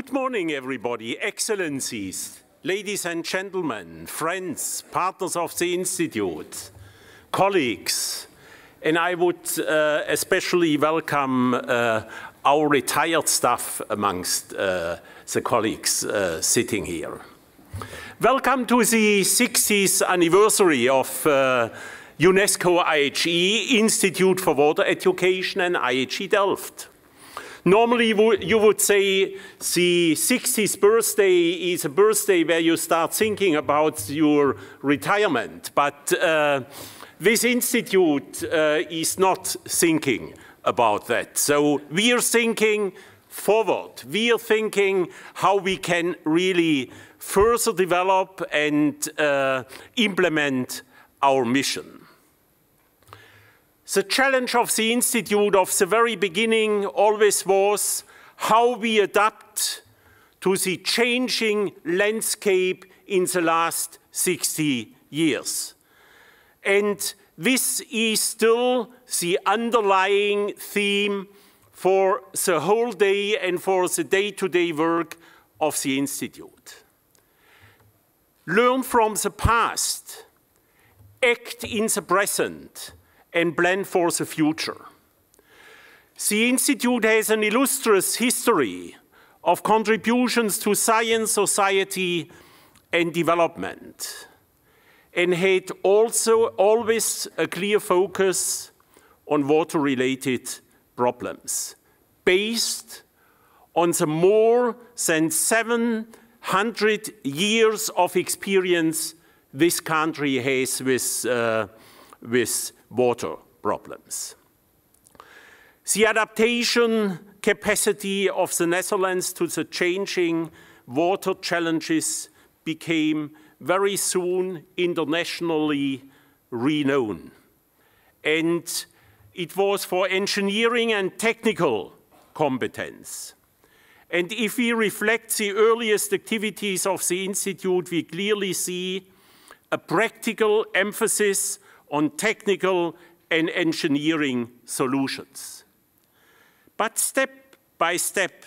Good morning, everybody, excellencies, ladies and gentlemen, friends, partners of the Institute, colleagues, and I would uh, especially welcome uh, our retired staff amongst uh, the colleagues uh, sitting here. Welcome to the 60th anniversary of uh, UNESCO IHE, Institute for Water Education and IHE Delft. Normally, you would say the 60th birthday is a birthday where you start thinking about your retirement, but uh, this institute uh, is not thinking about that. So we are thinking forward. We are thinking how we can really further develop and uh, implement our mission. The challenge of the Institute of the very beginning always was how we adapt to the changing landscape in the last 60 years. And this is still the underlying theme for the whole day and for the day-to-day -day work of the Institute. Learn from the past, act in the present, and plan for the future. The Institute has an illustrious history of contributions to science, society, and development, and had also always a clear focus on water-related problems, based on the more than 700 years of experience this country has with, uh, with water problems. The adaptation capacity of the Netherlands to the changing water challenges became very soon internationally renowned. And it was for engineering and technical competence. And if we reflect the earliest activities of the Institute, we clearly see a practical emphasis on technical and engineering solutions. But step by step,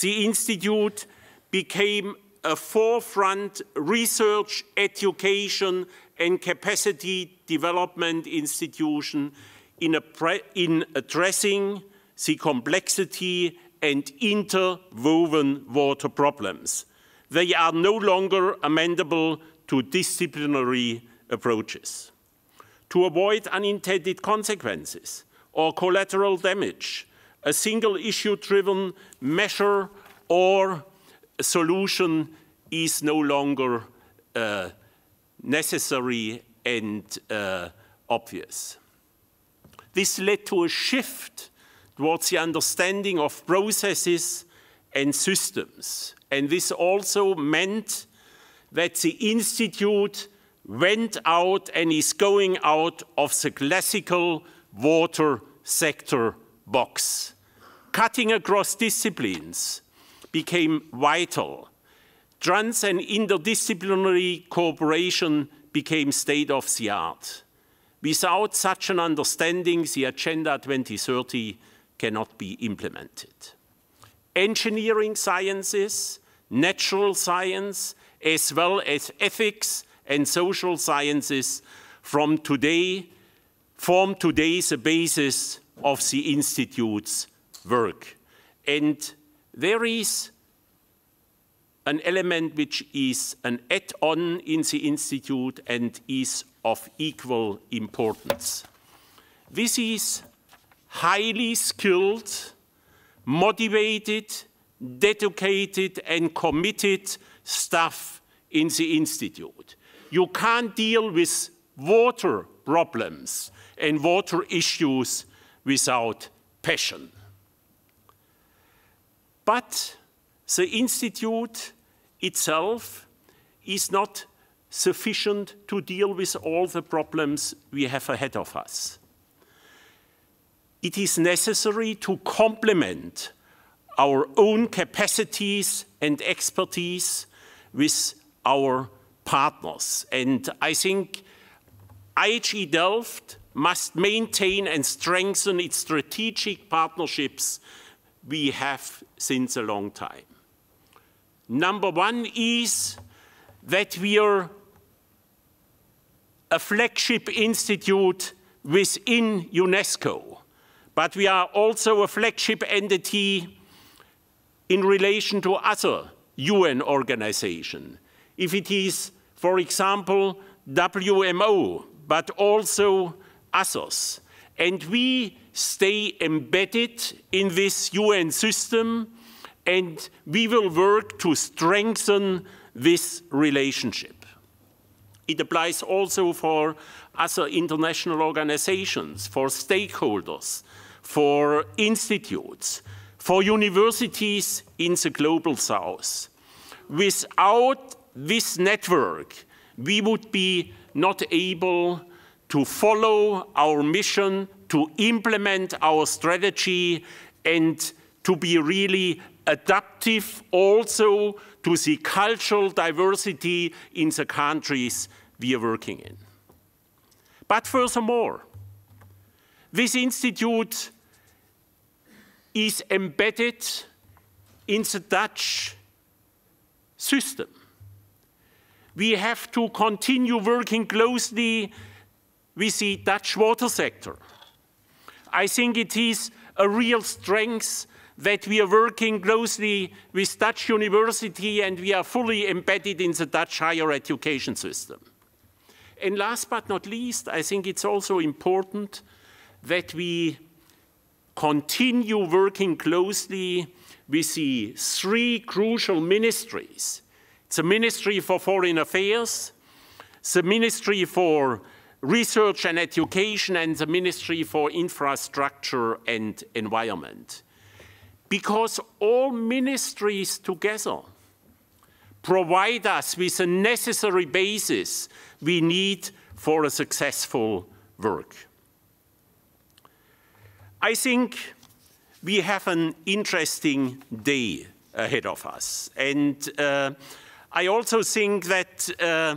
the Institute became a forefront research, education, and capacity development institution in, in addressing the complexity and interwoven water problems. They are no longer amendable to disciplinary approaches to avoid unintended consequences or collateral damage. A single issue-driven measure or solution is no longer uh, necessary and uh, obvious. This led to a shift towards the understanding of processes and systems. And this also meant that the Institute went out and is going out of the classical water sector box. Cutting across disciplines became vital. Trans and interdisciplinary cooperation became state of the art. Without such an understanding, the Agenda 2030 cannot be implemented. Engineering sciences, natural science, as well as ethics and social sciences from today form today the basis of the Institute's work. And there is an element which is an add-on in the Institute and is of equal importance. This is highly skilled, motivated, dedicated and committed staff in the Institute. You can't deal with water problems and water issues without passion. But the Institute itself is not sufficient to deal with all the problems we have ahead of us. It is necessary to complement our own capacities and expertise with our partners. And I think IHE Delft must maintain and strengthen its strategic partnerships we have since a long time. Number one is that we are a flagship institute within UNESCO, but we are also a flagship entity in relation to other UN organizations. If it is, for example, WMO, but also others. And we stay embedded in this UN system and we will work to strengthen this relationship. It applies also for other international organizations, for stakeholders, for institutes, for universities in the global south. Without this network, we would be not able to follow our mission, to implement our strategy, and to be really adaptive also to the cultural diversity in the countries we are working in. But furthermore, this institute is embedded in the Dutch system. We have to continue working closely with the Dutch water sector. I think it is a real strength that we are working closely with Dutch University and we are fully embedded in the Dutch higher education system. And last but not least, I think it's also important that we continue working closely with the three crucial ministries. The Ministry for Foreign Affairs, the Ministry for Research and Education, and the Ministry for Infrastructure and Environment because all ministries together provide us with the necessary basis we need for a successful work. I think we have an interesting day ahead of us. And uh, I also think that uh,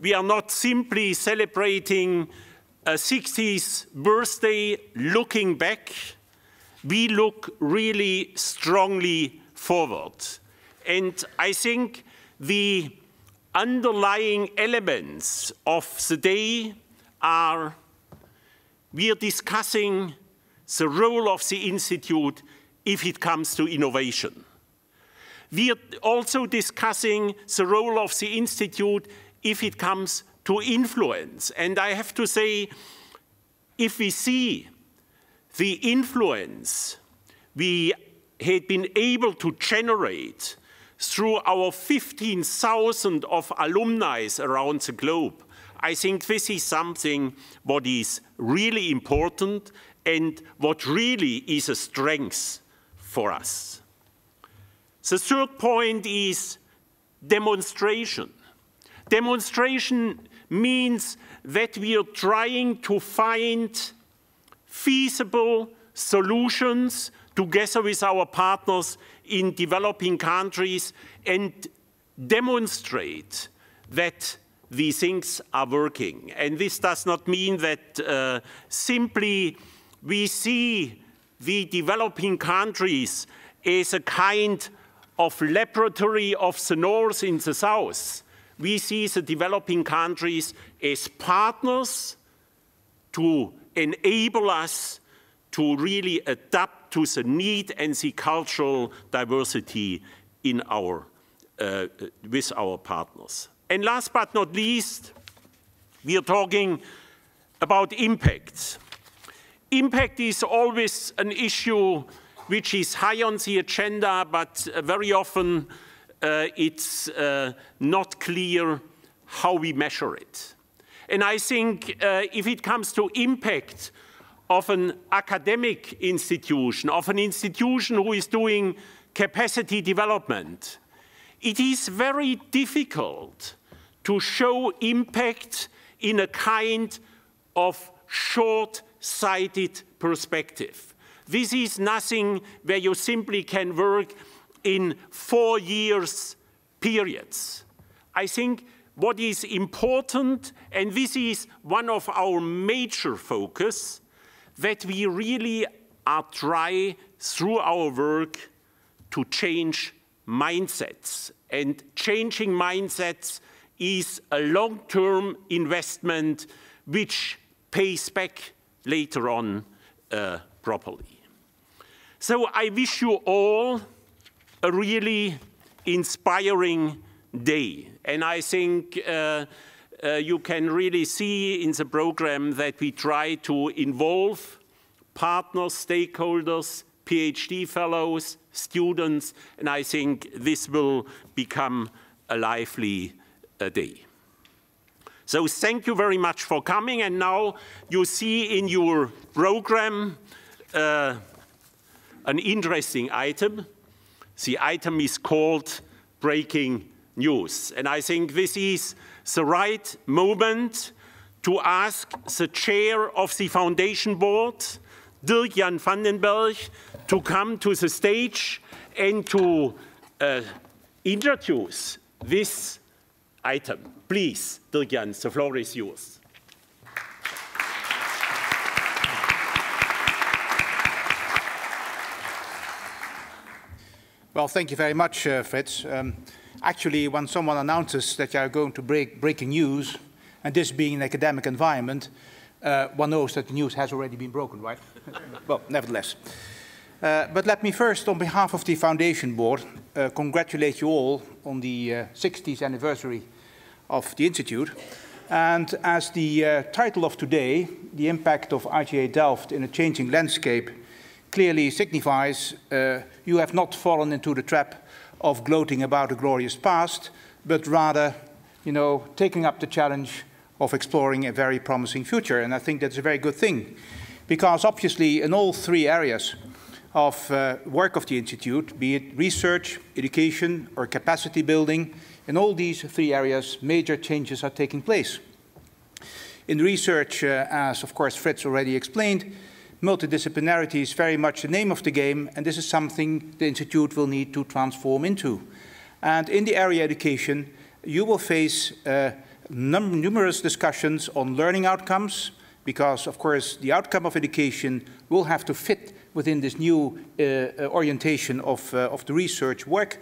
we are not simply celebrating a 60th birthday looking back, we look really strongly forward. And I think the underlying elements of the day are we are discussing the role of the Institute if it comes to innovation. We are also discussing the role of the Institute if it comes to influence. And I have to say, if we see the influence we had been able to generate through our 15,000 of alumni around the globe, I think this is something what is really important and what really is a strength for us. The third point is demonstration. Demonstration means that we are trying to find feasible solutions together with our partners in developing countries and demonstrate that these things are working. And this does not mean that uh, simply we see the developing countries as a kind of laboratory of the North in the South. We see the developing countries as partners to enable us to really adapt to the need and the cultural diversity in our, uh, with our partners. And last but not least, we are talking about impact. Impact is always an issue which is high on the agenda, but very often uh, it's uh, not clear how we measure it. And I think uh, if it comes to impact of an academic institution, of an institution who is doing capacity development, it is very difficult to show impact in a kind of short-sighted perspective. This is nothing where you simply can work in four years periods. I think what is important, and this is one of our major focus, that we really are try through our work to change mindsets And changing mindsets is a long-term investment which pays back later on uh, properly. So I wish you all a really inspiring day. And I think uh, uh, you can really see in the program that we try to involve partners, stakeholders, PhD fellows, students, and I think this will become a lively uh, day. So thank you very much for coming, and now you see in your program uh, an interesting item. The item is called Breaking News, and I think this is the right moment to ask the chair of the foundation board, Dirk Jan van den Berg, to come to the stage and to uh, introduce this item. Please, Dirk Jan, the floor is yours. Well, thank you very much, uh, Fritz. Um, actually, when someone announces that you are going to break breaking news, and this being an academic environment, uh, one knows that the news has already been broken, right? well, nevertheless. Uh, but let me first, on behalf of the Foundation Board, uh, congratulate you all on the 60th uh, anniversary of the Institute. And as the uh, title of today, the impact of IHE Delft in a changing landscape, clearly signifies, uh, you have not fallen into the trap of gloating about a glorious past, but rather, you know, taking up the challenge of exploring a very promising future. And I think that's a very good thing, because obviously in all three areas of uh, work of the Institute, be it research, education, or capacity building, in all these three areas, major changes are taking place. In research, uh, as of course Fritz already explained, multidisciplinarity is very much the name of the game, and this is something the Institute will need to transform into. And in the area education, you will face uh, num numerous discussions on learning outcomes, because of course the outcome of education will have to fit within this new uh, uh orientation of, uh, of the research work.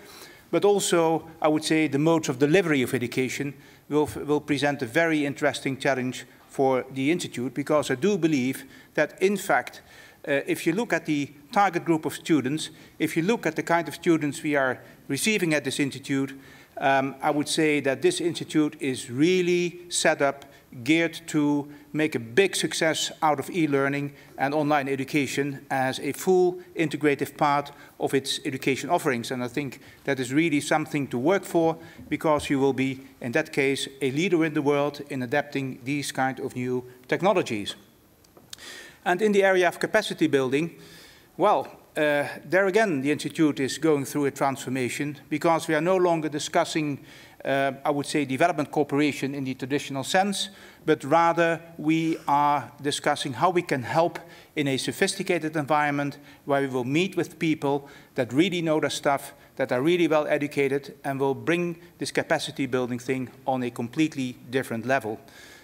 But also, I would say, the modes of delivery of education will, will present a very interesting challenge for the Institute, because I do believe that, in fact, uh, if you look at the target group of students, if you look at the kind of students we are receiving at this institute, um, I would say that this institute is really set up, geared to make a big success out of e-learning and online education as a full integrative part of its education offerings. And I think that is really something to work for because you will be, in that case, a leader in the world in adapting these kind of new technologies. And in the area of capacity building, well, uh, there again, the Institute is going through a transformation because we are no longer discussing, uh, I would say, development cooperation in the traditional sense, but rather we are discussing how we can help in a sophisticated environment where we will meet with people that really know their stuff, that are really well educated, and will bring this capacity building thing on a completely different level.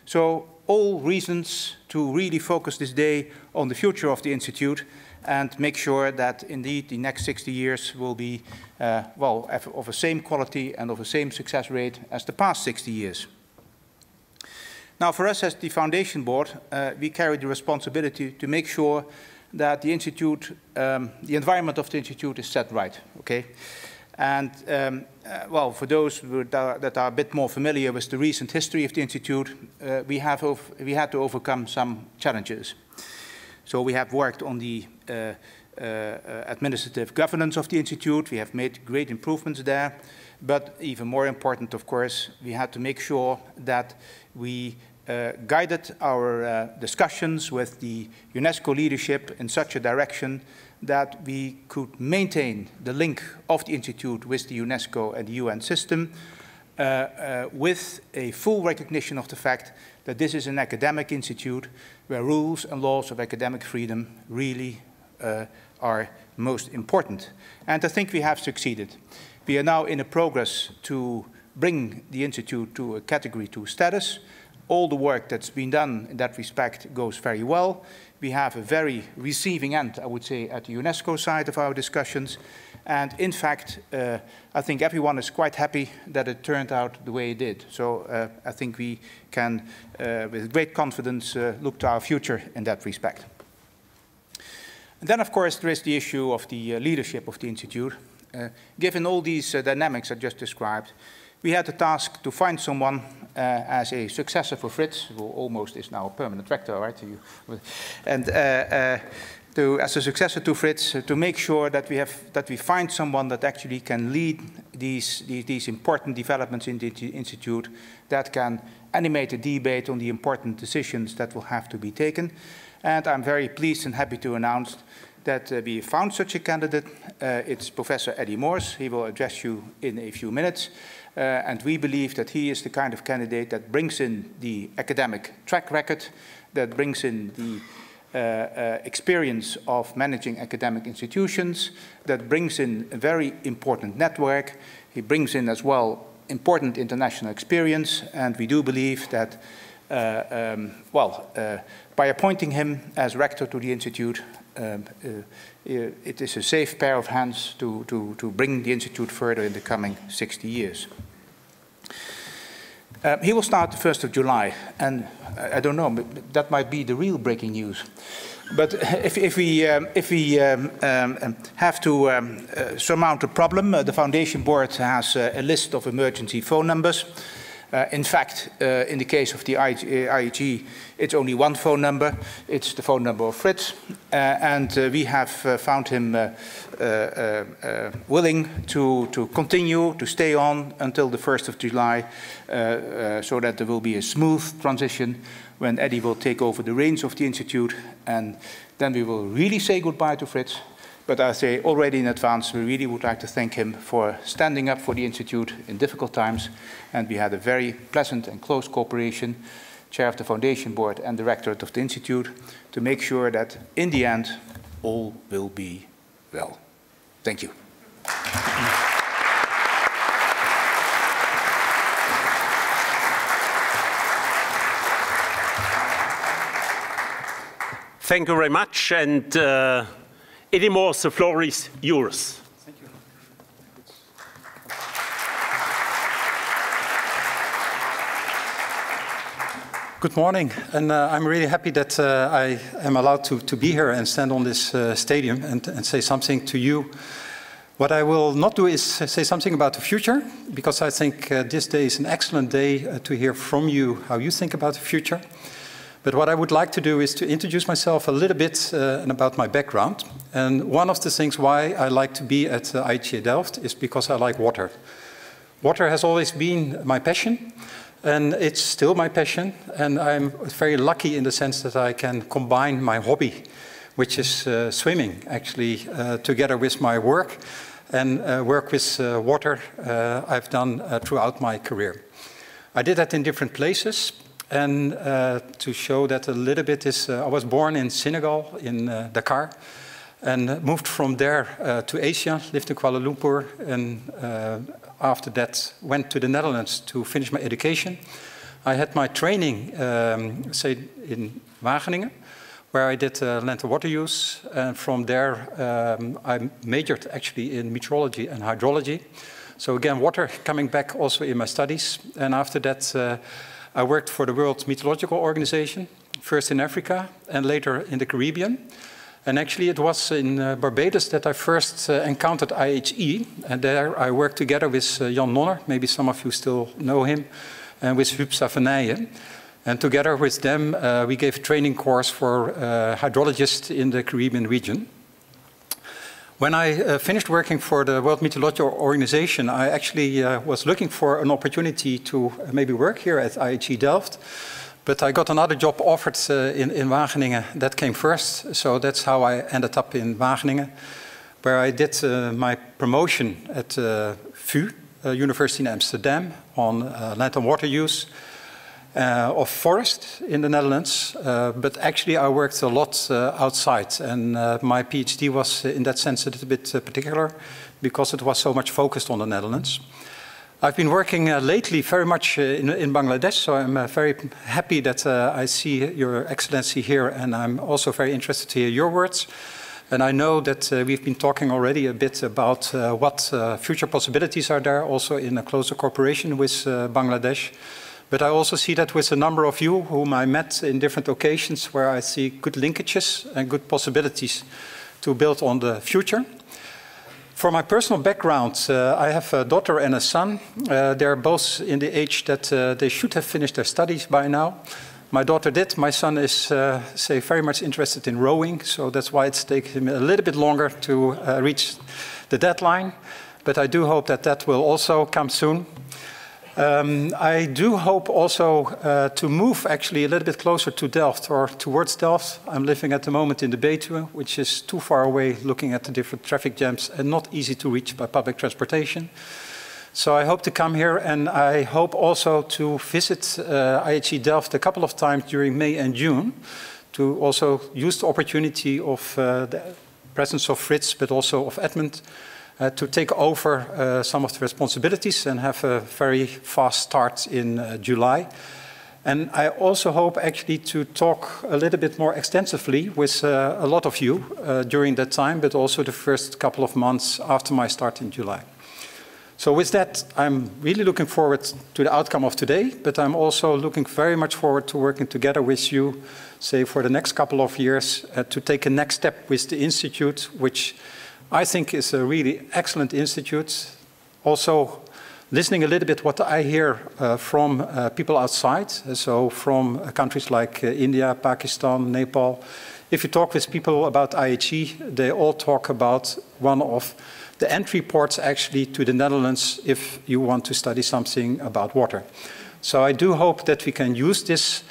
So all reasons to really focus this day on the future of the Institute and make sure that indeed the next 60 years will be, uh, well, of the same quality and of the same success rate as the past 60 years. Now, for us as the Foundation Board, uh, we carry the responsibility to make sure that the Institute, um, the environment of the Institute is set right, okay? And, um, uh, well, for those that are a bit more familiar with the recent history of the Institute, uh, we, have we had to overcome some challenges. So we have worked on the uh, administrative governance of the Institute. We have made great improvements there. But even more important, of course, we had to make sure that we uh, guided our uh, discussions with the UNESCO leadership in such a direction that we could maintain the link of the Institute with the UNESCO and the UN system uh, uh, with a full recognition of the fact that this is an academic institute where rules and laws of academic freedom really uh, are most important. And I think we have succeeded. We are now in a progress to bring the Institute to a Category 2 status. All the work that's been done in that respect goes very well. We have a very receiving end, I would say, at the UNESCO side of our discussions. And in fact, uh, I think everyone is quite happy that it turned out the way it did. So uh, I think we can, uh, with great confidence, uh, look to our future in that respect. And then, of course, there is the issue of the uh, leadership of the Institute. Uh, given all these dynamics I just described, we had the task to find someone uh, as a successor for Fritz, who almost is now a permanent rector, right? And uh, uh, to, as a successor to Fritz, uh, to make sure that we, have, that we find someone that actually can lead these, these, these important developments in the Institute, that can animate a debate on the important decisions that will have to be taken. And I'm very pleased and happy to announce that uh, we found such a candidate. Uh, it's Professor Eddy Moors. He will address you in a few minutes. Uh, and we believe that he is the kind of candidate that brings in the academic track record, that brings in the uh, uh, experience of managing academic institutions, that brings in a very important network. He brings in as well important international experience, and we do believe that, uh, um, well, by appointing him as rector to the Institute, um, uh, it is a safe pair of hands to, to, to bring the Institute further in the coming 60 years. Uh, he will start the 1st of July, and I, I don't know, that might be the real breaking news. But if, if we, um, if we um, um, um have to um, uh, surmount a problem, uh, the Foundation Board has uh, a list of emergency phone numbers. Uh, in fact, uh, in the case of the IHE, uh, it's only one phone number. It's the phone number of Fritz. Uh, and uh, we have uh, found him willing to, to continue, to stay on until the 1st of July, so that there will be a smooth transition when Eddy will take over the reins of the Institute. And then we will really say goodbye to Fritz but I say already in advance, we really would like to thank him for standing up for the Institute in difficult times. And we had a very pleasant and close cooperation, chair of the foundation board and directorate of the Institute, to make sure that in the end, all will be well. Thank you. Thank you very much. And uh Eddy Moors, the floor is yours. Thank you. Good morning, and uh, I'm really happy that uh, I am allowed to, to be here and stand on this uh, stadium and, and say something to you. What I will not do is say something about the future, because I think uh, this day is an excellent day uh, to hear from you how you think about the future. But what I would like to do is to introduce myself a little bit uh, and about my background. And one of the things why I like to be at uh, IHE Delft is because I like water. Water has always been my passion, and it's still my passion. And I'm very lucky in the sense that I can combine my hobby, which is uh, swimming, actually, uh, together with my work and uh, work with uh, water uh, I've done uh, throughout my career. I did that in different places. And uh, to show that a little bit is, uh, I was born in Senegal, in uh, Dakar, and moved from there uh, to Asia, lived in Kuala Lumpur, and uh, after that went to the Netherlands to finish my education. I had my training, um, say, in Wageningen, where I did uh, land and water use, and from there um, I majored actually in meteorology and hydrology. So again, water coming back also in my studies, and after that I worked for the World Meteorological Organization, first in Africa and later in the Caribbean. And actually, it was in uh, Barbados that I first uh, encountered IHE. And there I worked together with uh, Jan Nonner, maybe some of you still know him, and with Huub Savenije. And together with them, uh, we gave a training course for uh, hydrologists in the Caribbean region. When I uh, finished working for the World Meteorological Organization, I actually uh, was looking for an opportunity to uh, maybe work here at IHE Delft. But I got another job offered uh, in, in Wageningen. That came first, so that's how I ended up in Wageningen, where I did uh, my promotion at uh, VU, University in Amsterdam, on land and water use uh, of forest in the Netherlands, uh, but actually I worked a lot uh, outside and uh, my PhD was uh, in that sense a little bit uh, particular because it was so much focused on the Netherlands. I've been working lately very much in, in, Bangladesh, so I'm very happy that I see Your Excellency here and I'm also very interested to hear your words. And I know that uh, we've been talking already a bit about uh, what uh, future possibilities are there, also in a closer cooperation with Bangladesh. But I also see that with a number of you whom I met in different occasions where I see good linkages and good possibilities to build on the future. For my personal background, uh, I have a daughter and a son. Uh, they're both in the age that uh, they should have finished their studies by now. My daughter did. My son is, uh, say, very much interested in rowing, so that's why it's taken him a little bit longer to uh, reach the deadline. But I do hope that that will also come soon. Um, I do hope also uh, to move actually a little bit closer to Delft or towards Delft. I'm living at the moment in the Betuwe, which is too far away looking at the different traffic jams and not easy to reach by public transportation. So I hope to come here and I hope also to visit uh, IHE Delft a couple of times during May and June to also use the opportunity of uh, the presence of Fritz but also of Edmund uh, to take over uh, some of the responsibilities and have a very fast start in uh, July. And I also hope actually to talk a little bit more extensively with uh, a lot of you uh, during that time, but also the first couple of months after my start in July. So with that, I'm really looking forward to the outcome of today, but I'm also looking very much forward to working together with you, say, for the next couple of years, to take a next step with the Institute, which I think is a really excellent institute. Also, listening a little bit what I hear uh, from uh, people outside, so from uh, countries like uh, India, Pakistan, Nepal. If you talk with people about IHE, they all talk about one of the entry ports actually to the Netherlands if you want to study something about water. So I do hope that we can use this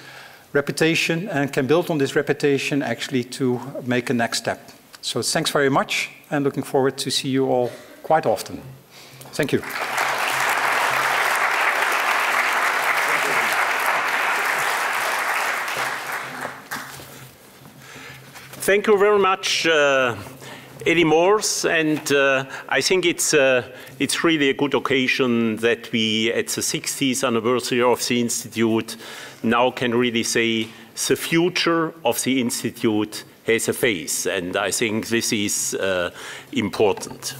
reputation and can build on this reputation actually to make a next step. So thanks very much and looking forward to see you all quite often. Thank you. Thank you very much, uh, Eddy Moors, and uh, I think it's uh, it's really a good occasion that we, at the 60th anniversary of the Institute, now can really say the future of the Institute has a face, and I think this is uh, important.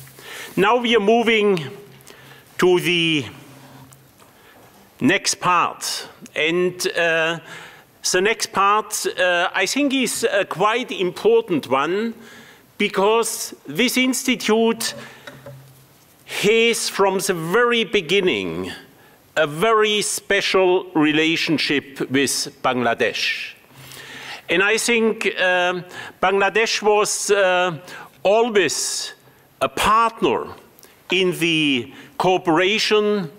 Now we are moving to the next part, and uh, the next part uh, I think is a quite important one because this institute has from the very beginning a very special relationship with Bangladesh. And I think um, Bangladesh was uh, always a partner in the cooperation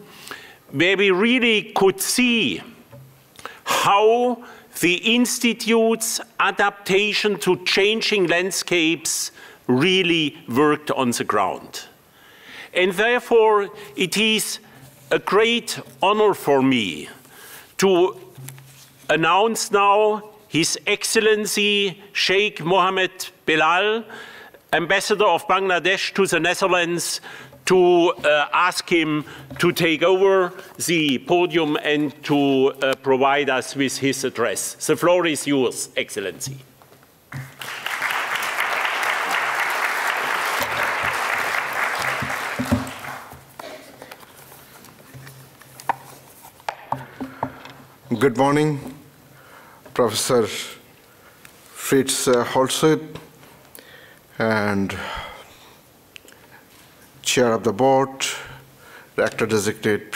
where we really could see how the Institute's adaptation to changing landscapes really worked on the ground. And therefore, it is a great honor for me to announce now his Excellency Sheikh Mohammed Belal, Ambassador of Bangladesh to the Netherlands, to uh, ask him to take over the podium and to uh, provide us with his address. The floor is yours, Excellency. Good morning, Professor Fritz uh, Holzwarth and Chair of the Board, Rector Designate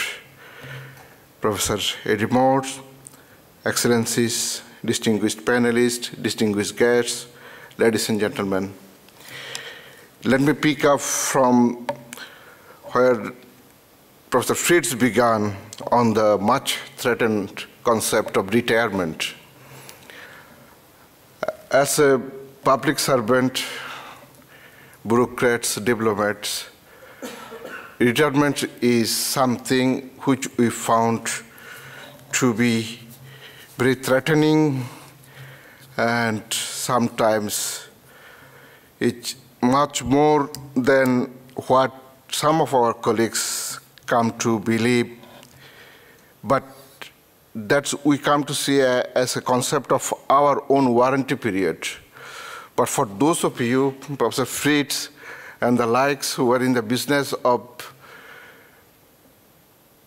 Professor Eddy Moors, Excellencies, distinguished panelists, distinguished guests, ladies and gentlemen. Let me pick up from where Professor Fritz began on the much threatened concept of retirement as a public servant, bureaucrats, diplomats, retirement is something which we found to be very threatening and sometimes it's much more than what some of our colleagues come to believe. But that we come to see a, as a concept of our own warranty period. But for those of you, Professor Fritz and the likes who are in the business of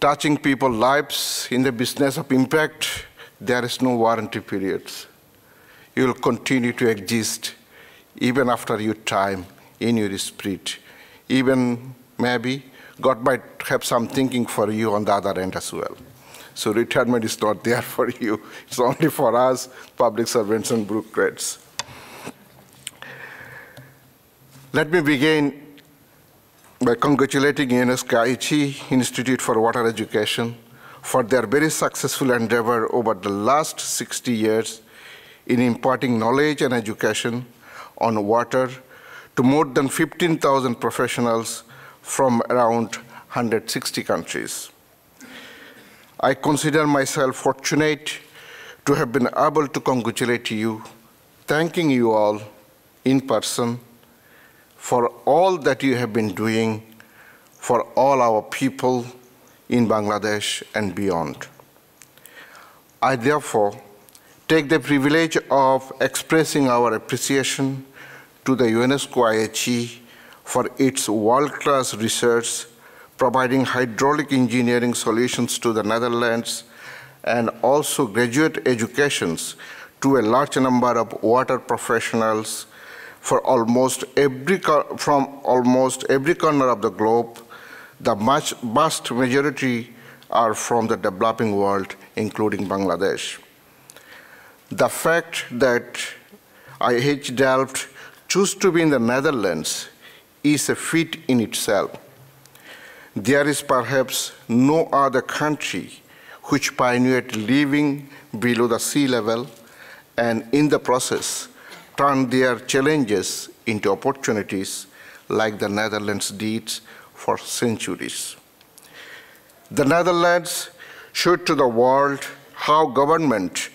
touching people's lives, in the business of impact, there is no warranty periods. You will continue to exist even after your time in your spirit. Even maybe God might have some thinking for you on the other end as well. So retirement is not there for you. It's only for us, public servants and bureaucrats. Let me begin by congratulating UNESCO Institute for Water Education for their very successful endeavor over the last 60 years in imparting knowledge and education on water to more than 15,000 professionals from around 160 countries. I consider myself fortunate to have been able to congratulate you, thanking you all in person for all that you have been doing for all our people in Bangladesh and beyond. I therefore take the privilege of expressing our appreciation to the UNESCO IHE for its world-class research, providing hydraulic engineering solutions to the Netherlands, and also graduate educations to a large number of water professionals for almost every, from almost every corner of the globe. The much, vast majority are from the developing world, including Bangladesh. The fact that IHE Delft choose to be in the Netherlands is a feat in itself. There is perhaps no other country which pioneered living below the sea level and in the process turned their challenges into opportunities like the Netherlands did for centuries. The Netherlands showed to the world how government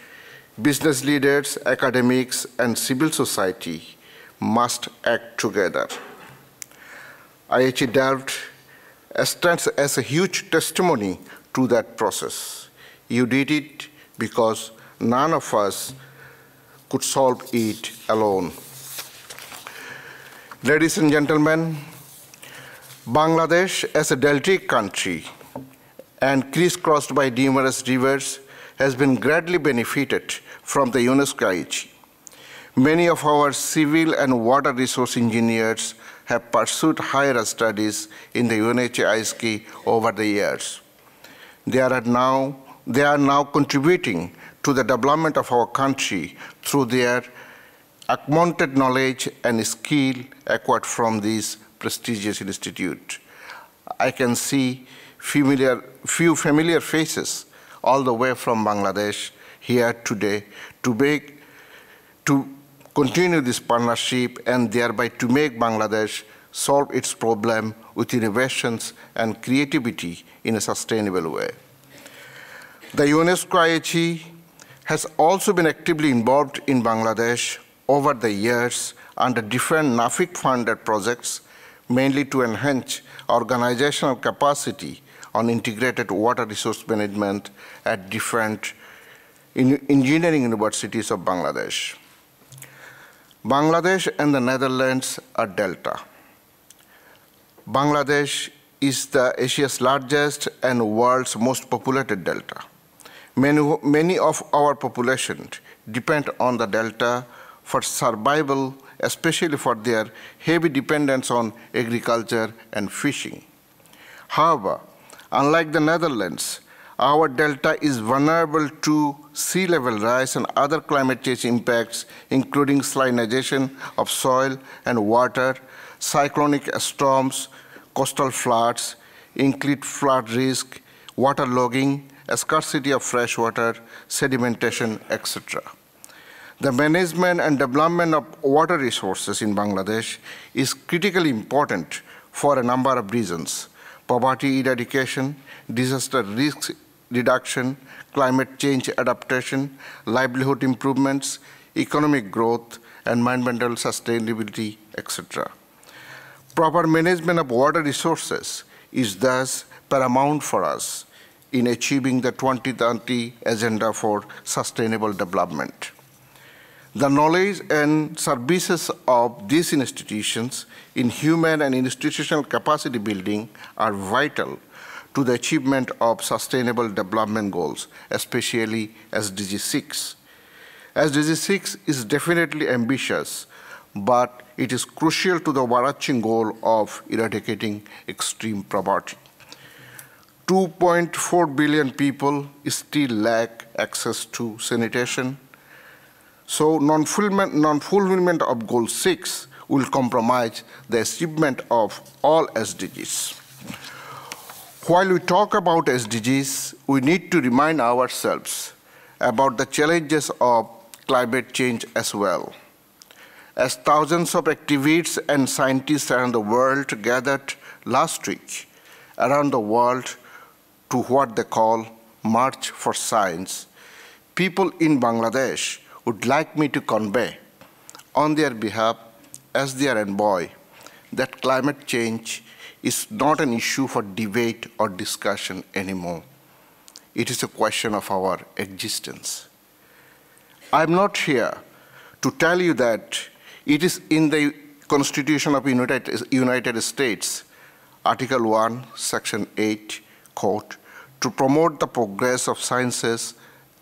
business leaders, academics, and civil society must act together. IHE Delft stands as a huge testimony to that process. You did it because none of us could solve it alone. Ladies and gentlemen, Bangladesh as a deltic country and crisscrossed by numerous rivers has been greatly benefited from the UNESCO IHE. Many of our civil and water resource engineers have pursued higher studies in the UNHISK over the years. They are now, they are now contributing to the development of our country through their augmented knowledge and skill acquired from this prestigious institute. I can see familiar, few familiar faces all the way from Bangladesh here today to make, to continue this partnership and thereby to make Bangladesh solve its problem with innovations and creativity in a sustainable way. The UNESCO IHE has also been actively involved in Bangladesh over the years under different Nuffic-funded projects, mainly to enhance organizational capacity on integrated water resource management at different engineering universities of Bangladesh. Bangladesh and the Netherlands are delta. Bangladesh is the Asia's largest and world's most populated delta. Many, many of our population depend on the delta for survival, especially for their heavy dependence on agriculture and fishing. However, unlike the Netherlands, our delta is vulnerable to sea level rise and other climate change impacts, including salinization of soil and water, cyclonic storms, coastal floods, increased flood risk, water logging, scarcity of fresh water, sedimentation, etc. The management and development of water resources in Bangladesh is critically important for a number of reasons. Poverty eradication, disaster risk reduction, climate change adaptation, livelihood improvements, economic growth, and environmental sustainability, etc. Proper management of water resources is thus paramount for us in achieving the 2030 Agenda for Sustainable Development. The knowledge and services of these institutions in human and institutional capacity building are vital to the achievement of Sustainable Development Goals, especially SDG 6. SDG 6 is definitely ambitious, but it is crucial to the overarching goal of eradicating extreme poverty. 2.4 billion people still lack access to sanitation. So non-fulfillment, non-fulfillment of goal six will compromise the achievement of all SDGs. While we talk about SDGs, we need to remind ourselves about the challenges of climate change as well. As thousands of activists and scientists around the world gathered last week around the world to what they call March for Science, people in Bangladesh would like me to convey on their behalf as their envoy that climate change is not an issue for debate or discussion anymore. It is a question of our existence. I'm not here to tell you that it is in the Constitution of United, United States, Article 1, Section 8, quote, to promote the progress of sciences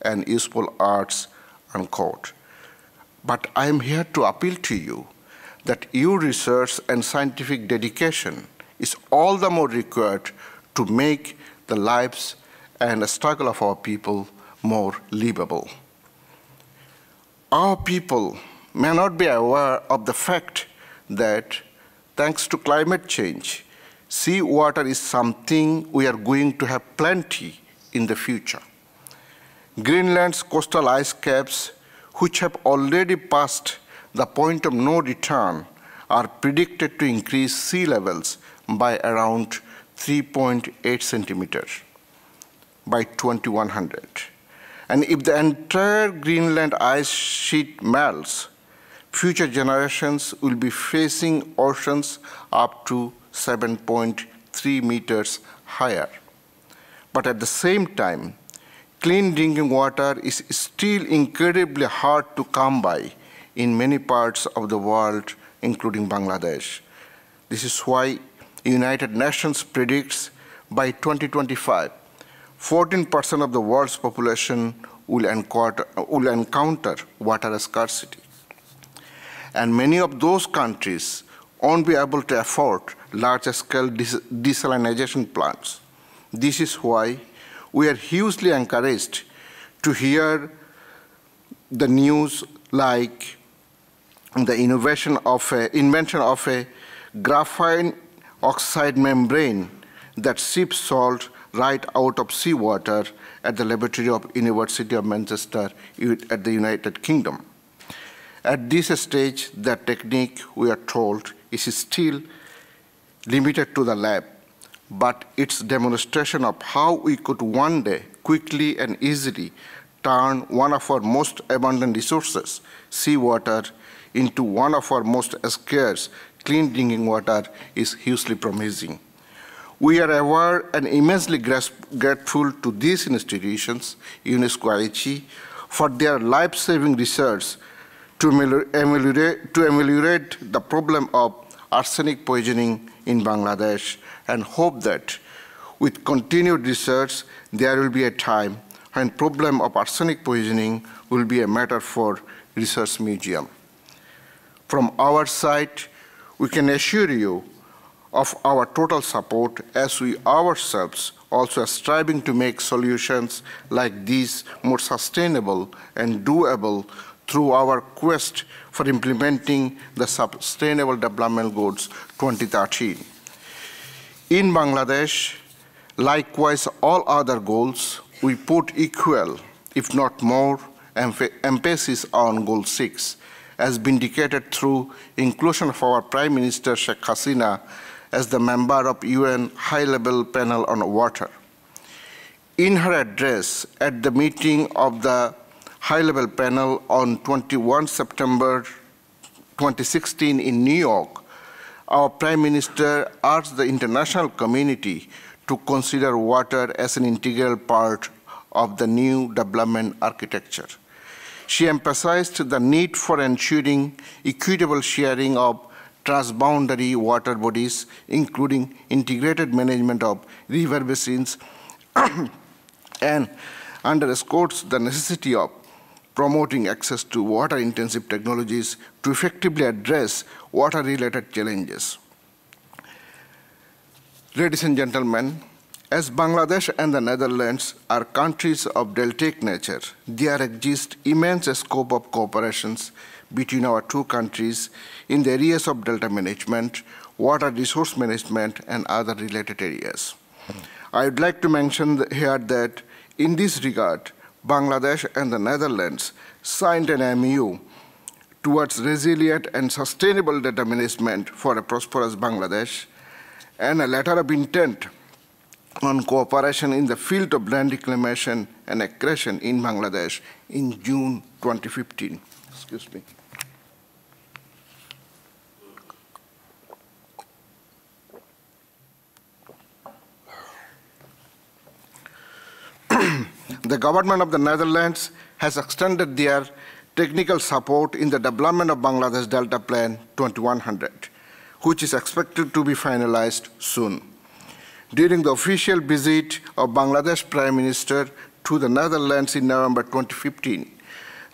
and useful arts, unquote. But I am here to appeal to you that your research and scientific dedication is all the more required to make the lives and the struggle of our people more livable. Our people may not be aware of the fact that thanks to climate change, seawater is something we are going to have plenty in the future. Greenland's coastal ice caps, which have already passed the point of no return, are predicted to increase sea levels by around 3.8 centimeters by 2100. And if the entire Greenland ice sheet melts, future generations will be facing oceans up to 7.3 meters higher. But at the same time, clean drinking water is still incredibly hard to come by in many parts of the world, including Bangladesh. This is why United Nations predicts by 2025, 14% of the world's population will encounter, will encounter water scarcity. And many of those countries won't be able to afford large-scale desalination plants. This is why we are hugely encouraged to hear the news like the innovation of a, invention of a graphene oxide membrane that sips salt right out of seawater at the laboratory of University of Manchester at the United Kingdom. At this stage, that technique, we are told, is still limited to the lab, but its demonstration of how we could one day quickly and easily turn one of our most abundant resources, seawater, into one of our most scarce clean drinking water is hugely promising. We are aware and immensely grateful to these institutions, UNESCO for their life-saving research to ameliorate, to ameliorate the problem of arsenic poisoning in Bangladesh and hope that with continued research, there will be a time when problem of arsenic poisoning will be a matter for research museum. From our side, we can assure you of our total support as we ourselves also are striving to make solutions like these more sustainable and doable through our quest for implementing the Sustainable Development Goals 2013. In Bangladesh, likewise all other goals, we put equal, if not more, emphasis on Goal 6, as vindicated through inclusion of our Prime Minister Sheikh Hasina as the member of UN High-Level Panel on Water. In her address at the meeting of the High-Level Panel on 21 September 2016 in New York, our Prime Minister urged the international community to consider water as an integral part of the new development architecture. She emphasized the need for ensuring equitable sharing of transboundary water bodies, including integrated management of river basins, and underscores the necessity of promoting access to water-intensive technologies to effectively address water-related challenges. Ladies and gentlemen, as Bangladesh and the Netherlands are countries of deltaic nature, there exists immense scope of cooperations between our two countries in the areas of delta management, water resource management, and other related areas. I would like to mention here that in this regard, Bangladesh and the Netherlands signed an MU towards resilient and sustainable delta management for a prosperous Bangladesh and a letter of intent on cooperation in the field of land reclamation and accretion in Bangladesh in June 2015. Excuse me. the government of the Netherlands has extended their technical support in the development of Bangladesh Delta Plan 2100, which is expected to be finalized soon. During the official visit of Bangladesh Prime Minister to the Netherlands in November 2015,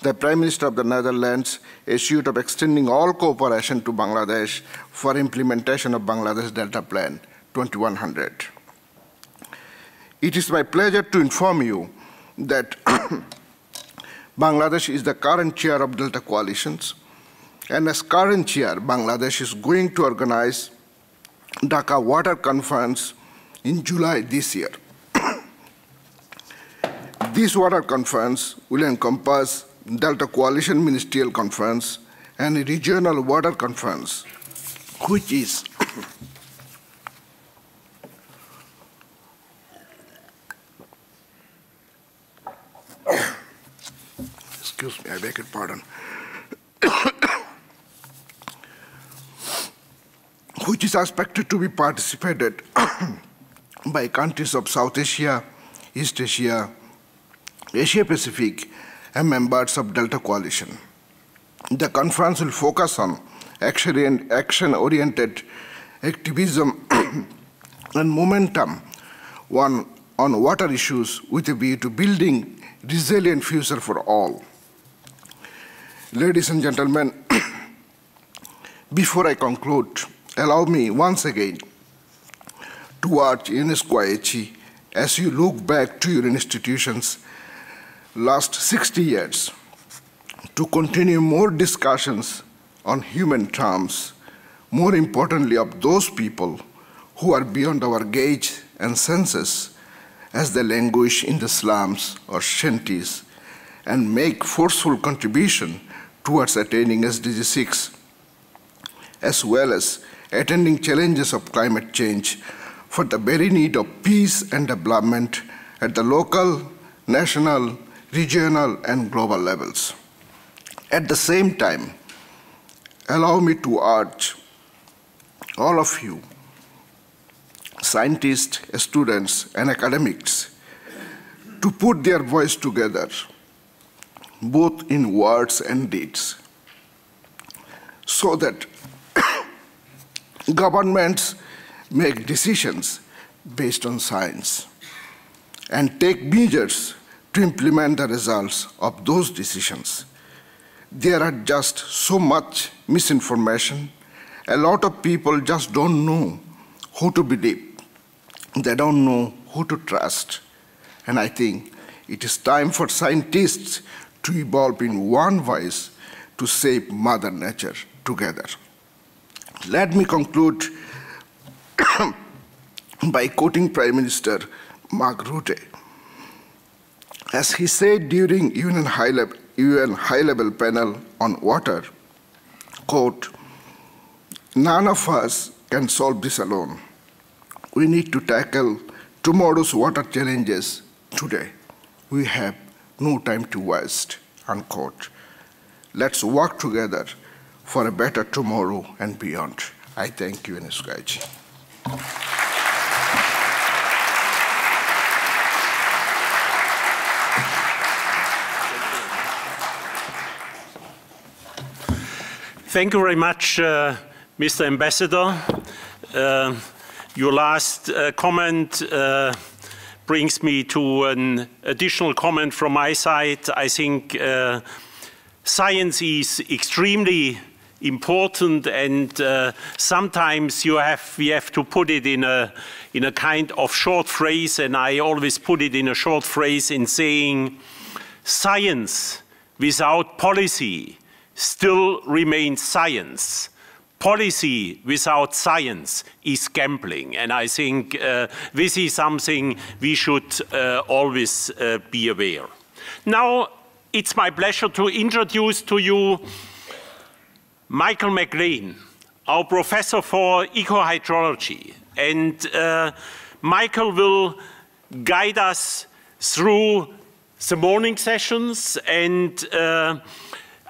the Prime Minister of the Netherlands issued of extending all cooperation to Bangladesh for implementation of Bangladesh Delta Plan 2100. It is my pleasure to inform you that Bangladesh is the current chair of Delta Coalitions, and as current chair, Bangladesh is going to organize Dhaka Water Conference in July this year. this water conference will encompass Delta Coalition Ministerial Conference and a regional water conference, which is excuse me, I beg your pardon, which is expected to be participated by countries of South Asia, East Asia, Asia Pacific, and members of Delta Coalition. The conference will focus on action-oriented activism and momentum one on water issues with a view to building resilient future for all. Ladies and gentlemen, before I conclude, allow me once again to urge UNESCO as you look back to your institutions last 60 years to continue more discussions on human terms, more importantly of those people who are beyond our gauge and senses as they languish in the slums or shanties and make forceful contribution towards attaining SDG 6, as well as attending challenges of climate change for the very need of peace and development at the local, national, regional, and global levels. At the same time, allow me to urge all of you, scientists, students, and academics, to put their voice together, both in words and deeds, so that governments make decisions based on science and take measures to implement the results of those decisions. There are just so much misinformation. A lot of people just don't know who to believe. They don't know who to trust. And I think it is time for scientists to evolve in one voice to save Mother Nature together. Let me conclude by quoting Prime Minister Mark Rutte. As he said during UN high-level UN high-level panel on water, quote, none of us can solve this alone. We need to tackle tomorrow's water challenges today. We have no time to waste, unquote. Let's work together for a better tomorrow and beyond. I thank you, Ms. IHE. Thank you very much, uh, Mr. Ambassador. Uh, your last uh, comment uh, brings me to an additional comment from my side. I think uh, science is extremely important and uh, sometimes you have, we have to put it in a, in a kind of short phrase and I always put it in a short phrase in saying science without policy still remains science. Policy without science is gambling, and I think uh, this is something we should uh, always uh, be aware. Now, it's my pleasure to introduce to you Michael McClain, our professor for ecohydrology. And uh, Michael will guide us through the morning sessions and uh,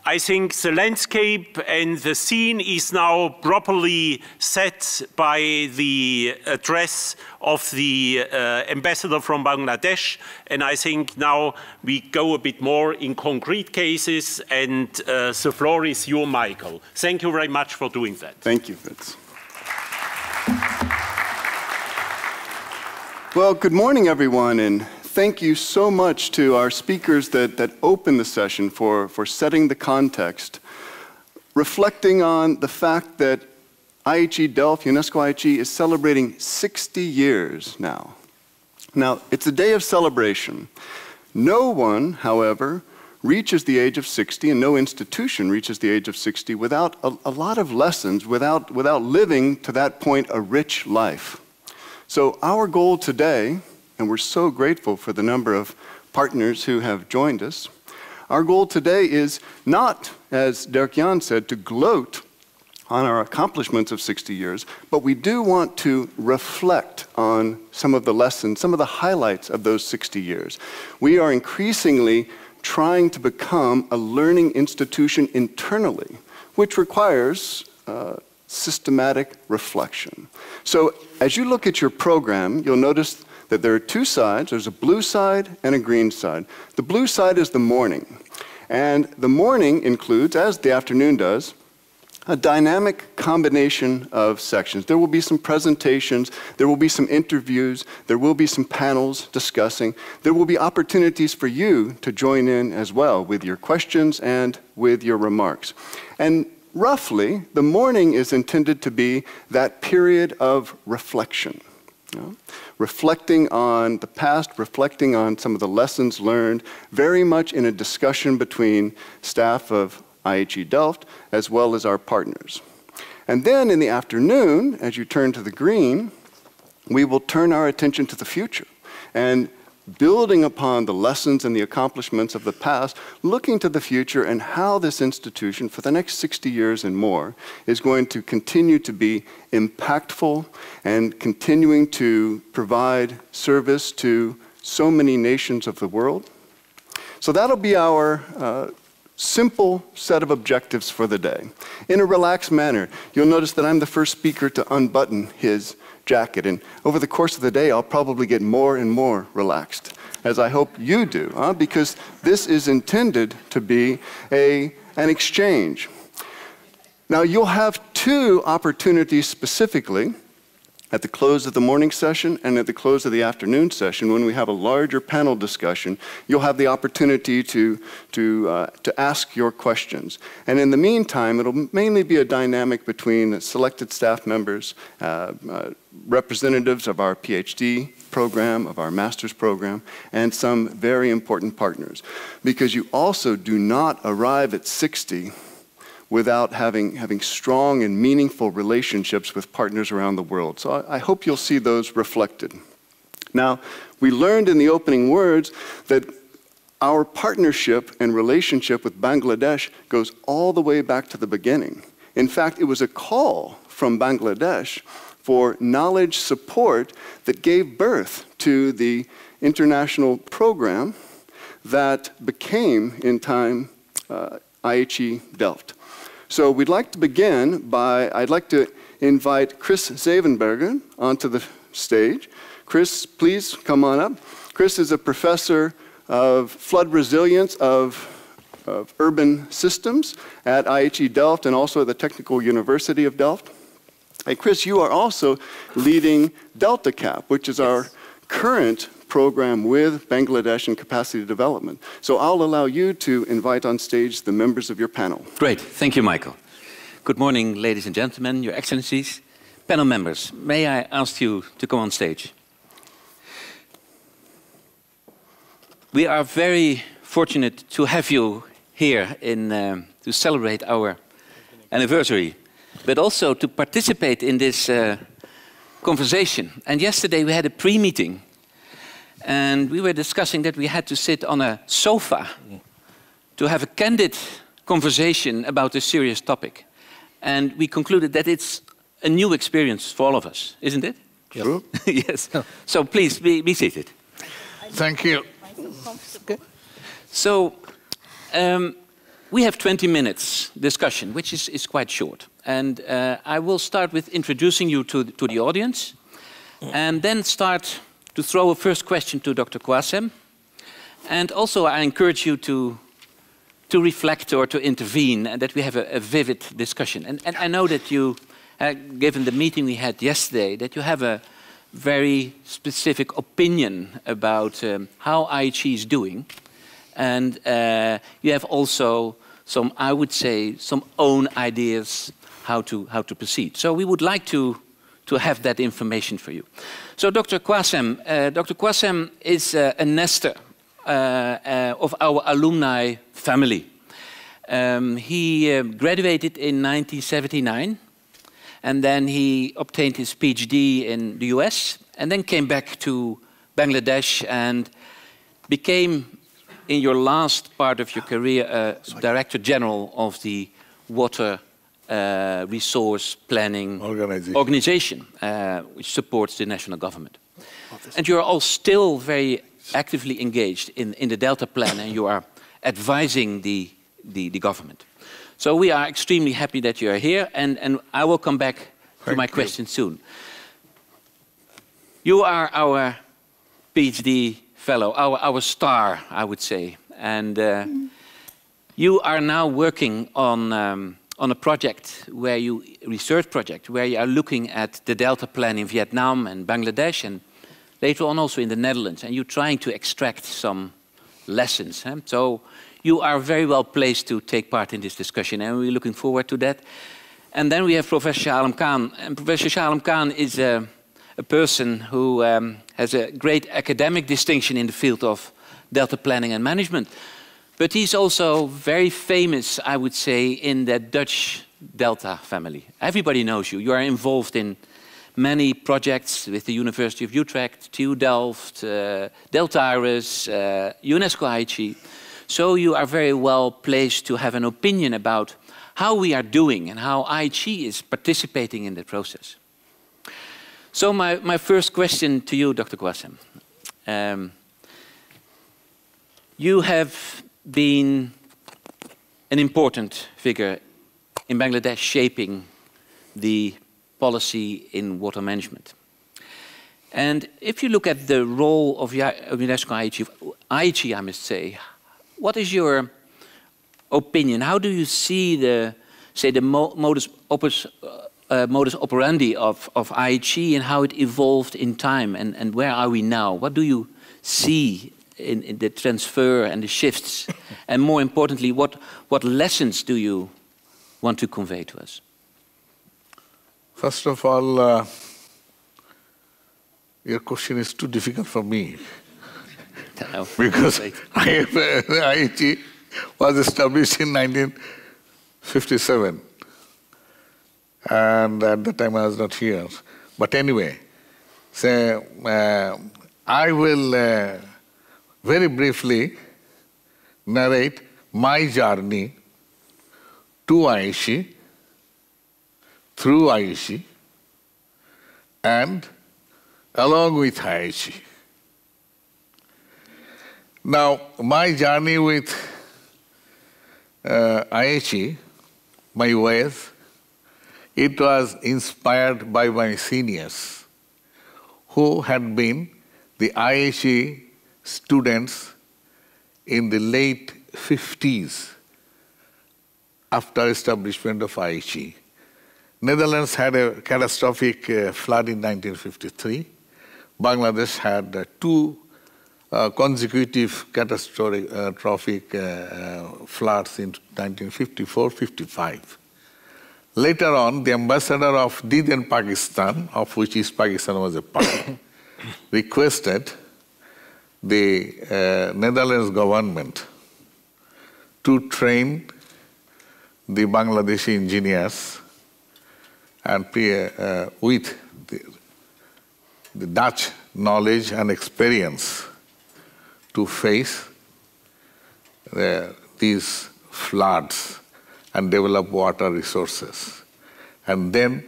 I think the landscape and the scene is now properly set by the address of the uh, ambassador from Bangladesh. And I think now we go a bit more in concrete cases. And uh, the floor is your Michael. Thank you very much for doing that. Thank you, Fritz. Well, good morning, everyone, and thank you so much to our speakers that, that opened the session for, for setting the context, reflecting on the fact that IHE Delft, UNESCO IHE, is celebrating 60 years now. Now, it's a day of celebration. No one, however, reaches the age of 60, and no institution reaches the age of 60 without a, a lot of lessons, without, without living to that point a rich life. So, our goal today and we're so grateful for the number of partners who have joined us. Our goal today is not, as Dirk Jan said, to gloat on our accomplishments of 60 years, but we do want to reflect on some of the lessons, some of the highlights of those 60 years. We are increasingly trying to become a learning institution internally, which requires uh, systematic reflection. So, as you look at your program, you'll notice that there are two sides. There's a blue side and a green side. The blue side is the morning. And the morning includes, as the afternoon does, a dynamic combination of sections. There will be some presentations, there will be some interviews, there will be some panels discussing. There will be opportunities for you to join in as well with your questions and with your remarks. And roughly, the morning is intended to be that period of reflection. You know? reflecting on the past, reflecting on some of the lessons learned, very much in a discussion between staff of IHE Delft as well as our partners. And then in the afternoon, as you turn to the green, we will turn our attention to the future and building upon the lessons and the accomplishments of the past, looking to the future and how this institution, for the next 60 years and more, is going to continue to be impactful and continuing to provide service to so many nations of the world. So that'll be our uh, simple set of objectives for the day. In a relaxed manner, you'll notice that I'm the first speaker to unbutton his jacket. And over the course of the day, I'll probably get more and more relaxed, as I hope you do, huh? because this is intended to be a, an exchange. Now, you'll have two opportunities specifically at the close of the morning session and at the close of the afternoon session, when we have a larger panel discussion, you'll have the opportunity to, to, uh, to ask your questions. And in the meantime, it'll mainly be a dynamic between selected staff members, uh, uh, representatives of our PhD program, of our master's program, and some very important partners. Because you also do not arrive at 60 without having, having strong and meaningful relationships with partners around the world. So I, I hope you'll see those reflected. Now, we learned in the opening words that our partnership and relationship with Bangladesh goes all the way back to the beginning. In fact, it was a call from Bangladesh for knowledge support that gave birth to the international program that became, in time, uh, IHE Delft. So we'd like to begin by, I'd like to invite Chris Zevenbergen onto the stage. Chris, please come on up. Chris is a professor of flood resilience of of Urban Systems at IHE Delft and also at the Technical University of Delft. And Chris, you are also leading DeltaCap, which is yes. our current program with Bangladesh and capacity development. So I'll allow you to invite on stage the members of your panel. Great. Thank you, Michael. Good morning, ladies and gentlemen, your excellencies, panel members. May I ask you to come on stage? We are very fortunate to have you here in, uh, to celebrate our anniversary, but also to participate in this uh, conversation. And yesterday we had a pre-meeting, and we were discussing that we had to sit on a sofa to have a candid conversation about a serious topic. And we concluded that it's a new experience for all of us, isn't it? True. yes. So please be, be seated. Thank you. So um, we have 20 minutes discussion, which is, is quite short. And uh, I will start with introducing you to, to the audience and then start to throw a first question to Dr. Quassem. And also I encourage you to, to reflect or to intervene and that we have a, a vivid discussion. And, and I know that you, uh, given the meeting we had yesterday, that you have a, very specific opinion about um, how IHE is doing. And uh, you have also some, I would say, some own ideas how to, how to proceed. So we would like to, to have that information for you. So Dr. Quassem, uh, Dr. Quassem is uh, a nester uh, uh, of our alumni family. Um, he uh, graduated in 1979 and then he obtained his PhD in the US and then came back to Bangladesh and became, in your last part of your career, a Director General of the Water uh, Resource Planning Organization, organization uh, which supports the national government. And you are all still very actively engaged in, in the Delta Plan and you are advising the, the, the government. So we are extremely happy that you are here, and, and I will come back Thank to my you. question soon. You are our PhD fellow, our, our star, I would say. And uh, you are now working on, um, on a project where you, research project, where you are looking at the Delta Plan in Vietnam and Bangladesh, and later on also in the Netherlands, and you're trying to extract some lessons. So you are very well placed to take part in this discussion, and we're looking forward to that. And then we have Professor Shah Alam Khan. And Professor Shah Alam Khan is a, a person who um, has a great academic distinction in the field of delta planning and management. But he's also very famous, I would say, in the Dutch Delta family. Everybody knows you. You are involved in many projects with the University of Utrecht, TU Delft, uh, Deltares, uh, UNESCO IHE. So you are very well placed to have an opinion about how we are doing and how IHE is participating in the process. So my, my first question to you, Dr. Quassem. Um, you have been an important figure in Bangladesh shaping the policy in water management. And if you look at the role of UNESCO IHE, I must say, what is your opinion? How do you see the, say, the modus, opus, uh, uh, modus operandi of, of IHE and how it evolved in time and, and where are we now? What do you see in, in the transfer and the shifts? and more importantly, what, what lessons do you want to convey to us? First of all, uh, your question is too difficult for me. because IHE was established in 1957. And at the time I was not here. But anyway, so, uh, I will uh, very briefly narrate my journey to IHE, through IHE, and along with IHE. Now, my journey with uh, IHE, my ways, it was inspired by my seniors who had been the IHE students in the late 50s after establishment of IHE. Netherlands had a catastrophic uh, flood in 1953. Bangladesh had uh, two uh, consecutive catastrophic uh, uh, floods in 1954-55. Later on, the ambassador of the then Pakistan, of which East Pakistan was a part, requested the uh, Netherlands government to train the Bangladeshi engineers and uh, with the, the Dutch knowledge and experience to face these floods and develop water resources. And then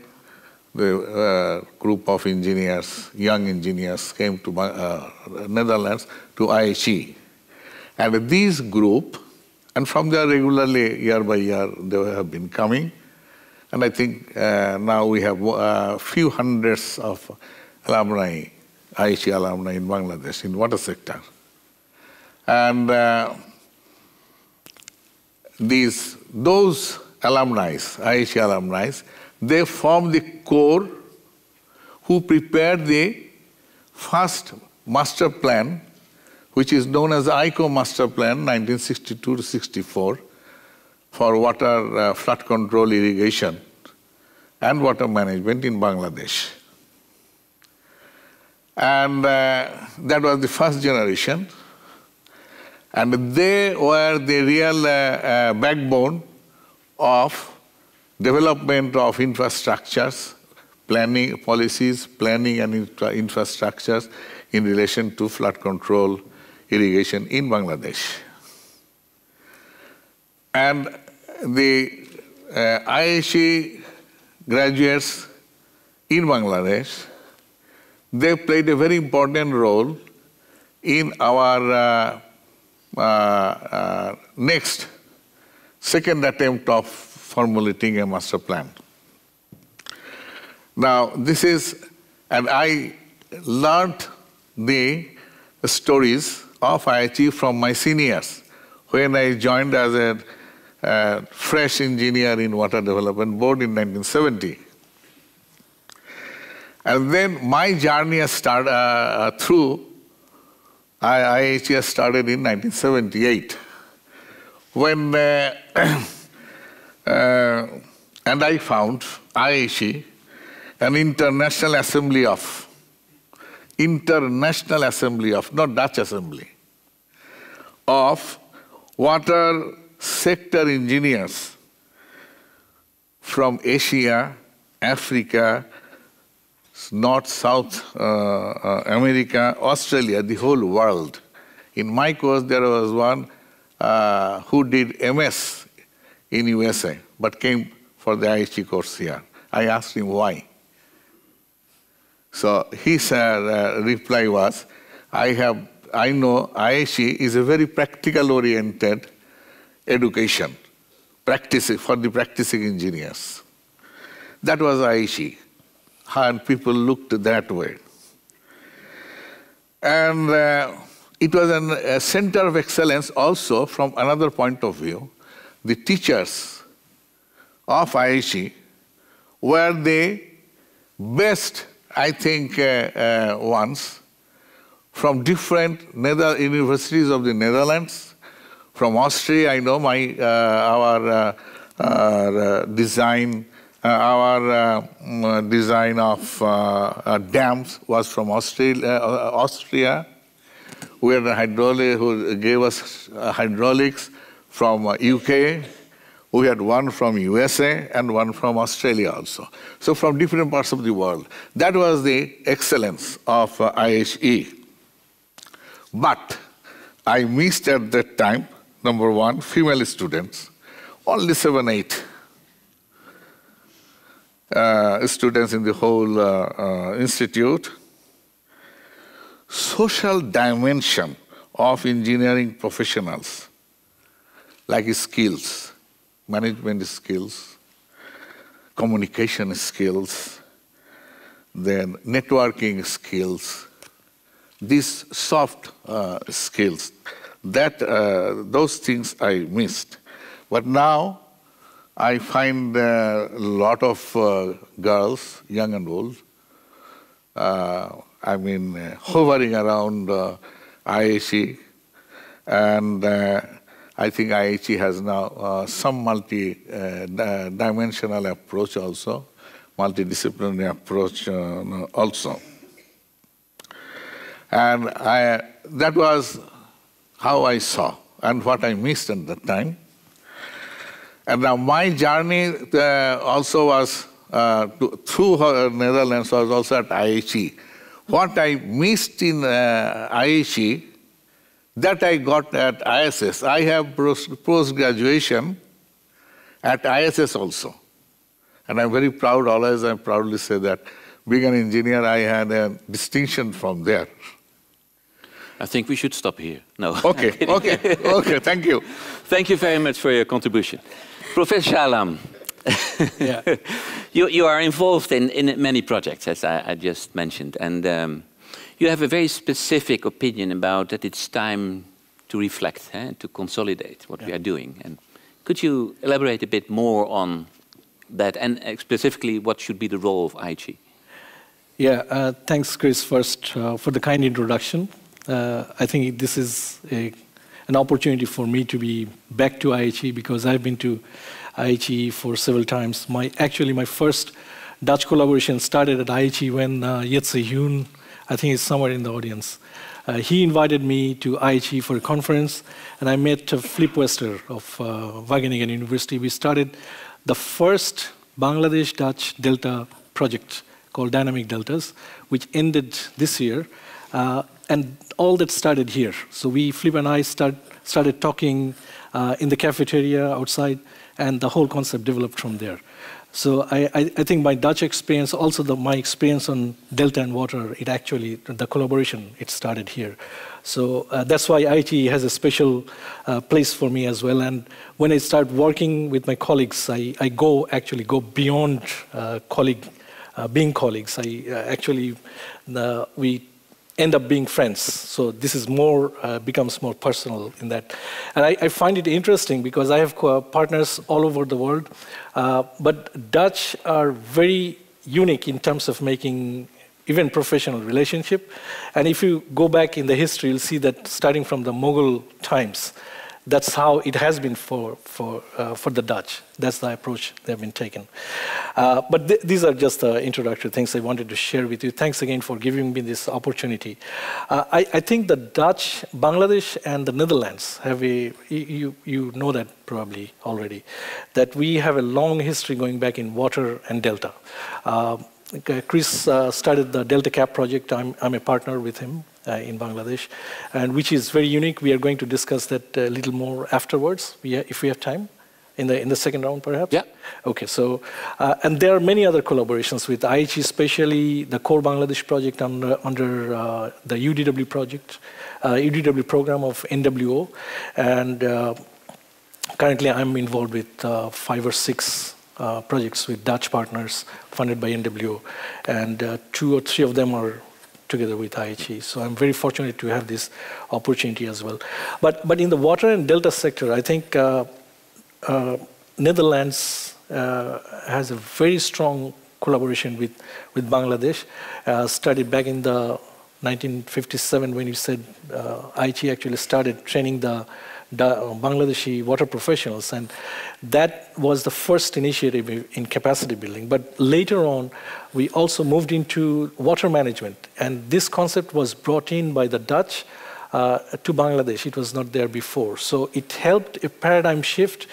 the uh, group of engineers, young engineers, came to uh, Netherlands to IHE. And this group, and from there regularly, year by year, they have been coming. And I think uh, now we have a uh, few hundreds of alumni, IHE alumni in Bangladesh, in water sector. And uh, these, those alumni, IHE alumni, they form the core who prepared the first master plan, which is known as ICO Master Plan 1962 to 64 for water uh, flood control irrigation and water management in Bangladesh. And uh, that was the first generation. And they were the real uh, uh, backbone of development of infrastructures, planning policies, planning and infra infrastructures in relation to flood control irrigation in Bangladesh. And the uh, IHE graduates in Bangladesh, they played a very important role in our uh, uh, uh, next second attempt of formulating a master plan. Now, this is, and I learned the stories of IHE from my seniors when I joined as a uh, fresh engineer in Water Development Board in 1970. And then my journey started uh, through IHE started in 1978 when uh, uh, and I found IHE an international assembly of international assembly of not Dutch assembly of water sector engineers from Asia, Africa, North, South uh, uh, America, Australia, the whole world. In my course, there was one uh, who did MS in USA, but came for the IHE course here. I asked him why. So his uh, reply was, I have, I know IHE is a very practical-oriented education, practice for the practicing engineers. That was IHE and people looked that way. And uh, it was an, a center of excellence also from another point of view. The teachers of IHE were the best, I think, uh, uh, ones from different Nether universities of the Netherlands. From Austria, I know my, uh, our uh, uh, design uh, our uh, mm, design of uh, dams was from Austria. We had a hydraulic who gave us hydraulics from UK. We had one from USA and one from Australia also. So from different parts of the world. That was the excellence of uh, IHE. But I missed at that time, number one, female students, only seven, eight uh, students in the whole uh, uh, institute. Social dimension of engineering professionals, like skills, management skills, communication skills, then networking skills, these soft uh, skills, that uh, those things I missed. But now I find a lot of uh, girls, young and old, uh, I mean, uh, hovering around uh, IHE. And uh, I think IHE has now uh, some multi-dimensional approach also, multidisciplinary approach also. And I, that was how I saw and what I missed at that time. And now my journey uh, also was uh, to, through Netherlands was also at IHE. What I missed in uh, IHE, that I got at ISS. I have post-graduation at ISS also. And I'm very proud, always I proudly say that being an engineer, I had a distinction from there. I think we should stop here. No. Okay, okay, okay, thank you. Thank you very much for your contribution. Professor Shah Alam, yeah. you, you are involved in, in many projects, as I, I just mentioned, and um, you have a very specific opinion about that it's time to reflect, eh, to consolidate what yeah. we are doing. And could you elaborate a bit more on that, and specifically what should be the role of IHE? Yeah, uh, thanks, Chris, first uh, for the kind introduction. Uh, I think this is a an opportunity for me to be back to IHE because I've been to IHE for several times. My actually my first Dutch collaboration started at IHE when uh, Jetse I think is somewhere in the audience. Uh, he invited me to IHE for a conference, and I met uh, Flip Wester of uh, Wageningen University. We started the first Bangladesh-Dutch Delta project called Dynamic Deltas, which ended this year. Uh, and all that started here. So we, Flip and I, start, started talking uh, in the cafeteria outside, and the whole concept developed from there. So I, I, I think my Dutch experience, also the, my experience on Delta and water, it actually, the collaboration, it started here. So uh, that's why IHE has a special uh, place for me as well. And when I start working with my colleagues, I, I go actually go beyond uh, colleague, uh, being colleagues. I uh, actually, we end up being friends. So this is more, uh, becomes more personal in that. And I, I, find it interesting because I have partners all over the world, uh, but Dutch are very unique in terms of making even professional relationship. And if you go back in the history, you'll see that starting from the Mughal times, that's how it has been for, for, uh, for the Dutch. That's the approach they've been taken. Uh, but th these are just the introductory things I wanted to share with you. Thanks again for giving me this opportunity. Uh, I, I, think the Dutch, Bangladesh, and the Netherlands have a, you, you know that probably already, that we have a long history going back in water and delta. Uh, Chris uh, started the Delta Cap project. I'm, I'm a partner with him uh, in Bangladesh, and which is very unique. We are going to discuss that a little more afterwards, if we have time. In the, in the second round, perhaps? Yeah. Okay, so, uh, and there are many other collaborations with IHE, especially the Core Bangladesh project under, under uh, the UDW project, UDW uh, program of NWO. And uh, currently I'm involved with uh, five or six projects with Dutch partners funded by NWO. And two or three of them are together with IHE. So I'm very fortunate to have this opportunity as well. But, but in the water and delta sector, I think uh, uh, Netherlands uh, has a very strong collaboration with, with Bangladesh. Uh, started back in the 1957 when you said uh, IHE actually started training the Bangladeshi water professionals, and that was the first initiative in capacity building. But later on, we also moved into water management, and this concept was brought in by the Dutch uh, to Bangladesh. It was not there before, so it helped a paradigm shift.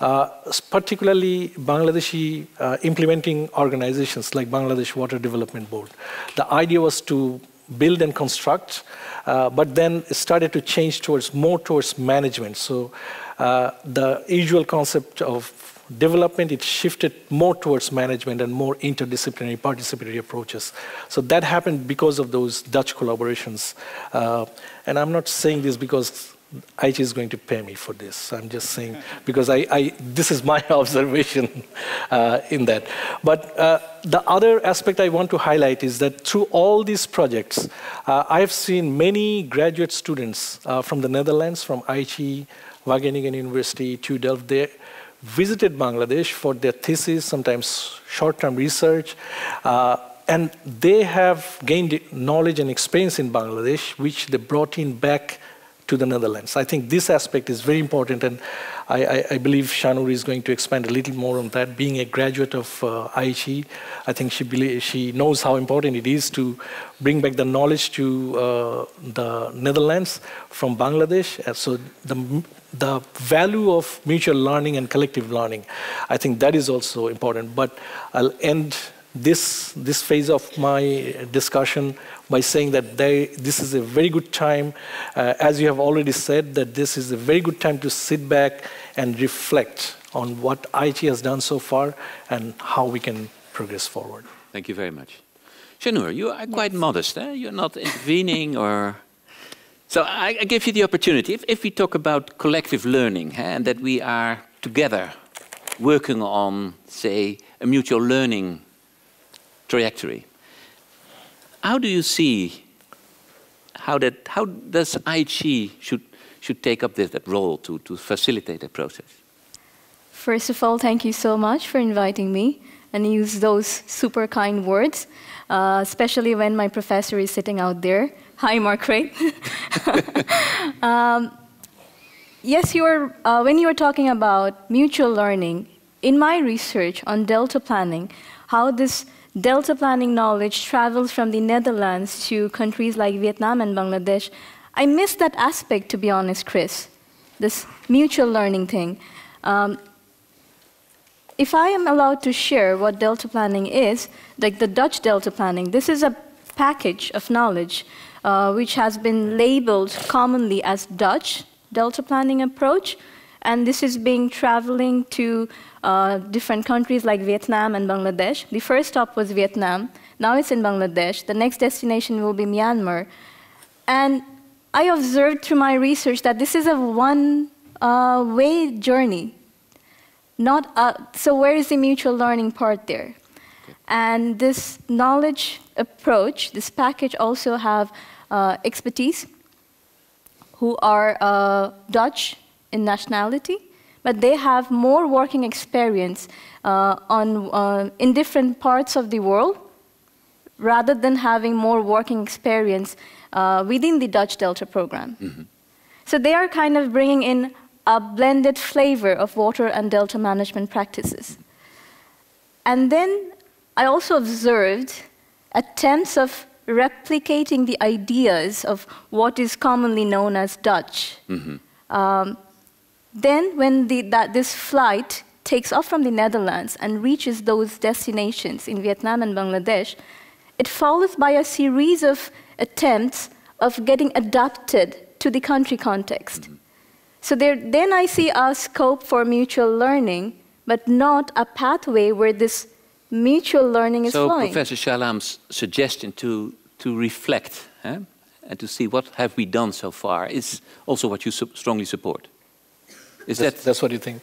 Uh, particularly Bangladeshi uh, implementing organizations like Bangladesh Water Development Board. The idea was to build and construct uh, but then it started to change towards more towards management. So uh, the usual concept of development, it shifted more towards management and more interdisciplinary, participatory approaches. So that happened because of those Dutch collaborations. Uh, and I'm not saying this because IHE is going to pay me for this. I'm just saying because I, I this is my observation uh, in that. But uh, the other aspect I want to highlight is that through all these projects, uh, I've seen many graduate students uh, from the Netherlands, from IHE, Wageningen University, to Delft, they visited Bangladesh for their thesis, sometimes short-term research, uh, and they have gained knowledge and experience in Bangladesh, which they brought in back to the Netherlands. I think this aspect is very important, and I, I, I believe Shanur is going to expand a little more on that. Being a graduate of uh, IHE, I think she, believe, she knows how important it is to bring back the knowledge to uh, the Netherlands from Bangladesh. Uh, so the, the value of mutual learning and collective learning, I think that is also important. But I'll end this, this phase of my discussion by saying that they, this is a very good time, uh, as you have already said, that this is a very good time to sit back and reflect on what IHE has done so far and how we can progress forward. Thank you very much. Shanur, you are quite yes. modest. Eh? You're not intervening or... So I, I, give you the opportunity. If, if we talk about collective learning eh, and that we are together working on, say, a mutual learning trajectory, how do you see how that how does IHE should should take up this, that role to, to facilitate that process? First of all, thank you so much for inviting me and use those super kind words, uh, especially when my professor is sitting out there. Hi, Mark Ray. um, yes, you are, uh, when you were talking about mutual learning, in my research on delta planning, how this Delta planning knowledge travels from the Netherlands to countries like Vietnam and Bangladesh. I miss that aspect, to be honest, Chris, this mutual learning thing. Um, if I am allowed to share what Delta planning is, like the Dutch Delta planning, this is a package of knowledge uh, which has been labeled commonly as Dutch Delta planning approach, and this is being traveling to uh, different countries like Vietnam and Bangladesh. The first stop was Vietnam. Now it's in Bangladesh. The next destination will be Myanmar. And I observed through my research that this is a one-way uh, journey. Not a, so where is the mutual learning part there? And this knowledge approach, this package also have uh, expertise who are uh, Dutch in nationality, but they have more working experience uh, on, uh, in different parts of the world rather than having more working experience uh, within the Dutch Delta program. Mm -hmm. So they are kind of bringing in a blended flavor of water and delta management practices. And then I also observed attempts of replicating the ideas of what is commonly known as Dutch. Mm -hmm. um, then, when the, that, this flight takes off from the Netherlands and reaches those destinations in Vietnam and Bangladesh, it follows by a series of attempts of getting adapted to the country context. Mm -hmm. So there, then I see a scope for mutual learning, but not a pathway where this mutual learning is so flowing. So Professor Shah Alam's suggestion to, to reflect eh, and to see what have we done so far is also what you su strongly support. Is that's, that that's what you think?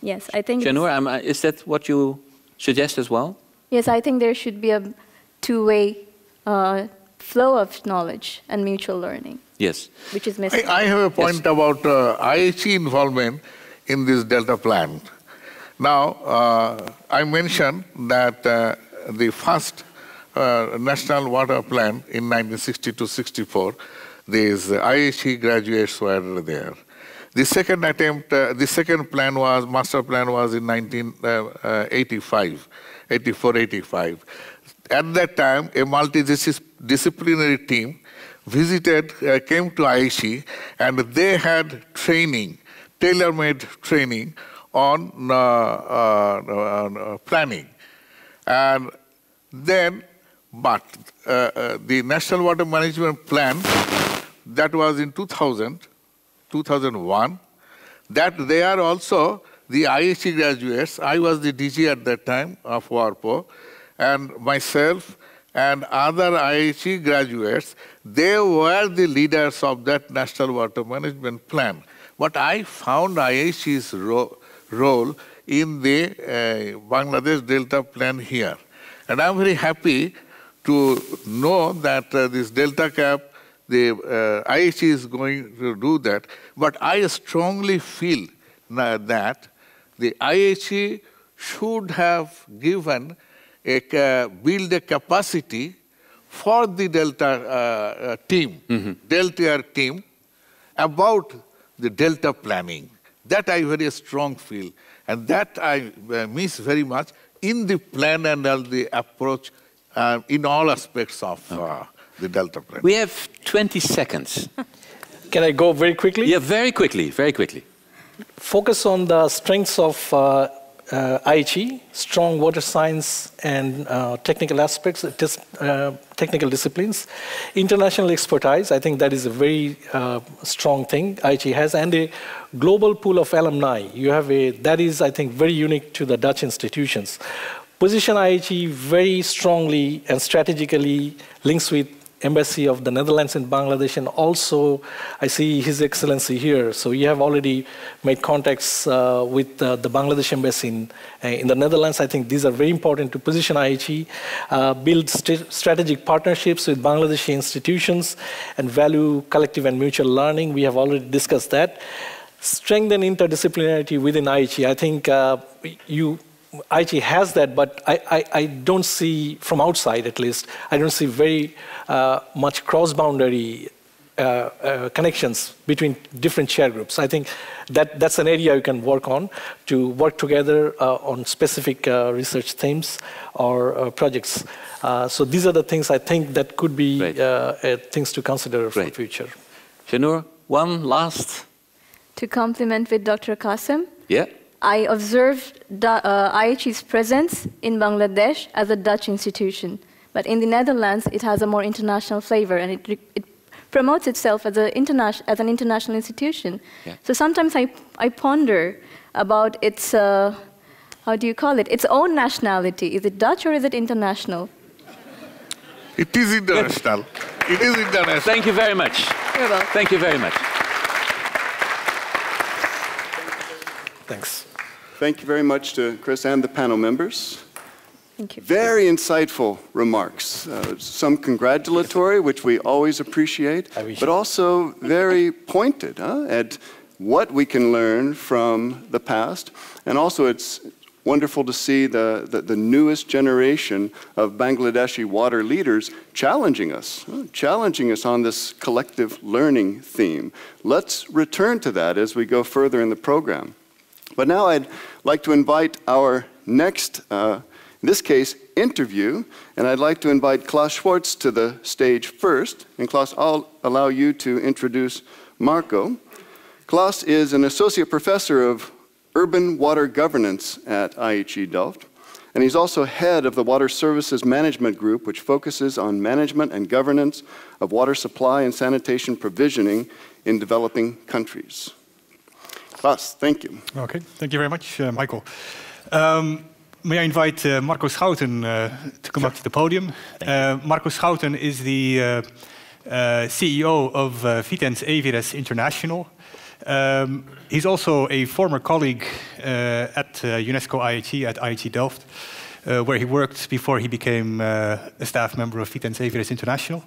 Yes, I think. Shanur, is that what you suggest as well? Yes, I think there should be a two-way uh, flow of knowledge and mutual learning. Yes. Which is missing. I, I have a point yes. about uh, IHE involvement in this Delta plan. Now, uh, I mentioned that uh, the first uh, national water plan in 1962-64, these IHE graduates were there. The second attempt, uh, the second plan was, master plan was in 1985, 84, 85. At that time, a multidisciplinary team visited, uh, came to IHE, and they had training, tailor-made training on uh, uh, uh, planning. And then, but uh, the National Water Management Plan, that was in 2000, 2001, that they are also the IHE graduates. I was the DG at that time of WARPO, and myself and other IHE graduates, they were the leaders of that National Water Management Plan. But I found IHE's ro role in the uh, Bangladesh Delta Plan here. And I'm very happy to know that uh, this Delta Cap the uh, IHE is going to do that. But I strongly feel that the IHE should have given a, uh, build a capacity for the Delta uh, uh, team, mm-hmm. Delta team, about the Delta planning. That I very strong feel, and that I uh, miss very much in the plan and the approach uh, in all aspects of uh, okay. The Delta plan. We have 20 seconds. Can I go very quickly? Yeah, very quickly, very quickly. Focus on the strengths of uh, uh, IHE, strong water science and uh, technical aspects, uh, technical disciplines. International expertise, I think that is a very uh, strong thing IHE has, and a global pool of alumni. You have a, that is, I think, very unique to the Dutch institutions. Position IHE very strongly and strategically links with Embassy of the Netherlands in Bangladesh, and also I see His Excellency here. So you have already made contacts uh, with uh, the Bangladesh Embassy in, uh, in, the Netherlands. I think these are very important to position IHE, uh, build st strategic partnerships with Bangladeshi institutions, and value collective and mutual learning. We have already discussed that. Strengthen interdisciplinarity within IHE. I think uh, you IHE has that, but I, I, I, don't see, from outside at least, I don't see very uh, much cross-boundary uh, uh, connections between different chair groups. I think that that's an area you can work on to work together uh, on specific uh, research themes or uh, projects. so these are the things I think that could be things to consider for the future. Shanur, one last. To complement with Dr. Qasim. Yeah. I observed uh, IHE's presence in Bangladesh as a Dutch institution, but in the Netherlands it has a more international flavor and it, it promotes itself as, a as an international institution. Yeah. So sometimes I, I ponder about its, uh, how do you call it, its own nationality. Is it Dutch or is it international? It is international. it is international. Thank you very much. You're. Thank you very much. Thanks. Thank you very much to Chris and the panel members. Thank you. Very insightful remarks. Uh, some congratulatory, which we always appreciate, but also very pointed huh, at what we can learn from the past. And also, it's wonderful to see the, the, the, newest generation of Bangladeshi water leaders challenging us, challenging us on this collective learning theme. Let's return to that as we go further in the program. But now I'd like to invite our next, uh, in this case, interview, and I'd like to invite Klaus Schwartz to the stage first. And Klaus, I'll allow you to introduce Marco. Klaus is an associate professor of urban water governance at IHE Delft. And he's also head of the Water Services Management Group, which focuses on management and governance of water supply and sanitation provisioning in developing countries. Klaus, thank you. Okay, thank you very much, uh, Michael. Um, may I invite uh, Marco Schouten uh, to come sure. up to the podium? Uh, Marco Schouten is the uh, uh, CEO of uh, Vitens Evides International. Um, he's also a former colleague at UNESCO IHE at IHE Delft, where he worked before he became a staff member of Vitens Evides International.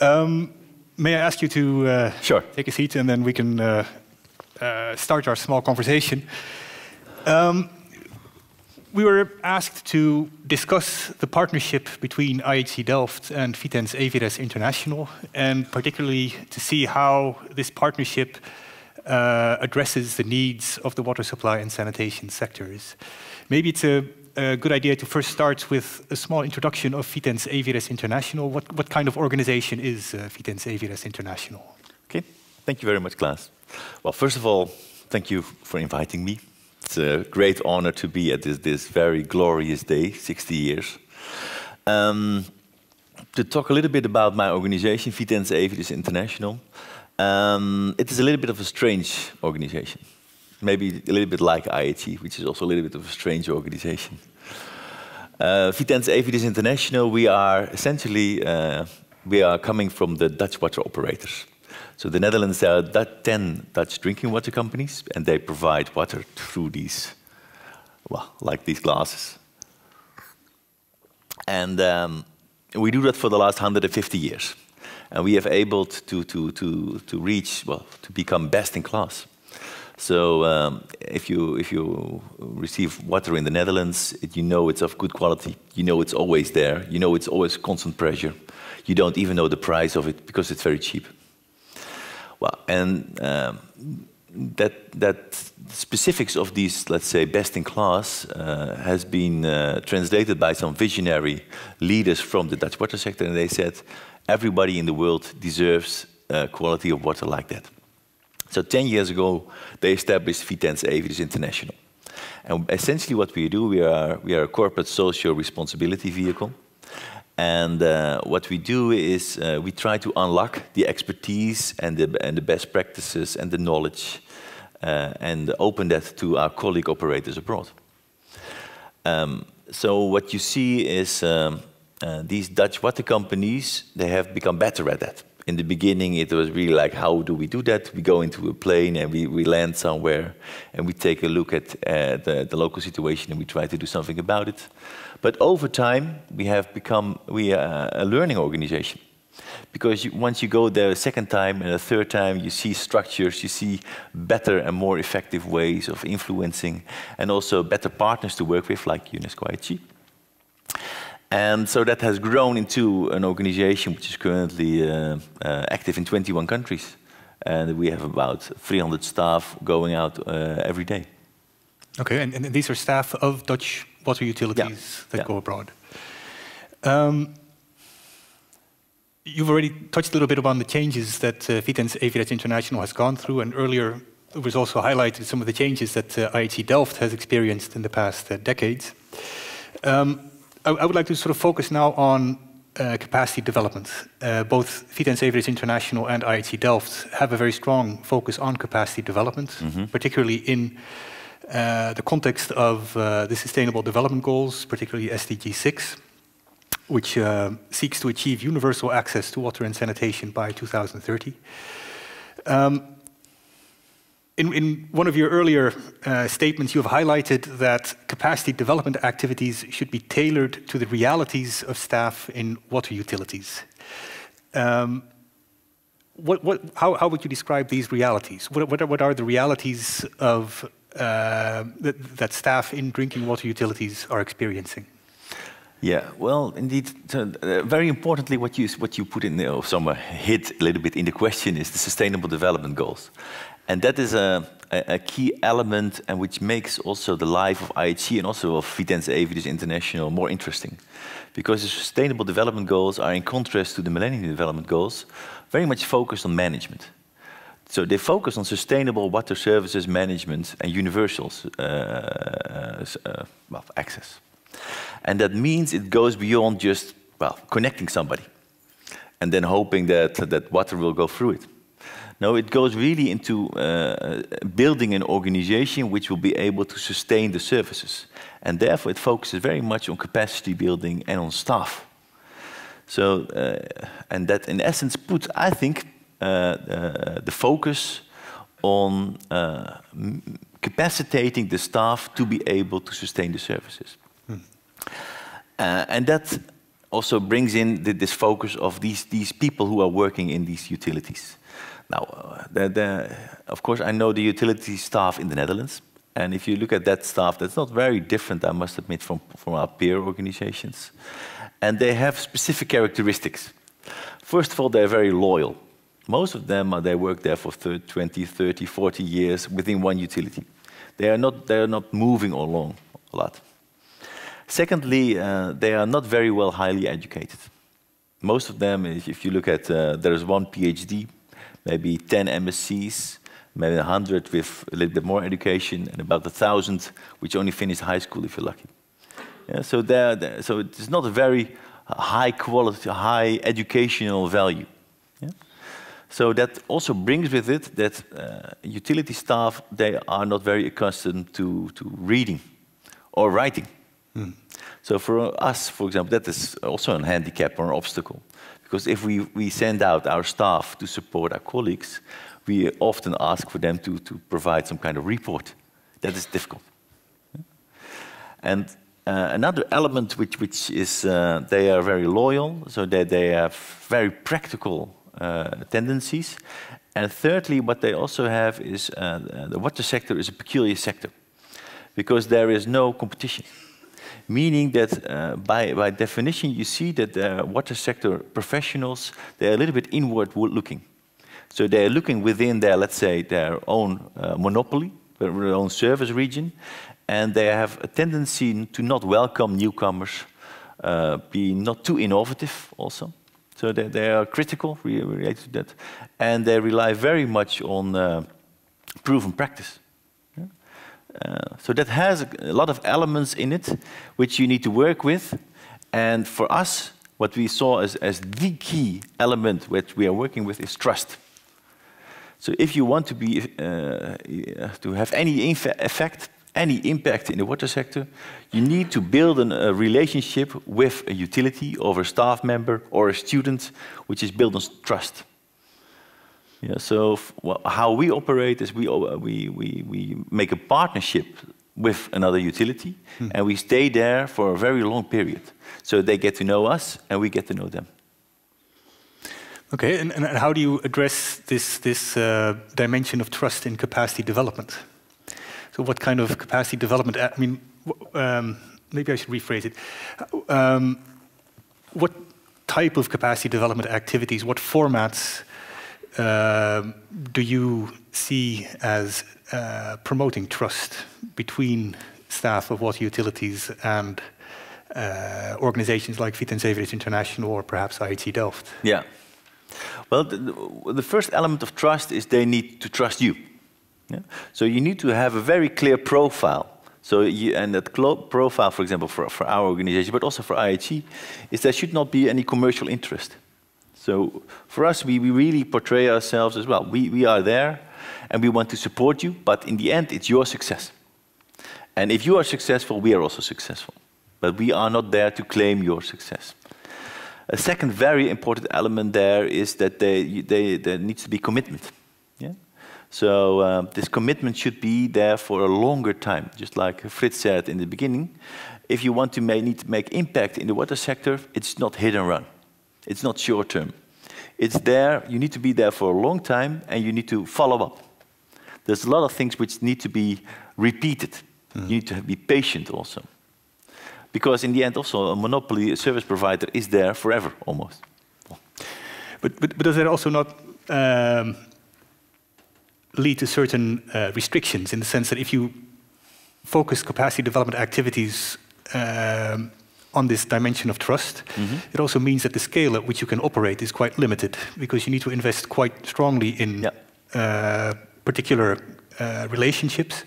Um, may I ask you to sure. take a seat and then we can uh, start our small conversation. Um, we were asked to discuss the partnership between IHE Delft and Vitens Evides International, and particularly to see how this partnership uh, addresses the needs of the water supply and sanitation sectors. Maybe it's a, a, good idea to first start with a small introduction of Vitens Evides International. What, what kind of organization is uh, Vitens Evides International? Okay, thank you very much, Klaas. Well, first of all, thank you for inviting me. It's a great honor to be at this, this very glorious day, 60 years. Um, to talk a little bit about my organization, Vitens Evides International. Um, it is a little bit of a strange organization. Maybe a little bit like IHE, which is also a little bit of a strange organization. Uh, Vitens Evides International, we are essentially, uh, we are coming from the Dutch water operators. So the Netherlands, there are 10 Dutch drinking water companies, and they provide water through these, well, like these glasses. And um, we do that for the last 150 years. And we have able to, to, to, to reach, well, to become best in class. So um, if you if you receive water in the Netherlands, it, you know it's of good quality. You know it's always there. You know it's always constant pressure. You don't even know the price of it because it's very cheap. Well, and um, that that specifics of these, let's say, best in class, uh, has been uh, translated by some visionary leaders from the Dutch water sector, and they said everybody in the world deserves uh, quality of water like that. So 10 years ago, they established Vitens Evides International. And essentially what we do, we are, we are a corporate social responsibility vehicle. And uh, what we do is uh, we try to unlock the expertise and the, and the best practices and the knowledge uh, and open that to our colleague operators abroad. Um, so what you see is um, uh, these Dutch water companies, they have become better at that in the beginning, it was really like, how do we do that? We go into a plane and we, we land somewhere and we take a look at uh, the, the local situation and we try to do something about it. But over time, we have become we are a learning organization. Because you, once you go there a second time and a third time, you see structures, you see better and more effective ways of influencing, and also better partners to work with, like UNESCO. And so that has grown into an organization which is currently uh, uh, active in 21 countries. And we have about 300 staff going out uh, every day. Okay, and, and, these are staff of Dutch water utilities yeah. that yeah. go abroad. Um, you've already touched a little bit upon the changes that uh, Vitens Evides International has gone through, and earlier it was also highlighted some of the changes that uh, IHE Delft has experienced in the past uh, decades. Um, I, I, would like to sort of focus now on uh, capacity development. Uh, both Vitens Evides International and IHE Delft have a very strong focus on capacity development, mm -hmm. particularly in the context of uh, the Sustainable Development Goals, particularly SDG 6, which uh, seeks to achieve universal access to water and sanitation by 2030. Um, in, in, one of your earlier uh, statements, you have highlighted that capacity development activities should be tailored to the realities of staff in water utilities. Um, what, what, how, how, would you describe these realities? What, what, are, what are, the realities of uh, that, that, staff in drinking water utilities are experiencing? Yeah, well, indeed, so, uh, very importantly, what you, what you put in there, or somewhere hit a little bit in the question, is the Sustainable Development Goals. And that is a, a, a, key element and which makes also the life of IHE and also of Vitens Evides International more interesting. Because the Sustainable Development Goals are in contrast to the Millennium Development Goals, very much focused on management. So they focus on sustainable water services management and universal uh, uh, well, access. And that means it goes beyond just well, connecting somebody and then hoping that, that water will go through it. No, it goes really into uh, building an organization which will be able to sustain the services. And therefore, it focuses very much on capacity building and on staff. So, uh, and that in essence puts, I think, uh, uh the focus on uh, capacitating the staff to be able to sustain the services. Hmm. Uh, and that also brings in the, this focus of these, these people who are working in these utilities. Now, uh, the, the, of course, I know the utility staff in the Netherlands. And if you look at that staff, that's not very different, I must admit, from, from our peer organizations. And they have specific characteristics. First of all, they're very loyal. Most of them, uh, they work there for 30, 20, 30, 40 years within one utility. They are not, they are not moving along a lot. Secondly, uh, they are not very well highly educated. Most of them, if you look at, uh, there's one PhD maybe 10 MSCs, maybe 100 with a little bit more education, and about 1,000 which only finished high school if you're lucky. Yeah, so, there, so it's not a very high quality, high educational value. So that also brings with it that uh, utility staff, they are not very accustomed to, to reading or writing. Mm. So for us, for example, that is also a handicap or an obstacle. Because if we, we send out our staff to support our colleagues, we often ask for them to, to provide some kind of report. That is difficult. And uh, another element which, which is uh, they are very loyal, so that they have very practical tendencies, And thirdly, what they also have is uh, the water sector is a peculiar sector because there is no competition. Meaning that uh, by, by definition, you see that the water sector professionals, they're a little bit inward looking. So they're looking within their, let's say, their own uh, monopoly, their own service region, and they have a tendency to not welcome newcomers, uh, be not too innovative also. So they, they are critical related to that. And they rely very much on uh, proven practice. Uh, so that has a lot of elements in it which you need to work with. And for us, what we saw as, as the key element which we are working with is trust. So if you want to, be, uh, to have any effect, any impact in the water sector, you need to build an, a relationship with a utility or a staff member or a student, which is built on trust. Yeah, so well, how we operate is we, we, we, we make a partnership with another utility, hmm. and we stay there for a very long period. So they get to know us, and we get to know them. Okay, and, and how do you address this, this uh, dimension of trust in capacity development? So what kind of capacity development, I mean, um, maybe I should rephrase it. Um, what type of capacity development activities, what formats uh, do you see as uh, promoting trust between staff of water utilities and uh, organizations like and International or perhaps IHE Delft? Yeah. Well, the, the, first element of trust is they need to trust you. Yeah? So you need to have a very clear profile. So you, and that profile, for example, for, for our organization, but also for IHE, is there should not be any commercial interest. So for us, we, we really portray ourselves as well. We, we are there and we want to support you, but in the end, it's your success. And if you are successful, we are also successful. But we are not there to claim your success. A second very important element there is that they, they, there needs to be commitment. So um, this commitment should be there for a longer time, just like Fritz said in the beginning. If you want to make, need to make impact in the water sector, it's not hit and run. It's not short term. It's there, you need to be there for a long time and you need to follow up. There's a lot of things which need to be repeated. Mm. You need to be patient also. Because in the end also a monopoly a service provider is there forever almost. But, but, but does that also not um, lead to certain uh, restrictions in the sense that if you focus capacity development activities um, on this dimension of trust, mm -hmm. it also means that the scale at which you can operate is quite limited because you need to invest quite strongly in yeah. uh, particular uh, relationships.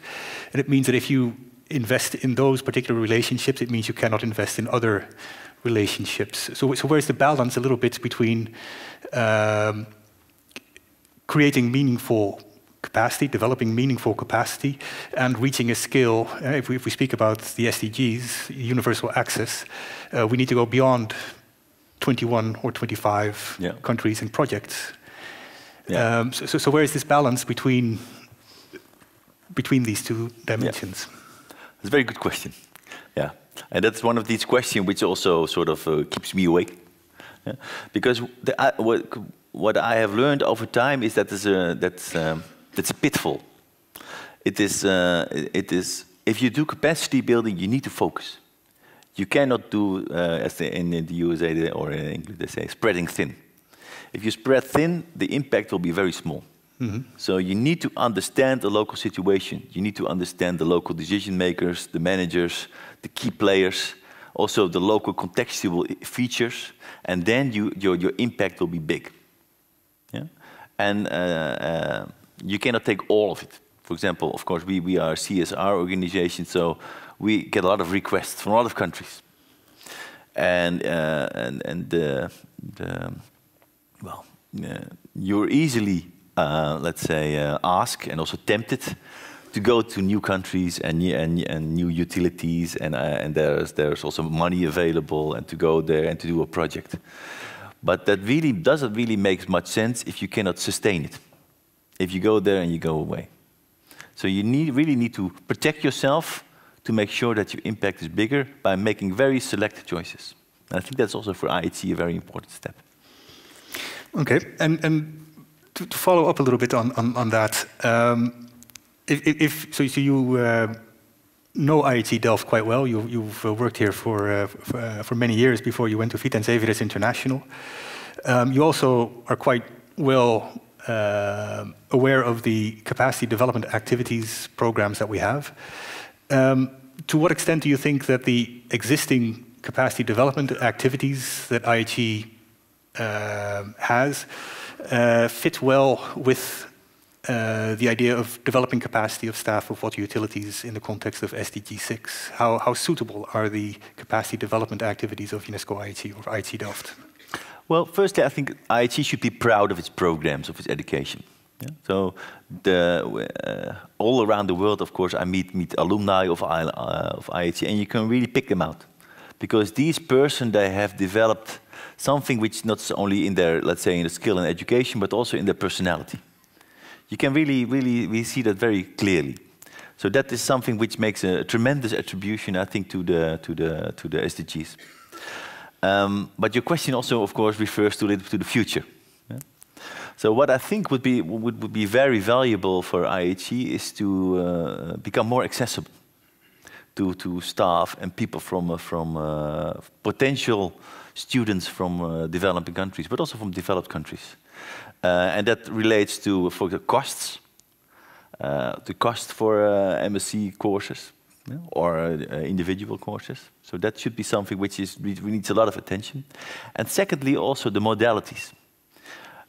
And it means that if you invest in those particular relationships, it means you cannot invest in other relationships. So, so where's the balance a little bit between um, creating meaningful capacity, developing meaningful capacity, and reaching a scale. Uh, if, we, if, we, speak about the SDGs, universal access, uh, we need to go beyond 21 or 25 yeah. countries and projects. Yeah. Um, so, so, where is this balance between between these two dimensions? Yeah. It's a very good question. Yeah, and that's one of these questions which also sort of uh, keeps me awake. Yeah? Because the, uh, what, what I have learned over time is that there's a, that's um, that's a pitfall. It is, uh, it is, if you do capacity building, you need to focus. You cannot do, uh, as in, in the USA or in England, they say, spreading thin. If you spread thin, the impact will be very small. Mm -hmm. So you need to understand the local situation. You need to understand the local decision makers, the managers, the key players, also the local contextual features, and then you, your, your impact will be big. Yeah? And uh, uh, you cannot take all of it. For example, of course, we, we are a CSR organization, so we get a lot of requests from a lot of countries. And, uh, and, and the, the well, uh, you're easily, uh, let's say, uh, asked and also tempted to go to new countries and, and, and new utilities, and, uh, and there's, there's also money available, and to go there and to do a project. But that really doesn't really make much sense if you cannot sustain it if you go there and you go away. So you need, really need to protect yourself to make sure that your impact is bigger by making very selected choices. And I think that's also for IHE a very important step. Okay, and, and to, to, follow up a little bit on, on, on that, um, if, if, so, so you uh, know IHE Delft quite well. You, you've uh, worked here for, uh, for, uh, for, many years before you went to Vitens Evides International. Um, you also are quite well uh, aware of the capacity development activities programs that we have. Um, to what extent do you think that the existing capacity development activities that IHE uh, has uh, fit well with uh, the idea of developing capacity of staff of water utilities in the context of SDG 6? How, how suitable are the capacity development activities of UNESCO IHE or IHE Delft? Well, firstly, I think IHE should be proud of its programs, of its education. Yeah? So, the, uh, all around the world, of course, I meet, meet alumni of, uh, of IHE, and you can really pick them out. Because these persons, they have developed something which not only in their, let's say, in the skill and education, but also in their personality. You can really, really, we see that very clearly. So that is something which makes a tremendous attribution, I think, to the, to the, to the SDGs. Um, but your question also, of course, refers to, to the future. Yeah? So what I think would be, would, would be very valuable for IHE is to uh, become more accessible to, to staff and people from, uh, from uh, potential students from uh, developing countries, but also from developed countries. Uh, and that relates to for the costs, uh, the cost for MSc courses, or uh, individual courses. So that should be something which is needs a lot of attention. And secondly, also the modalities.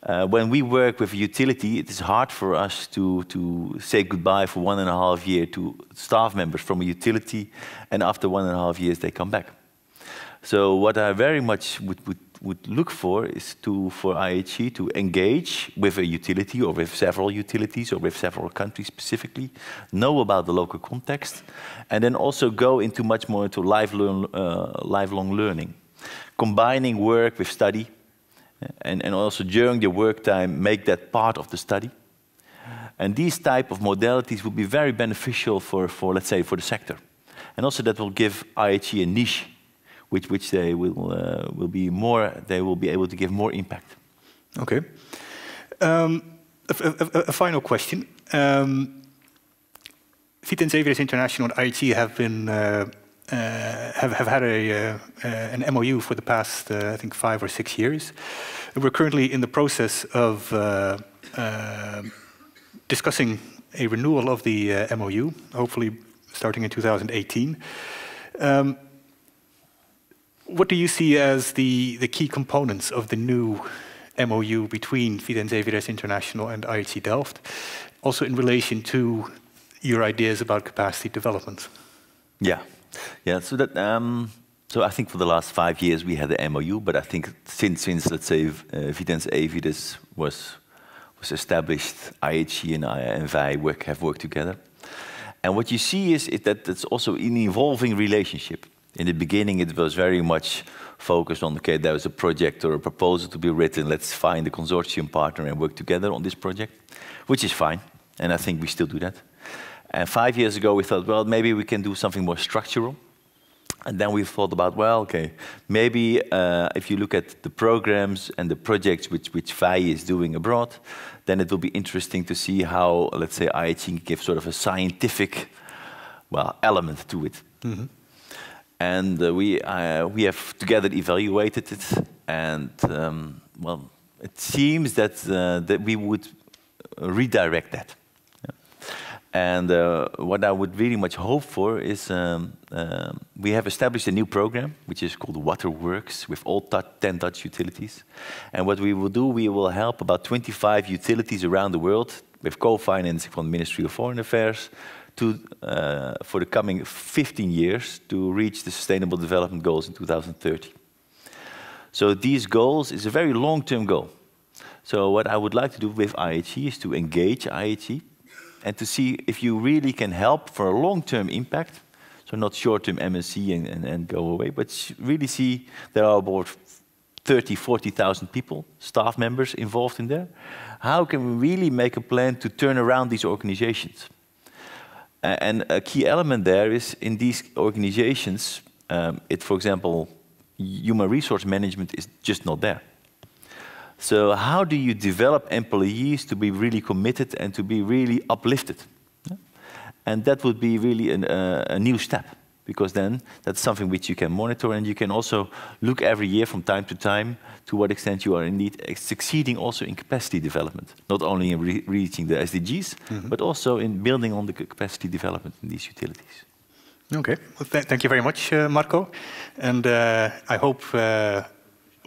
Uh, when we work with a utility, it is hard for us to, to say goodbye for one and a half year to staff members from a utility, and after one and a half years they come back. So what I very much would, would would look for is to, for IHE to engage with a utility or with several utilities or with several countries specifically, know about the local context, and then also go into much more into lifelong, uh, lifelong learning, combining work with study, and, and also during the work time make that part of the study. And these type of modalities would be very beneficial for, for let's say, for the sector. And also that will give IHE a niche which, which they will, uh, will be more, they will be able to give more impact. Okay. Um, a, a, a, final question. Um, and Evides International and IHE have been uh, uh, have, have had a, uh, uh an MOU for the past, uh, I think, five or six years. We're currently in the process of uh, discussing a renewal of the MOU, hopefully starting in 2018. Um, what do you see as the, the key components of the new MOU between Vitens Evides International and IHE Delft, also in relation to your ideas about capacity development? Yeah, yeah. So that um, so I think for the last five years we had the MOU, but I think since since let's say uh, Vitens Evides was was established, IHE and I and VI work, have worked together. And what you see is, is that it's also an evolving relationship. In the beginning, it was very much focused on, okay, there was a project or a proposal to be written, let's find a consortium partner and work together on this project, which is fine, and I think we still do that. And five years ago, we thought, well, maybe we can do something more structural. And then we thought about, well, okay, maybe uh, if you look at the programs and the projects which, which VAI is doing abroad, then it will be interesting to see how, let's say, IHE can give sort of a scientific, well, element to it. Mm -hmm and uh, we uh, we have together evaluated it, and um, well, it seems that uh, that we would redirect that. And uh, what I would really much hope for is um, um, we have established a new program which is called Waterworks with all 10 Dutch utilities. And what we will do, we will help about 25 utilities around the world with co-financing from the Ministry of Foreign Affairs to, uh, for the coming 15 years to reach the Sustainable Development Goals in 2030. So these goals is a very long-term goal. So what I would like to do with IHE is to engage IHE and to see if you really can help for a long-term impact. So not short-term MSc and, and, and, go away, but really see there are about 30, 40,000 people, staff members involved in there. How can we really make a plan to turn around these organizations? And a key element there is in these organizations, um, it, for example, human resource management is just not there. So how do you develop employees to be really committed and to be really uplifted? And that would be really an, uh, a new step because then that's something which you can monitor and you can also look every year from time to time to what extent you are indeed succeeding also in capacity development, not only in re reaching the SDGs, mm -hmm. but also in building on the capacity development in these utilities. Okay, well, th thank you very much, uh, Marco. And uh, I hope uh,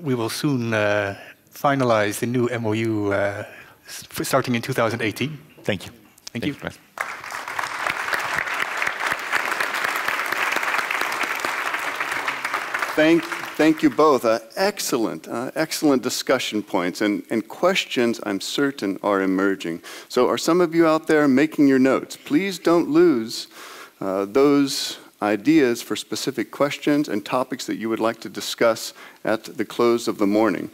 we will soon uh, finalize the new MOU uh, starting in 2018. Thank you. Thank, thank you. you. Thank, thank you both. Uh, excellent, uh, excellent discussion points and, and questions I'm certain are emerging. So are some of you out there making your notes? Please don't lose uh, those ideas for specific questions and topics that you would like to discuss at the close of the morning.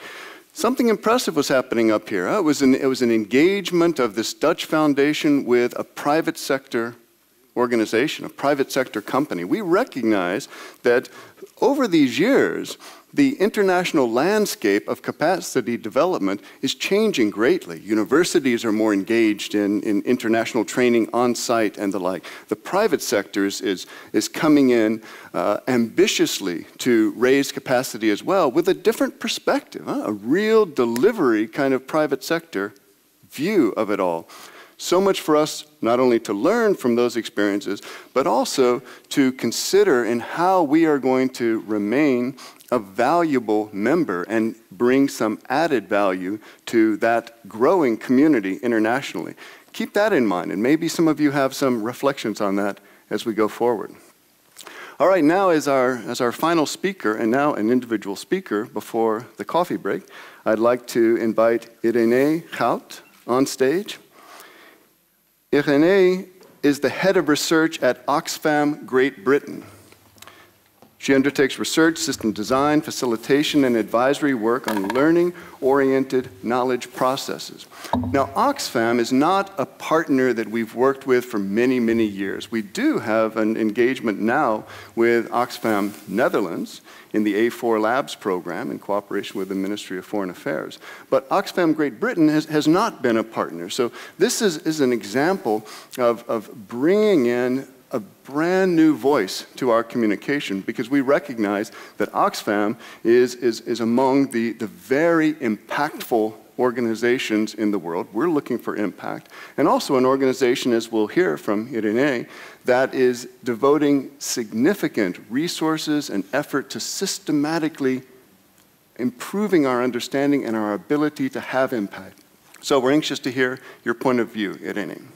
Something impressive was happening up here. It was, an, it was an engagement of this Dutch foundation with a private sector organization, a private sector company. We recognize that over these years, the international landscape of capacity development is changing greatly. Universities are more engaged in, in international training on site and the like. The private sector is, is, coming in uh, ambitiously to raise capacity as well with a different perspective, huh? a real delivery kind of private sector view of it all. So much for us not only to learn from those experiences, but also to consider in how we are going to remain a valuable member and bring some added value to that growing community internationally. Keep that in mind, and maybe some of you have some reflections on that as we go forward. All right, now as our, as our final speaker, and now an individual speaker before the coffee break, I'd like to invite Irene Guijt on stage. Irene is the head of research at Oxfam Great Britain. She undertakes research, system design, facilitation, and advisory work on learning oriented knowledge processes. Now, Oxfam is not a partner that we've worked with for many, many years. We do have an engagement now with Oxfam Netherlands in the A4 Labs program in cooperation with the Ministry of Foreign Affairs. But Oxfam Great Britain has, has not been a partner. So this is, is an example of, of bringing in a brand new voice to our communication because we recognize that Oxfam is, is, is among the, the very impactful organizations in the world. We're looking for impact. And also an organization, as we'll hear from Irene, that is devoting significant resources and effort to systematically improving our understanding and our ability to have impact. So we're anxious to hear your point of view, Irene.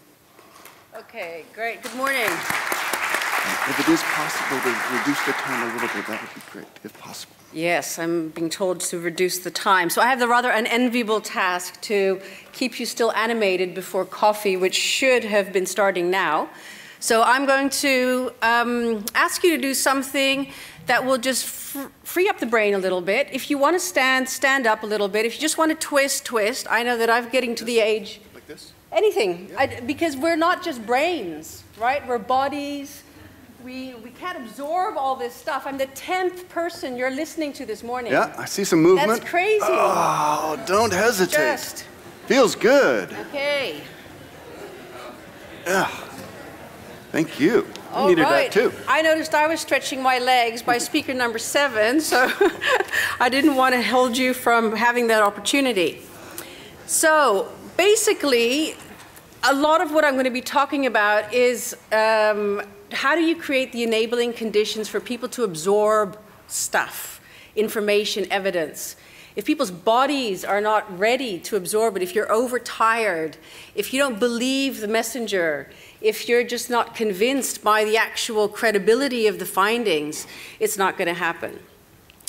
Okay, great. Good morning. If it is possible to reduce the time a little bit, that would be great, if possible. Yes, I'm being told to reduce the time. So I have the rather unenviable task to keep you still animated before coffee, which should have been starting now. So I'm going to um, ask you to do something that will just fr free up the brain a little bit. If you want to stand, stand up a little bit. If you just want to twist, twist. I know that I'm getting to the age. Like this? Anything. Yeah. I, because we're not just brains, right? We're bodies we, we can't absorb all this stuff. I'm the 10th person you're listening to this morning. Yeah, I see some movement. That's crazy. Oh, don't hesitate. Just. Feels good. Okay. Yeah. Thank you. I needed right. that too. I noticed I was stretching my legs by speaker number seven, so I didn't want to hold you from having that opportunity. So basically, a lot of what I'm going to be talking about is um, how do you create the enabling conditions for people to absorb stuff, information, evidence? If people's bodies are not ready to absorb it, if you're overtired, if you don't believe the messenger, if you're just not convinced by the actual credibility of the findings, it's not going to happen.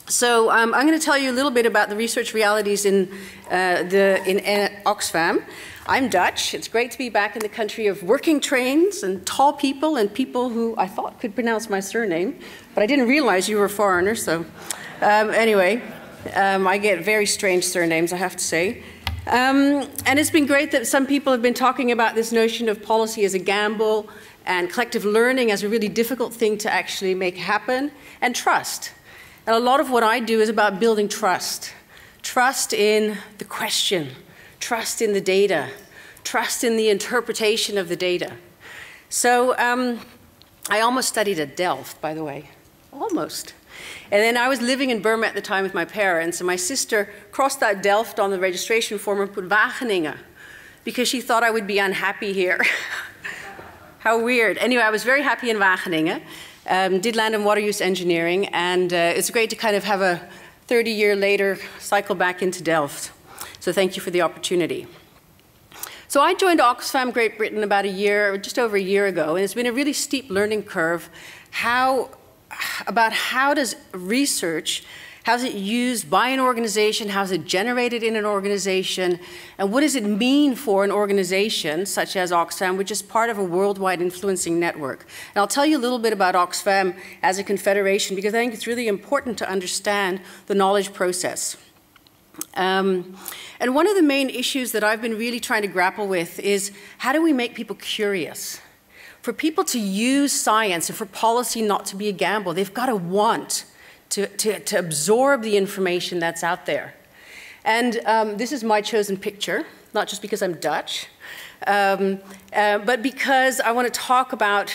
So um, I'm going to tell you a little bit about the research realities in, uh, the, in Oxfam. I'm Dutch. It's great to be back in the country of working trains and tall people and people who I thought could pronounce my surname, but I didn't realize you were a foreigner, so um, anyway, um, I get very strange surnames, I have to say. Um, and it's been great that some people have been talking about this notion of policy as a gamble and collective learning as a really difficult thing to actually make happen, and trust. And a lot of what I do is about building trust trust in the question, trust in the data, trust in the interpretation of the data. So um, I almost studied at Delft, by the way, almost. And then I was living in Burma at the time with my parents, and my sister crossed that Delft on the registration form and put Wageningen because she thought I would be unhappy here. How weird. Anyway, I was very happy in Wageningen. Um, did land and water use engineering, and uh, it's great to kind of have a 30 year later cycle back into Delft. So thank you for the opportunity. So I joined Oxfam Great Britain about a year, just over a year ago, and it's been a really steep learning curve how, about how does research How's it used by an organization? How's it generated in an organization? And what does it mean for an organization such as Oxfam, which is part of a worldwide influencing network? And I'll tell you a little bit about Oxfam as a confederation because I think it's really important to understand the knowledge process. Um, and one of the main issues that I've been really trying to grapple with is how do we make people curious? For people to use science and for policy not to be a gamble, they've got to want to, to, to absorb the information that's out there. And um, this is my chosen picture, not just because I'm Dutch, um, uh, but because I want to talk about,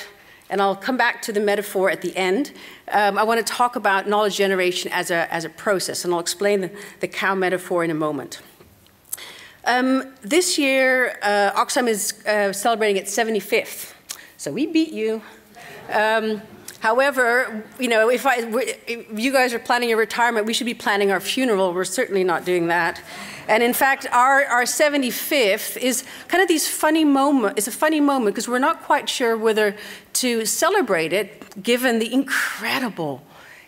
and I'll come back to the metaphor at the end, um, I want to talk about knowledge generation as a, as a process, and I'll explain the, the cow metaphor in a moment. Um, this year, uh, is uh, celebrating its 75th, so we beat you. However, you know, if, I, if you guys are planning your retirement, we should be planning our funeral. We're certainly not doing that. And in fact, our, our 75th is kind of these funny moment. It's a funny moment because we're not quite sure whether to celebrate it, given the incredible,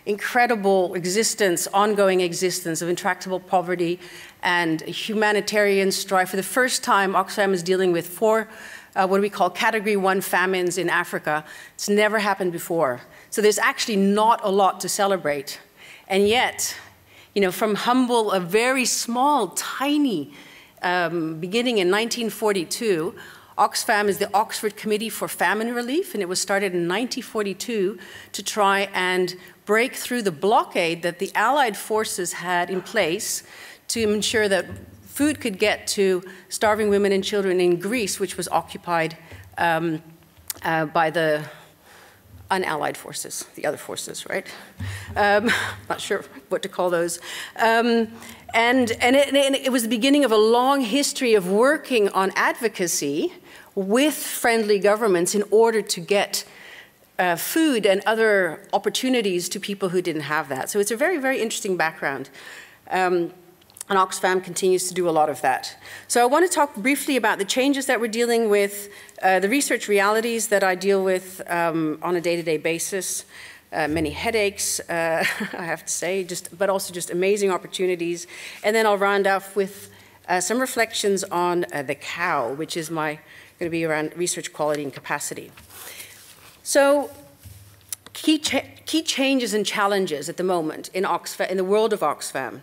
incredible existence, ongoing existence of intractable poverty and humanitarian strife. For the first time, Oxfam is dealing with four uh, what we call category one famines in Africa. It's never happened before. So there's actually not a lot to celebrate. And yet, you know, from humble, a very small, tiny um, beginning in 1942, Oxfam is the Oxford Committee for Famine Relief, and it was started in 1942 to try and break through the blockade that the Allied forces had in place to ensure that food could get to starving women and children in Greece, which was occupied um, uh, by the unallied forces, the other forces, right? Um, not sure what to call those. Um, and, and, it, and it was the beginning of a long history of working on advocacy with friendly governments in order to get uh, food and other opportunities to people who didn't have that. So it's a very, very interesting background. Um, and Oxfam continues to do a lot of that. So I want to talk briefly about the changes that we're dealing with, uh, the research realities that I deal with um, on a day-to-day -day basis, uh, many headaches, uh, I have to say, just, but also just amazing opportunities. And then I'll round off with uh, some reflections on uh, the cow, which is my going to be around research quality and capacity. So key, cha key changes and challenges at the moment in, Oxfam, in the world of Oxfam.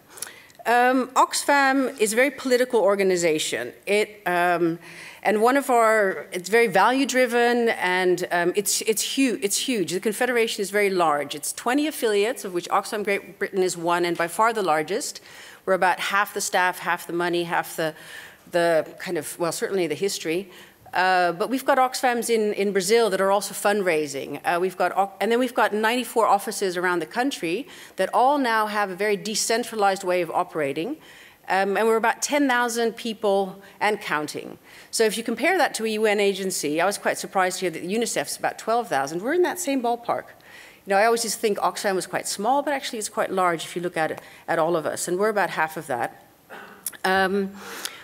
Um, Oxfam is a very political organization. It, um, and one of our, it's very value driven and um, it's, it's, huge, it's huge. The Confederation is very large. It's 20 affiliates, of which Oxfam Great Britain is one and by far the largest. We're about half the staff, half the money, half the, the kind of, well, certainly the history. Uh, but we've got Oxfams in, in Brazil that are also fundraising. Uh, we've got, and then we've got 94 offices around the country that all now have a very decentralized way of operating. Um, and we're about 10,000 people and counting. So if you compare that to a UN agency, I was quite surprised to hear that UNICEF's about 12,000. We're in that same ballpark. You know, I always to think Oxfam was quite small, but actually it's quite large if you look at it, at all of us, and we're about half of that. Um,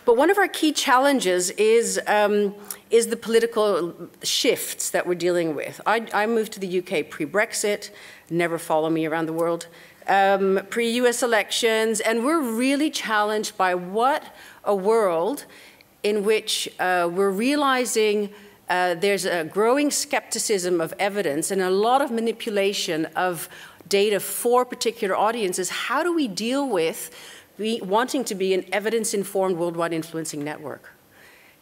but one of our key challenges is, um, is the political shifts that we're dealing with. I, I moved to the UK pre-Brexit, never follow me around the world, um, pre-US elections, and we're really challenged by what a world in which uh, we're realizing uh, there's a growing skepticism of evidence and a lot of manipulation of data for particular audiences. How do we deal with wanting to be an evidence-informed worldwide influencing network.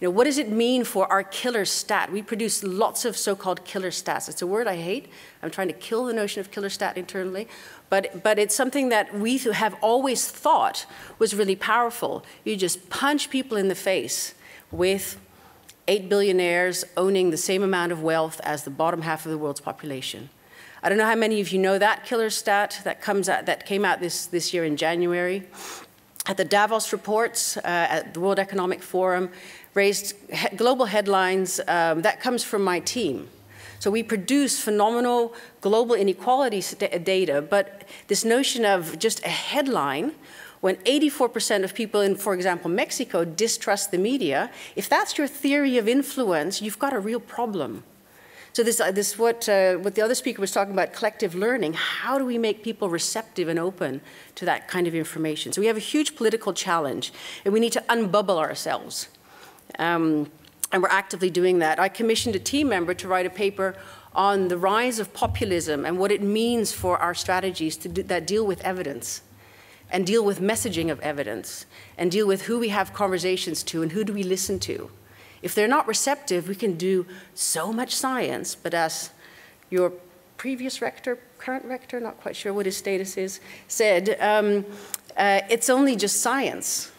You know, what does it mean for our killer stat? We produce lots of so-called killer stats. It's a word I hate. I'm trying to kill the notion of killer stat internally. But, but it's something that we have always thought was really powerful. You just punch people in the face with eight billionaires owning the same amount of wealth as the bottom half of the world's population. I don't know how many of you know that killer stat that, comes out, that came out this, this year in January. At the Davos reports, uh, at the World Economic Forum, raised he global headlines. Um, that comes from my team. So we produce phenomenal global inequality data, but this notion of just a headline, when 84% of people in, for example, Mexico distrust the media, if that's your theory of influence, you've got a real problem. So this, uh, this what, uh, what the other speaker was talking about, collective learning. How do we make people receptive and open to that kind of information? So we have a huge political challenge, and we need to unbubble ourselves. Um, and we're actively doing that. I commissioned a team member to write a paper on the rise of populism and what it means for our strategies do, that deal with evidence and deal with messaging of evidence and deal with who we have conversations to and who do we listen to. If they're not receptive, we can do so much science, but as your previous rector, current rector, not quite sure what his status is, said, um, uh, it's only just science.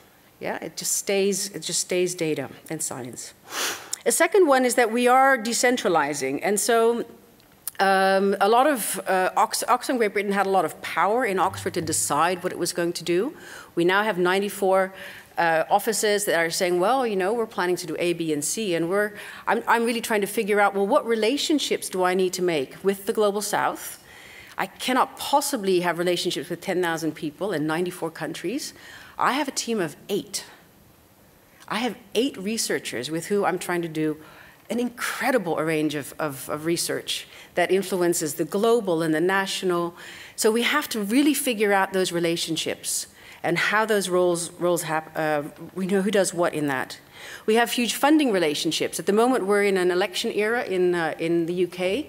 Yeah, it just stays, it just stays data and science. A second one is that we are decentralizing. And so um, a lot of, uh, Ox Great Britain had a lot of power in Oxford to decide what it was going to do. We now have 94 uh, offices that are saying, well, you know, we're planning to do A, B, and C, and we're, I'm, I'm really trying to figure out, well, what relationships do I need to make with the Global South? I cannot possibly have relationships with 10,000 people in 94 countries. I have a team of eight. I have eight researchers with who I'm trying to do an incredible range of, of, of, research that influences the global and the national. So we have to really figure out those relationships and how those roles, roles happen. Uh, we know who does what in that. We have huge funding relationships. At the moment, we're in an election era in, uh, in the UK.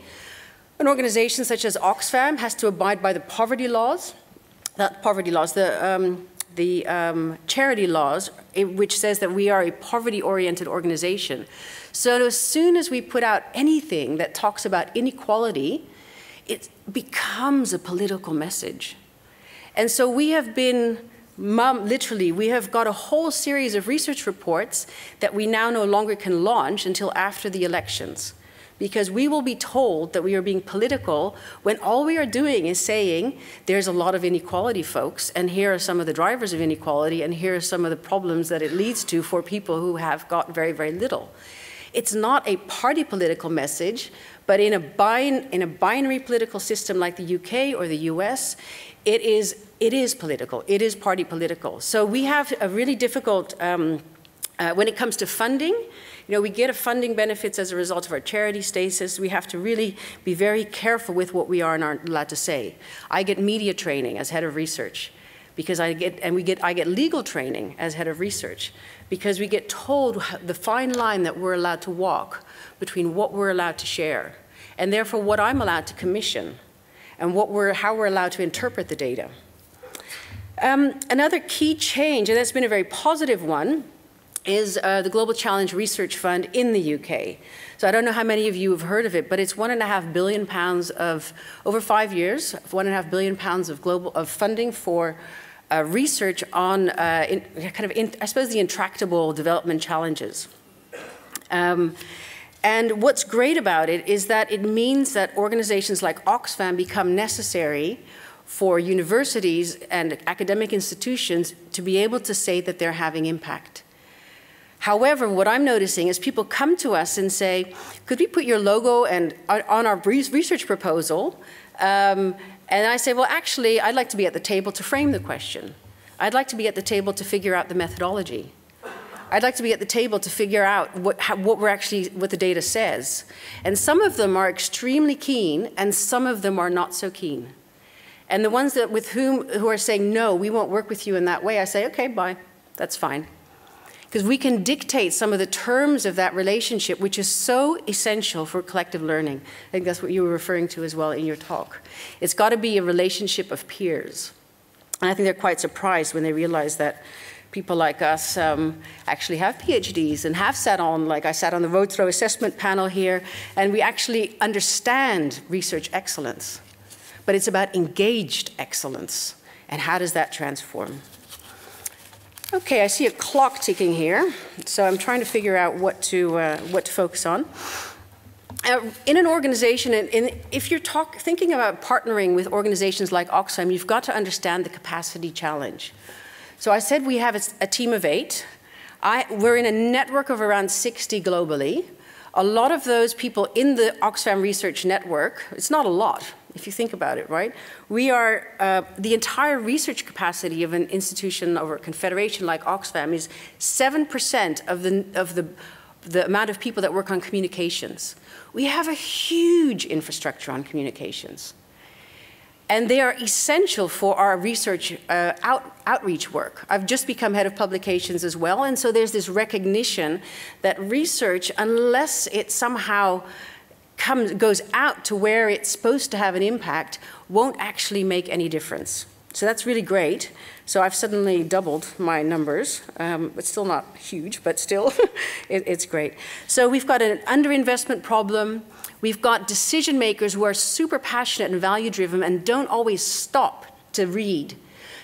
An organization such as Oxfam has to abide by the poverty laws, not poverty laws, the um, the um, charity laws, which says that we are a poverty-oriented organization. So as soon as we put out anything that talks about inequality, it becomes a political message. And so we have been, literally, we have got a whole series of research reports that we now no longer can launch until after the elections because we will be told that we are being political when all we are doing is saying there's a lot of inequality, folks, and here are some of the drivers of inequality, and here are some of the problems that it leads to for people who have got very, very little. It's not a party political message, but in a, bin in a binary political system like the UK or the US, it is, it is political, it is party political. So we have a really difficult, um, uh, when it comes to funding, you know, we get a funding benefits as a result of our charity status. We have to really be very careful with what we are and aren't allowed to say. I get media training as head of research because I get, and we get, I get legal training as head of research because we get told the fine line that we're allowed to walk between what we're allowed to share and therefore what I'm allowed to commission and what we're, how we're allowed to interpret the data. Um, another key change, and that's been a very positive one, is uh, the Global Challenge Research Fund in the UK. So I don't know how many of you have heard of it, but it's one and a half billion pounds of, over five years, one and a half billion pounds of global, of funding for uh, research on uh, in, kind of, in, I suppose, the intractable development challenges. Um, and what's great about it is that it means that organizations like Oxfam become necessary for universities and academic institutions to be able to say that they're having impact. However, what I'm noticing is people come to us and say, could we put your logo and on our research proposal? Um, and I say, well, actually, I'd like to be at the table to frame the question. I'd like to be at the table to figure out the methodology. I'd like to be at the table to figure out what, how, what we're actually, what the data says. And some of them are extremely keen, and some of them are not so keen. And the ones that with whom who are saying no, we won't work with you in that way, I say, okay, bye, that's fine because we can dictate some of the terms of that relationship, which is so essential for collective learning. I think that's what you were referring to as well in your talk. It's got to be a relationship of peers. And I think they're quite surprised when they realize that people like us um, actually have PhDs and have sat on, like I sat on the road throw assessment panel here, and we actually understand research excellence. But it's about engaged excellence. And how does that transform? Okay, I see a clock ticking here, so I'm trying to figure out what to, uh, what to focus on. Uh, in an organization, and, if you're talk, thinking about partnering with organizations like Oxfam, you've got to understand the capacity challenge. So I said we have a, a team of eight. I, we're in a network of around 60 globally. A lot of those people in the Oxfam Research Network, it's not a lot, if you think about it, right? We are, uh, the entire research capacity of an institution or a confederation like Oxfam is 7% of the, of the, the amount of people that work on communications. We have a huge infrastructure on communications and they are essential for our research uh, out, outreach work. I've just become head of publications as well, and so there's this recognition that research, unless it somehow comes, goes out to where it's supposed to have an impact, won't actually make any difference. So that's really great. So I've suddenly doubled my numbers. Um, it's still not huge, but still, it, it's great. So we've got an underinvestment problem. We've got decision makers who are super passionate and value driven and don't always stop to read.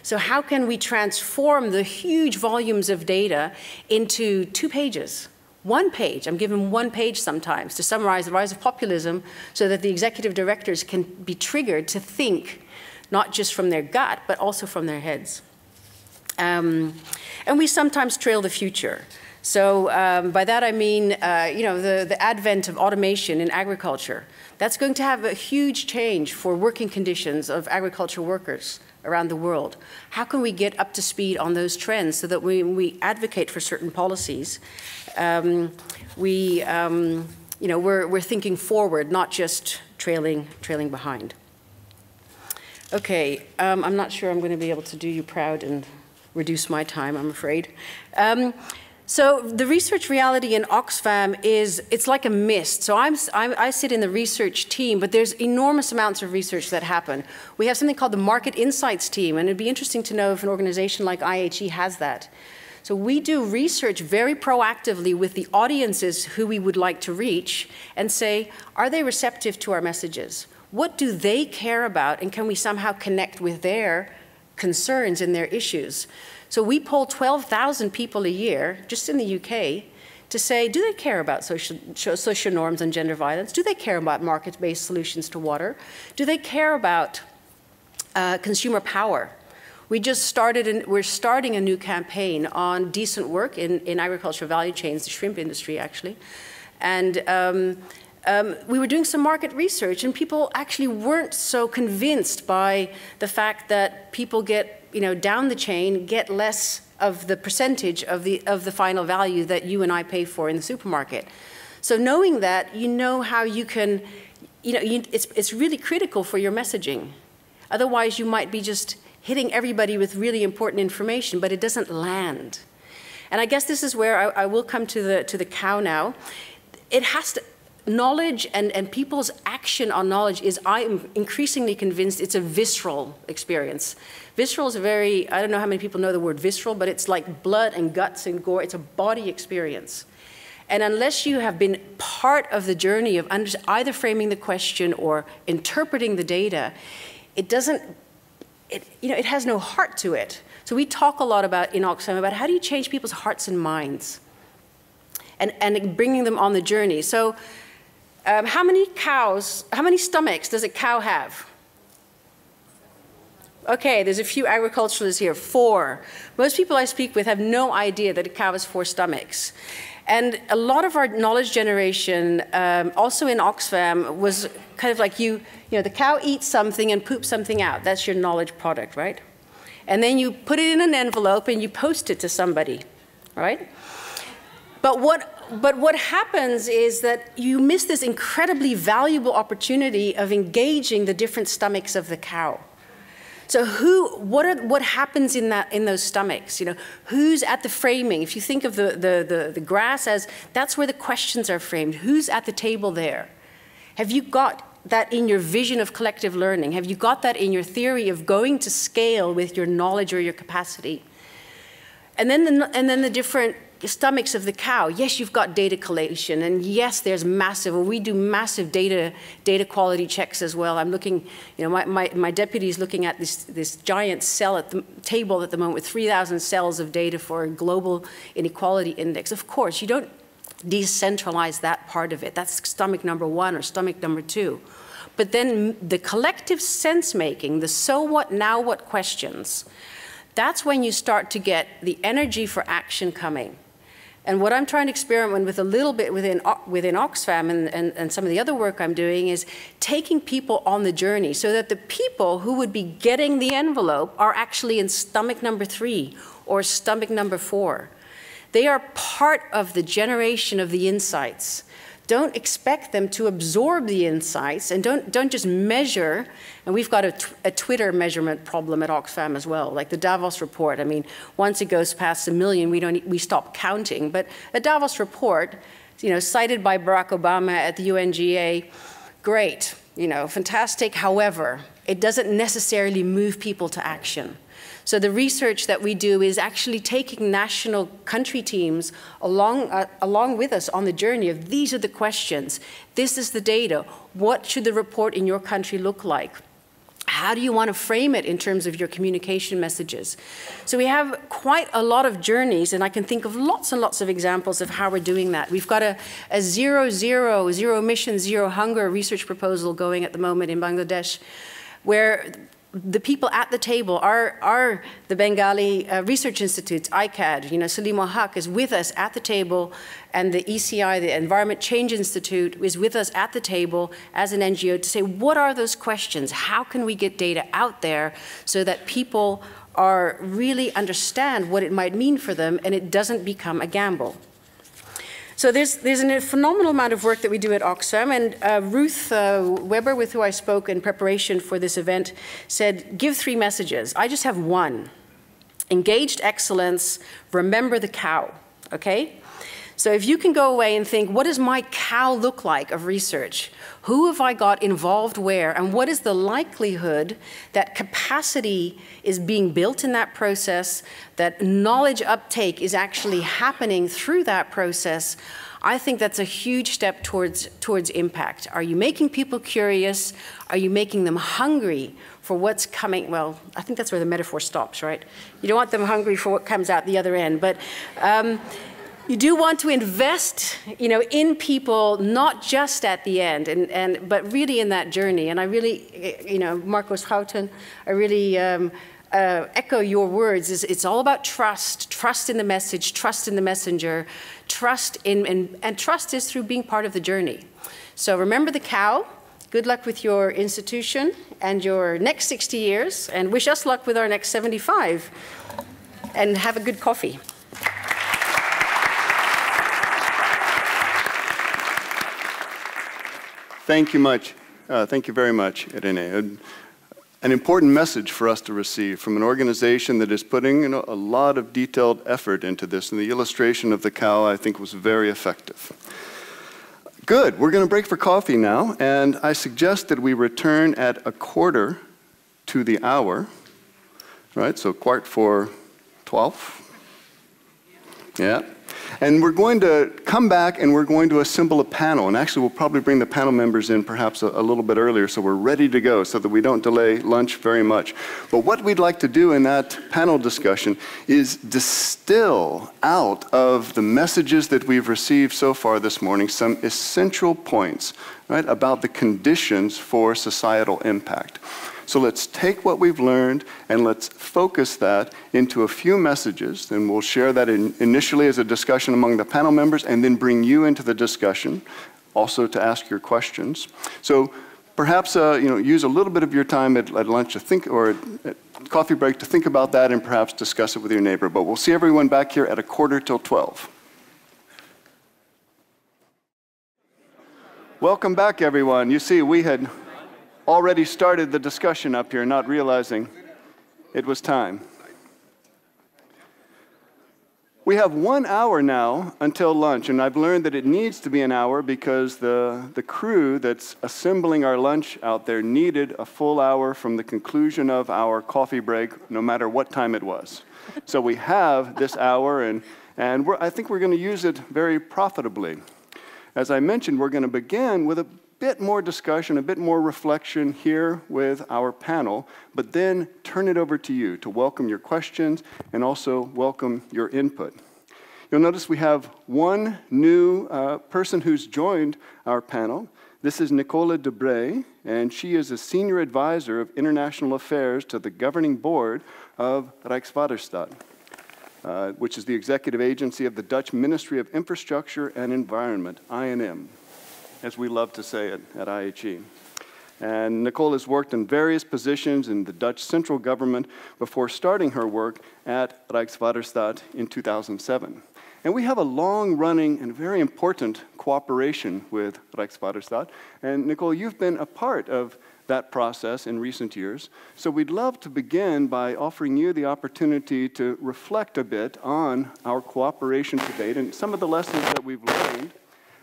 So, how can we transform the huge volumes of data into two pages? One page, I'm given one page sometimes to summarize the rise of populism so that the executive directors can be triggered to think not just from their gut, but also from their heads. Um, and we sometimes trail the future. So um, by that I mean, uh, you know, the, the advent of automation in agriculture. That's going to have a huge change for working conditions of agriculture workers around the world. How can we get up to speed on those trends so that when we advocate for certain policies, um, we, um, you know, we're, we're thinking forward, not just trailing, trailing behind. Okay, um, I'm not sure I'm going to be able to do you proud and reduce my time, I'm afraid. Um, so the research reality in Oxfam is, it's like a mist. So I'm, I'm, i sit in the research team, but there's enormous amounts of research that happen. We have something called the Market Insights team, and it'd be interesting to know if an organization like IHE has that. So we do research very proactively with the audiences who we would like to reach and say, are they receptive to our messages? What do they care about, and can we somehow connect with their concerns and their issues? So we poll 12,000 people a year, just in the UK, to say, do they care about social, social norms and gender violence? Do they care about market-based solutions to water? Do they care about uh, consumer power? We just started, we're starting a new campaign on decent work in, in agricultural value chains, the shrimp industry actually. And um, um, we were doing some market research and people actually weren't so convinced by the fact that people get you know, down the chain get less of the percentage of the, of the final value that you and I pay for in the supermarket. So knowing that, you know how you can, you know, you, it's, it's really critical for your messaging. Otherwise, you might be just hitting everybody with really important information, but it doesn't land. And I guess this is where I, I will come to the, to the cow now. It has to, knowledge and, and people's action on knowledge is, I am increasingly convinced, it's a visceral experience. Visceral is a very, I don't know how many people know the word visceral, but it's like blood and guts and gore. It's a body experience. And unless you have been part of the journey of either framing the question or interpreting the data, it doesn't, it, you know, it has no heart to it. So we talk a lot about in Oxfam about how do you change people's hearts and minds and, and bringing them on the journey. So um, how many cows, how many stomachs does a cow have? Okay, there's a few agriculturalists here, four. Most people I speak with have no idea that a cow has four stomachs. And a lot of our knowledge generation, um, also in Oxfam, was kind of like you, you know, the cow eats something and poops something out. That's your knowledge product, right? And then you put it in an envelope and you post it to somebody, right? But what but what happens is that you miss this incredibly valuable opportunity of engaging the different stomachs of the cow. So who, what, are, what happens in, that, in those stomachs? You know, who's at the framing? If you think of the, the, the, the grass as, that's where the questions are framed. Who's at the table there? Have you got that in your vision of collective learning? Have you got that in your theory of going to scale with your knowledge or your capacity? And then the, and then the different stomachs of the cow. Yes, you've got data collation, and yes, there's massive, we do massive data, data quality checks as well. I'm looking, you know, my, my, my deputy is looking at this, this giant cell at the table at the moment with 3,000 cells of data for a global inequality index. Of course, you don't decentralize that part of it. That's stomach number one or stomach number two. But then the collective sense making, the so what, now what questions, that's when you start to get the energy for action coming. And what I'm trying to experiment with a little bit within, uh, within Oxfam and, and, and some of the other work I'm doing is taking people on the journey so that the people who would be getting the envelope are actually in stomach number three or stomach number four. They are part of the generation of the insights. Don't expect them to absorb the insights and don't, don't just measure. And we've got a, a Twitter measurement problem at Oxfam as well, like the Davos report. I mean, once it goes past a million, we, don't, we stop counting. But a Davos report, you know, cited by Barack Obama at the UNGA, great, you know, fantastic. However, it doesn't necessarily move people to action. So the research that we do is actually taking national country teams along, uh, along with us on the journey of these are the questions, this is the data, what should the report in your country look like? How do you want to frame it in terms of your communication messages? So we have quite a lot of journeys, and I can think of lots and lots of examples of how we're doing that. We've got a, a zero, zero, zero emission, zero hunger research proposal going at the moment in Bangladesh, where the people at the table are, are the Bengali uh, Research Institutes, ICAD, you know, Saleem Huq is with us at the table, and the ECI, the Environment Change Institute, is with us at the table as an NGO to say, what are those questions? How can we get data out there so that people are really understand what it might mean for them and it doesn't become a gamble? So there's, there's a phenomenal amount of work that we do at Oxfam, and uh, Ruth uh, Weber, with who I spoke in preparation for this event, said, give three messages. I just have one. Engaged excellence, remember the cow, okay? So if you can go away and think, what does my cow look like of research? Who have I got involved where? And what is the likelihood that capacity is being built in that process, that knowledge uptake is actually happening through that process? I think that's a huge step towards, towards impact. Are you making people curious? Are you making them hungry for what's coming? Well, I think that's where the metaphor stops, right? You don't want them hungry for what comes out the other end. But um, you do want to invest, you know, in people, not just at the end, and, and but really in that journey. And I really, you know, Marcos Schouten, I really um, uh, echo your words. It's, it's, all about trust, trust in the message, trust in the messenger, trust in, and, and trust is through being part of the journey. So remember the cow. Good luck with your institution and your next 60 years, and wish us luck with our next 75. And have a good coffee. Thank you much. Uh, thank you very much, Irene. An important message for us to receive from an organization that is putting you know, a lot of detailed effort into this, and the illustration of the cow I think was very effective. Good, we're going to break for coffee now, and I suggest that we return at a quarter to the hour, right? So quart for 12. Yeah. And we're going to come back and we're going to assemble a panel. And actually, we'll probably bring the panel members in perhaps a, a, little bit earlier so we're ready to go so that we don't delay lunch very much. But what we'd like to do in that panel discussion is distill out of the messages that we've received so far this morning some essential points right, about the conditions for societal impact. So let's take what we've learned and let's focus that into a few messages. And we'll share that in, initially as a discussion among the panel members and then bring you into the discussion also to ask your questions. So perhaps uh, you know, use a little bit of your time at, at lunch to think or at coffee break to think about that and perhaps discuss it with your neighbor. But we'll see everyone back here at a quarter till 12. Welcome back, everyone. You see, we had already started the discussion up here, not realizing it was time. We have one hour now until lunch, and I've learned that it needs to be an hour because the, the crew that's assembling our lunch out there needed a full hour from the conclusion of our coffee break, no matter what time it was. so we have this hour, and, and I think we're going to use it very profitably. As I mentioned, we're going to begin with a bit more discussion, a bit more reflection here with our panel, but then turn it over to you to welcome your questions and also welcome your input. You'll notice we have one new uh, person who's joined our panel. This is Nicola Debray, and she is a senior advisor of international affairs to the governing board of Rijkswaterstaat, uh, which is the executive agency of the Dutch Ministry of Infrastructure and Environment, INM as we love to say it at IHE. And Nicole has worked in various positions in the Dutch central government before starting her work at Rijkswaterstaat in 2007. And we have a long running and very important cooperation with Rijkswaterstaat. And Nicole, you've been a part of that process in recent years. So we'd love to begin by offering you the opportunity to reflect a bit on our cooperation to date and some of the lessons that we've learned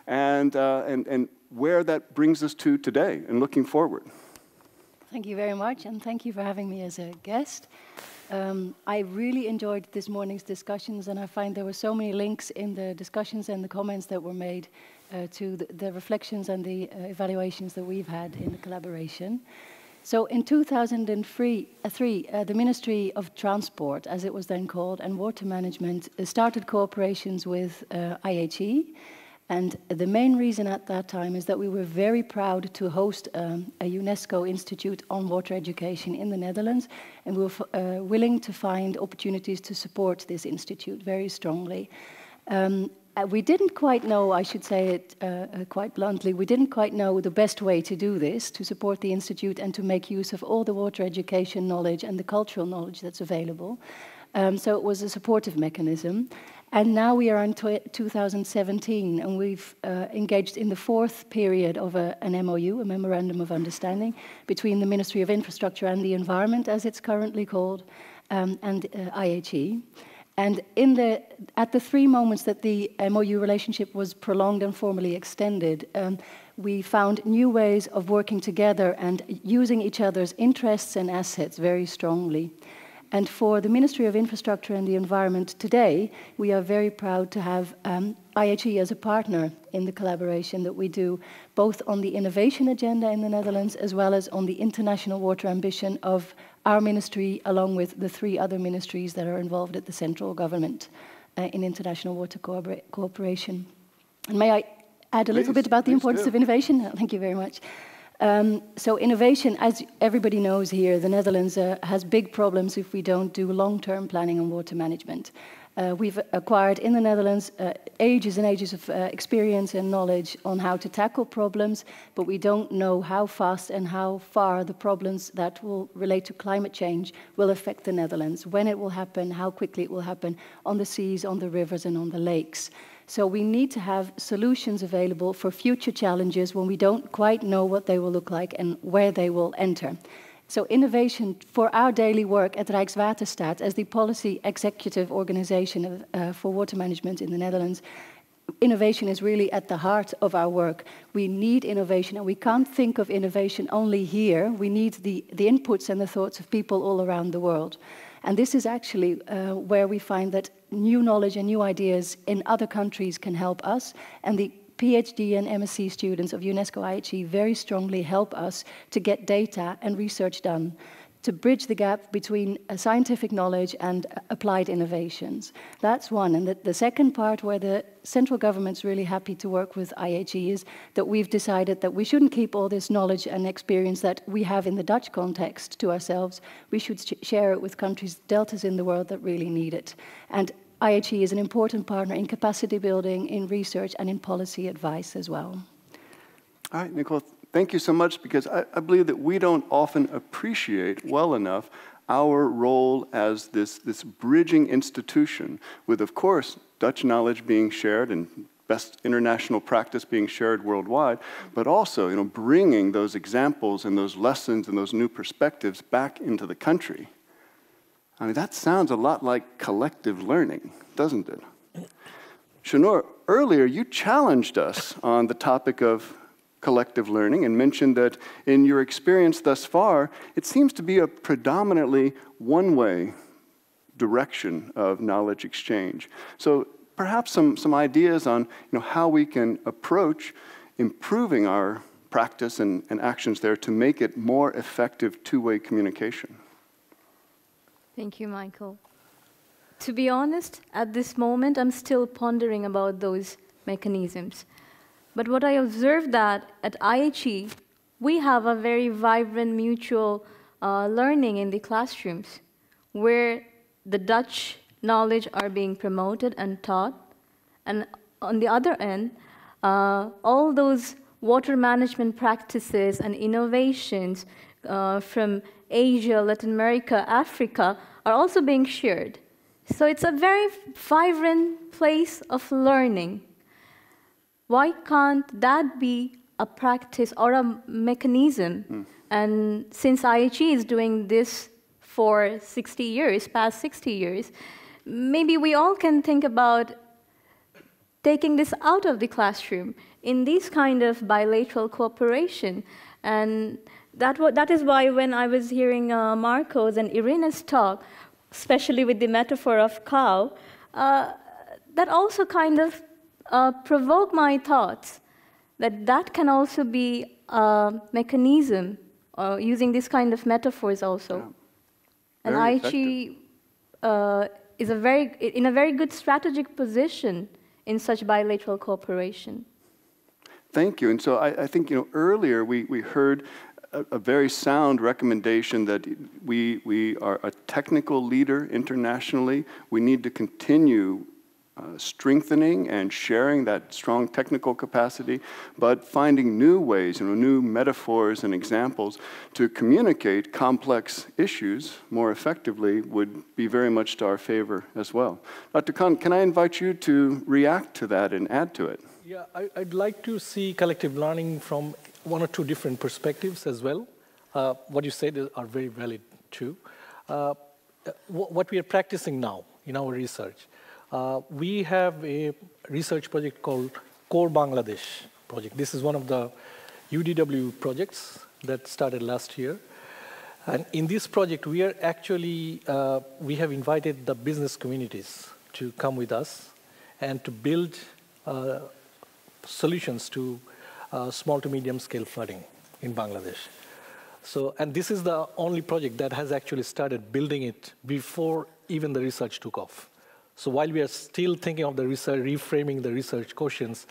and, uh, and, and where that brings us to today and looking forward. Thank you very much, and thank you for having me as a guest. Um, I really enjoyed this morning's discussions, and I find there were so many links in the discussions and the comments that were made uh, to the, the, reflections and the uh, evaluations that we've had in the collaboration. So in 2003, uh, three, uh, the Ministry of Transport, as it was then called, and Water Management uh, started cooperations with uh, IHE, and the main reason at that time is that we were very proud to host um, a UNESCO Institute on Water Education in the Netherlands, and we were uh, willing to find opportunities to support this institute very strongly. Um, uh, we didn't quite know, I should say it uh, uh, quite bluntly, we didn't quite know the best way to do this, to support the Institute and to make use of all the water education knowledge and the cultural knowledge that's available. Um, so it was a supportive mechanism. And now we are in 2017, and we've uh, engaged in the fourth period of a, an MOU, a Memorandum of Understanding, between the Ministry of Infrastructure and the Environment, as it's currently called, um, and uh, IHE. And in the, at the three moments that the MOU relationship was prolonged and formally extended, um, we found new ways of working together and using each other's interests and assets very strongly. And for the Ministry of Infrastructure and the Environment today, we are very proud to have um, IHE as a partner in the collaboration that we do, both on the innovation agenda in the Netherlands as well as on the international water ambition of our ministry, along with the three other ministries that are involved at the central government uh, in international water cooperation. And may I add a please, little bit about the importance do. of innovation? Thank you very much. Um, so innovation, as everybody knows here, the Netherlands uh, has big problems if we don't do long-term planning on water management. Uh, we've acquired in the Netherlands uh, ages and ages of uh, experience and knowledge on how to tackle problems, but we don't know how fast and how far the problems that will relate to climate change will affect the Netherlands, when it will happen, how quickly it will happen on the seas, on the rivers, and on the lakes. So we need to have solutions available for future challenges when we don't quite know what they will look like and where they will enter. So innovation for our daily work at Rijkswaterstaat as the policy executive organization of, uh, for water management in the Netherlands, innovation is really at the heart of our work. We need innovation, and we can't think of innovation only here. We need the, the inputs and the thoughts of people all around the world. And this is actually uh, where we find that new knowledge and new ideas in other countries can help us. And the PhD and MSc students of UNESCO IHE very strongly help us to get data and research done to bridge the gap between uh, scientific knowledge and uh, applied innovations. That's one. And the, the, second part where the central government's really happy to work with IHE is that we've decided that we shouldn't keep all this knowledge and experience that we have in the Dutch context to ourselves. We should share it with countries, deltas in the world that really need it. And IHE is an important partner in capacity building, in research, and in policy advice as well. All right, Nicole, thank you so much because I, I, believe that we don't often appreciate well enough our role as this, this bridging institution with, of course, Dutch knowledge being shared and best international practice being shared worldwide, but also you know, bringing those examples and those lessons and those new perspectives back into the country. I mean, that sounds a lot like collective learning, doesn't it? Shanur, earlier you challenged us on the topic of collective learning and mentioned that in your experience thus far, it seems to be a predominantly one-way direction of knowledge exchange. So perhaps some, some ideas on you know, how we can approach improving our practice and, and actions there to make it more effective two-way communication. Thank you, Michael. To be honest, at this moment, I'm still pondering about those mechanisms. But what I observed that at IHE, we have a very vibrant mutual uh, learning in the classrooms, where the Dutch knowledge are being promoted and taught. And on the other end, uh, all those water management practices and innovations uh, from Asia, Latin America, Africa are also being shared. So it's a very vibrant place of learning. Why can't that be a practice or a mechanism? Mm. And since IHE is doing this for 60 years, past 60 years, maybe we all can think about taking this out of the classroom in this kind of bilateral cooperation. And that, that is why when I was hearing uh, Marco's and Irina's talk, especially with the metaphor of cow, uh, that also kind of uh, provoked my thoughts that that can also be a mechanism uh, using this kind of metaphors also. Yeah. And IHE uh, is a very, in a very good strategic position in such bilateral cooperation. Thank you. And so I, I think, you know, earlier we, we heard a, a, very sound recommendation that we, we are a technical leader internationally. We need to continue uh, strengthening and sharing that strong technical capacity, but finding new ways, know, new metaphors and examples to communicate complex issues more effectively would be very much to our favor as well. Dr. Khan, can I invite you to react to that and add to it? Yeah, I, would like to see collective learning from one or two different perspectives as well. Uh, what you said are very valid too. Uh, what we are practicing now in our research uh, we have a research project called Core Bangladesh project. This is one of the UDW projects that started last year. And in this project, we are actually, uh, we have invited the business communities to come with us and to build uh, solutions to uh, small to medium scale flooding in Bangladesh. So, and this is the only project that has actually started building it before even the research took off. So while we are still thinking of the research, reframing the research questions,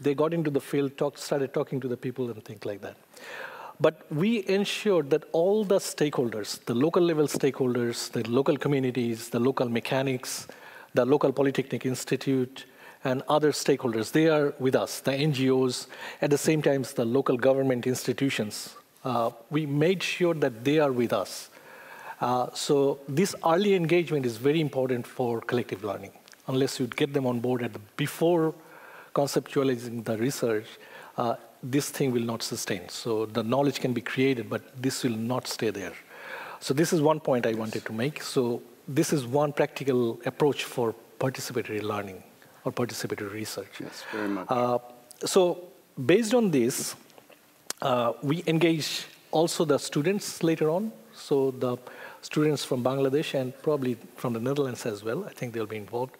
they got into the field, talk, started talking to the people and things like that. But we ensured that all the stakeholders, the local level stakeholders, the local communities, the local mechanics, the local Polytechnic Institute, and other stakeholders, they are with us, the NGOs, at the same time the local government institutions. Uh, we made sure that they are with us. Uh, so this early engagement is very important for collective learning. Unless you get them on board at the, before conceptualizing the research, uh, this thing will not sustain. So the knowledge can be created, but this will not stay there. So this is one point I wanted to make. So this is one practical approach for participatory learning or participatory research. Yes, very much. Uh, so based on this, uh, we engage also the students later on. So the students from Bangladesh and probably from the Netherlands as well. I think they'll be involved.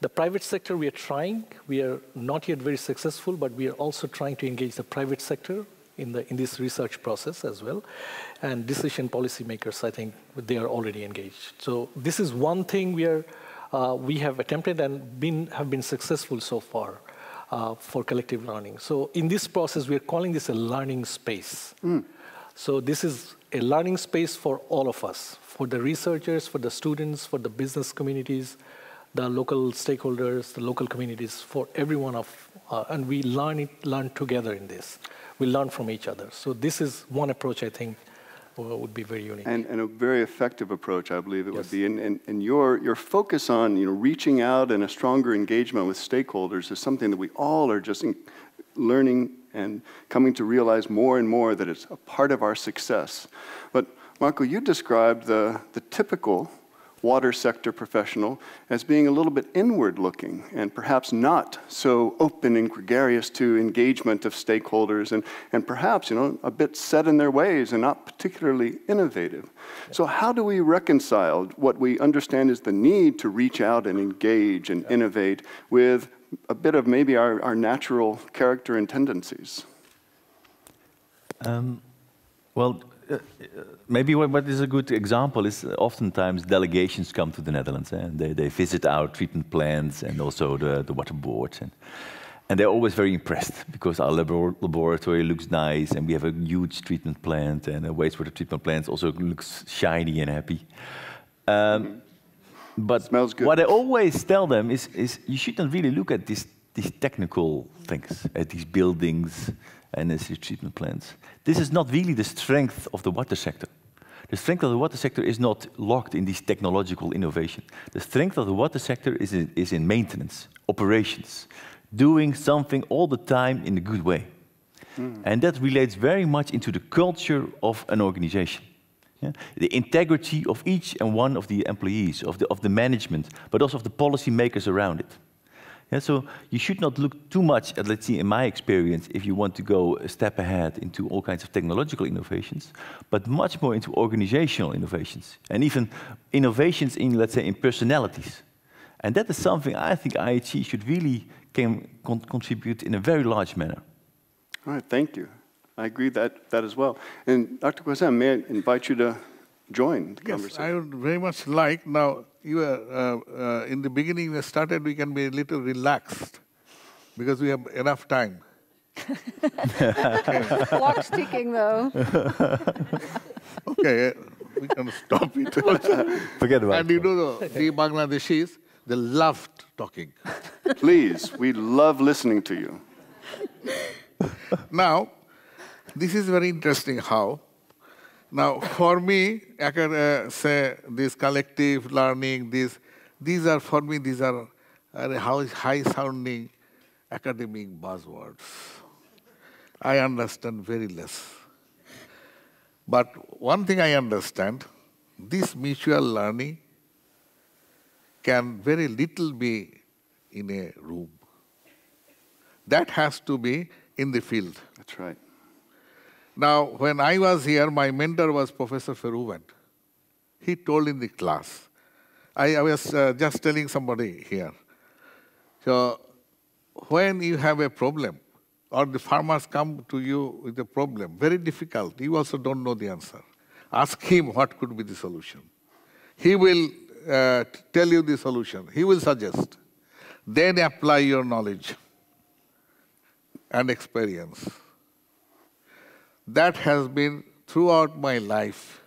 The private sector, we are trying. We are not yet very successful, but we are also trying to engage the private sector in, the, in this research process as well. And decision policymakers, I think they are already engaged. So this is one thing we, are, uh, we have attempted and been, have been successful so far. Uh, for collective learning. So in this process, we are calling this a learning space. Mm. So this is a learning space for all of us, for the researchers, for the students, for the business communities, the local stakeholders, the local communities, for everyone of, uh, and we learn it, learn together in this. We learn from each other. So this is one approach I think uh, would be very unique. And, and, a very effective approach, I believe it yes. would be. And, and, and, your, your focus on you know, reaching out and a stronger engagement with stakeholders is something that we all are just learning and coming to realize more and more that it's a part of our success. But Marco, you described the, the typical water sector professional as being a little bit inward looking and perhaps not so open and gregarious to engagement of stakeholders and, and perhaps, you know, a bit set in their ways and not particularly innovative. So how do we reconcile what we understand is the need to reach out and engage and innovate with a bit of maybe our, our natural character and tendencies? Um, well, uh, uh, maybe what, is a good example is oftentimes delegations come to the Netherlands eh, and they, they visit our treatment plants and also the, the water boards. And, and they're always very impressed because our labor laboratory looks nice and we have a huge treatment plant and a wastewater treatment plant also looks shiny and happy. Um, but what I always tell them is, is you shouldn't really look at these, these technical things, at these buildings, and these treatment plants. This is not really the strength of the water sector. The strength of the water sector is not locked in this technological innovation. The strength of the water sector is in, is in maintenance, operations, doing something all the time in a good way. Mm. And that relates very much into the culture of an organization. Yeah? The integrity of each and one of the employees, of the, of the management, but also of the policy makers around it. Yeah, so you should not look too much at, let's see, in my experience, if you want to go a step ahead into all kinds of technological innovations, but much more into organizational innovations and even innovations in, let's say, in personalities. And that is something I think IHE should really can con contribute in a very large manner. All right, thank you. I agree that that as well. And Dr. Kwazan, may I invite you to join the yes, conversation? I would very much like now you are, uh, uh, in the beginning we started, we can be a little relaxed because we have enough time. Clock's ticking, though. okay, we can stop it. Forget about it. And you know, the, the Bangladeshis, they loved talking. Please, we love listening to you. now, this is very interesting how now, for me, I can uh, say this collective learning, this, these are, for me, these are uh, high-sounding academic buzzwords. I understand very less. But one thing I understand, this mutual learning can very little be in a room. That has to be in the field. That's right. Now, when I was here, my mentor was Professor Verhoeven. He told in the class, I, I was uh, just telling somebody here, so when you have a problem, or the farmers come to you with a problem, very difficult, you also don't know the answer. Ask him what could be the solution. He will uh, tell you the solution. He will suggest. Then apply your knowledge and experience that has been throughout my life,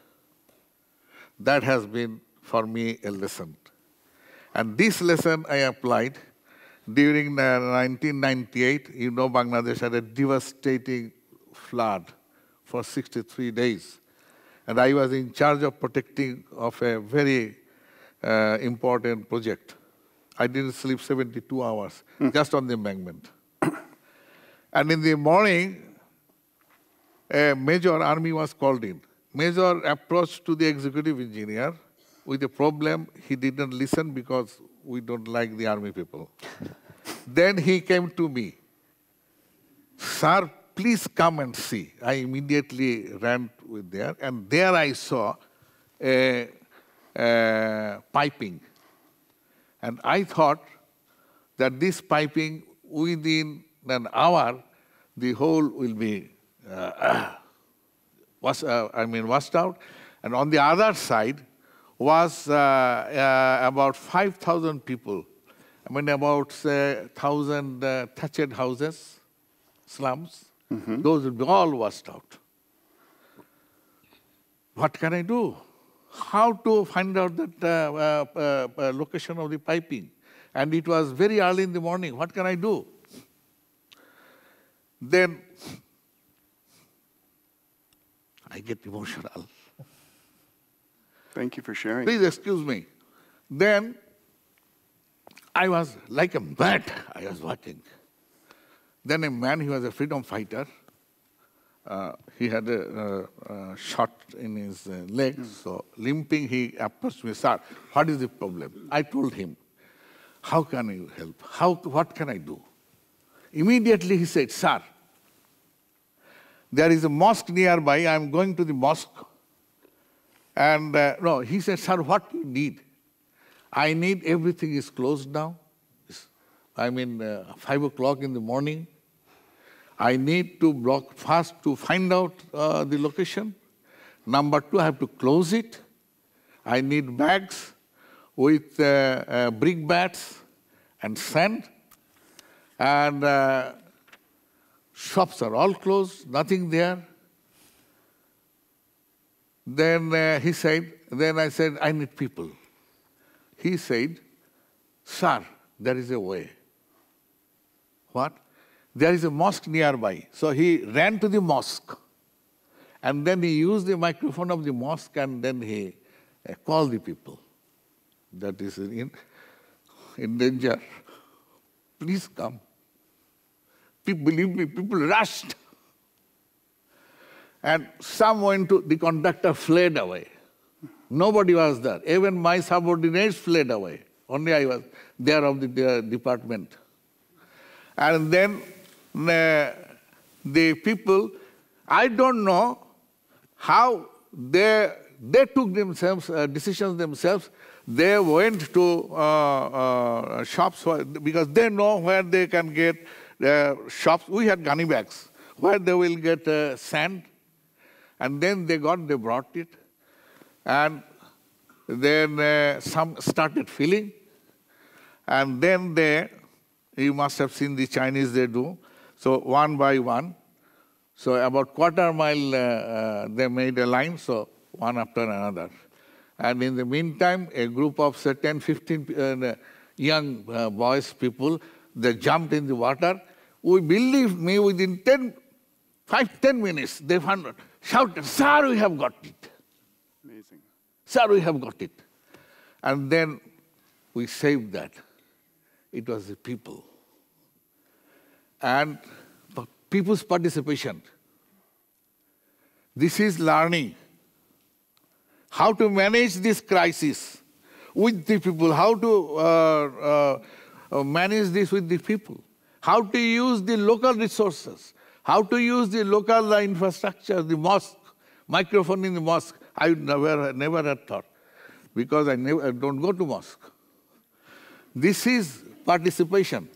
that has been for me a lesson. And this lesson I applied during 1998. You know, Bangladesh had a devastating flood for 63 days. And I was in charge of protecting of a very uh, important project. I didn't sleep 72 hours mm. just on the embankment. and in the morning, a major army was called in. Major approached to the executive engineer with a problem. He didn't listen because we don't like the army people. then he came to me. Sir, please come and see. I immediately ran with there, and there I saw a, a piping. And I thought that this piping, within an hour, the hole will be uh, was, uh, I mean, washed out. And on the other side was uh, about 5,000 people. I mean, about, say, 1,000 thatched houses, slums. Mm -hmm. Those will be all washed out. What can I do? How to find out the uh, uh, location of the piping? And it was very early in the morning. What can I do? Then I get emotional. Thank you for sharing. Please excuse me. Then I was like a mad, I was watching. Then a man, he was a freedom fighter. uh, he had a, uh, shot in his uh, leg, mm. so limping, he approached me, sir, what is the problem? I told him, how can you help? How, what can I do? Immediately he said, sir, there is a mosque nearby, I'm going to the mosque. And uh, no, he said, sir, what do you need? I need everything is closed now. I mean, uh, 5 o'clock in the morning. I need to block fast to find out uh, the location. Number two, I have to close it. I need bags with uh, uh, brick bats and sand. And uh, shops are all closed, nothing there. Then uh, he said, then I said, I need people. He said, Sir, there is a way. What? There is a mosque nearby. So he ran to the mosque. And then he used the microphone of the mosque and then he uh, called the people. That is in, in danger. Please come. People, believe me, people rushed. And some went to, the conductor fled away. Nobody was there. Even my subordinates fled away. Only I was there of the department. And then uh, the people, I don't know how they, they took themselves, uh, decisions themselves. They went to uh, uh shops because they know where they can get uh, shops. We had gunny bags where they will get uh, sand. And then they got, they brought it. And then uh, some started filling. And then they, you must have seen the Chinese, they do. So one by one. So about quarter mile, uh, uh, they made a line, so one after another. And in the meantime, a group of say, 10, 15 uh, young boys, people, they jumped in the water we believe me, within 10, 5, 10 minutes, they found, shouted, Sir, we have got it. Amazing. Sir, we have got it. And then we saved that. It was the people. And people's participation. This is learning how to manage this crisis with the people, how to uh, uh, manage this with the people how to use the local resources, how to use the local infrastructure, the mosque, microphone in the mosque. I never, never had thought because I, never, I don't go to mosque. This is participation.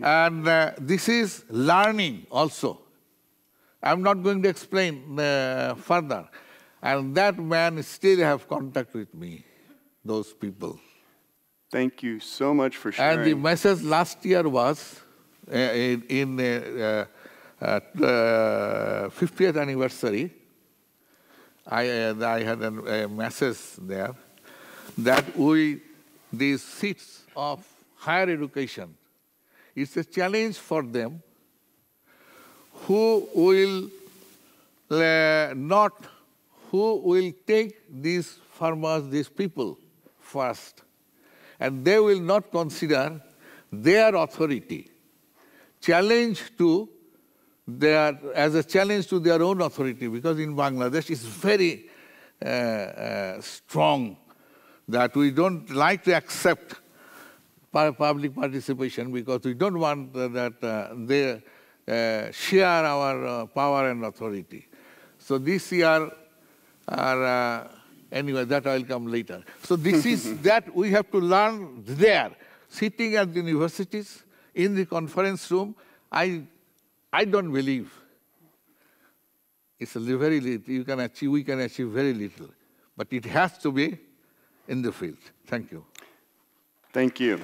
And uh, this is learning also. I'm not going to explain uh, further. And that man still have contact with me, those people. Thank you so much for sharing. And the message last year was uh, in, in uh, uh, 50th anniversary. I, uh, I had a, a, message there that we, these seats of higher education, it's a challenge for them who will uh, not, who will take these farmers, these people first and they will not consider their authority challenge to their, as a challenge to their own authority, because in Bangladesh it's very uh, uh, strong that we don't like to accept public participation because we don't want that uh, they uh, share our uh, power and authority. So this year, our uh, Anyway, that I'll come later. So this is that we have to learn there, sitting at the universities, in the conference room. I, I don't believe it's a very little. You can achieve, we can achieve very little. But it has to be in the field. Thank you. Thank you.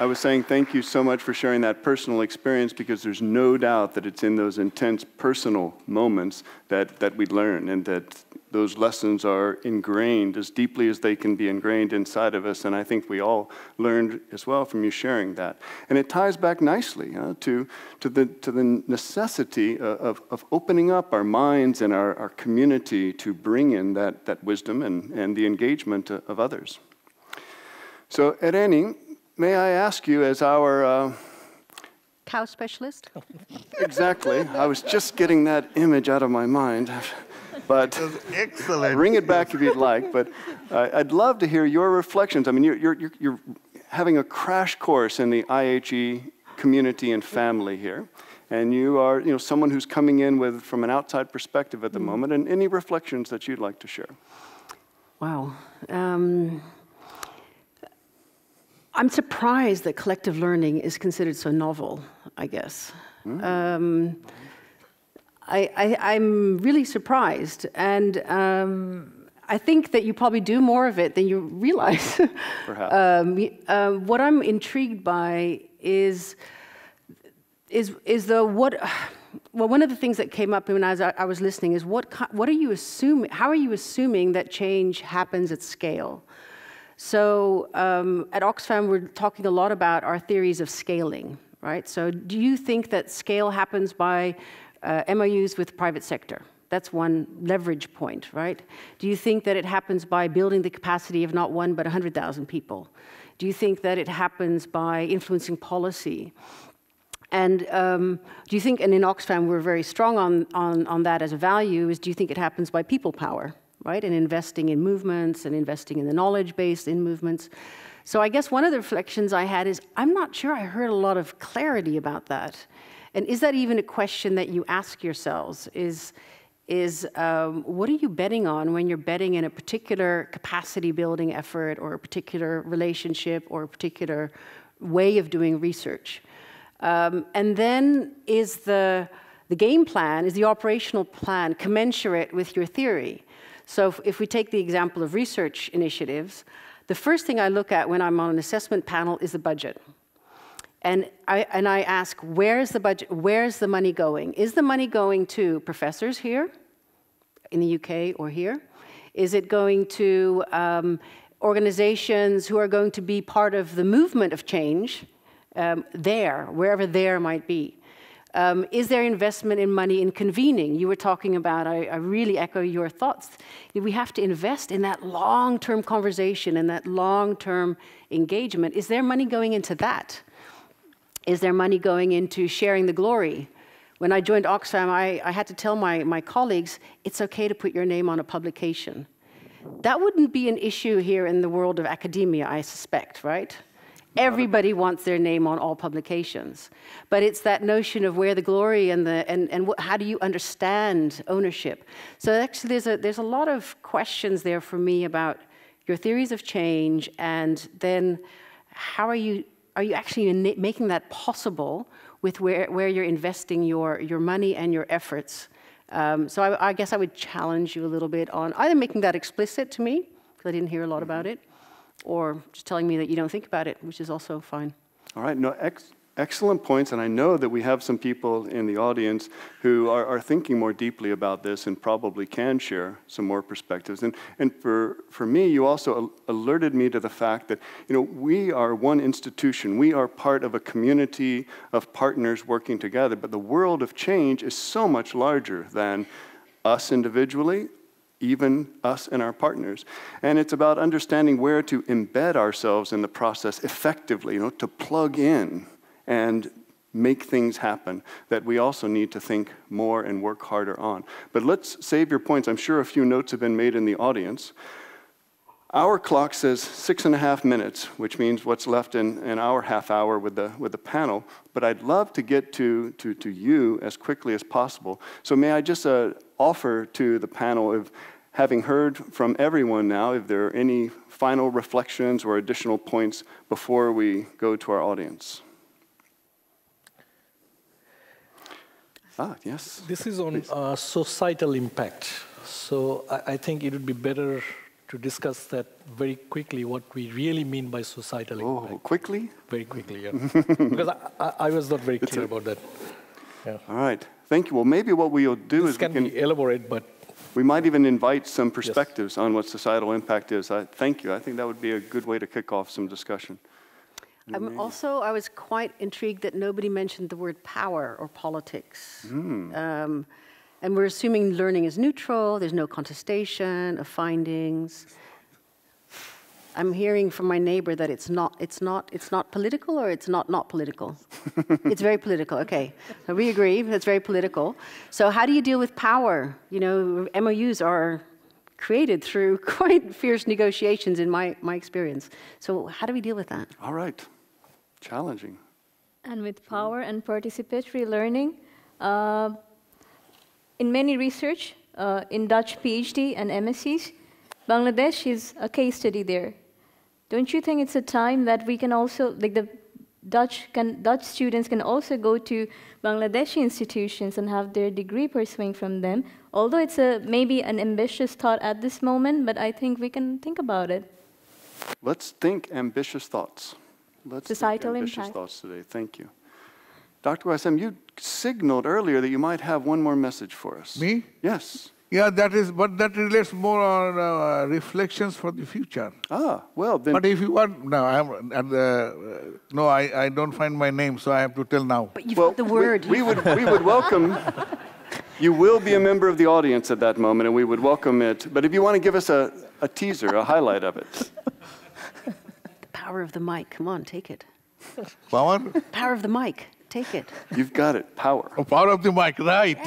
I was saying thank you so much for sharing that personal experience because there's no doubt that it's in those intense personal moments that, that we learn and that those lessons are ingrained as deeply as they can be ingrained inside of us. And I think we all learned as well from you sharing that. And it ties back nicely huh, to, to, the, to the necessity of, of opening up our minds and our, our community to bring in that, that wisdom and, and the engagement of others. So, Irene, May I ask you, as our uh, cow specialist? exactly. I was just getting that image out of my mind. But excellent. bring it back if you'd like. But uh, I'd love to hear your reflections. I mean, you're, you're, you're having a crash course in the IHE community and family here. And you are you know, someone who's coming in with, from an outside perspective at the mm. moment. And any reflections that you'd like to share? Wow. Um, I'm surprised that collective learning is considered so novel, I guess. Mm. Um, I, am really surprised. And um, I think that you probably do more of it than you realize. Perhaps. um, uh, what I'm intrigued by is, is, is the what. Well, one of the things that came up when I was, I was listening is what, what are you assuming? How are you assuming that change happens at scale? So um, at Oxfam, we're talking a lot about our theories of scaling, right? So do you think that scale happens by uh, MOUs with private sector? That's one leverage point, right? Do you think that it happens by building the capacity of not one but 100,000 people? Do you think that it happens by influencing policy? And um, do you think, and in Oxfam we're very strong on, on, on that as a value, is do you think it happens by people power? Right? And investing in movements and investing in the knowledge base in movements. So I guess one of the reflections I had is I'm not sure I heard a lot of clarity about that. And is that even a question that you ask yourselves? Is, is um, what are you betting on when you're betting in a particular capacity building effort or a particular relationship or a particular way of doing research? Um, and then is the, the game plan, is the operational plan commensurate with your theory? So if, if we take the example of research initiatives, the first thing I look at when I'm on an assessment panel is the budget. And I, and I ask, where's the budget, where's the money going? Is the money going to professors here in the UK or here? Is it going to um, organizations who are going to be part of the movement of change um, there, wherever there might be? Um, is there investment in money in convening? You were talking about, I, I, really echo your thoughts. We have to invest in that long term conversation and that long term engagement. Is there money going into that? Is there money going into sharing the glory? When I joined Oxfam, I, I had to tell my, my colleagues it's okay to put your name on a publication. That wouldn't be an issue here in the world of academia, I suspect, right? Everybody wants their name on all publications. But it's that notion of where the glory and, the, and, and what, how do you understand ownership? So actually, there's a, there's a lot of questions there for me about your theories of change and then how are you, are you actually making that possible with where, where you're investing your, your money and your efforts? Um, so I, I guess I would challenge you a little bit on either making that explicit to me, because I didn't hear a lot about it, or just telling me that you don't think about it, which is also fine. All right, no, ex excellent points, and I know that we have some people in the audience who are, are, thinking more deeply about this and probably can share some more perspectives. And, and for, for me, you also alerted me to the fact that you know, we are one institution, we are part of a community of partners working together, but the world of change is so much larger than us individually even us and our partners. And it's about understanding where to embed ourselves in the process effectively, you know, to plug in and make things happen that we also need to think more and work harder on. But let's save your points. I'm sure a few notes have been made in the audience. Our clock says six and a half minutes, which means what's left in an hour, half hour with the, with the panel. But I'd love to get to, to, to you as quickly as possible. So may I just uh, offer to the panel, if, having heard from everyone now, if there are any final reflections or additional points before we go to our audience. Ah, yes. This is on uh, societal impact. So I, I think it would be better to discuss that very quickly, what we really mean by societal oh, impact. quickly? Very quickly, yeah. because I, I, I, was not very clear about that. Yeah. All right. Thank you. Well, maybe what we'll do this is can, we can be elaborate, but we might even invite some perspectives yes. on what societal impact is. I, thank you. I think that would be a good way to kick off some discussion. Um, also, I was quite intrigued that nobody mentioned the word power or politics. Mm. Um, and we're assuming learning is neutral, there's no contestation of findings. I'm hearing from my neighbor that it's not, it's not, it's not political or it's not not political. it's very political. Okay, so we agree. It's very political. So how do you deal with power? You know, MOUs are created through quite fierce negotiations in my, my experience. So how do we deal with that? All right, challenging. And with power and participatory learning, uh, in many research, uh, in Dutch PhD and MSCs, Bangladesh is a case study there. Don't you think it's a time that we can also, like the Dutch, can, Dutch students can also go to Bangladeshi institutions and have their degree pursuing from them, although it's a, maybe an ambitious thought at this moment, but I think we can think about it. Let's think ambitious thoughts. Let's Societal think ambitious impact. thoughts today. Thank you. Dr. Wassam, you signaled earlier that you might have one more message for us. Me? Yes. Yeah, that is, but that relates more on uh, reflections for the future. Ah, well then. But if you want, no, I'm, and, uh, no, I, I don't find my name, so I have to tell now. But you've got the word. We, we would, we would welcome, you will be a member of the audience at that moment, and we would welcome it. But if you want to give us a, a teaser, a highlight of it. The power of the mic. Come on, take it. Power? Power of the mic. Take it. You've got it, power. Oh, power of the mic, right.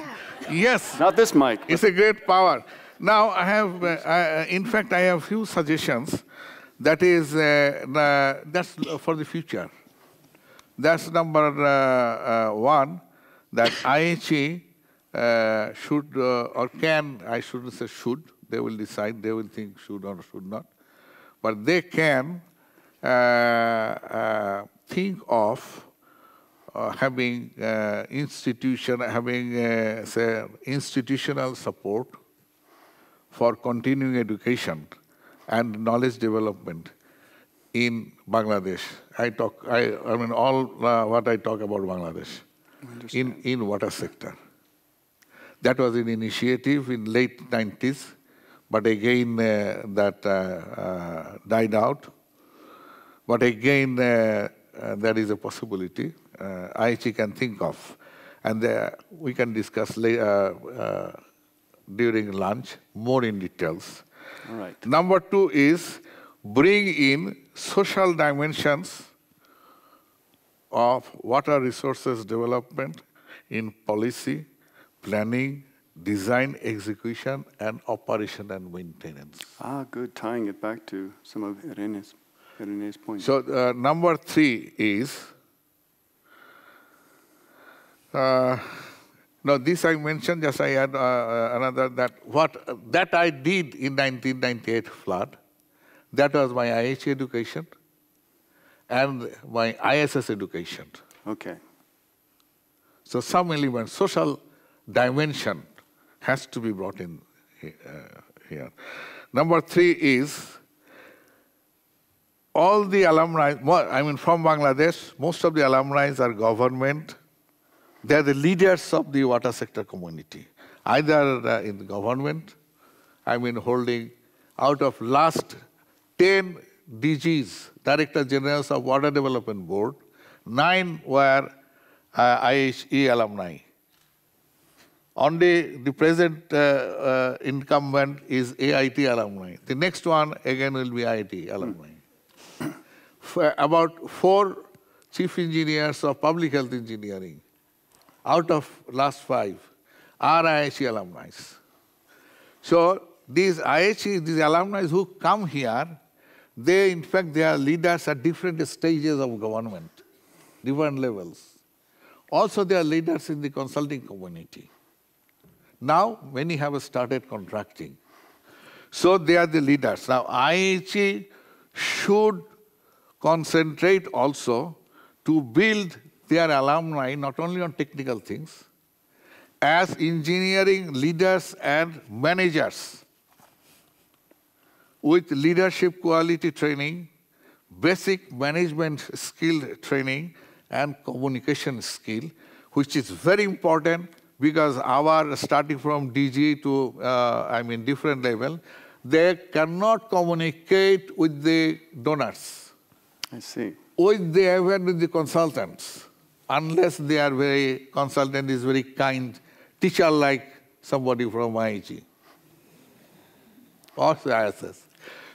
Yes. Not this mic. It's a great power. Now, I have, uh, I, in fact, I have few suggestions. That is, uh, the, that's for the future. That's number uh, uh, one, that IHE uh, should uh, or can, I shouldn't say should, they will decide, they will think should or should not, but they can uh, uh, think of uh, having uh, institution, having uh, say institutional support for continuing education and knowledge development in Bangladesh. I talk, I, I mean, all uh, what I talk about Bangladesh in, in water sector. That was an initiative in late 90s, but again uh, that uh, uh, died out. But again, uh, uh, there is a possibility uh, IHE can think of. And we can discuss la- uh, uh, during lunch more in details. All right. Number two is bring in social dimensions of water resources development in policy, planning, design, execution, and operation and maintenance. Ah, good, tying it back to some of Irene's, Irene's points. So uh, number three is, uh, no, this I mentioned, just I had uh, uh, another, that what, that I did in 1998 flood, that was my IH education and my ISS education. Okay. So some element, social dimension has to be brought in uh, here. Number three is all the alumni, I mean from Bangladesh, most of the alumni are government. They are the leaders of the water sector community, either uh, in the government, I mean holding out of last 10 DGs, Director Generals of Water Development Board, nine were uh, IHE alumni. Only the present uh, uh, incumbent is AIT alumni. The next one again will be IIT alumni. For about four chief engineers of public health engineering out of last five are IHE alumni. So these IHE, these alumni who come here, they in fact they are leaders at different stages of government, different levels. Also they are leaders in the consulting community. Now many have started contracting. So they are the leaders. Now IHE should concentrate also to build their alumni not only on technical things, as engineering leaders and managers with leadership quality training, basic management skill training, and communication skill, which is very important because our starting from DG to, uh, I mean, different level, they cannot communicate with the donors. I see. With the even with the consultants, unless they are very consultant is very kind, teacher like somebody from IIT or ISS.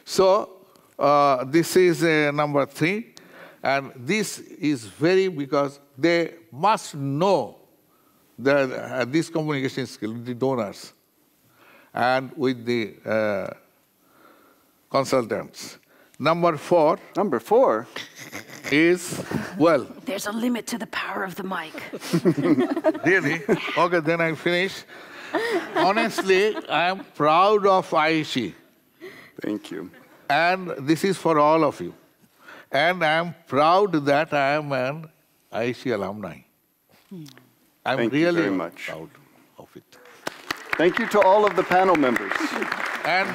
So uh, this is uh, number three. And this is very because they must know that uh, this communication skill with the donors and with the uh, consultants. Number four. Number four is, well. There's a limit to the power of the mic. really? Okay, then I finish. Honestly, I am proud of IHE. Thank you. And this is for all of you. And I am proud that I am an IHE alumni. I'm Thank you really very much. proud of it. Thank you to all of the panel members. And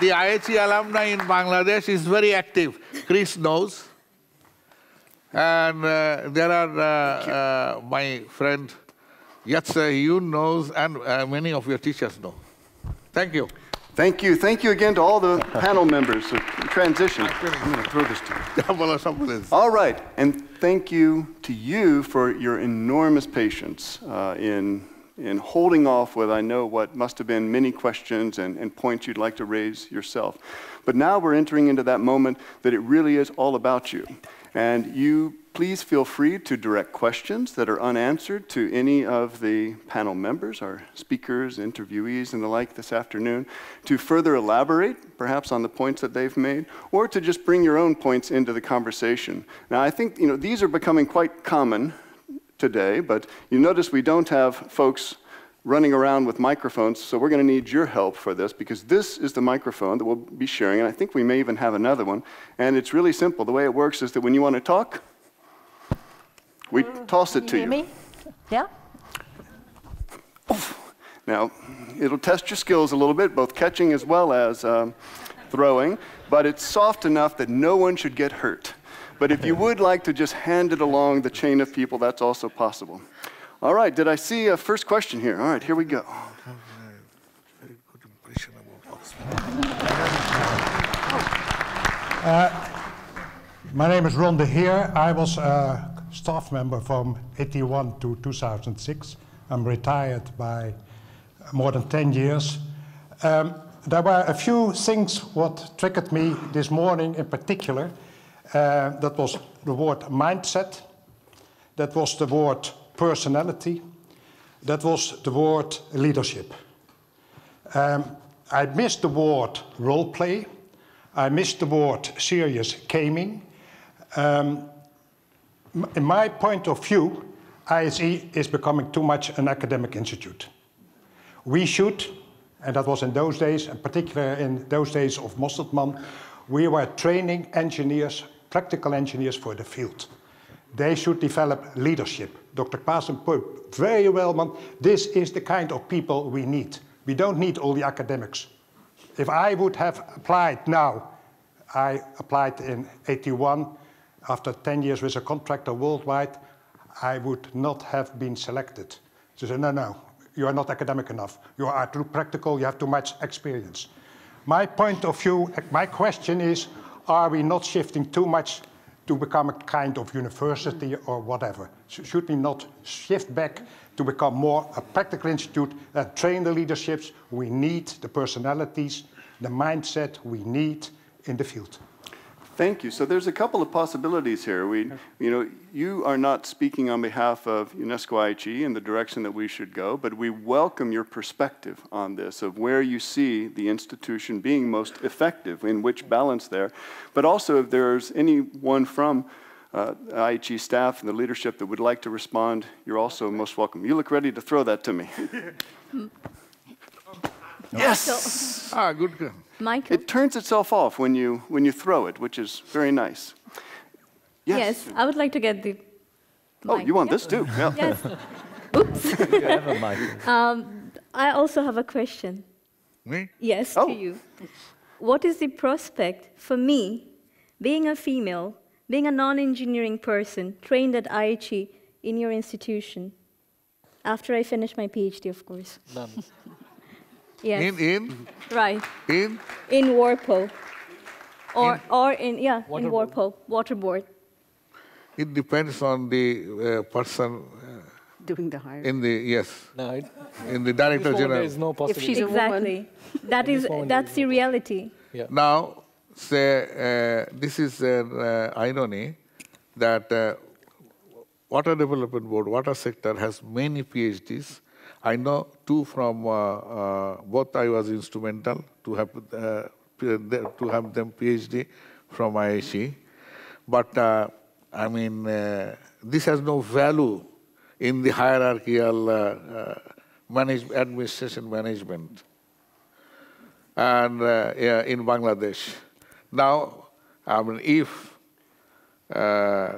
the IHE alumni in Bangladesh is very active. Chris knows. And uh, there are uh, uh, my friend Yatsa Yoon knows, and uh, many of your teachers know. Thank you. Thank you. Thank you again to all the panel members. So, transition. I'm going to throw this to you. All right. And thank you to you for your enormous patience uh, in, in holding off with, I know, what must have been many questions and, and points you'd like to raise yourself. But now we're entering into that moment that it really is all about you. And you please feel free to direct questions that are unanswered to any of the panel members, our speakers, interviewees, and the like this afternoon, to further elaborate, perhaps on the points that they've made, or to just bring your own points into the conversation. Now, I think you know these are becoming quite common today, but you notice we don't have folks running around with microphones, so we're going to need your help for this because this is the microphone that we'll be sharing, and I think we may even have another one. And it's really simple. The way it works is that when you want to talk, we toss it to hear you. me? Yeah? Now, it'll test your skills a little bit, both catching as well as um, throwing, but it's soft enough that no one should get hurt. But if you would like to just hand it along the chain of people, that's also possible. All right, did I see a first question here? All right, here we go. Uh, my name is Ron de Heer. I was a staff member from 81 to 2006. I'm retired by more than 10 years. Um, there were a few things what triggered me this morning in particular. That was the word mindset. That was the word personality. That was the word leadership. Um, I missed the word role play. I missed the word serious gaming. Um, in my point of view, IHE is becoming too much an academic institute. We should, and that was in those days, and particularly in those days of Mosseltman, we were training engineers, practical engineers for the field. They should develop leadership. Dr. Paasen put very well, man, this is the kind of people we need. We don't need all the academics. If I would have applied now, I applied in 81, after 10 years with a contractor worldwide, I would not have been selected. They said, no, no, you are not academic enough. You are too practical, you have too much experience. My point of view, my question is, are we not shifting too much to become a kind of university or whatever? Sh- Should we not shift back to become more a practical institute that train the leaderships we need, the personalities, the mindset we need in the field? Thank you. So there's a couple of possibilities here. We, you know, you are not speaking on behalf of UNESCO IHE in the direction that we should go, but we welcome your perspective on this of where you see the institution being most effective, in which balance there. But also, if there's anyone from uh, IHE staff and the leadership that would like to respond, you're also most welcome. You look ready to throw that to me. yes. Ah, good. Good. Michael? It turns itself off when you when you throw it, which is very nice. Yes, I would like to get the. Oh, mic. you want Yeah. this too? Yeah. Yes. Oops. um, I also have a question. Me? Yes, Oh. to you. What is the prospect for me, being a female, being a non engineering person, trained at IHE in your institution, after I finish my PhD, of course? None. Yes. In, in, Right. in, In WARPO. Or, or in, yeah, in Waterboard. WARPO, waterboard. it depends on the uh, person Doing the hiring. in the, yes, No, it, in the director before general. there is no possibility. she's a woman. exactly. That is, that's the reality. Now, say uh, this is an uh, irony that uh, Water Development Board, water sector has many PhDs. I know two from uh, uh, both I was instrumental to have uh, to have them PhD from IHE, but I mean this has no value in the hierarchical manage, administration management. And yeah, in Bangladesh. Now, I mean, if uh,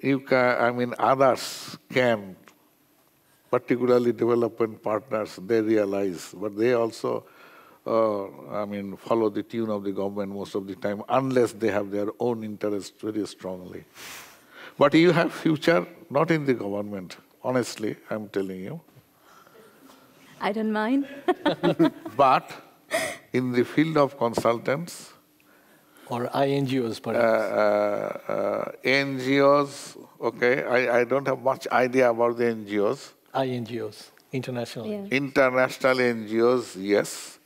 you can, I mean, others can, particularly development partners, they realize, but they also, uh, I mean, follow the tune of the government most of the time, unless they have their own interest very strongly. But you have future not in the government, honestly, I'm telling you. I don't mind. but in the field of consultants, or INGOs, perhaps? Uh, uh, uh NGOs, okay. I, I don't have much idea about the NGOs. INGOs, international. Yeah. International NGOs, yes.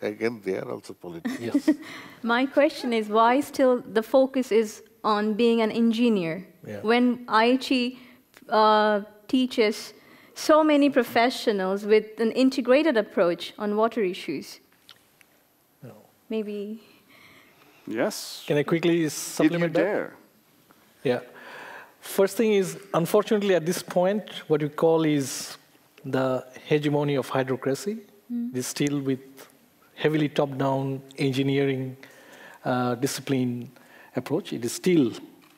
Again, they are also political. yes. My question is why still the focus is on being an engineer yeah. when IHE uh, teaches so many professionals with an integrated approach on water issues? No. Maybe Yes. Can I quickly supplement if you dare. Yeah. First thing is, unfortunately, at this point, what we call is the hegemony of hydrocracy mm. is still with heavily top-down engineering uh, discipline approach. It is still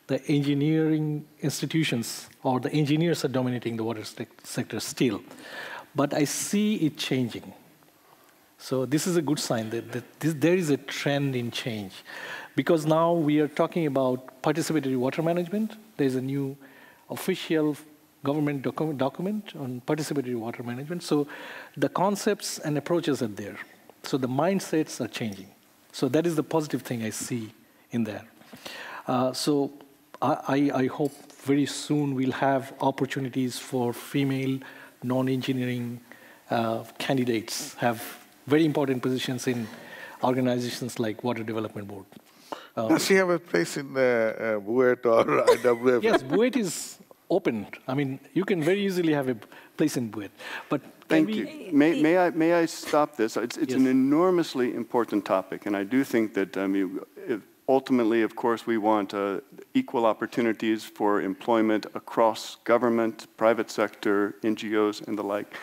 the engineering institutions or the engineers are dominating the water sector still. But I see it changing. So this is a good sign that, that this, there is a trend in change. Because now we are talking about participatory water management. There's a new official government docu document on participatory water management. So the concepts and approaches are there. So the mindsets are changing. So that is the positive thing I see in there. Uh, so I, I, hope very soon we'll have opportunities for female non-engineering uh, candidates have very important positions in organizations like Water Development Board. Um, Does she have a place in uh, uh, BUET or IWF? yes, BUET is open. I mean, you can very easily have a place in BUET. But Thank you. May, may, I, may I stop this? It's, it's yes. an enormously important topic, and I do think that I mean, ultimately, of course, we want uh, equal opportunities for employment across government, private sector, NGOs, and the like.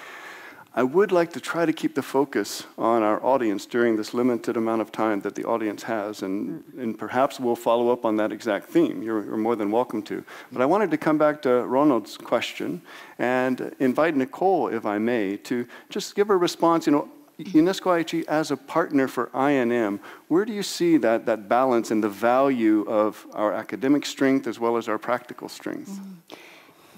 I would like to try to keep the focus on our audience during this limited amount of time that the audience has, and, and perhaps we'll follow up on that exact theme. You're, you're more than welcome to. But I wanted to come back to Ronald's question and invite Nicole, if I may, to just give a response. You know, UNESCO as a partner for INM, where do you see that, that balance and the value of our academic strength as well as our practical strength? Mm -hmm.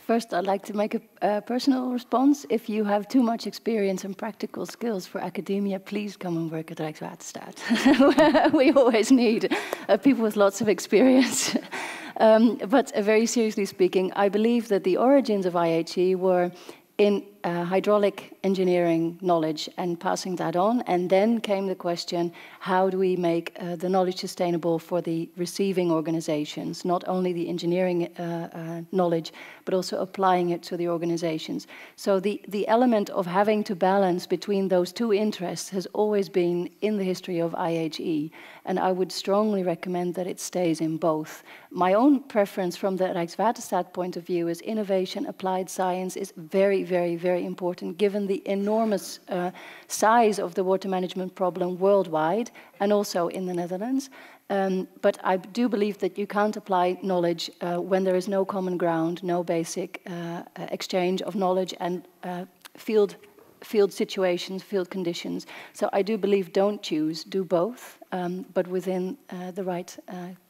First, I'd like to make a, a, personal response. If you have too much experience and practical skills for academia, please come and work at Rijkswaterstaat. we always need uh, people with lots of experience. um, but uh, very seriously speaking, I believe that the origins of IHE were in uh, hydraulic engineering knowledge and passing that on. And then came the question, how do we make uh, the knowledge sustainable for the receiving organizations, not only the engineering uh, uh, knowledge, but also applying it to the organizations. So the, the element of having to balance between those two interests has always been in the history of IHE. And I would strongly recommend that it stays in both. My own preference from the Rijkswaterstaat point of view is innovation, applied science is very, very, very important given the enormous uh, size of the water management problem worldwide and also in the Netherlands. Um, but I do believe that you can't apply knowledge uh, when there is no common ground, no basic uh, uh exchange of knowledge and uh, field field situations, field conditions. So I do believe don't choose, do both, um, but within uh, the right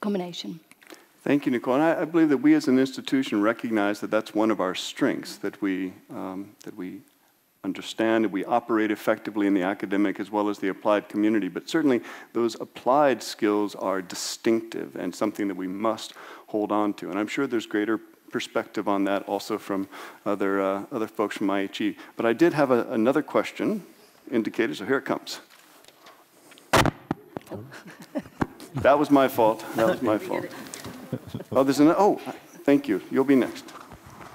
combination. Thank you, Nicole. And I, I, believe that we as an institution recognize that that's one of our strengths, that we, um, that we understand and we operate effectively in the academic as well as the applied community. But certainly those applied skills are distinctive and something that we must hold on to. And I'm sure there's greater perspective on that also from other, uh, other folks from IHE. But I did have a, another question indicated, so here it comes. that was my fault. That was my fault. Oh, there's an, oh, thank you. You'll be next.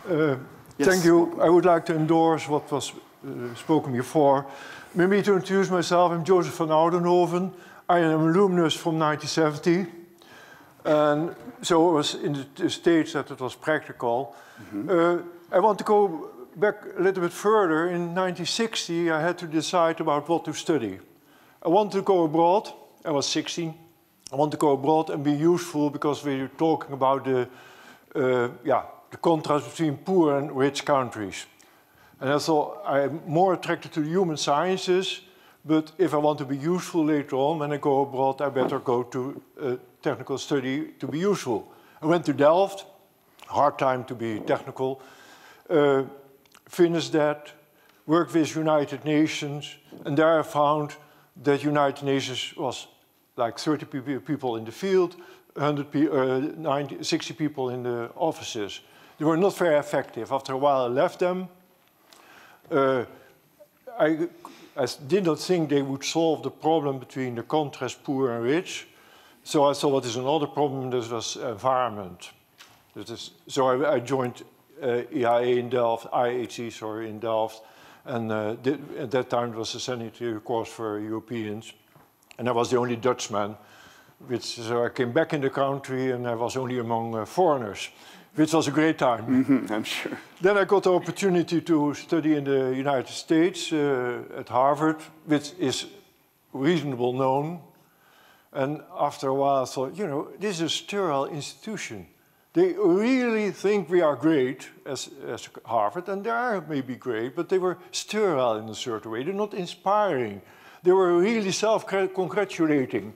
Uh, Yes. Thank you. I would like to endorse what was uh, spoken before. Maybe to introduce myself, I'm Joseph van Oudenhoven. I am an alumnus from 1970. And so it was in the, stage that it was practical. Uh, I want to go back a little bit further. In 1960, I had to decide about what to study. I wanted to go abroad. I was 16. I want to go abroad and be useful because we're talking about the, uh, yeah, the contrast between poor and rich countries. And I thought I'm more attracted to the human sciences, but if I want to be useful later on, when I go abroad, I better go to a technical study to be useful. I went to Delft, hard time to be technical, uh, finished that, worked with United Nations, and there I found that United Nations was like 30 people in the field, 100 pe- uh, 90, 60 people in the offices. They were not very effective. After a while, I left them. Uh, I, I did not think they would solve the problem between the contrast poor and rich. So I thought there's another problem, this was environment. Is, so I, I joined uh, EIA in Delft, IHE, sorry, in Delft. And uh, did, at that time it was a sanitary course for Europeans. And I was the only Dutchman, which, so I came back in the country and I was only among uh, foreigners, which was a great time. Mm-hmm, I'm sure. Then I got the opportunity to study in the United States uh, at Harvard, which is reasonable known. And after a while, I thought, you know, this is a sterile institution. They really think we are great as, as Harvard, and they are maybe great, but they were sterile in a certain way. They're not inspiring. They were really self-congratulating.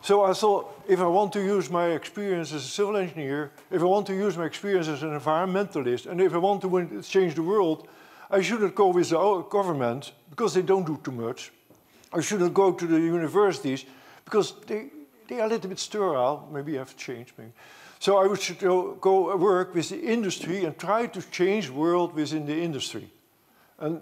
So I thought, if I want to use my experience as a civil engineer, if I want to use my experience as an environmentalist, and if I want to change the world, I shouldn't go with the government because they don't do too much. I shouldn't go to the universities because they, they are a little bit sterile. Maybe I have changed. Maybe. So I should go, go work with the industry and try to change the world within the industry. And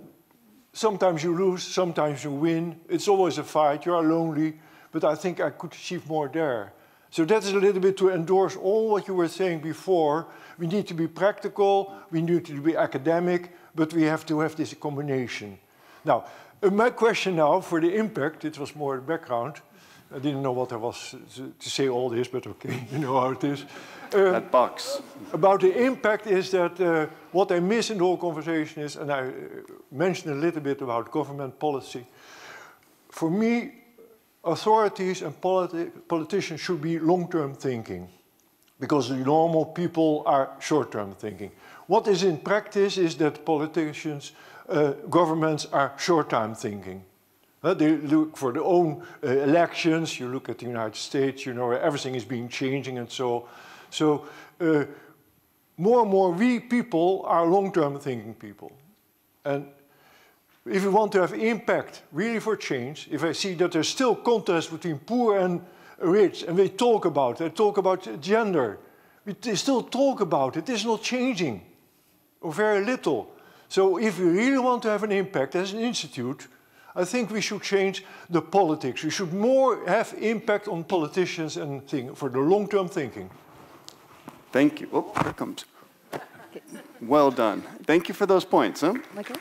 sometimes you lose, sometimes you win. It's always a fight. You are lonely but I think I could achieve more there. So that is a little bit to endorse all what you were saying before. We need to be practical, we need to be academic, but we have to have this combination. Now, uh, my question now for the impact, it was more background. I didn't know what I was to, say all this, but okay, you know how it is. Uh, that box. About the impact is that uh, what I miss in the whole conversation is, and I mentioned a little bit about government policy. For me, authorities and politi politicians should be long-term thinking because the normal people are short-term thinking. What is in practice is that politicians, uh, governments are short-term thinking. They look for their own uh, elections. You look at the United States, you know, everything is being changing and so. So uh, more and more we people are long-term thinking people. And if we want to have impact really for change, if I see that there's still contrast between poor and rich, and we talk about it, talk about gender, we still talk about it, it's not changing, or very little. So if we really want to have an impact as an institute, I think we should change the politics. We should more have impact on politicians and thing, for the long-term thinking. Thank you. Oh, here comes. Well done. Thank you for those points. Huh? Okay.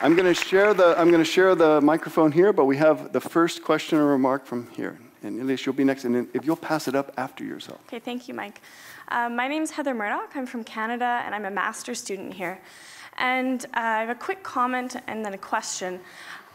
I'm going to share the I'm going to share the microphone here, but we have the first question or remark from here. And Elias, you'll be next, and if you'll pass it up after yourself. Okay, thank you, Mike. Um, my name is Heather Murdoch. I'm from Canada, and I'm a master's student here. And uh, I have a quick comment and then a question.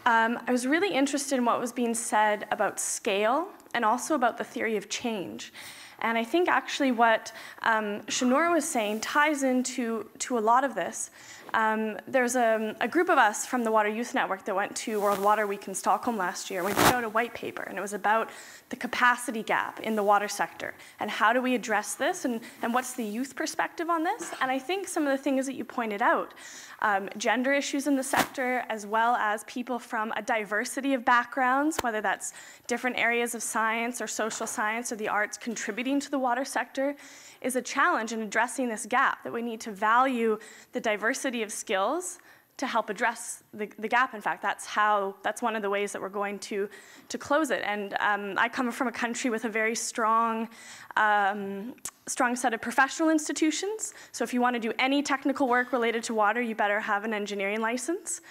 Um, I was really interested in what was being said about scale and also about the theory of change. And I think actually what um, Shanur was saying ties into to a lot of this. Um, there's a, a, group of us from the Water Youth Network that went to World Water Week in Stockholm last year. We put out a white paper, and it was about the capacity gap in the water sector and how do we address this and, and what's the youth perspective on this. And I think some of the things that you pointed out, um, gender issues in the sector, as well as people from a diversity of backgrounds, whether that's different areas of science or social science or the arts contributing to the water sector, is a challenge in addressing this gap, that we need to value the diversity of skills to help address the, the gap. In fact, that's how, that's one of the ways that we're going to, to close it. And um, I come from a country with a very strong, um, strong set of professional institutions. So if you want to do any technical work related to water, you better have an engineering license.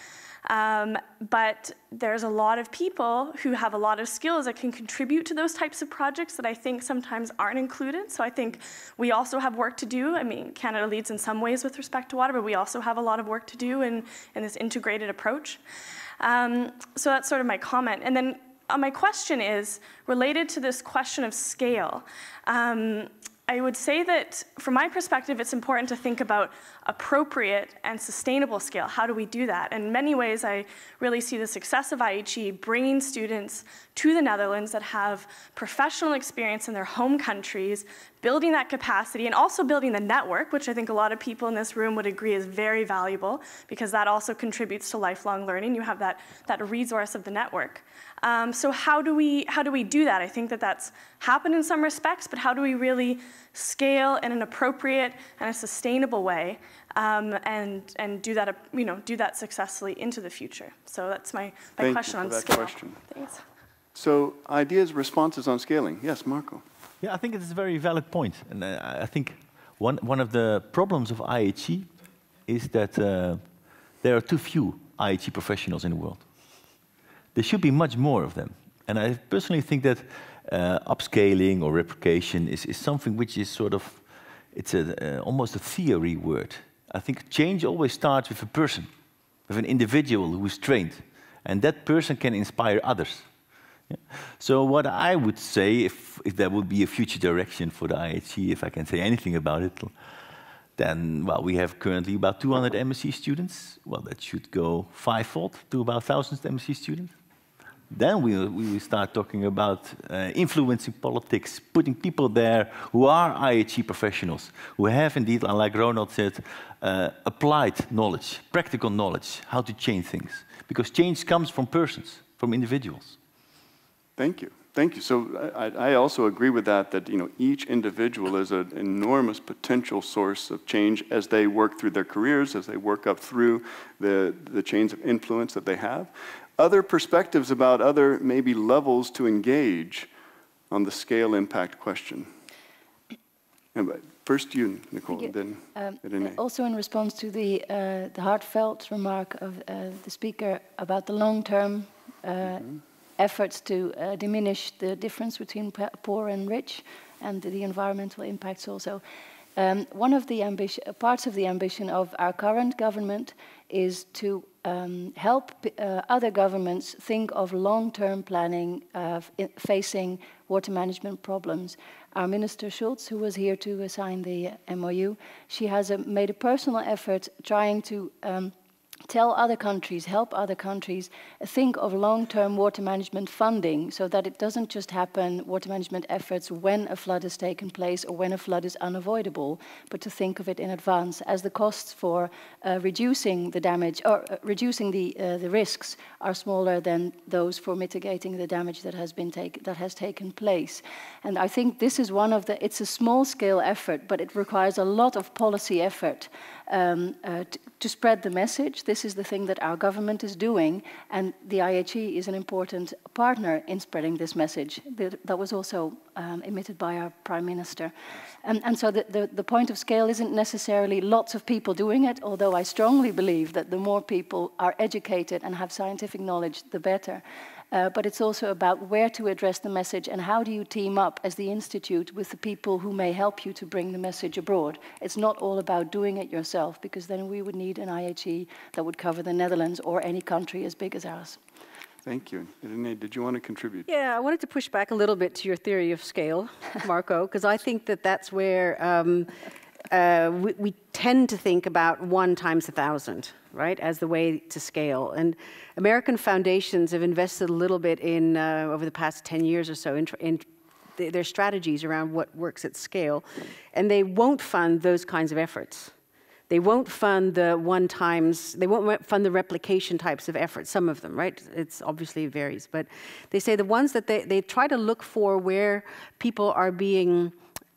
Um, but there's a lot of people who have a lot of skills that can contribute to those types of projects that I think sometimes aren't included. So I think we also have work to do. I mean, Canada leads in some ways with respect to water, but we also have a lot of work to do in, in this integrated approach. Um, so that's sort of my comment. And then uh, my question is related to this question of scale. Um, I would say that from my perspective, it's important to think about appropriate and sustainable scale. How do we do that? In many ways, I really see the success of IHE bringing students to the Netherlands that have professional experience in their home countries, building that capacity, and also building the network, which I think a lot of people in this room would agree is very valuable because that also contributes to lifelong learning. You have that, that resource of the network. Um, so how do we how do we do that? I think that that's happened in some respects, but how do we really scale in an appropriate and a sustainable way, um, and and do that you know do that successfully into the future? So that's my, my Thank question you for on that scale. question. Thanks. So ideas, responses on scaling. Yes, Marco. Yeah, I think it's a very valid point, and uh, I think one one of the problems of IHE is that uh, there are too few IHE professionals in the world. There should be much more of them. And I personally think that uh, upscaling or replication is, is something which is sort of, it's a, uh, almost a theory word. I think change always starts with a person, with an individual who is trained. And that person can inspire others. Yeah. So what I would say, if, if there would be a future direction for the IHE, if I can say anything about it, then, well, we have currently about 200 MSc students. Well, that should go fivefold to about 1,000 MSc students. Then we, we start talking about uh, influencing politics, putting people there who are IHE professionals, who have indeed, like Ronald said, uh, applied knowledge, practical knowledge, how to change things. Because change comes from persons, from individuals. Thank you. Thank you. So I, I, also agree with that, that you know, each individual is an enormous potential source of change as they work through their careers, as they work up through the, the chains of influence that they have other perspectives about other maybe levels to engage on the scale impact question. First you, Nicole, you. then um. Also in response to the, uh, the heartfelt remark of uh, the speaker about the long-term uh, mm -hmm. efforts to uh, diminish the difference between poor and rich and the environmental impacts also. Um, one of the ambition, parts of the ambition of our current government is to um, help uh, other governments think of long-term planning uh, facing water management problems. Our Minister Schultz, who was here to sign the MOU, she has uh, made a personal effort trying to um, tell other countries, help other countries think of long-term water management funding so that it doesn't just happen, water management efforts, when a flood has taken place or when a flood is unavoidable, but to think of it in advance as the costs for uh, reducing the damage or uh, reducing the, uh, the risks are smaller than those for mitigating the damage that has, been take, that has taken place. And I think this is one of the, it's a small-scale effort, but it requires a lot of policy effort um, uh, to spread the message. This is the thing that our government is doing, and the IHE is an important partner in spreading this message. That was also um, emitted by our Prime Minister. And, and so the, the, the, point of scale isn't necessarily lots of people doing it, although I strongly believe that the more people are educated and have scientific knowledge, the better. Uh, but it's also about where to address the message and how do you team up as the Institute with the people who may help you to bring the message abroad. It's not all about doing it yourself, because then we would need an IHE that would cover the Netherlands or any country as big as ours. Thank you. Renee, did you want to contribute? Yeah, I wanted to push back a little bit to your theory of scale, Marco, because I think that that's where um, uh, we, we, tend to think about one times a thousand, right, as the way to scale. And American foundations have invested a little bit in, uh, over the past 10 years or so, in, in th their strategies around what works at scale. And they won't fund those kinds of efforts. They won't fund the one times, they won't fund the replication types of efforts, some of them, right? It's obviously it varies. But they say the ones that they, they try to look for where people are being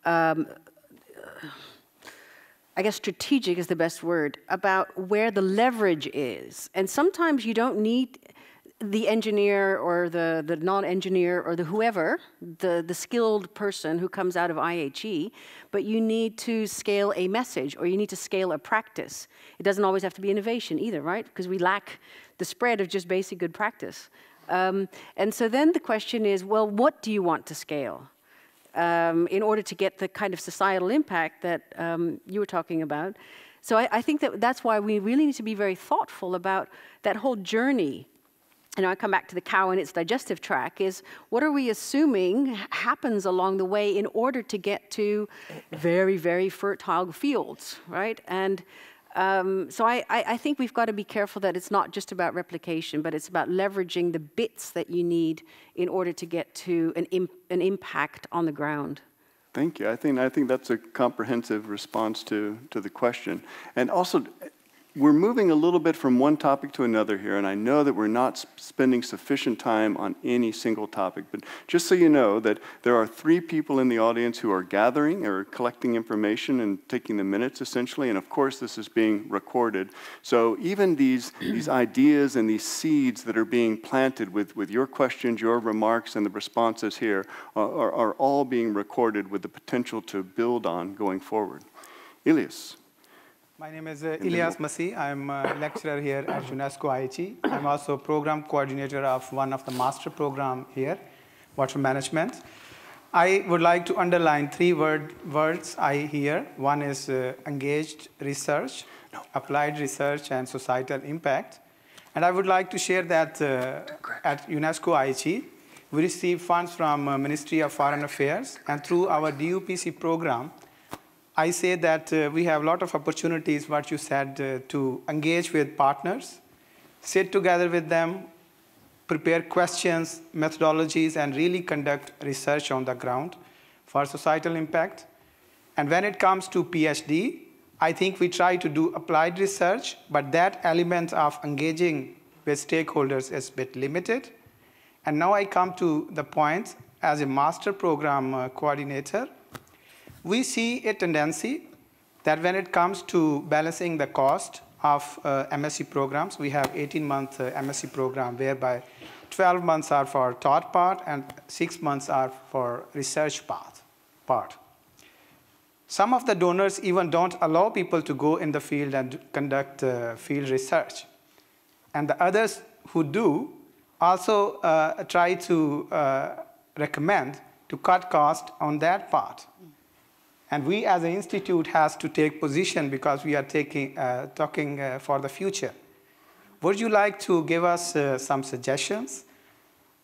um, I guess strategic is the best word, about where the leverage is. And sometimes you don't need the engineer or the, the non-engineer or the whoever, the, the skilled person who comes out of IHE, but you need to scale a message or you need to scale a practice. It doesn't always have to be innovation either, right? Because we lack the spread of just basic good practice. Um, and so then the question is, well, what do you want to scale? Um, in order to get the kind of societal impact that um, you were talking about. So I, I think that that's why we really need to be very thoughtful about that whole journey and I come back to the cow and its digestive tract, is what are we assuming happens along the way in order to get to very, very fertile fields, right? And um, so I, I, think we've got to be careful that it's not just about replication, but it's about leveraging the bits that you need in order to get to an, imp an impact on the ground. Thank you. I think, I think that's a comprehensive response to, to the question. And also, we're moving a little bit from one topic to another here, and I know that we're not spending sufficient time on any single topic, but just so you know that there are three people in the audience who are gathering or collecting information and taking the minutes essentially, and of course this is being recorded. So even these, these ideas and these seeds that are being planted with, with your questions, your remarks, and the responses here are, are, are all being recorded with the potential to build on going forward. Ilyas. My name is uh, Ilyas Masih. I'm a lecturer here at UNESCO IHE. I'm also program coordinator of one of the master program here, water management. I would like to underline three word, words I hear. One is uh, engaged research, no. applied research, and societal impact. And I would like to share that uh, at UNESCO IHE, we receive funds from uh, Ministry of Foreign Affairs, and through our DUPC program, I say that uh, we have a lot of opportunities, what you said, uh, to engage with partners, sit together with them, prepare questions, methodologies, and really conduct research on the ground for societal impact. And when it comes to PhD, I think we try to do applied research, but that element of engaging with stakeholders is a bit limited. And now I come to the point as a master program uh, coordinator, we see a tendency that when it comes to balancing the cost of uh, MSc programs, we have 18-month uh, MSc program whereby 12 months are for taught part and six months are for research path part. Some of the donors even don't allow people to go in the field and conduct uh, field research. And the others who do also uh, try to uh, recommend to cut cost on that part. And we as an institute has to take position because we are taking, uh, talking uh, for the future. Would you like to give us uh, some suggestions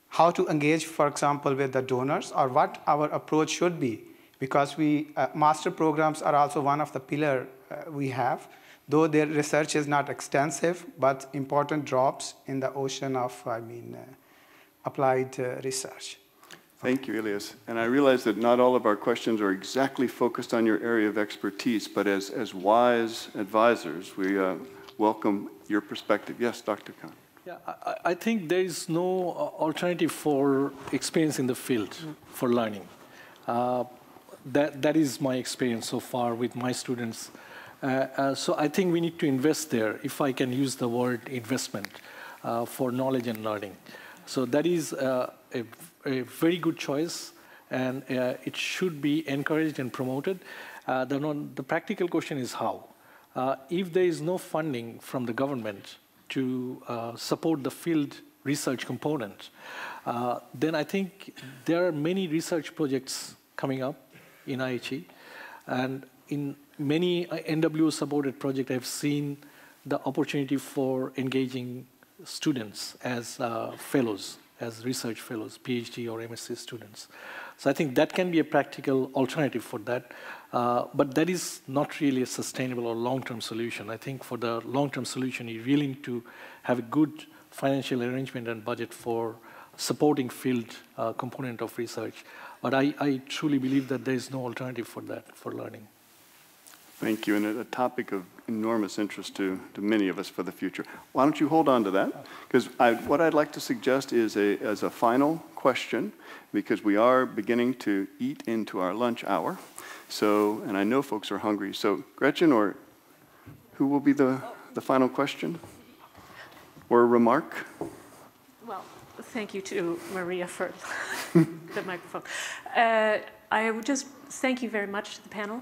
how to engage, for example, with the donors or what our approach should be? Because we, uh, master programs are also one of the pillar uh, we have, though their research is not extensive, but important drops in the ocean of, I mean, uh, applied research. Thank you, Elias. And I realize that not all of our questions are exactly focused on your area of expertise, but as, as wise advisors, we uh, welcome your perspective. Yes, Dr. Khan. Yeah, I, I think there is no uh, alternative for experience in the field for learning. Uh, that, that is my experience so far with my students. Uh, uh, so I think we need to invest there, if I can use the word investment, uh, for knowledge and learning. So that is uh, a a very good choice, and uh, it should be encouraged and promoted. Uh, the, non, the, practical question is how. Uh, if there is no funding from the government to support the field research component, uh, then I think there are many research projects coming up in IHE, and in many NWO-supported projects, I've seen the opportunity for engaging students as uh, fellows as research fellows, PhD or MSc students. So I think that can be a practical alternative for that. Uh, but that is not really a sustainable or long-term solution. I think for the long-term solution, you really need to have a good financial arrangement and budget for supporting field uh, component of research. But I, I truly believe that there is no alternative for that, for learning. Thank you, and a, topic of enormous interest to, to many of us for the future. Why don't you hold on to that? Because what I'd like to suggest is a, as a final question because we are beginning to eat into our lunch hour. So, and I know folks are hungry. So, Gretchen, or who will be the, the final question or remark? Well, thank you to Maria for the microphone. Uh, I would just thank you very much to the panel.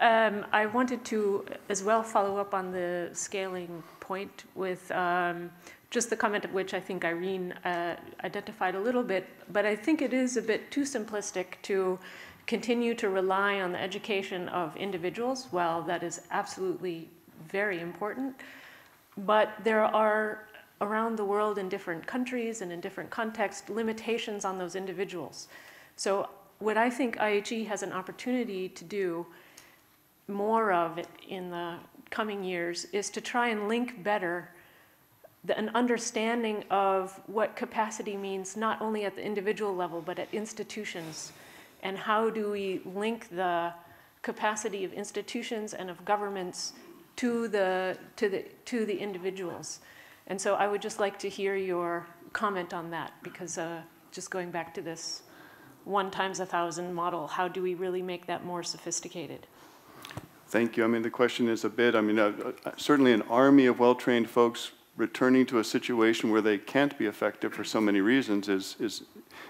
Um, I wanted to as well follow up on the scaling point with um, just the comment of which I think Irene uh, identified a little bit, but I think it is a bit too simplistic to continue to rely on the education of individuals. Well, that is absolutely very important, but there are around the world in different countries and in different contexts limitations on those individuals. So what I think IHE has an opportunity to do more of in the coming years is to try and link better the, an understanding of what capacity means not only at the individual level but at institutions. And how do we link the capacity of institutions and of governments to the to the to the individuals? And so I would just like to hear your comment on that because uh, just going back to this one times a thousand model, how do we really make that more sophisticated? Thank you. I mean, the question is a bit, I mean, uh, uh, certainly an army of well-trained folks returning to a situation where they can't be effective for so many reasons is, is,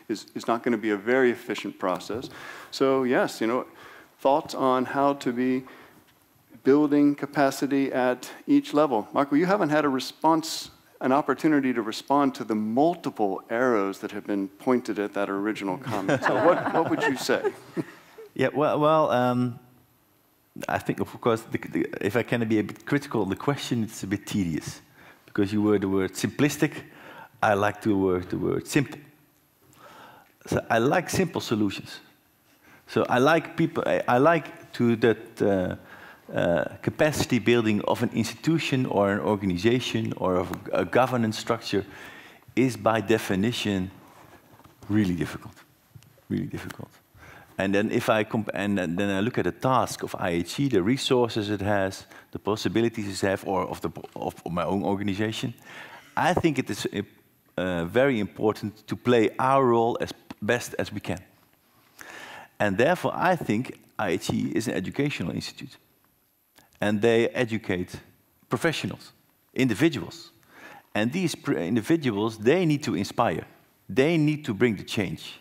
is, is not going to be a very efficient process. So yes, you know, thoughts on how to be building capacity at each level. Marco, you haven't had a response an opportunity to respond to the multiple arrows that have been pointed at that original comment. So what, what would you say? Yeah, well, well um, I think, of course, the, the, if I can be a bit critical, the question is a bit tedious because you were the word simplistic. I like to word the word simple. So I like simple solutions. So I like people. I, I like to that. Uh, uh, capacity building of an institution or an organization or of a, governance structure is by definition really difficult, really difficult. And then if I and then I look at the task of IHE, the resources it has, the possibilities it has, or of, the, of my own organization, I think it is uh, very important to play our role as best as we can. And therefore, I think IHE is an educational institute and they educate professionals, individuals. And these individuals, they need to inspire. They need to bring the change.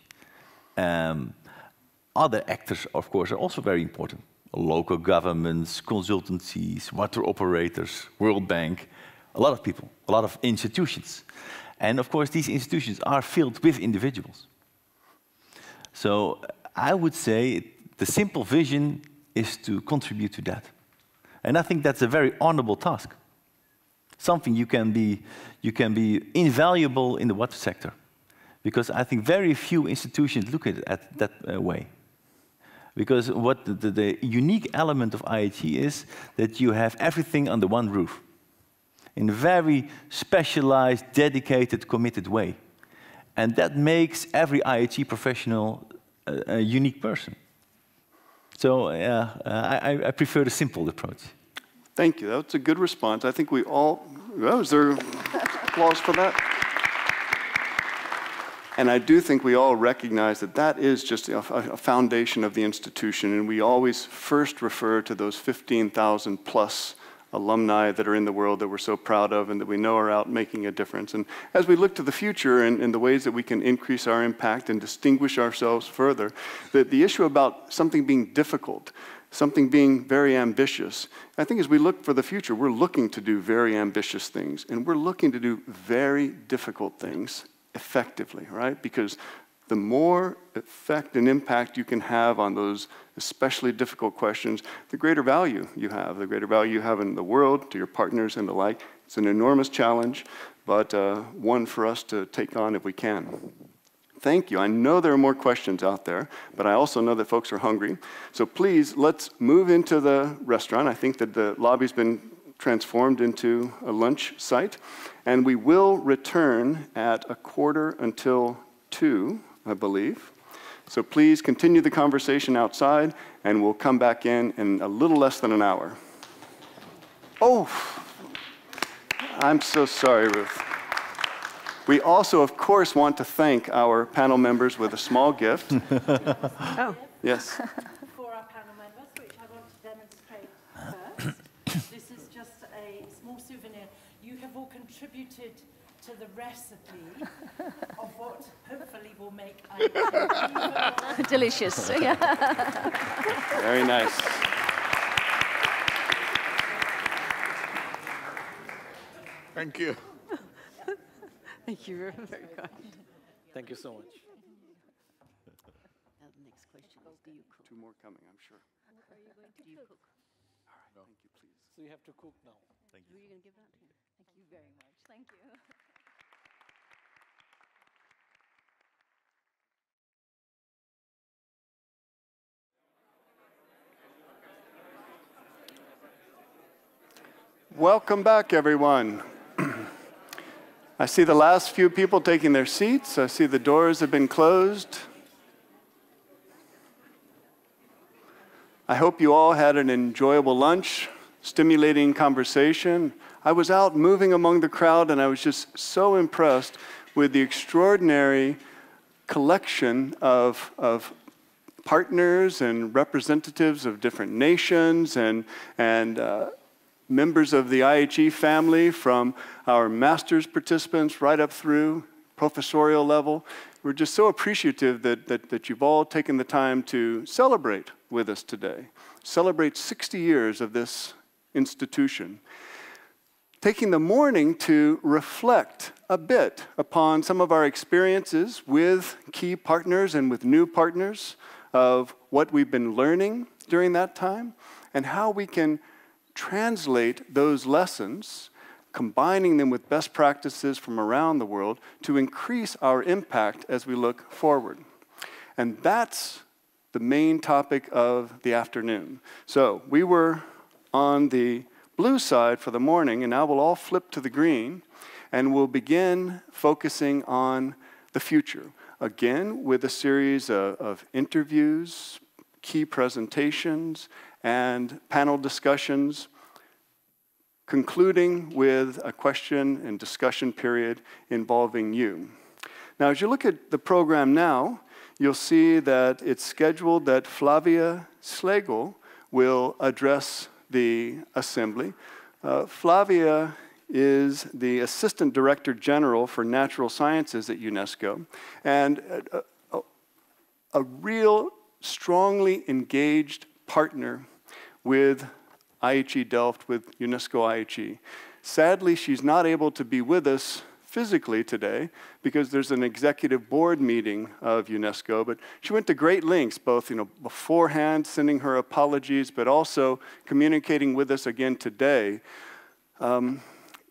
Um, other actors, of course, are also very important. Local governments, consultancies, water operators, World Bank, a lot of people, a lot of institutions. And of course, these institutions are filled with individuals. So I would say the simple vision is to contribute to that. And I think that's a very honorable task. Something you can be, you can be invaluable in the water sector. Because I think very few institutions look at it that uh, way. Because what the, the, unique element of IHE is that you have everything under one roof in a very specialized, dedicated, committed way. And that makes every IHE professional a, a unique person. So uh, I, I, prefer the simple approach. Thank you. That's a good response. I think we all, well, is there applause for that? And I do think we all recognize that that is just a, a foundation of the institution, and we always first refer to those 15,000 plus alumni that are in the world that we're so proud of and that we know are out making a difference. And as we look to the future and, and the ways that we can increase our impact and distinguish ourselves further, the, the issue about something being difficult, something being very ambitious, I think as we look for the future, we're looking to do very ambitious things and we're looking to do very difficult things effectively, right? Because the more effect and impact you can have on those especially difficult questions, the greater value you have, the greater value you have in the world, to your partners and the like. It's an enormous challenge, but uh, one for us to take on if we can. Thank you. I know there are more questions out there, but I also know that folks are hungry. So please, let's move into the restaurant. I think that the lobby's been transformed into a lunch site. And we will return at a quarter until two I believe. So please continue the conversation outside, and we'll come back in in a little less than an hour. Oh, I'm so sorry, Ruth. We also, of course, want to thank our panel members with a small gift. oh. Yes. For our panel members, which I want to demonstrate first. this is just a small souvenir. You have all contributed to the recipe of what hopefully will make delicious. Very nice. Thank you. Thank you very, very much. Thank you so much. Now the next question is, do you cook? Two more coming, I'm sure. Are you going to do you cook? All right, thank you, please. So you have to cook now. Thank Who are you going to give that to? Thank you very much. Thank you. Welcome back, everyone. I see the last few people taking their seats. I see the doors have been closed. I hope you all had an enjoyable lunch, stimulating conversation. I was out moving among the crowd and I was just so impressed with the extraordinary collection of, of partners and representatives of different nations and, and uh, members of the IHE family, from our master's participants right up through professorial level. We're just so appreciative that, that, that you've all taken the time to celebrate with us today, celebrate 60 years of this institution. Taking the morning to reflect a bit upon some of our experiences with key partners and with new partners of what we've been learning during that time and how we can translate those lessons, combining them with best practices from around the world to increase our impact as we look forward. And that's the main topic of the afternoon. So we were on the blue side for the morning, and now we'll all flip to the green, and we'll begin focusing on the future. Again, with a series of, of interviews, key presentations, and panel discussions, concluding with a question and discussion period involving you. Now, as you look at the program now, you'll see that it's scheduled that Flavia Schlegel will address the assembly. Uh, Flavia is the Assistant Director General for Natural Sciences at UNESCO, and a, a, a real strongly engaged partner with IHE Delft, with UNESCO IHE. Sadly, she's not able to be with us physically today because there's an executive board meeting of UNESCO, but she went to great lengths, both you know, beforehand, sending her apologies, but also communicating with us again today, um,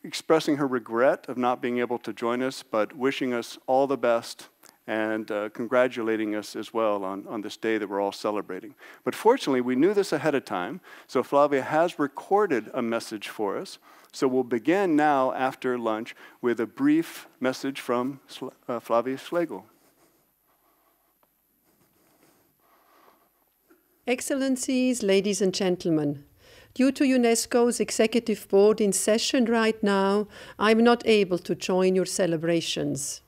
expressing her regret of not being able to join us, but wishing us all the best and uh, congratulating us as well on, on this day that we're all celebrating. But fortunately, we knew this ahead of time, so Flavia has recorded a message for us. So we'll begin now after lunch with a brief message from uh, Flavia Schlegel. Excellencies, ladies and gentlemen, Due to UNESCO's executive board in session right now, I'm not able to join your celebrations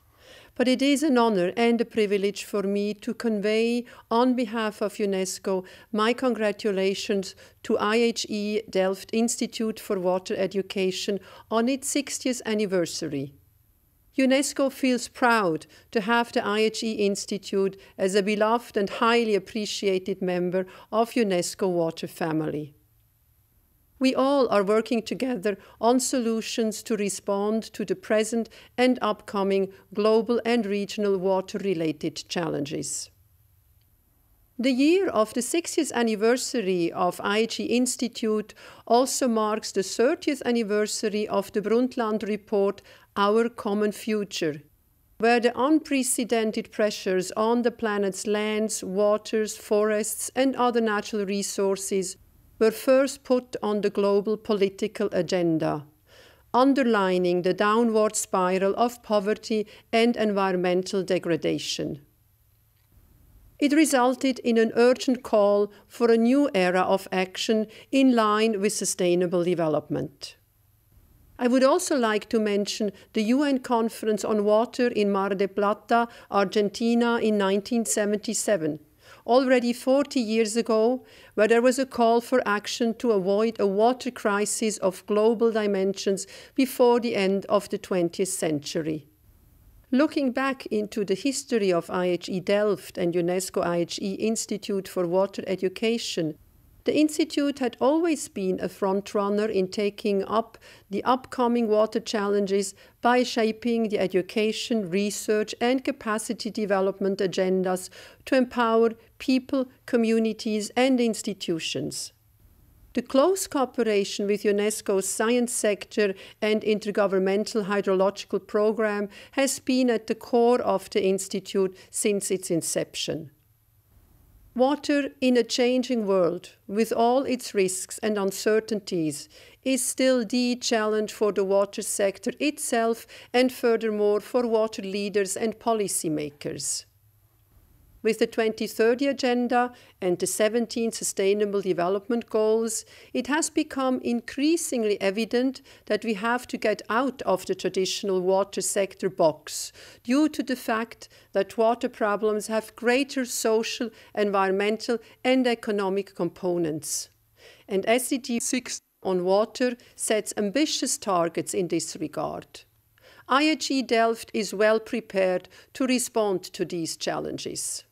but it is an honor and a privilege for me to convey, on behalf of UNESCO, my congratulations to IHE Delft Institute for Water Education on its 60th anniversary. UNESCO feels proud to have the IHE Institute as a beloved and highly appreciated member of UNESCO Water family. We all are working together on solutions to respond to the present and upcoming global and regional water-related challenges. The year of the 60th anniversary of IHE Institute also marks the 30th anniversary of the Brundtland Report, Our Common Future, where the unprecedented pressures on the planet's lands, waters, forests, and other natural resources were first put on the global political agenda, underlining the downward spiral of poverty and environmental degradation. It resulted in an urgent call for a new era of action in line with sustainable development. I would also like to mention the UN Conference on Water in Mar del Plata, Argentina in 1977, already 40 years ago, where there was a call for action to avoid a water crisis of global dimensions before the end of the 20th century. Looking back into the history of IHE Delft and UNESCO IHE Institute for Water Education, the Institute had always been a frontrunner in taking up the upcoming water challenges by shaping the education, research, and capacity development agendas to empower people, communities, and institutions. The close cooperation with UNESCO's science sector and intergovernmental hydrological program has been at the core of the Institute since its inception. Water in a changing world, with all its risks and uncertainties, is still the challenge for the water sector itself and furthermore for water leaders and policymakers. With the 2030 Agenda and the 17 Sustainable Development Goals, it has become increasingly evident that we have to get out of the traditional water sector box due to the fact that water problems have greater social, environmental, and economic components. And SDG 6 on water sets ambitious targets in this regard. IHE Delft is well prepared to respond to these challenges.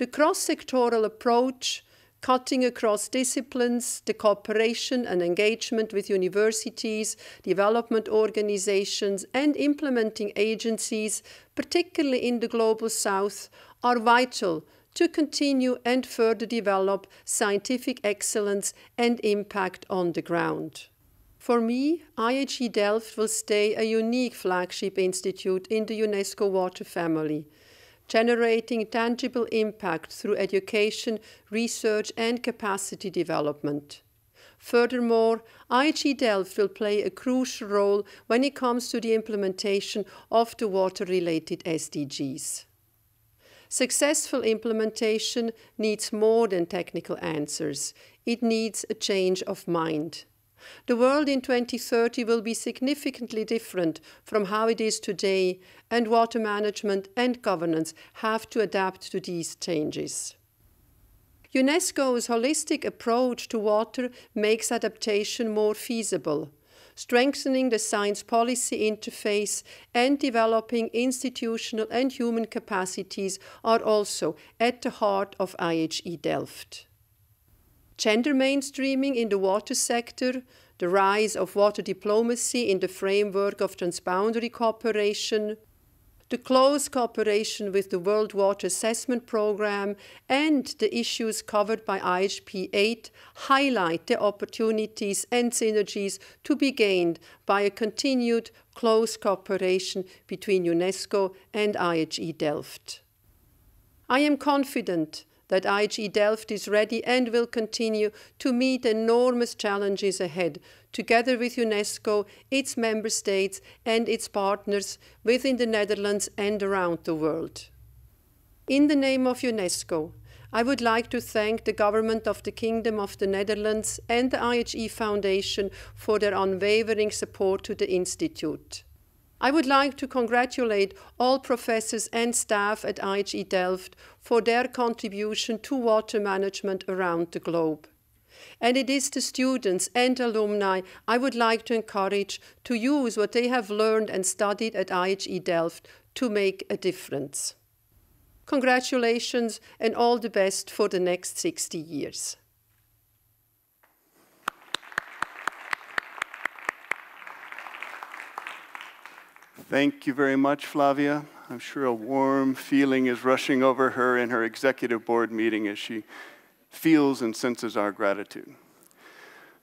The cross-sectoral approach, cutting across disciplines, the cooperation and engagement with universities, development organizations, and implementing agencies, particularly in the Global South, are vital to continue and further develop scientific excellence and impact on the ground. For me, IHE Delft will stay a unique flagship institute in the UNESCO water family generating tangible impact through education, research, and capacity development. Furthermore, IHE Delft will play a crucial role when it comes to the implementation of the water-related SDGs. Successful implementation needs more than technical answers. It needs a change of mind. The world in 2030 will be significantly different from how it is today, and water management and governance have to adapt to these changes. UNESCO's holistic approach to water makes adaptation more feasible. Strengthening the science policy interface and developing institutional and human capacities are also at the heart of IHE Delft gender mainstreaming in the water sector, the rise of water diplomacy in the framework of transboundary cooperation, the close cooperation with the World Water Assessment Programme and the issues covered by IHP 8 highlight the opportunities and synergies to be gained by a continued close cooperation between UNESCO and IHE Delft. I am confident that IHE Delft is ready and will continue to meet enormous challenges ahead, together with UNESCO, its member states, and its partners within the Netherlands and around the world. In the name of UNESCO, I would like to thank the government of the Kingdom of the Netherlands and the IHE Foundation for their unwavering support to the Institute. I would like to congratulate all professors and staff at IHE Delft for their contribution to water management around the globe. And it is the students and alumni I would like to encourage to use what they have learned and studied at IHE Delft to make a difference. Congratulations and all the best for the next 60 years. Thank you very much, Flavia. I'm sure a warm feeling is rushing over her in her executive board meeting as she feels and senses our gratitude.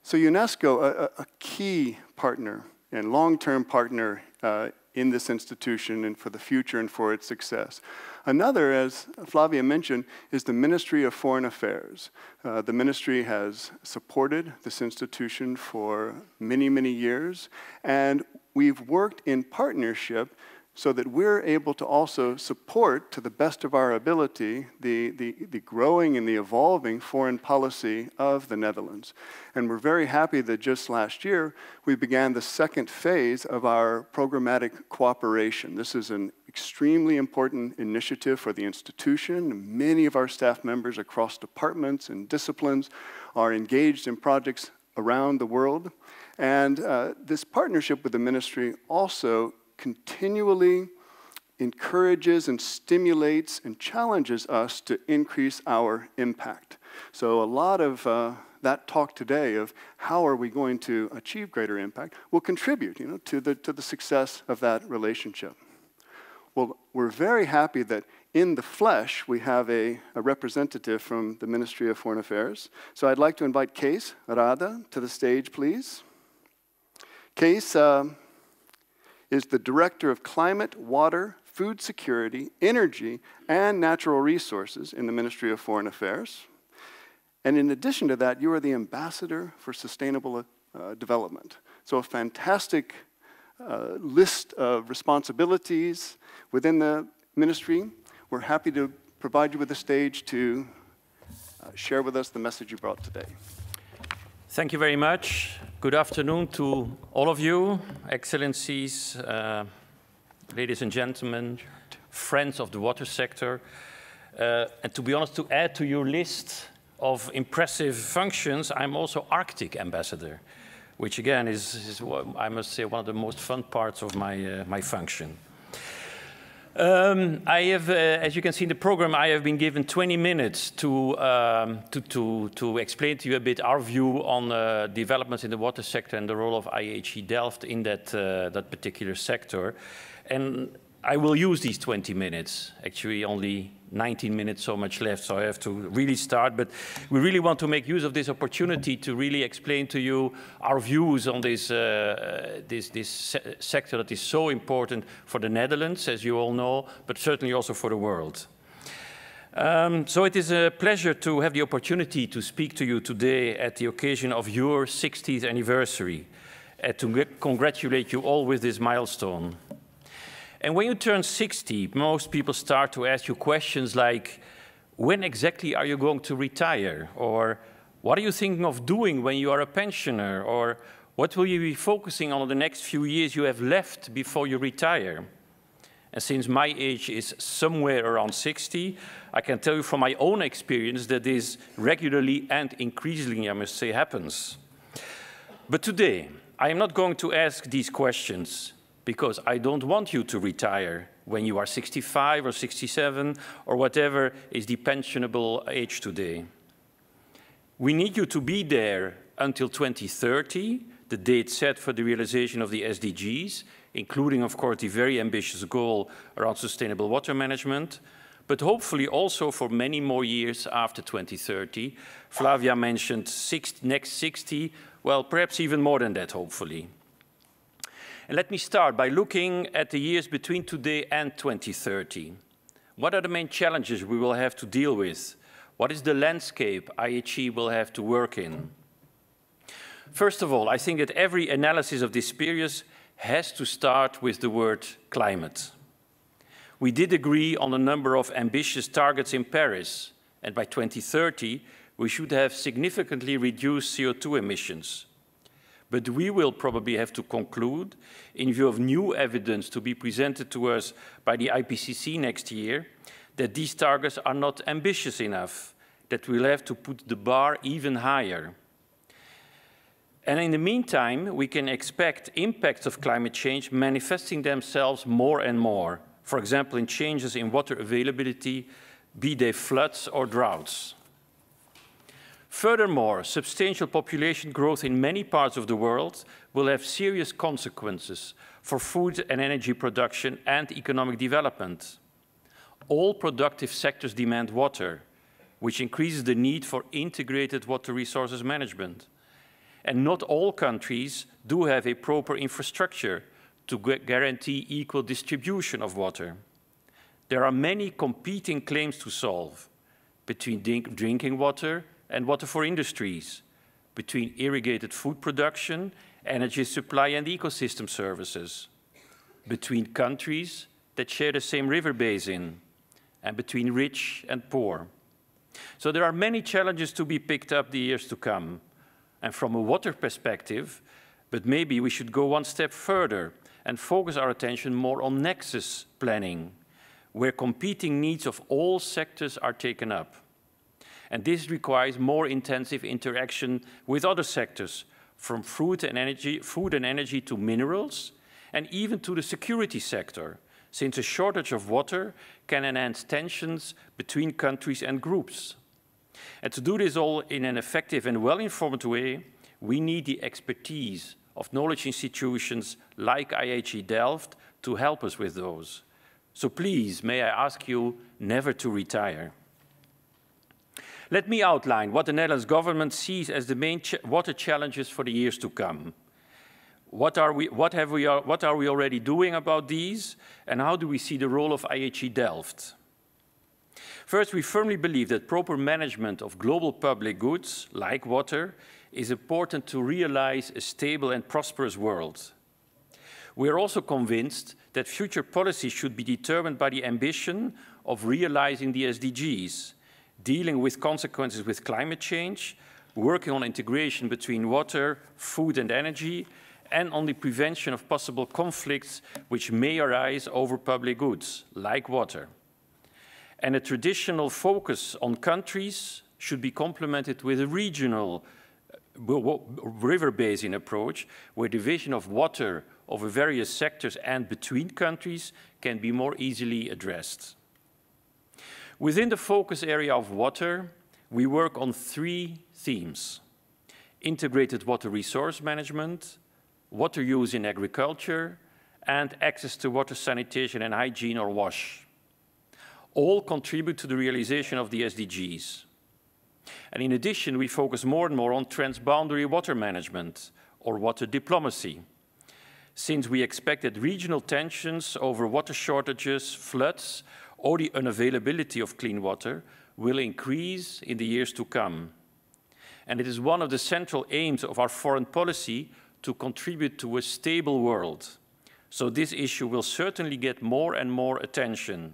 So UNESCO, a, a key partner and long-term partner uh, in this institution and for the future and for its success. Another, as Flavia mentioned, is the Ministry of Foreign Affairs. Uh, the ministry has supported this institution for many, many years, and we've worked in partnership so that we're able to also support, to the best of our ability, the, the, the, growing and the evolving foreign policy of the Netherlands. And we're very happy that just last year we began the second phase of our programmatic cooperation. This is an extremely important initiative for the institution. Many of our staff members across departments and disciplines are engaged in projects around the world. And uh, this partnership with the ministry also continually encourages and stimulates and challenges us to increase our impact. So a lot of uh, that talk today of how are we going to achieve greater impact will contribute you know, to, the, to the success of that relationship. Well, we're very happy that in the flesh we have a, a representative from the Ministry of Foreign Affairs. So I'd like to invite Kees Rade to the stage, please. Kees, uh, is the Director of Climate, Water, Food Security, Energy, and Natural Resources in the Ministry of Foreign Affairs. And in addition to that, you are the Ambassador for Sustainable uh, Development. So, a fantastic uh, list of responsibilities within the ministry. We're happy to provide you with a stage to uh, share with us the message you brought today. Thank you very much. Good afternoon to all of you, excellencies, uh, ladies and gentlemen, friends of the water sector. Uh, and to be honest, to add to your list of impressive functions, I'm also Arctic ambassador, which again is, is I must say, one of the most fun parts of my, uh, my function. Um, I have, uh, as you can see in the program, I have been given 20 minutes to, um, to, to, to, explain to you a bit our view on uh, developments in the water sector and the role of IHE Delft in that, uh, that particular sector. And I will use these 20 minutes, actually only 19 minutes so much left, so I have to really start. But we really want to make use of this opportunity to really explain to you our views on this, uh, this, this se sector that is so important for the Netherlands, as you all know, but certainly also for the world. Um, so it is a pleasure to have the opportunity to speak to you today at the occasion of your 60th anniversary and to congratulate you all with this milestone. And when you turn 60, most people start to ask you questions like, when exactly are you going to retire? Or what are you thinking of doing when you are a pensioner? Or what will you be focusing on in the next few years you have left before you retire? And since my age is somewhere around 60, I can tell you from my own experience that this regularly and increasingly, I must say, happens. But today, I am not going to ask these questions because I don't want you to retire when you are 65 or 67 or whatever is the pensionable age today. We need you to be there until 2030, the date set for the realization of the SDGs, including, of course, the very ambitious goal around sustainable water management, but hopefully also for many more years after 2030. Flavia mentioned six, next 60, well, perhaps even more than that, hopefully. And let me start by looking at the years between today and 2030. What are the main challenges we will have to deal with? What is the landscape IHE will have to work in? First of all, I think that every analysis of this period has to start with the word climate. We did agree on a number of ambitious targets in Paris, and by 2030, we should have significantly reduced CO2 emissions. But we will probably have to conclude, in view of new evidence to be presented to us by the IPCC next year, that these targets are not ambitious enough, that we'll have to put the bar even higher. And in the meantime, we can expect impacts of climate change manifesting themselves more and more, for example, in changes in water availability, be they floods or droughts. Furthermore, substantial population growth in many parts of the world will have serious consequences for food and energy production and economic development. All productive sectors demand water, which increases the need for integrated water resources management. And not all countries do have a proper infrastructure to guarantee equal distribution of water. There are many competing claims to solve between drinking water and water for industries, between irrigated food production, energy supply and ecosystem services. between countries that share the same river basin, and between rich and poor. So there are many challenges to be picked up the years to come. And from a water perspective, but maybe we should go one step further and focus our attention more on nexus planning, where competing needs of all sectors are taken up. And this requires more intensive interaction with other sectors, from food and energy, food and energy to minerals, and even to the security sector, since a shortage of water can enhance tensions between countries and groups. And to do this all in an effective and well-informed way, we need the expertise of knowledge institutions like IHE Delft to help us with those. So please, may I ask you never to retire. Let me outline what the Netherlands government sees as the main ch water challenges for the years to come. What are, we, what, have we, what are we already doing about these, and how do we see the role of IHE Delft? First, we firmly believe that proper management of global public goods, like water, is important to realize a stable and prosperous world. We are also convinced that future policy should be determined by the ambition of realizing the SDGs, dealing with consequences with climate change, working on integration between water, food and energy, and on the prevention of possible conflicts which may arise over public goods, like water. And a traditional focus on countries should be complemented with a regional uh, river basin approach where division of water over various sectors and between countries can be more easily addressed. Within the focus area of water, we work on three themes. Integrated water resource management, water use in agriculture, and access to water sanitation and hygiene or WASH. All contribute to the realization of the SDGs. And in addition, we focus more and more on transboundary water management or water diplomacy, since we expect that regional tensions over water shortages, floods, or the unavailability of clean water will increase in the years to come. And it is one of the central aims of our foreign policy to contribute to a stable world. So this issue will certainly get more and more attention.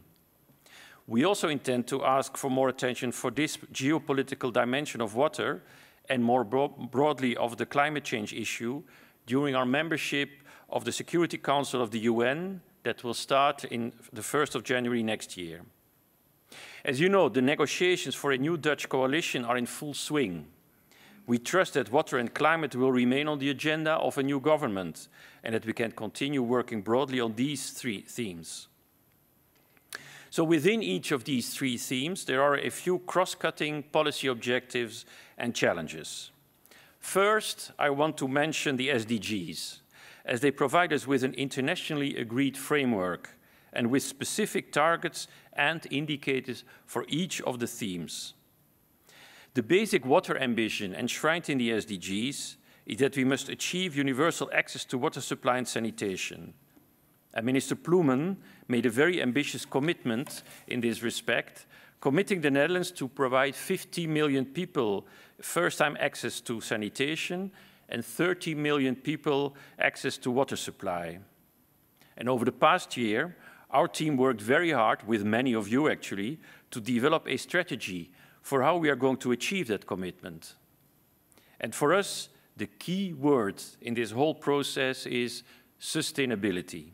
We also intend to ask for more attention for this geopolitical dimension of water and more bro broadly of the climate change issue during our membership of the Security Council of the UN that will start in the 1st of January next year. As you know, the negotiations for a new Dutch coalition are in full swing. We trust that water and climate will remain on the agenda of a new government and that we can continue working broadly on these three themes. So within each of these three themes, there are a few cross-cutting policy objectives and challenges. First, I want to mention the SDGs, as they provide us with an internationally agreed framework and with specific targets and indicators for each of the themes. The basic water ambition enshrined in the SDGs is that we must achieve universal access to water supply and sanitation. And Minister Ploumen made a very ambitious commitment in this respect, committing the Netherlands to provide 50 million people first-time access to sanitation and 30 million people access to water supply. And over the past year, our team worked very hard, with many of you actually, to develop a strategy for how we are going to achieve that commitment. And for us, the key word in this whole process is sustainability.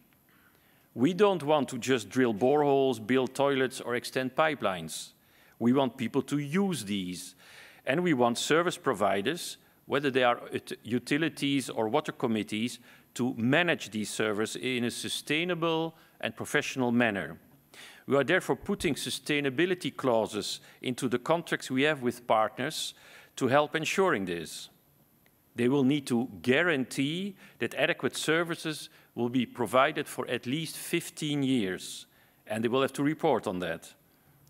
We don't want to just drill boreholes, build toilets, or extend pipelines. We want people to use these. And we want service providers, whether they are utilities or water committees, to manage these services in a sustainable and professional manner. We are therefore putting sustainability clauses into the contracts we have with partners to help ensuring this. They will need to guarantee that adequate services will be provided for at least 15 years, and they will have to report on that.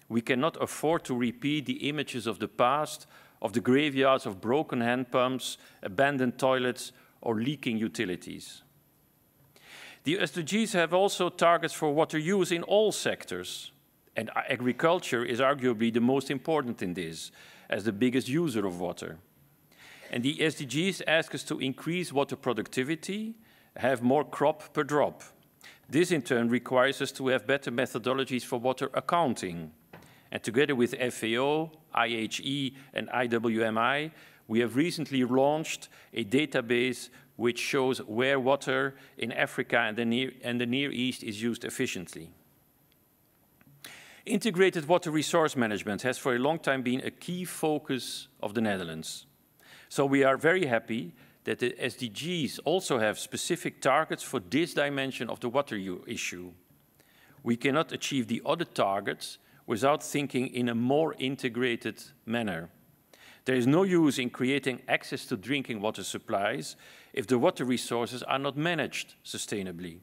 We cannot afford to repeat the images of the past of the graveyards of broken hand pumps, abandoned toilets, or leaking utilities. The SDGs have also targets for water use in all sectors, and agriculture is arguably the most important in this, as the biggest user of water. And the SDGs ask us to increase water productivity, have more crop per drop, This in turn requires us to have better methodologies for water accounting. And together with FAO, IHE, and IWMI, we have recently launched a database which shows where water in Africa and the Near, and the Near East is used efficiently. Integrated water resource management has for a long time been a key focus of the Netherlands. So we are very happy that the SDGs also have specific targets for this dimension of the water issue. We cannot achieve the other targets without thinking in a more integrated manner. There is no use in creating access to drinking water supplies if the water resources are not managed sustainably.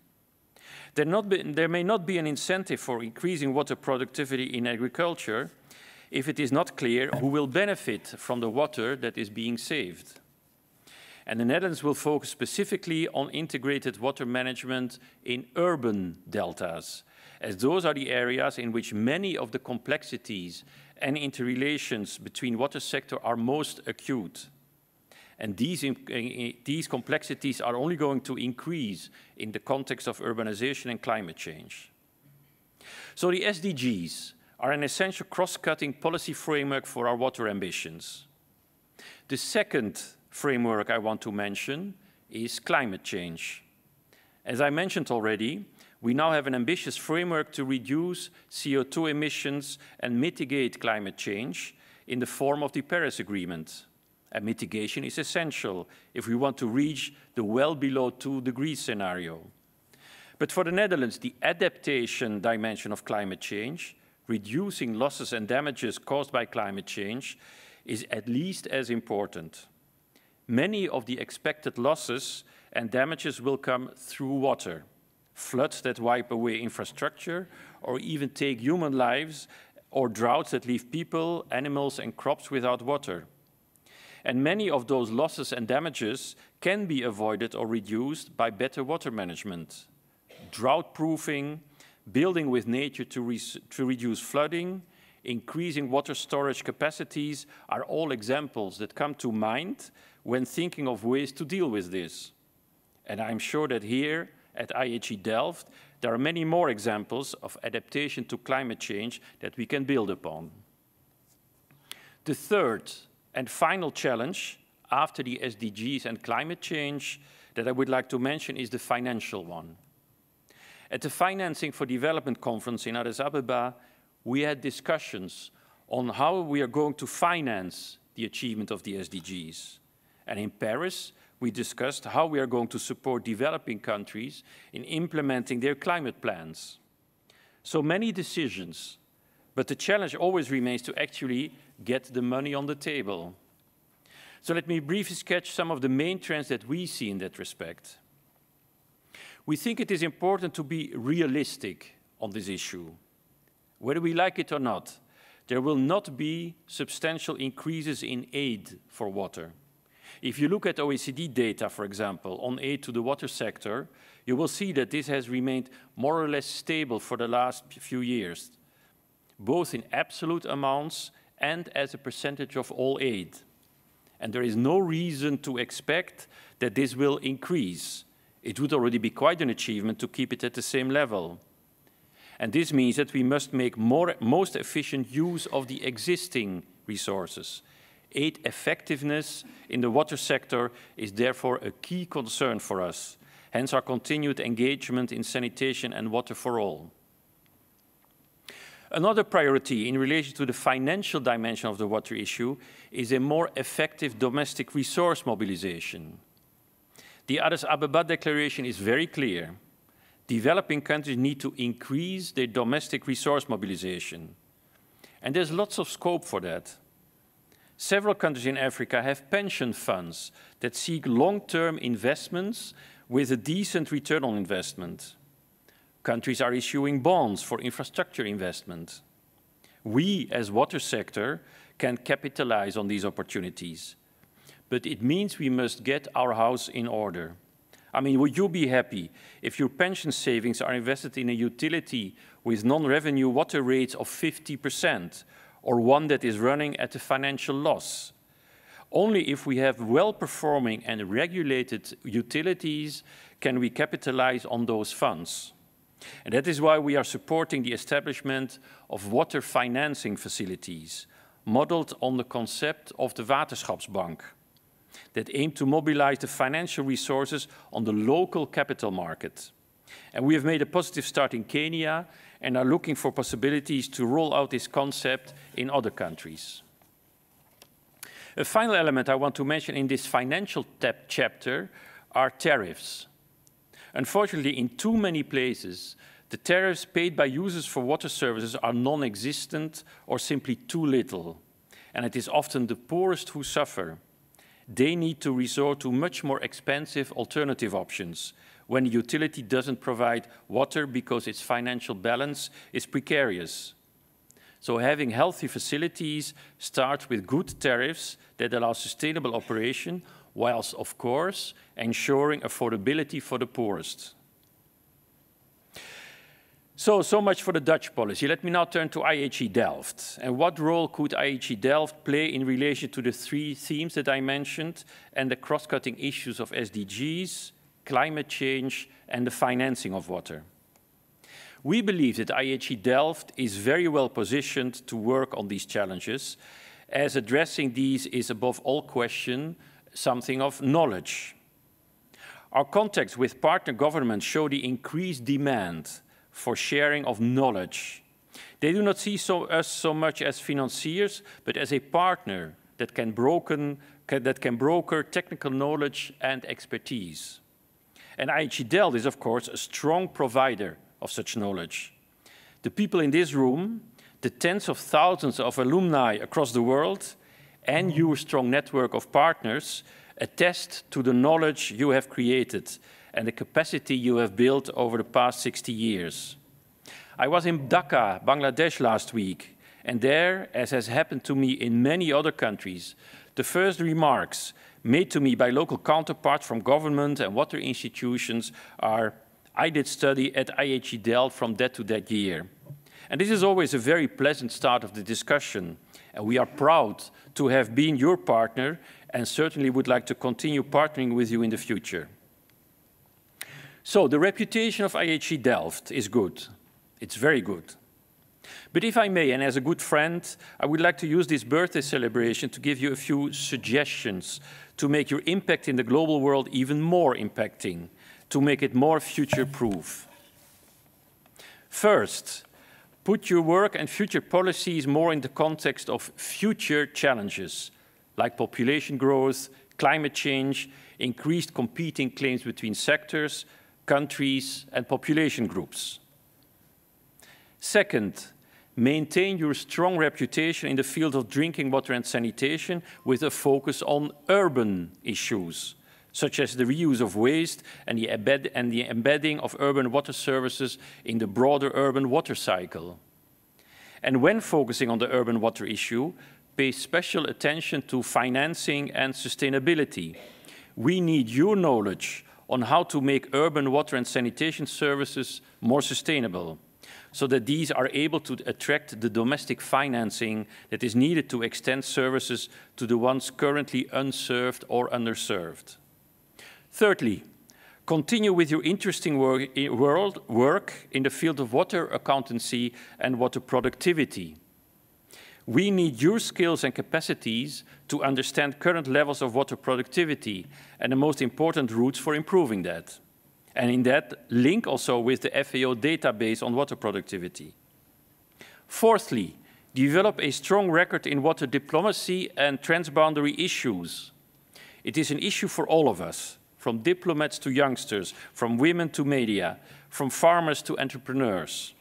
There, be, there, may not be an incentive for increasing water productivity in agriculture if it is not clear who will benefit from the water that is being saved. And the Netherlands will focus specifically on integrated water management in urban deltas, as those are the areas in which many of the complexities and interrelations between water sector are most acute. And these, eh, eh, these complexities are only going to increase in the context of urbanization and climate change. So the SDGs are an essential cross-cutting policy framework for our water ambitions. The second framework I want to mention is climate change. As I mentioned already, we now have an ambitious framework to reduce CO2 emissions and mitigate climate change in the form of the Paris Agreement. And mitigation is essential if we want to reach the well below 2 degrees scenario. But for the Netherlands, the adaptation dimension of climate change, reducing losses and damages caused by climate change, is at least as important. Many of the expected losses and damages will come through water. Floods that wipe away infrastructure or even take human lives or droughts that leave people, animals and crops without water. And many of those losses and damages can be avoided or reduced by better water management. Drought proofing, building with nature to, re to reduce flooding, increasing water storage capacities are all examples that come to mind when thinking of ways to deal with this. And I'm sure that here at IHE Delft, there are many more examples of adaptation to climate change that we can build upon. The third and final challenge after the SDGs and climate change that I would like to mention is the financial one. At the Financing for Development conference in Addis Ababa, we had discussions on how we are going to finance the achievement of the SDGs. And in Paris, we discussed how we are going to support developing countries in implementing their climate plans. So many decisions, but the challenge always remains to actually get the money on the table. So let me briefly sketch some of the main trends that we see in that respect. We think it is important to be realistic on this issue. Whether we like it or not, there will not be substantial increases in aid for water. If you look at OECD data, for example, on aid to the water sector, you will see that this has remained more or less stable for the last few years, both in absolute amounts and as a percentage of all aid. And there is no reason to expect that this will increase. It would already be quite an achievement to keep it at the same level. And this means that we must make more, most efficient use of the existing resources. Aid effectiveness in the water sector is therefore a key concern for us, hence our continued engagement in sanitation and water for all. Another priority in relation to the financial dimension of the water issue is a more effective domestic resource mobilization. The Addis Ababa Declaration is very clear. Developing countries need to increase their domestic resource mobilization. And there's lots of scope for that. Several countries in Africa have pension funds that seek long-term investments with a decent return on investment. Countries are issuing bonds for infrastructure investment. We, as water sector, can capitalize on these opportunities. But it means we must get our house in order. I mean, would you be happy if your pension savings are invested in a utility with non-revenue water rates of 50% or one that is running at a financial loss? Only if we have well-performing and regulated utilities can we capitalize on those funds. And that is why we are supporting the establishment of water financing facilities, modeled on the concept of the Waterschapsbank, that aim to mobilize the financial resources on the local capital market. And we have made a positive start in Kenya and are looking for possibilities to roll out this concept in other countries. A final element I want to mention in this financial chapter are tariffs. Unfortunately, in too many places, the tariffs paid by users for water services are non-existent or simply too little. And it is often the poorest who suffer. They need to resort to much more expensive alternative options when a utility doesn't provide water because its financial balance is precarious. So having healthy facilities starts with good tariffs that allow sustainable operation, whilst, of course, ensuring affordability for the poorest. So, so much for the Dutch policy. Let me now turn to IHE Delft. And what role could IHE Delft play in relation to the three themes that I mentioned and the cross-cutting issues of SDGs, climate change, and the financing of water? We believe that IHE Delft is very well positioned to work on these challenges, as addressing these is above all question something of knowledge. Our contacts with partner governments show the increased demand for sharing of knowledge. They do not see so, us so much as financiers, but as a partner that can, broken, that can broker technical knowledge and expertise. And IHE Delft is, of course, a strong provider of such knowledge. The people in this room, the tens of thousands of alumni across the world, and your strong network of partners attest to the knowledge you have created and the capacity you have built over the past 60 years. I was in Dhaka, Bangladesh last week, and there, as has happened to me in many other countries, the first remarks made to me by local counterparts from government and water institutions are, I did study at IHE Delft from that to that year. And this is always a very pleasant start of the discussion, and we are proud to have been your partner and certainly would like to continue partnering with you in the future. So the reputation of IHE Delft is good. It's very good. But if I may, and as a good friend, I would like to use this birthday celebration to give you a few suggestions to make your impact in the global world even more impacting, to make it more future-proof. First, put your work and future policies more in the context of future challenges, like population growth, climate change, increased competing claims between sectors, countries, and population groups. Second, maintain your strong reputation in the field of drinking water and sanitation with a focus on urban issues, such as the reuse of waste and the, embed and the embedding of urban water services in the broader urban water cycle. And when focusing on the urban water issue, pay special attention to financing and sustainability. We need your knowledge on how to make urban water and sanitation services more sustainable so that these are able to attract the domestic financing that is needed to extend services to the ones currently unserved or underserved. Thirdly, continue with your interesting work, world, work in the field of water accountancy and water productivity. We need your skills and capacities to understand current levels of water productivity and the most important routes for improving that. And in that, link also with the FAO database on water productivity. Fourthly, develop a strong record in water diplomacy and transboundary issues. It is an issue for all of us, from diplomats to youngsters, from women to media, from farmers to entrepreneurs.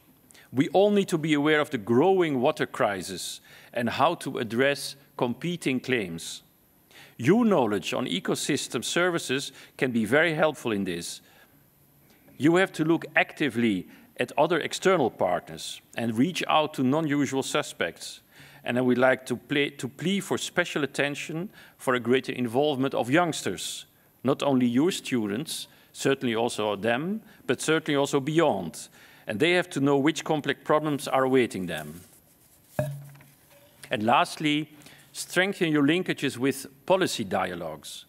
We all need to be aware of the growing water crisis and how to address competing claims. Your knowledge on ecosystem services can be very helpful in this. You have to look actively at other external partners and reach out to non-usual suspects. And I would like to, play, to plea for special attention for a greater involvement of youngsters, not only your students, certainly also them, but certainly also beyond. And they have to know which complex problems are awaiting them. And lastly, strengthen your linkages with policy dialogues.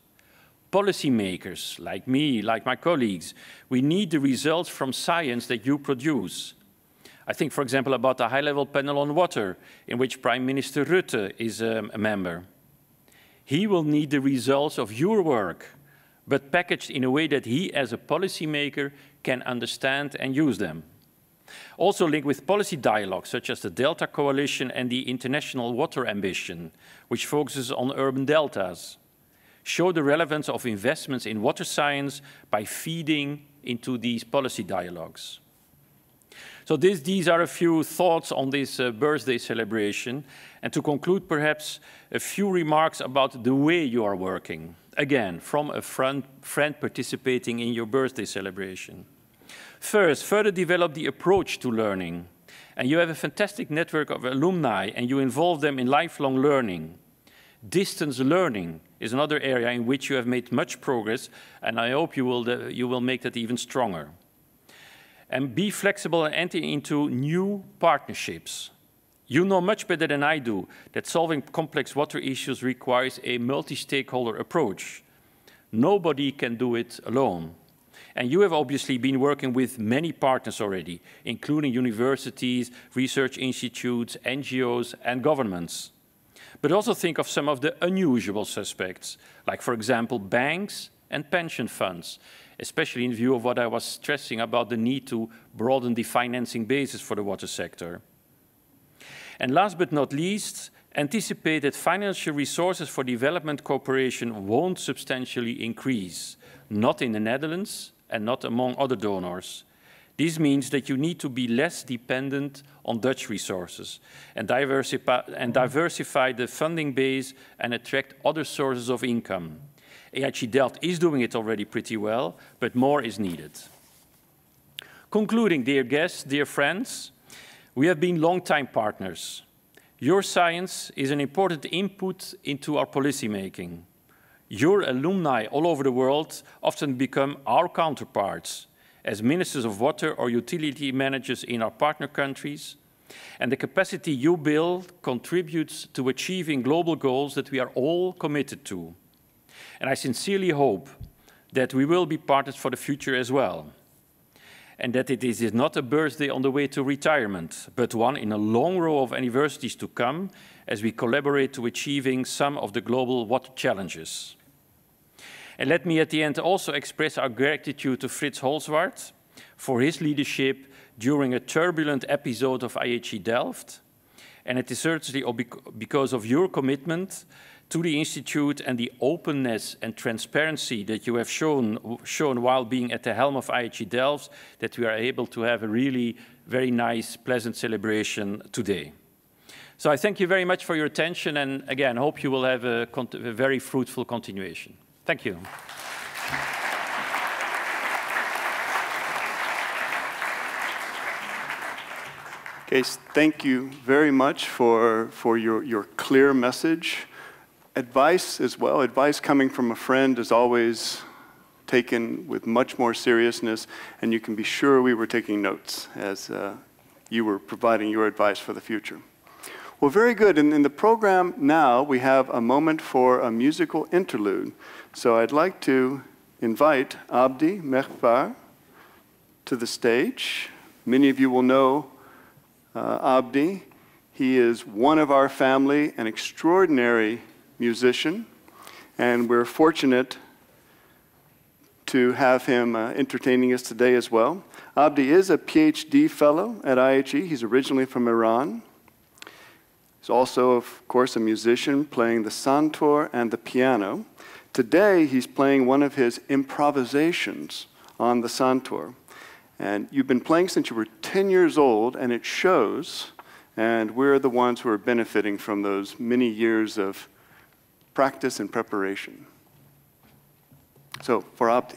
Policymakers, like me, like my colleagues, we need the results from science that you produce. I think, for example, about the high-level panel on water, in which Prime Minister Rutte is um, a member. He will need the results of your work, but packaged in a way that he, as a policymaker, can understand and use them. Also linked with policy dialogues, such as the Delta Coalition and the International Water Ambition, which focuses on urban deltas, show the relevance of investments in water science by feeding into these policy dialogues. So this, these are a few thoughts on this uh, birthday celebration. And to conclude, perhaps a few remarks about the way you are working. Again, from a friend, friend participating in your birthday celebration. First, further develop the approach to learning. And you have a fantastic network of alumni and you involve them in lifelong learning. Distance learning is another area in which you have made much progress and I hope you will, uh, you will make that even stronger. And be flexible and enter into new partnerships. You know much better than I do that solving complex water issues requires a multi-stakeholder approach. Nobody can do it alone. And you have obviously been working with many partners already, including universities, research institutes, NGOs, and governments. But also think of some of the unusual suspects, like, for example, banks and pension funds, especially in view of what I was stressing about the need to broaden the financing basis for the water sector. And last but not least, anticipate that financial resources for development cooperation won't substantially increase, not in the Netherlands, and not among other donors. This means that you need to be less dependent on Dutch resources and diversify, and diversify the funding base and attract other sources of income. IHE Delft is doing it already pretty well, but more is needed. Concluding, dear guests, dear friends, we have been long-time partners. Your science is an important input into our policymaking. Your alumni all over the world often become our counterparts as ministers of water or utility managers in our partner countries. And the capacity you build contributes to achieving global goals that we are all committed to. And I sincerely hope that we will be partners for the future as well. And that it is not a birthday on the way to retirement, but one in a long row of anniversaries to come as we collaborate to achieving some of the global water challenges. And let me at the end also express our gratitude to Fritz Holzwarth for his leadership during a turbulent episode of IHE Delft. And it is certainly because of your commitment to the Institute and the openness and transparency that you have shown, shown while being at the helm of IHE Delft that we are able to have a really very nice, pleasant celebration today. So I thank you very much for your attention and again, hope you will have a, a very fruitful continuation. Thank you. Kees, thank you very much for, for your, your clear message. Advice as well, advice coming from a friend is always taken with much more seriousness, and you can be sure we were taking notes as uh, you were providing your advice for the future. Well, very good. And in the program now, we have a moment for a musical interlude. So I'd like to invite Abdi Mehbar to the stage. Many of you will know uh, Abdi. He is one of our family, an extraordinary musician, and we're fortunate to have him uh, entertaining us today as well. Abdi is a PhD fellow at IHE. He's originally from Iran. He's also, of course, a musician playing the santur and the piano. Today, he's playing one of his improvisations on the santur. And you've been playing since you were 10 years old, and it shows. And we're the ones who are benefiting from those many years of practice and preparation. So, for Abdi.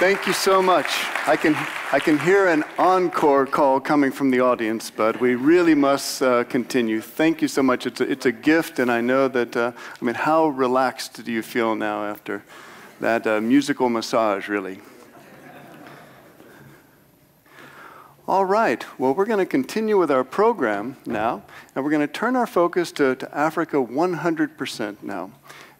Thank you so much. I can, I can hear an encore call coming from the audience, but we really must uh, continue. Thank you so much. It's a, it's a gift, and I know that, uh, I mean, how relaxed do you feel now after that uh, musical massage, really? All right, well, we're going to continue with our program now, and we're going to turn our focus to, to Africa 100% now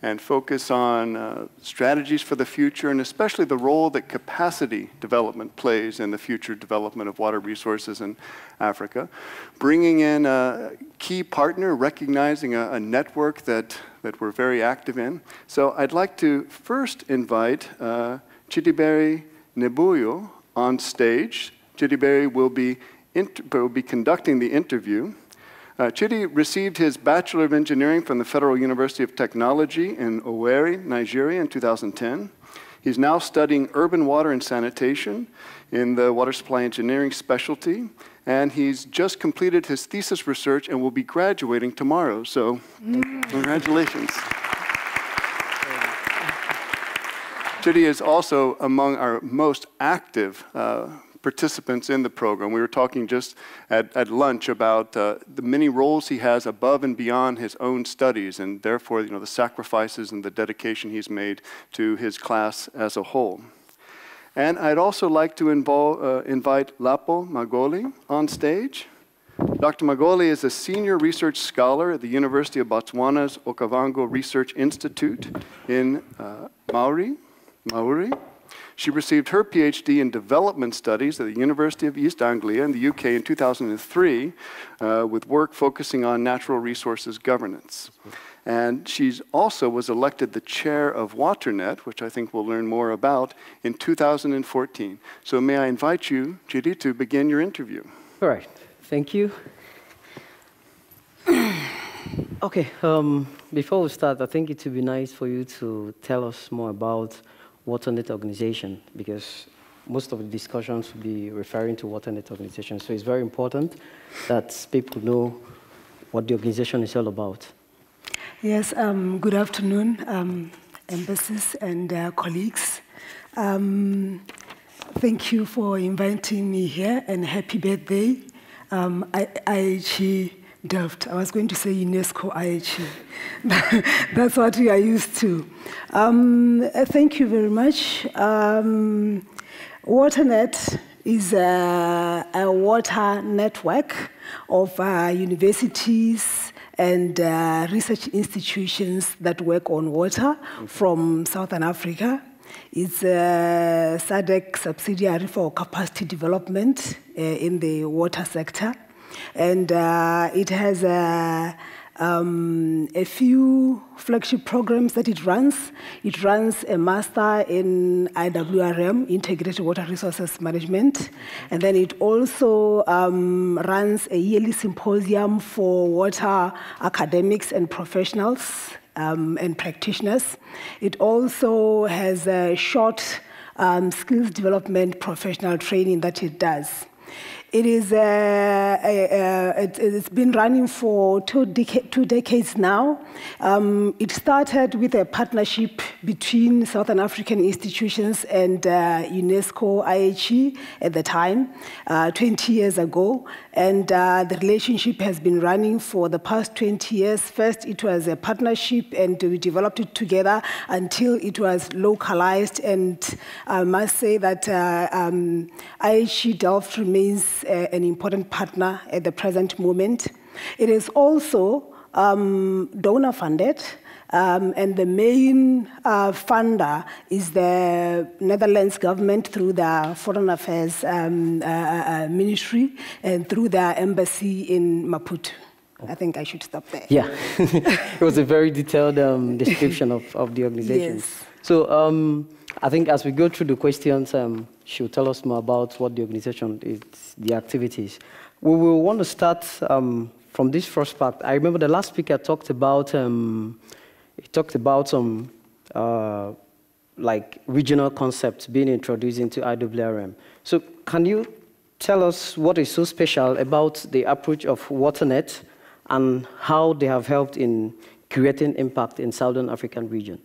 and focus on uh, strategies for the future and especially the role that capacity development plays in the future development of water resources in Africa. Bringing in a key partner, recognizing a, a network that, that we're very active in. So I'd like to first invite uh, Chidiberi Nebuyo on stage. Chidiberi will be, will be conducting the interview. Uh, Chidi received his Bachelor of Engineering from the Federal University of Technology in Owerri, Nigeria in 2010. He's now studying urban water and sanitation in the water supply engineering specialty, and he's just completed his thesis research and will be graduating tomorrow. So, mm. congratulations. Chidi is also among our most active uh, participants in the program. We were talking just at, at lunch about uh, the many roles he has above and beyond his own studies, and therefore, you know, the sacrifices and the dedication he's made to his class as a whole. And I'd also like to involve, uh, invite Lapo Magole on stage. Dr. Magole is a senior research scholar at the University of Botswana's Okavango Research Institute in uh, Maun. Maun. She received her PhD in development studies at the University of East Anglia in the UK in 2003 uh, with work focusing on natural resources governance. And she also was elected the chair of WaterNet, which I think we'll learn more about, in 2014. So may I invite you, Judy, to begin your interview. All right. Thank you. okay. Um, before we start, I think it would be nice for you to tell us more about WaterNet organization because most of the discussions will be referring to WaterNet organization. So it's very important that people know what the organization is all about. Yes, um, good afternoon, um, embassies and uh, colleagues. Um, thank you for inviting me here and happy birthday. Um, I, I, Delft. I was going to say UNESCO IHE. That's what we are used to. Um, thank you very much. Um, WaterNet is a, a, water network of uh, universities and uh, research institutions that work on water from Southern Africa. It's a SADC subsidiary for capacity development uh, in the water sector. And uh, it has a, um, a few flagship programs that it runs. It runs a master in IWRM, Integrated Water Resources Management, and then it also um, runs a yearly symposium for water academics and professionals um, and practitioners. It also has a short um, skills development professional training that it does. It is, uh, uh, it, has been running for two, deca two decades now. Um, it started with a partnership between Southern African institutions and uh, UNESCO IHE at the time, uh, 20 years ago. And uh, the relationship has been running for the past 20 years. First, it was a partnership, and we developed it together until it was localized. And I must say that uh, um, IHE Delft remains an important partner at the present moment. It is also um, donor funded. Um, and the main uh, funder is the Netherlands government through the Foreign Affairs um, uh, uh, Ministry and through their embassy in Maputo. I think I should stop there. Yeah, it was a very detailed um, description of, of the organization. Yes. So um, I think as we go through the questions, um, she'll tell us more about what the organization is, the activities. We will want to start um, from this first part. I remember the last speaker talked about um, he talked about some uh, like regional concepts being introduced into IWRM. So can you tell us what is so special about the approach of WaterNet and how they have helped in creating impact in Southern African region?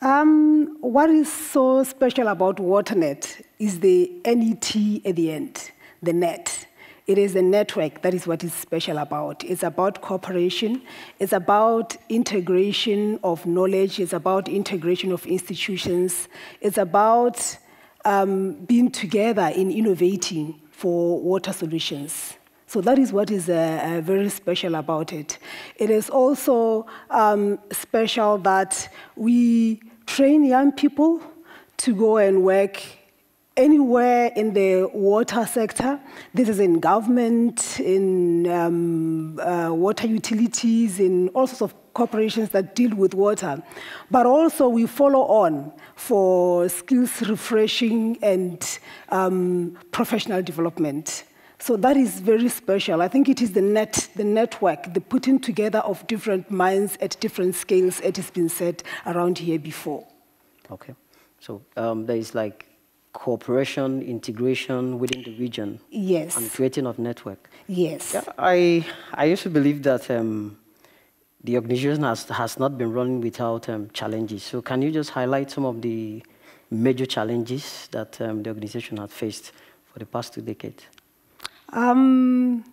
Um, what is so special about WaterNet is the NET at the end, the net. It is a network that is what is special about. It's about cooperation, it's about integration of knowledge, it's about integration of institutions, it's about um, being together in innovating for water solutions. So that is what is uh, uh, very special about it. It is also um, special that we train young people to go and work anywhere in the water sector. This is in government, in um, uh, water utilities, in all sorts of corporations that deal with water. But also we follow on for skills refreshing and um, professional development. So that is very special. I think it is the net, the network, the putting together of different minds at different scales, it has been said around here before. Okay. So um, there is like cooperation, integration within the region. Yes. And creating of network. Yes. Yeah, I, I used to believe that um, the organization has, has not been running without um, challenges. So can you just highlight some of the major challenges that um, the organization has faced for the past two decades? Um,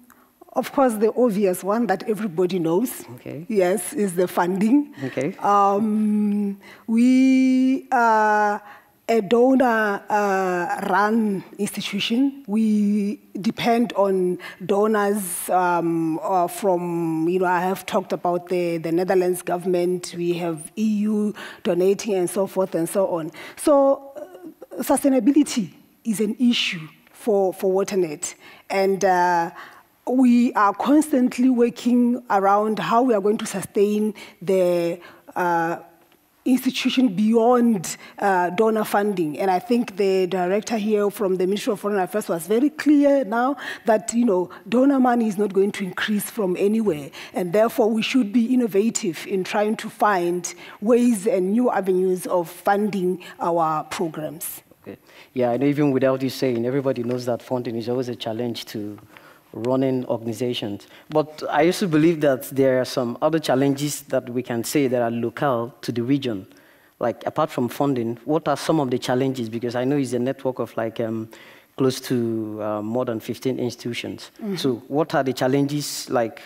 of course, the obvious one that everybody knows, okay. yes, is the funding. Okay. Um, we are a donor-run uh, institution. We depend on donors um, uh, from, you know, I have talked about the, the Netherlands government, we have EU donating and so forth and so on. So uh, sustainability is an issue for, for WaterNet. And uh, we are constantly working around how we are going to sustain the uh, institution beyond uh, donor funding. And I think the director here from the Ministry of Foreign Affairs was very clear now that, you know, donor money is not going to increase from anywhere. And therefore, we should be innovative in trying to find ways and new avenues of funding our programs. Yeah, and even without you saying, everybody knows that funding is always a challenge to running organizations. But I used to believe that there are some other challenges that we can say that are local to the region. Like apart from funding, what are some of the challenges? Because I know it's a network of like um, close to uh, more than 15 institutions. Mm -hmm. So what are the challenges like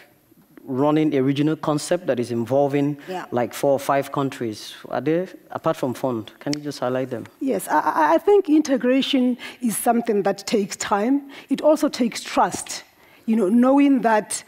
running a regional concept that is involving yeah. like four or five countries? Are there, apart from fund, can you just highlight them? Yes, I, I think integration is something that takes time. It also takes trust you know, knowing that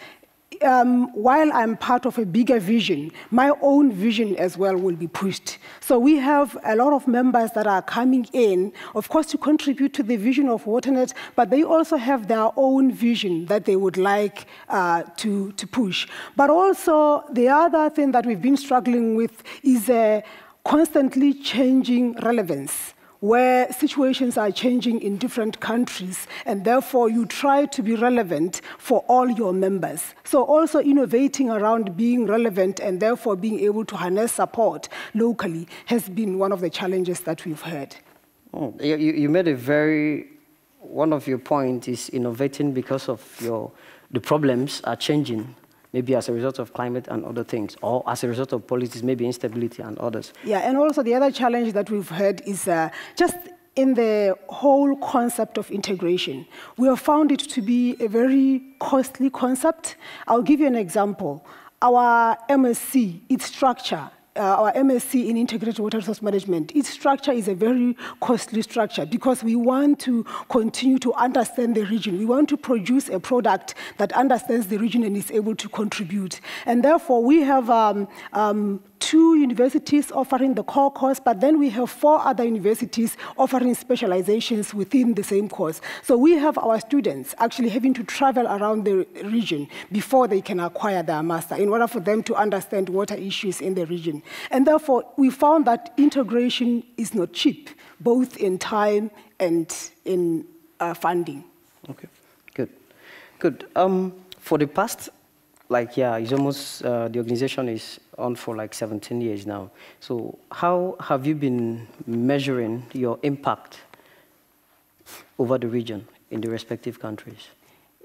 um, while I'm part of a bigger vision, my own vision as well will be pushed. So we have a lot of members that are coming in, of course, to contribute to the vision of WaterNet, but they also have their own vision that they would like uh, to, to push. But also, the other thing that we've been struggling with is a constantly changing relevance where situations are changing in different countries, and therefore you try to be relevant for all your members. So also innovating around being relevant and therefore being able to harness support locally has been one of the challenges that we've had. Oh, you, you made a very, one of your points is innovating because of your, the problems are changing maybe as a result of climate and other things, or as a result of policies, maybe instability and others. Yeah, and also the other challenge that we've heard is uh, just in the whole concept of integration. We have found it to be a very costly concept. I'll give you an example. Our MSc, its structure, uh, our MSc in Integrated Water Resource Management, its structure is a very costly structure because we want to continue to understand the region. We want to produce a product that understands the region and is able to contribute. And therefore, we have um, um, two universities offering the core course, but then we have four other universities offering specializations within the same course. So we have our students actually having to travel around the region before they can acquire their master in order for them to understand water issues in the region. And therefore, we found that integration is not cheap, both in time and in uh, funding. Okay, good. Good. Um, for the past like yeah, it's almost uh, the organization is on for like 17 years now. So how have you been measuring your impact over the region in the respective countries?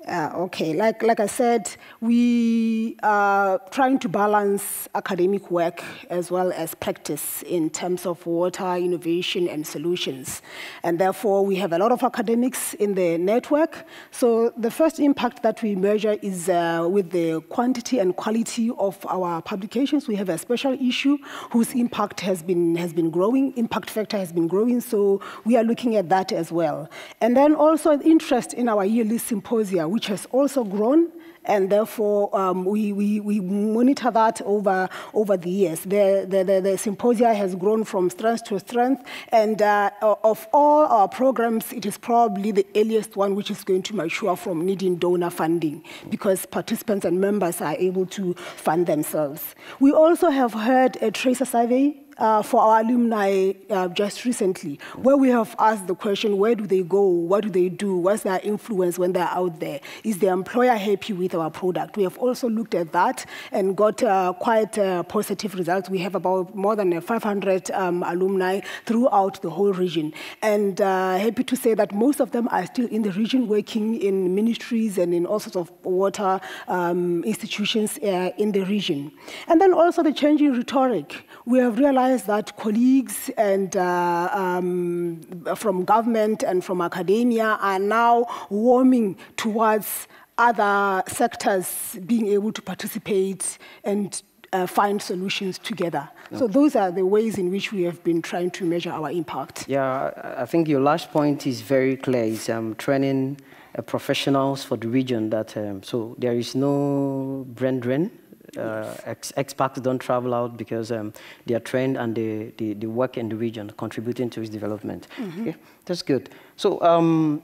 Uh, okay, like, like I said, we are trying to balance academic work as well as practice in terms of water innovation and solutions. And therefore, we have a lot of academics in the network. So the first impact that we measure is uh, with the quantity and quality of our publications. We have a special issue whose impact has been, has been growing, impact factor has been growing, so we are looking at that as well. And then also interest in our yearly symposia, which has also grown and therefore um, we, we, we, monitor that over, over the years. The, the, the, the, symposia has grown from strength to strength, and uh, of all our programs, it is probably the earliest one which is going to mature from needing donor funding because participants and members are able to fund themselves. We also have heard a tracer survey uh, for our alumni uh, just recently, where we have asked the question, where do they go? What do they do? What's their influence when they're out there? Is the employer happy with our product? We have also looked at that and got uh, quite uh, positive results. We have about more than 500 um, alumni throughout the whole region. And uh, happy to say that most of them are still in the region working in ministries and in all sorts of water um, institutions uh, in the region. And then also the changing rhetoric. We have realized that colleagues and uh, um, from government and from academia are now warming towards other sectors being able to participate and uh, find solutions together. Okay. So those are the ways in which we have been trying to measure our impact. Yeah, I think your last point is very clear. It's um, training uh, professionals for the region that, um, so there is no brain drain uh, ex expats don't travel out because um, they are trained and they, they, they, work in the region, contributing to its development. Mm -hmm. okay? That's good. So um,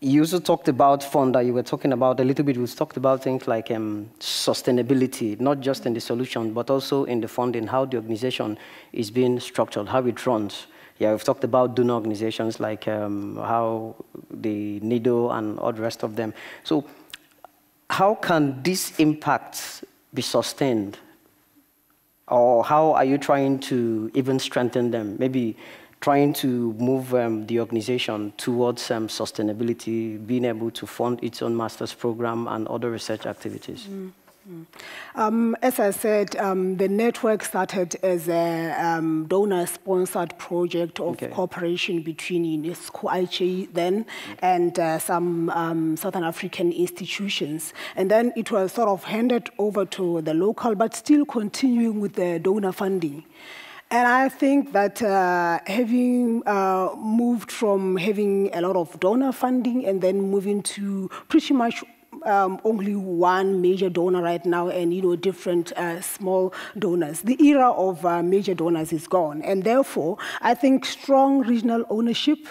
you also talked about Fonda. You were talking about a little bit. we've talked about things like um, sustainability, not just in the solution, but also in the funding, how the organization is being structured, how it runs. Yeah, we've talked about donor organizations like um, how the NIDO and all the rest of them. So how can this impact be sustained? Or how are you trying to even strengthen them? Maybe trying to move um, the organization towards um, sustainability, being able to fund its own master's program and other research activities? Mm. Um, as I said, um, the network started as a um, donor-sponsored project of okay. cooperation between UNESCO, IHE then, and uh, some um, Southern African institutions. And then it was sort of handed over to the local, but still continuing with the donor funding. And I think that uh, having uh, moved from having a lot of donor funding and then moving to pretty much um, only one major donor right now and you know different uh, small donors. The era of uh, major donors is gone, and therefore I think strong regional ownership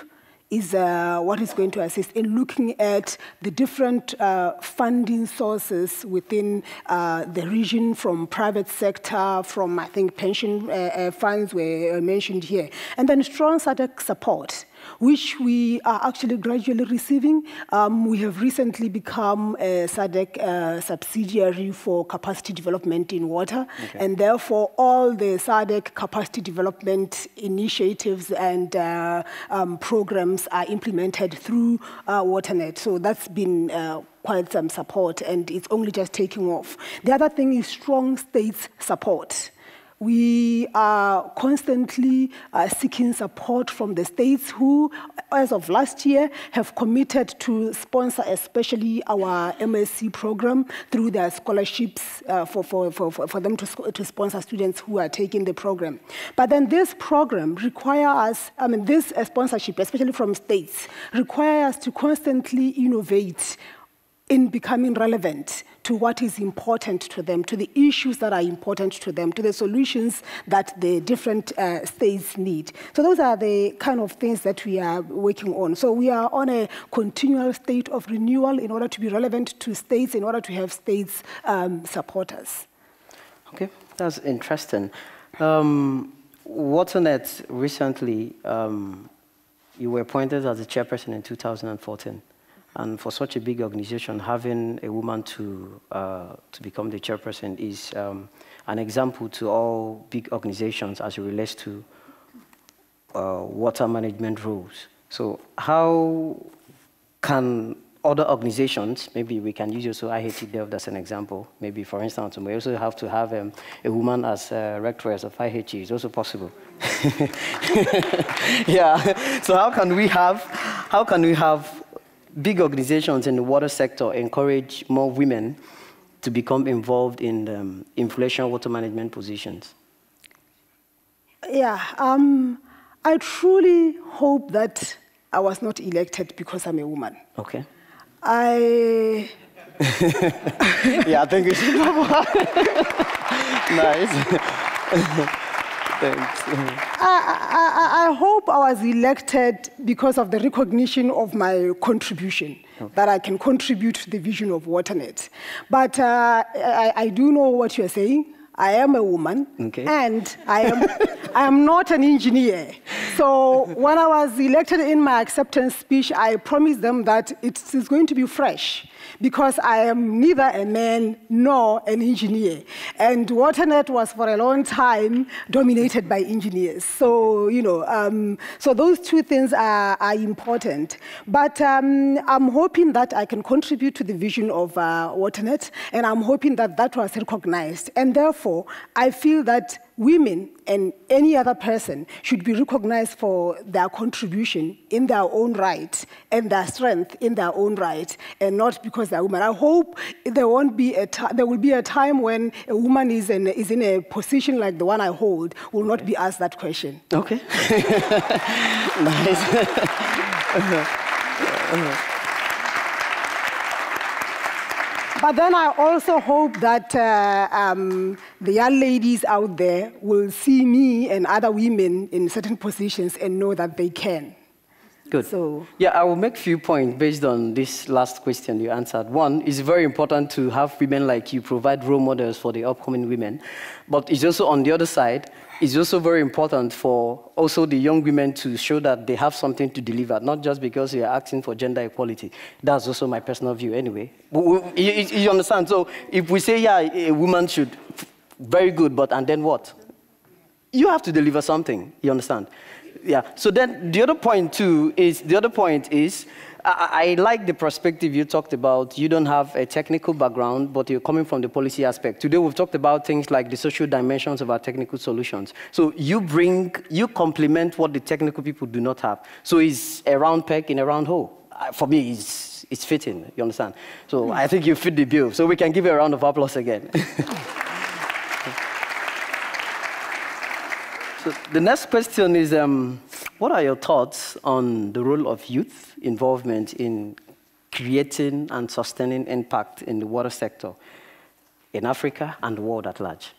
is uh, what is going to assist in looking at the different uh, funding sources within uh, the region from private sector, from I think pension uh, uh, funds were mentioned here, and then strong SADC support which we are actually gradually receiving. Um, we have recently become a SADC uh, subsidiary for capacity development in water, okay. and therefore all the SADC capacity development initiatives and uh, um, programs are implemented through uh, WaterNet. So that's been uh, quite some support, and it's only just taking off. The other thing is strong states support. We are constantly uh, seeking support from the states who, as of last year, have committed to sponsor especially our MSc program through their scholarships uh, for, for, for, for them to, to sponsor students who are taking the program. But then this program require us, I mean, this sponsorship, especially from states, require us to constantly innovate in becoming relevant to what is important to them, to the issues that are important to them, to the solutions that the different uh, states need. So those are the kind of things that we are working on. So we are on a continual state of renewal in order to be relevant to states, in order to have states um, support us. Okay, that's interesting. Um, WaterNet recently, um, you were appointed as the chairperson in 2014. And for such a big organization, having a woman to, uh, to become the chairperson is um, an example to all big organizations as it relates to uh, water management rules. So how can other organizations, maybe we can use also IHE Delft as an example. Maybe, for instance, we also have to have um, a woman as uh, rectoress of IHE. It's also possible. yeah. So how can we have, how can we have big organizations in the water sector encourage more women to become involved in um, influential water management positions? Yeah, um, I truly hope that I was not elected because I'm a woman. Okay. I. yeah, I think we should nice. Thanks. I, I, I, hope I was elected because of the recognition of my contribution, okay. that I can contribute to the vision of WaterNet. But uh, I, I do know what you're saying. I am a woman, okay. and I am, I am not an engineer. So when I was elected in my acceptance speech, I promised them that it is going to be fresh because I am neither a man nor an engineer. And WaterNet was for a long time dominated by engineers. So, you know, um, so those two things are, are important. But um, I'm hoping that I can contribute to the vision of uh, WaterNet, and I'm hoping that that was recognized. And therefore, I feel that women and any other person should be recognized for their contribution in their own right and their strength in their own right and not because they're women. I hope there won't be a there will be a time when a woman is in, is in a position like the one I hold will not be asked that question. Okay. nice. uh-huh. But then I also hope that uh, um, the young ladies out there will see me and other women in certain positions and know that they can. Good. So, yeah, I will make a few points based on this last question you answered. One, it's very important to have women like you provide role models for the upcoming women. But it's also on the other side, it's also very important for also the young women to show that they have something to deliver, not just because you're asking for gender equality. That's also my personal view anyway. You, you understand? So if we say, yeah, a woman should, very good, but and then what? You have to deliver something, you understand? Yeah, so then the other point too is, the other point is, I, I, like the perspective you talked about. You don't have a technical background, but you're coming from the policy aspect. Today we've talked about things like the social dimensions of our technical solutions. So you bring, you complement what the technical people do not have. So it's a round peg in a round hole. Uh, for me, it's, it's fitting, you understand? So I think you fit the bill. So we can give you a round of applause again. so the next question is, um, what are your thoughts on the role of youth involvement in creating and sustaining impact in the water sector in Africa and the world at large?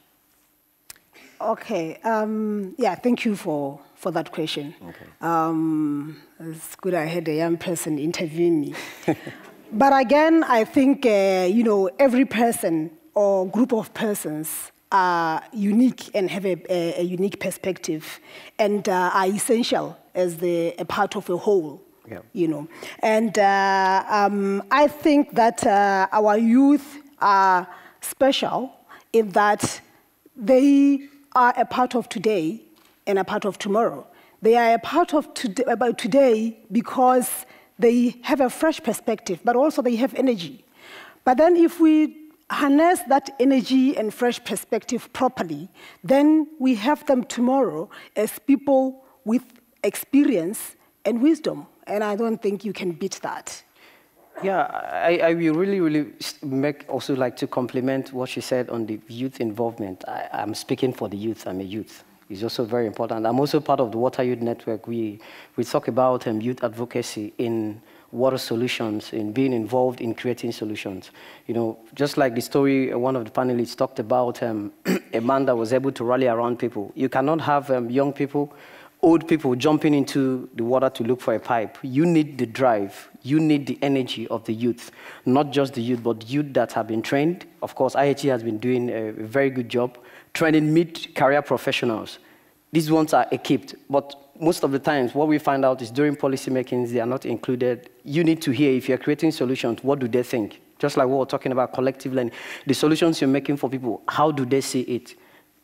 Okay. Um, yeah, thank you for, for that question. Okay. Um, it's good I had a young person interviewing me. but again, I think, uh, you know, every person or group of persons are unique and have a, a, a unique perspective and uh, are essential as the, a part of a whole. Yeah. You know, and uh, um, I think that uh, our youth are special in that they are a part of today and a part of tomorrow. They are a part of today, about today because they have a fresh perspective, but also they have energy. But then if we harness that energy and fresh perspective properly, then we have them tomorrow as people with experience and wisdom. And I don't think you can beat that. Yeah, I, I will really, really make also like to compliment what she said on the youth involvement. I, am speaking for the youth. I'm a youth. It's also very important. I'm also part of the Water Youth Network. We, we talk about um, youth advocacy in water solutions, in being involved in creating solutions. You know, just like the story uh, one of the panelists talked about, um, a man that was able to rally around people. You cannot have um, young people, old people jumping into the water to look for a pipe. You need the drive. You need the energy of the youth, not just the youth, but youth that have been trained. Of course, IHE has been doing a very good job training mid-career professionals. These ones are equipped, but most of the times, what we find out is during policy makings, they are not included. You need to hear if you're creating solutions, what do they think? Just like what we're talking about collective learning. The solutions you're making for people, how do they see it?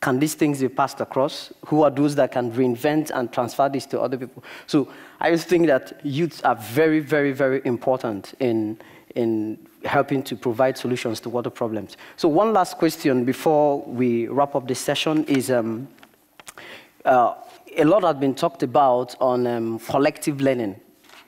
can these things be passed across? Who are those that can reinvent and transfer this to other people? So I just think that youths are very, very, very important in, in helping to provide solutions to water problems. So one last question before we wrap up this session is, um, uh, a lot has been talked about on um, collective learning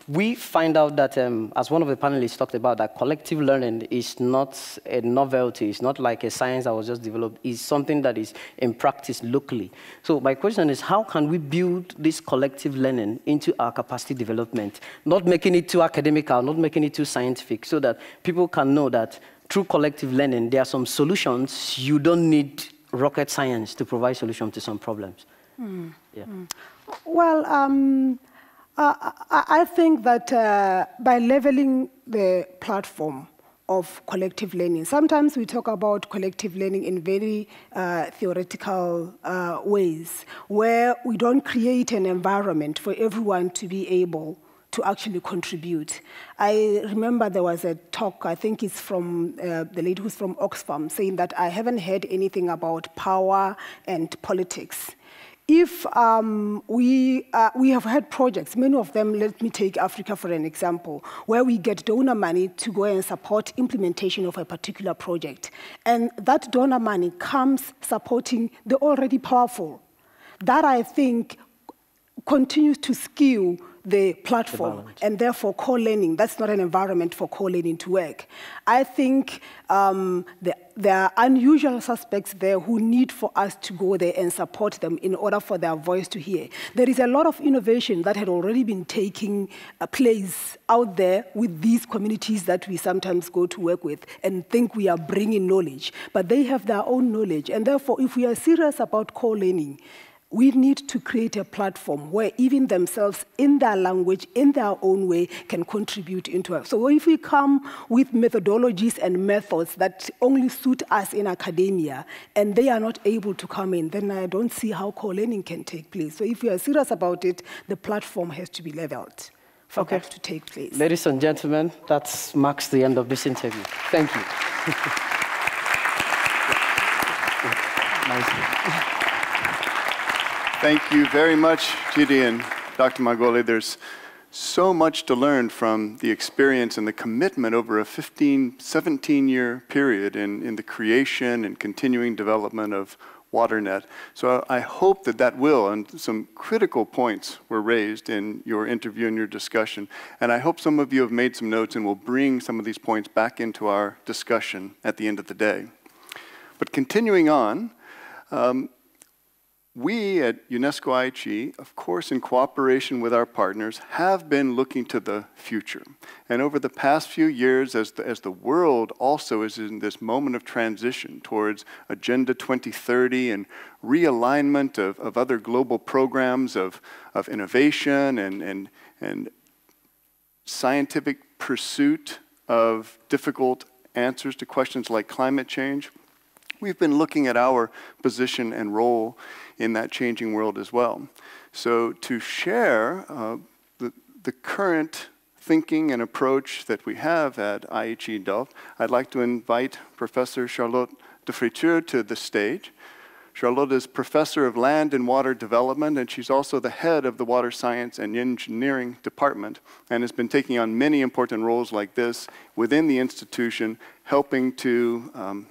we find out that, um, as one of the panelists talked about, that collective learning is not a novelty. It's not like a science that was just developed. It's something that is in practice locally. So my question is, how can we build this collective learning into our capacity development? Not making it too academical, not making it too scientific, so that people can know that through collective learning, there are some solutions. You don't need rocket science to provide solutions to some problems. Mm. Yeah. Mm. Well, um, uh, I think that uh, by leveling the platform of collective learning, sometimes we talk about collective learning in very uh, theoretical uh, ways, where we don't create an environment for everyone to be able to actually contribute. I remember there was a talk, I think it's from uh, the lady who's from Oxfam, saying that I haven't heard anything about power and politics if um, we, uh, we have had projects, many of them, let me take Africa for an example, where we get donor money to go and support implementation of a particular project. And that donor money comes supporting the already powerful. That, I think, continues to skew the platform the and therefore co-learning. That's not an environment for co-learning to work. I think um, the, there are unusual suspects there who need for us to go there and support them in order for their voice to hear. There is a lot of innovation that had already been taking uh, place out there with these communities that we sometimes go to work with and think we are bringing knowledge, but they have their own knowledge. And therefore, if we are serious about co-learning, we need to create a platform where even themselves, in their language, in their own way, can contribute into it. So if we come with methodologies and methods that only suit us in academia, and they are not able to come in, then I don't see how co-learning can take place. So if we are serious about it, the platform has to be leveled for okay. that to take place. Ladies and gentlemen, that marks the end of this interview. Thank you. nice. Thank you very much, Judy and Dr. Magole. There's so much to learn from the experience and the commitment over a 15, 17 year period in, in the creation and continuing development of WaterNet. So I hope that that will, and some critical points were raised in your interview and your discussion. And I hope some of you have made some notes and will bring some of these points back into our discussion at the end of the day. But continuing on, um, we at UNESCO IHE, of course, in cooperation with our partners, have been looking to the future. And over the past few years, as the, as the world also is in this moment of transition towards Agenda 2030 and realignment of, of other global programs of, of innovation and, and, and scientific pursuit of difficult answers to questions like climate change, we've been looking at our position and role in that changing world as well. So to share uh, the, the current thinking and approach that we have at IHE Delft, I'd like to invite Professor Charlotte de Fraiture to the stage. Charlotte is Professor of Land and Water Development, and she's also the head of the Water Science and Engineering Department, and has been taking on many important roles like this within the institution, helping to um,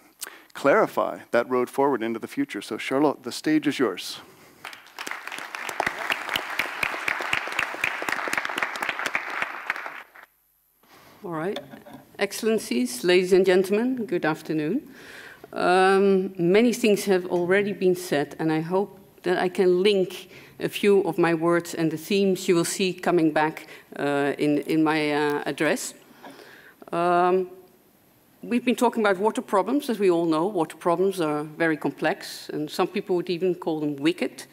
clarify that road forward into the future. So, Charlotte, the stage is yours. All right. Excellencies, ladies and gentlemen, good afternoon. Um, many things have already been said, and I hope that I can link a few of my words and the themes you will see coming back uh, in, in my uh, address. Um, we've been talking about water problems, as we all know. Water problems are very complex, and some people would even call them wicked.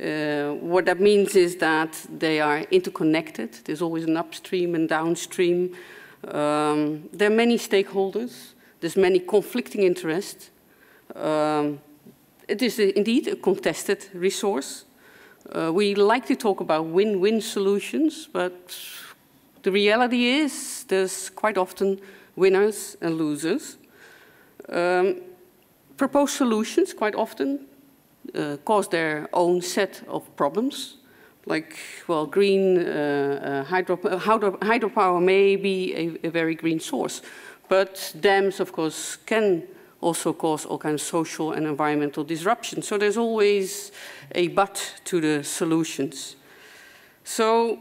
Uh, what that means is that they are interconnected. There's always an upstream and downstream. Um, there are many stakeholders. There's many conflicting interests. Um, it is a, indeed a contested resource. Uh, we like to talk about win-win solutions, but the reality is there's quite often winners and losers. Um, propose solutions quite often uh, cause their own set of problems. Like, well, green uh, uh uh, hydro, hydropower may be a, a, very green source, but dams, of course, can also cause all kinds of social and environmental disruption. So there's always a but to the solutions. So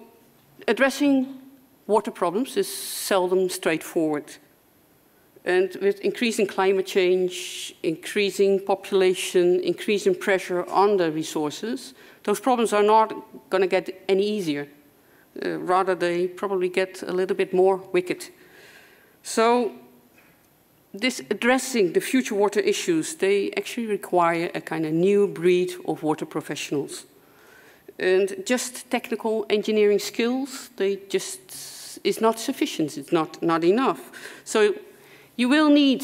addressing water problems is seldom straightforward. And with increasing climate change, increasing population, increasing pressure on the resources, those problems are not going to get any easier. Uh, rather, they probably get a little bit more wicked. So, this addressing the future water issues, they actually require a kind of new breed of water professionals. And just technical engineering skills, they just is not sufficient. It's not, not enough. So you will need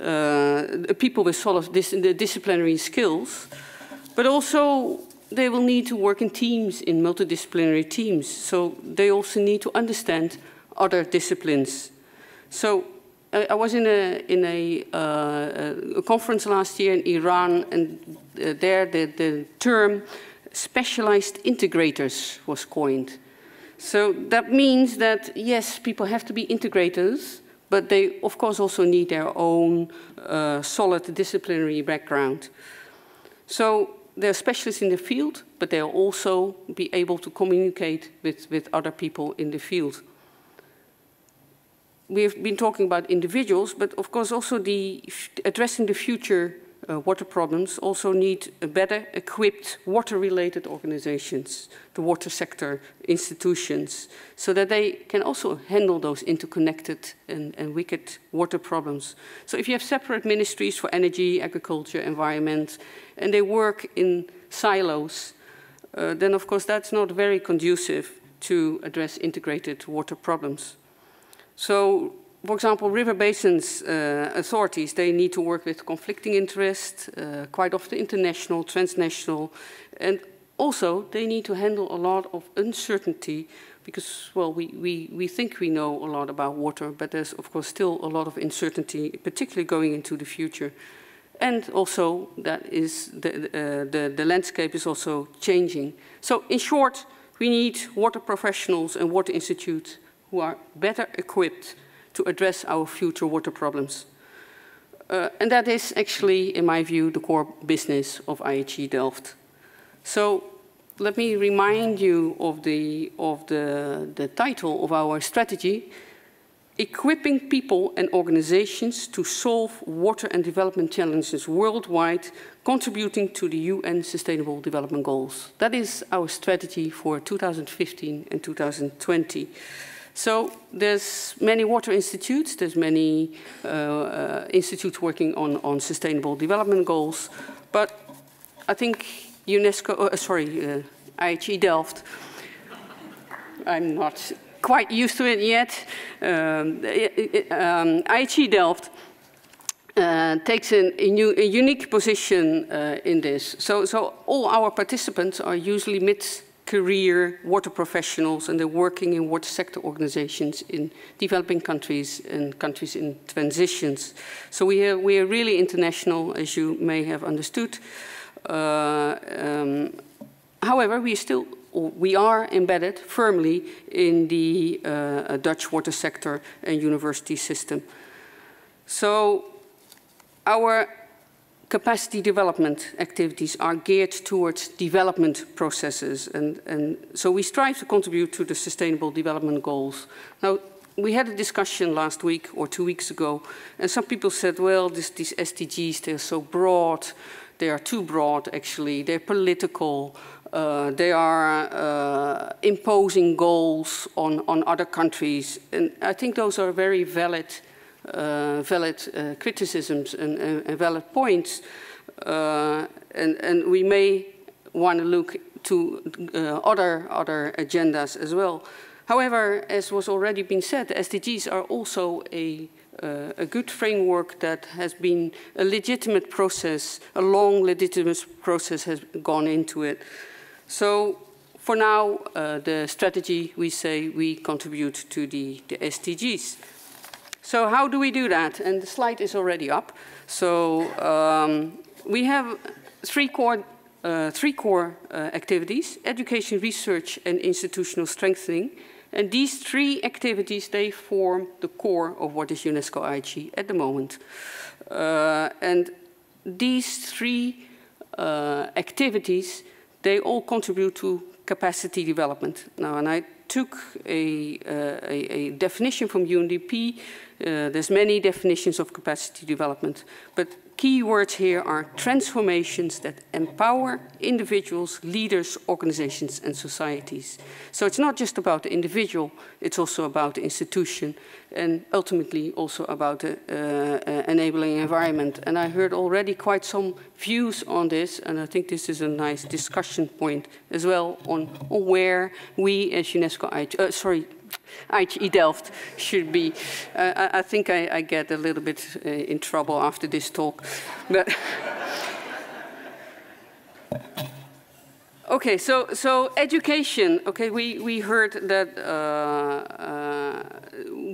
uh, people with solid dis disciplinary skills, but also they will need to work in teams, in multidisciplinary teams. So they also need to understand other disciplines. So I, I was in a, in a, uh, a, conference last year in Iran, and uh, there the, the term specialized integrators was coined. So that means that, yes, people have to be integrators, but they, of course, also need their own uh, solid disciplinary background. So they're specialists in the field, but they'll also be able to communicate with, with other people in the field. We've been talking about individuals, but of course also the addressing the future uh, water problems also need better equipped water-related organizations, the water sector institutions, so that they can also handle those interconnected and, and wicked water problems. So if you have separate ministries for energy, agriculture, environment, and they work in silos, uh, then of course that's not very conducive to address integrated water problems. So for example, river basins uh, authorities, they need to work with conflicting interests, uh, quite often international, transnational, and also they need to handle a lot of uncertainty because, well, we, we, we think we know a lot about water, but there's, of course, still a lot of uncertainty, particularly going into the future. And also, that is the, uh, the, the landscape is also changing. So, in short, we need water professionals and water institutes who are better equipped to address our future water problems. Uh, and that is actually, in my view, the core business of IHE Delft. So let me remind you of the, of the, the title of our strategy, Equipping People and Organizations to Solve Water and Development Challenges Worldwide, Contributing to the UN Sustainable Development Goals. That is our strategy for 2015 and 2020. So there's many water institutes, there's many uh, uh, institutes working on, on sustainable development goals, but I think UNESCO, uh, sorry, uh, IHE Delft, I'm not quite used to it yet. Um, um, IHE Delft uh, takes an, a, new, a, unique position uh, in this. So, so all our participants are usually mid career water professionals and they're working in water sector organizations in developing countries and countries in transitions. So we are, we are really international, as you may have understood. Uh, um, however, we still we are embedded firmly in the uh, Dutch water sector and university system. So our capacity development activities are geared towards development processes. And, and so we strive to contribute to the Sustainable Development Goals. Now, we had a discussion last week or two weeks ago, and some people said, well, this, these SDGs, they're so broad. They are too broad, actually. They're political. Uh, they are uh, imposing goals on, on other countries. And I think those are very valid valid uh, criticisms and, and, valid points. Uh, and, and we may want to look to other, other agendas as well. However, as was already been said, SDGs are also a uh, a good framework that has been a legitimate process, a long legitimate process has gone into it. So for now, uh, the strategy, we say we contribute to the, the SDGs. So how do we do that? And the slide is already up. So um, we have three core uh, three core uh, activities, education, research, and institutional strengthening. And these three activities, they form the core of what is UNESCO IHE at the moment. Uh, and these three uh, activities, they all contribute to capacity development. Now, and I took a, uh, a, a definition from UNDP. Uh, there's many definitions of capacity development, but key words here are transformations that empower individuals, leaders, organizations, and societies. So it's not just about the individual, it's also about the institution, and ultimately also about the uh, uh, enabling environment. And I heard already quite some views on this, and I think this is a nice discussion point as well on, on where we as UNESCO, uh, sorry, IHE Delft should be. Uh, I, I, think I, I, get a little bit uh, in trouble after this talk. But okay, so so education. Okay, we we heard that uh, uh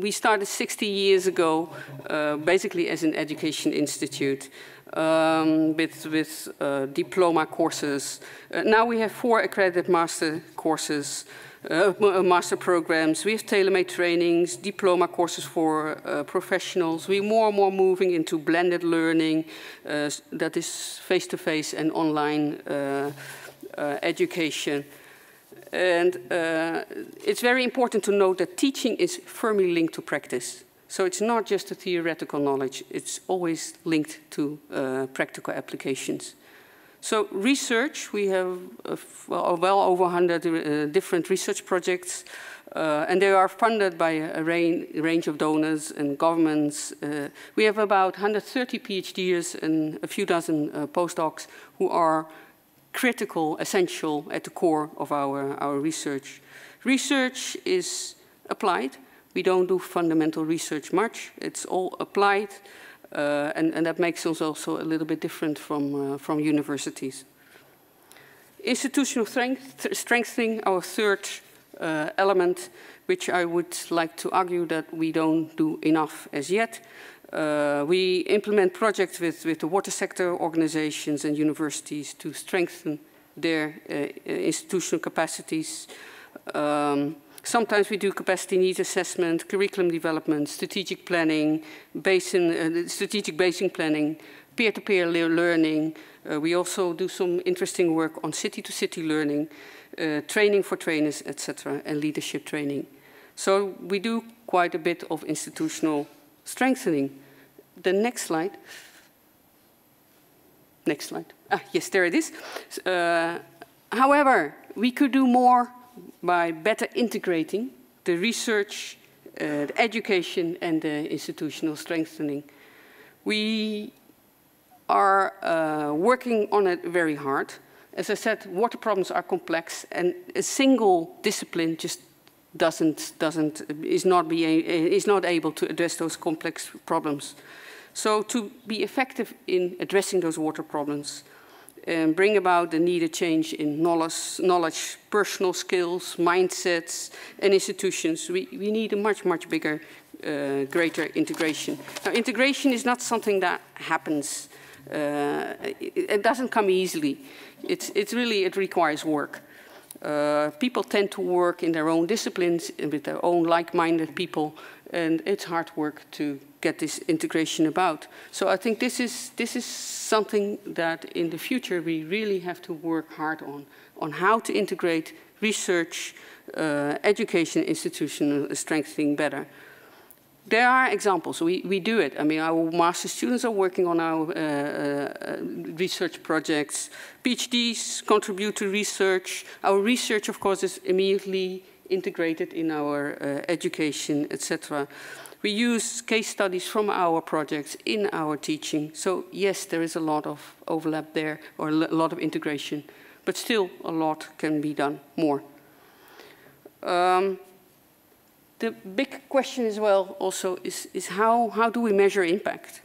we started 60 years ago, uh, basically as an education institute. Um, with, with uh, diploma courses. now we have four accredited master courses uh, uh, master programs, we have tailor-made trainings, diploma courses for uh, professionals. We're more and more moving into blended learning uh, that is face-to-face -face and online uh, uh, education. And it's very important to note that teaching is firmly linked to practice. So it's not just a theoretical knowledge, it's always linked to practical applications. So research, we have uh, well, well, over 100 uh, different research projects, uh, and they are funded by a, range of donors and governments. Uh, we have about 130 PhDs and a few dozen uh, postdocs who are critical, essential at the core of our, our research. Research is applied. We don't do fundamental research much. It's all applied. Uh, and, and, that makes us also a little bit different from, uh, from universities. Institutional strength, strengthening, our third uh, element, which I would like to argue that we don't do enough as yet. Uh, we implement projects with, with the water sector organizations and universities to strengthen their uh, institutional capacities. Um, Sometimes we do capacity needs assessment, curriculum development, strategic planning, basin, uh, strategic basin planning, peer-to-peer -peer learning. Uh, we also do some interesting work on city-to-city -city learning, uh, training for trainers, etc., and leadership training. So we do quite a bit of institutional strengthening. The next slide. Next slide. Ah, yes, there it is. Uh, however, we could do more by better integrating the research, uh, the education, and the institutional strengthening. We are uh, working on it very hard. As I said, water problems are complex, and a single discipline just doesn't, doesn't, is, not be is not able to address those complex problems. So to be effective in addressing those water problems, and bring about the needed change in knowledge, knowledge personal skills, mindsets, and institutions. We, we need a much, much bigger, uh, greater integration. Now, integration is not something that happens. Uh, it, it, doesn't come easily. It's, it's really, it requires work. Uh, people tend to work in their own disciplines and with their own like-minded people, and it's hard work to get this integration about. So I think this is, this is something that in the future we really have to work hard on, on how to integrate research, uh, education, institutional strengthening better. There are examples, we, we do it. I mean, our master students are working on our uh, uh, research projects. PhDs contribute to research. Our research, of course, is immediately integrated in our uh, education, etc. We use case studies from our projects in our teaching. So yes, there is a lot of overlap there, or a lot of integration, but still a lot can be done more. Um, the big question as well also is, is how, how do we measure impact?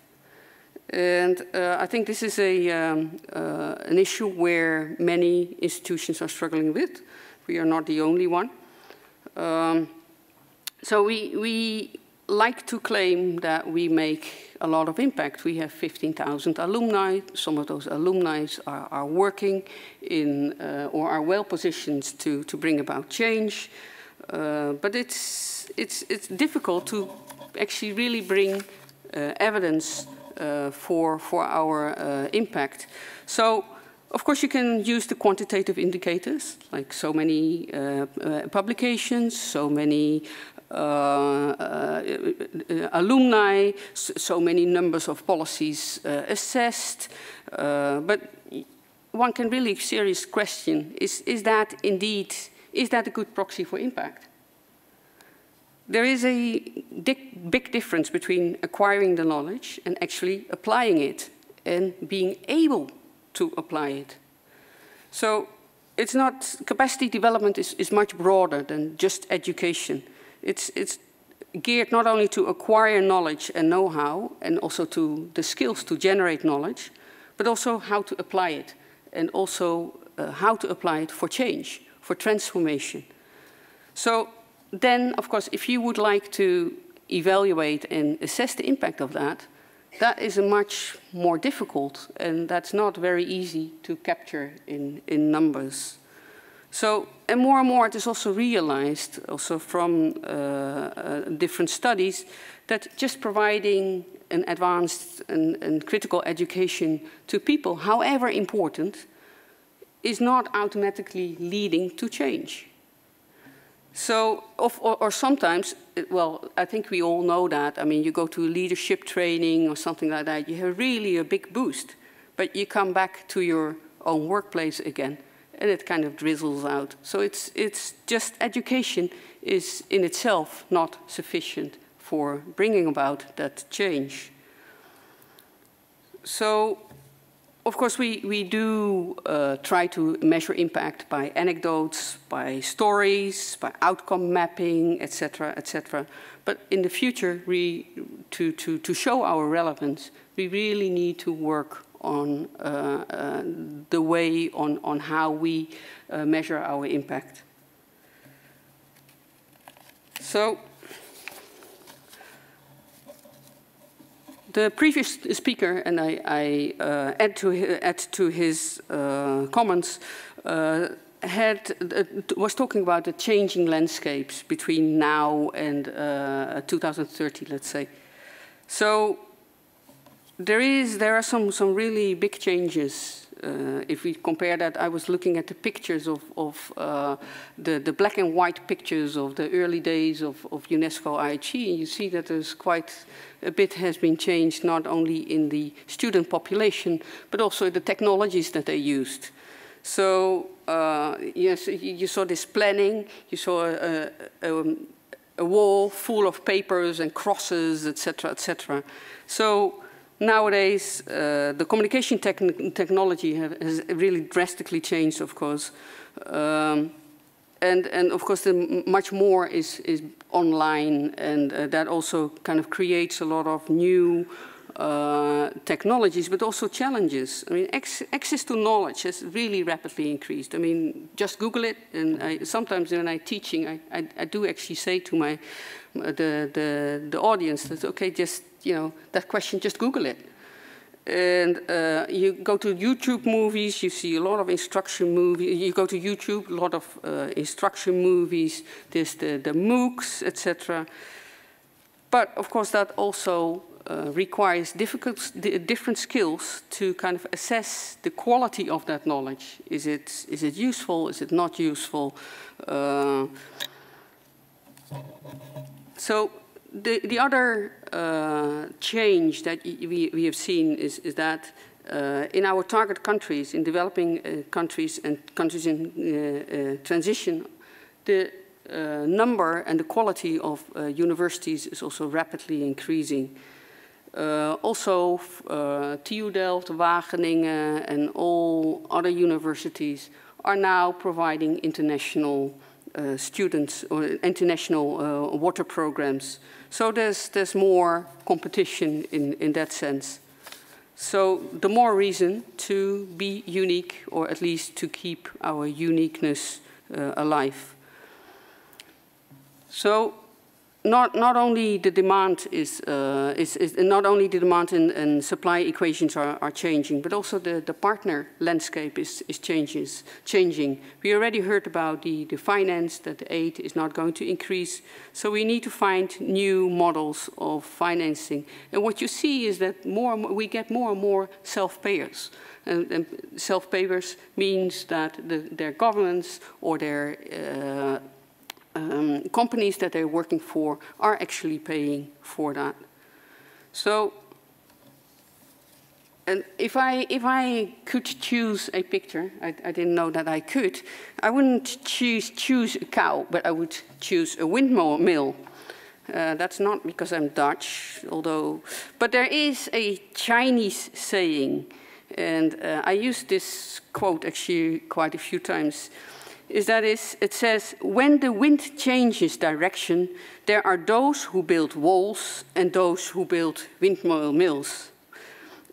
And uh, I think this is a, um, uh, an issue where many institutions are struggling with. We are not the only one. Um, so we, we like to claim that we make a lot of impact. We have 15,000 alumni. Some of those alumni are, are working in uh, or are well positioned to, to bring about change. Uh, but it's, it's, it's difficult to actually really bring uh, evidence uh, for, for our uh, impact. So of course, you can use the quantitative indicators, like so many uh, uh, publications, so many alumni, so many numbers of policies uh, assessed. Uh, but one can really serious question, is, is that indeed, is that a good proxy for impact? There is a big difference between acquiring the knowledge and actually applying it and being able to apply it. So it's not, capacity development is, is much broader than just education. It's, it's geared not only to acquire knowledge and know-how and also to the skills to generate knowledge, but also how to apply it and also uh, how to apply it for change, for transformation. So then, of course, if you would like to evaluate and assess the impact of that, that is a much more difficult, and that's not very easy to capture in, in numbers. So, and more and more it is also realized, also from uh, uh, different studies, that just providing an advanced and, and critical education to people, however important, is not automatically leading to change. So, or, or, sometimes, well, I think we all know that. I mean, you go to leadership training or something like that, you have really a big boost. But you come back to your own workplace again, and it kind of drizzles out. So it's, it's just education is in itself not sufficient for bringing about that change. So of course, we, we do uh, try to measure impact by anecdotes, by stories, by outcome mapping, etc., etc. But in the future, we, to, to, to show our relevance, we really need to work on uh, uh, the way on, on how we uh, measure our impact. So The previous speaker, and I, I uh, add, to, add to his uh, comments, uh, had, was talking about the changing landscapes between now and uh, 2030, let's say. So there, is, there are some, some really big changes uh, if we compare that, I was looking at the pictures of, of uh, the, the black and white pictures of the early days of, of UNESCO IHE, and you see that there's quite a bit has been changed, not only in the student population, but also the technologies that they used. So uh, yes, you saw this planning, you saw a, a, a wall full of papers and crosses, etc., etc. So Nowadays, uh, the communication technology have, has really drastically changed, of course. Um, and, and of course, much more is, is online, and uh, that also kind of creates a lot of new uh, technologies, but also challenges. I mean, access to knowledge has really rapidly increased. I mean, just Google it, and I, sometimes when I'm teaching, I, I, I, do actually say to my the, the, the audience that, okay, just you know, that question, just Google it. And uh, you go to YouTube movies, you see a lot of instruction movies. You go to YouTube, a lot of uh, instruction movies. There's the, the MOOCs, etc. But of course, that also uh, requires different skills to kind of assess the quality of that knowledge. Is it, is it useful? Is it not useful? Uh, so the, the other uh, change that we, we have seen is, is that uh, in our target countries, in developing uh, countries and countries in uh, uh, transition, the uh, number and the quality of universities is also rapidly increasing. also, TU Delft, Wageningen, and all other universities are now providing international students or international water programs so there's, there's more competition in, in that sense. So the more reason to be unique, or at least to keep our uniqueness uh, alive. So not, not only the demand is, uh, is, is, not only the demand and, and supply equations are, are, changing, but also the, the partner landscape is, is changes, changing. We already heard about the, the finance, that the aid is not going to increase. So we need to find new models of financing. And what you see is that more, more we get more and more self-payers. And, and self-payers means that the, their governments or their uh, um, companies that they're working for are actually paying for that. So, and if I, if I could choose a picture, I, I didn't know that I could, I wouldn't choose, choose a cow, but I would choose a windmill. Uh, that's not because I'm Dutch, although, but there is a Chinese saying, and uh, I use this quote actually quite a few times is that is, it says, when the wind changes direction, there are those who build walls and those who build windmill mills.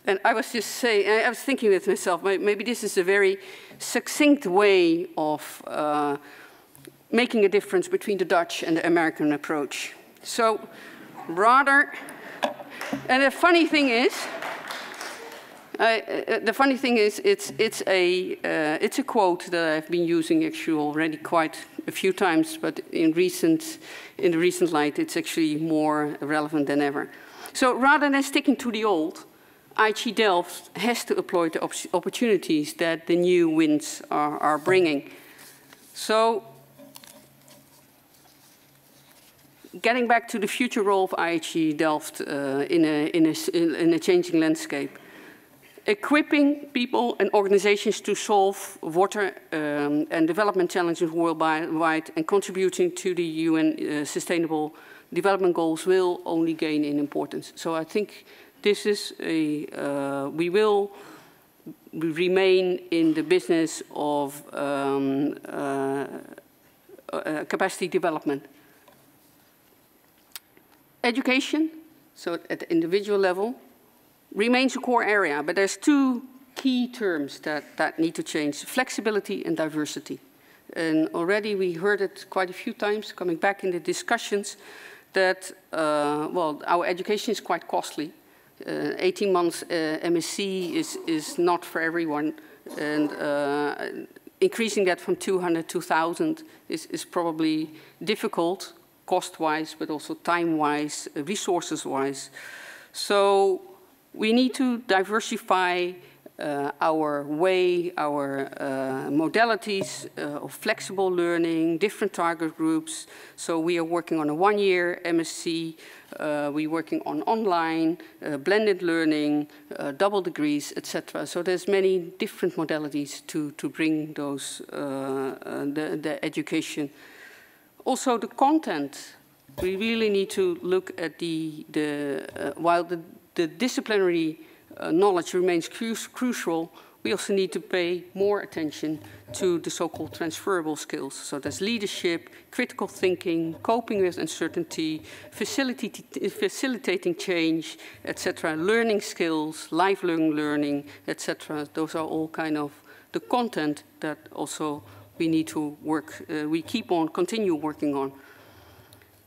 And I was just saying, I was thinking with myself, maybe this is a very succinct way of uh, making a difference between the Dutch and the American approach. So rather, and the funny thing is, uh, the funny thing is, it's, it's, a, uh, it's a quote that I've been using actually already quite a few times, but in, recent, in the recent light, it's actually more relevant than ever. So rather than sticking to the old, IHE Delft has to exploit the op opportunities that the new winds are, are bringing. So getting back to the future role of IHE Delft uh, in, a, in, a, in a changing landscape equipping people and organizations to solve water um, and development challenges worldwide and contributing to the UN uh, Sustainable Development Goals will only gain in importance. So I think this is a, uh, we will remain in the business of um, uh, uh capacity development. Education, so at the individual level, remains a core area, but there's two key terms that, that need to change, flexibility and diversity. And already we heard it quite a few times coming back in the discussions that, uh, well, our education is quite costly. Uh, 18 months uh, MSc is, is not for everyone. And uh, increasing that from 200 to 1,000 is, is probably difficult, cost-wise, but also time-wise, resources-wise. So we need to diversify uh, our way, our uh, modalities uh, of flexible learning, different target groups. So we are working on a one-year MSc, uh, we're working on online, uh, blended learning, uh, double degrees, etc. So there's many different modalities to, to bring those, the, the education. Also the content, we really need to look at the, the while the the disciplinary uh, knowledge remains cru crucial, we also need to pay more attention to the so-called transferable skills. So that's leadership, critical thinking, coping with uncertainty, facilitating change, etc. Learning skills, lifelong learning, etc. Those are all kind of the content that also we need to work, uh, we keep on, continue working on.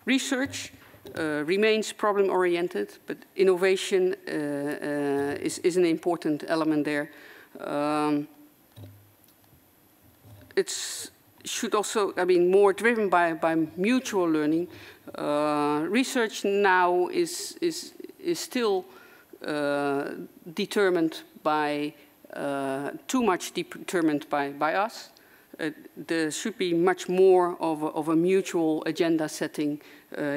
Research, uh, remains problem-oriented, but innovation uh, uh, is, is, an important element there. Um, it should also, I mean, more driven by, by mutual learning. Uh, research now is, is, is still uh, determined by, uh, too much determined by, by us. there should be much more of a, of a mutual agenda setting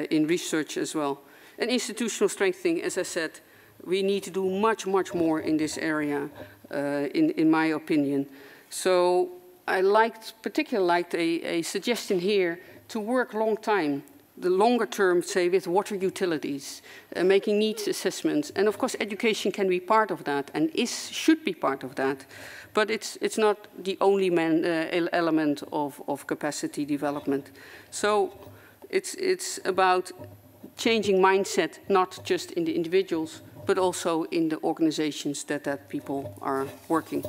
in research as well. And institutional strengthening, as I said, we need to do much, much more in this area, uh, in, in my opinion. So I liked, particularly liked a, a suggestion here to work long time the longer term, say, with water utilities, uh, making needs assessments. And of course, education can be part of that and is, should be part of that. But it's, it's not the only man, uh, element of, of capacity development. So it's, it's about changing mindset, not just in the individuals, but also in the organizations that that people are working.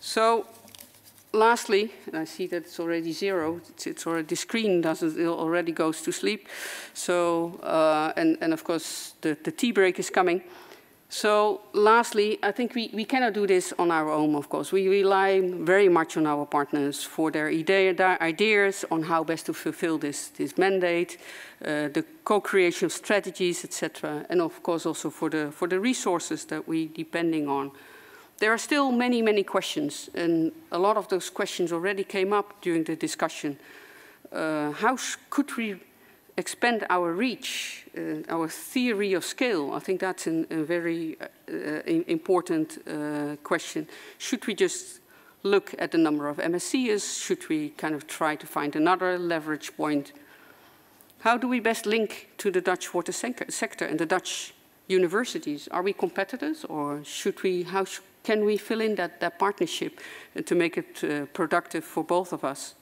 So lastly, I see that it's already zero. It's, it's already the screen doesn't it already goes to sleep. So uh, and and of course the the tea break is coming. So lastly, I think we, we cannot do this on our own, of course. We rely very much on our partners for their idea, ideas on how best to fulfill this, this mandate, uh, the co-creation of strategies, etc., and of course also for the, for the resources that we depending on. There are still many, many questions, and a lot of those questions already came up during the discussion. Uh, how could we expand our reach, uh, our theory of scale? I think that's an, a very uh, important uh, question. Should we just look at the number of MSCs? Should we kind of try to find another leverage point? How do we best link to the Dutch water sector and the Dutch universities? Are we competitors or should we, how sh can we fill in that, that partnership to make it uh, productive for both of us?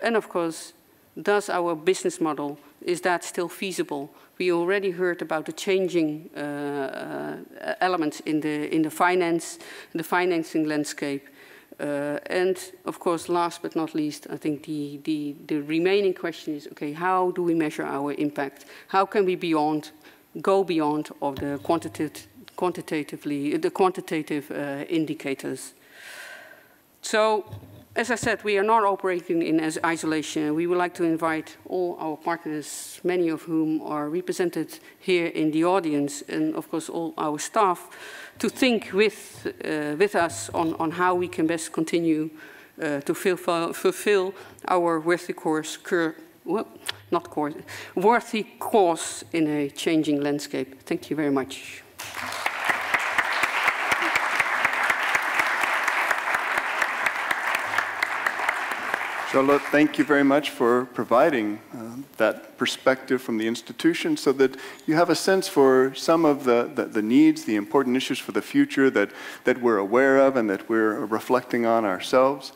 And of course, does our business model is that still feasible? We already heard about the changing uh, uh, elements in the, in the finance, the financing landscape. Uh, and of course, last but not least, I think the, the, the remaining question is, okay, how do we measure our impact? How can we beyond, go beyond of the quantitative, quantitatively, the quantitative uh, indicators? So as I said, we are not operating in isolation. We would like to invite all our partners, many of whom are represented here in the audience, and of course all our staff, to think with, uh, with us on, on how we can best continue uh, to fulfill, our worthy course, cur, well, not course, worthy course in a changing landscape. Thank you very much. Charlotte, thank you very much for providing uh, that perspective from the institution so that you have a sense for some of the, the, the, needs, the important issues for the future that, that we're aware of and that we're reflecting on ourselves.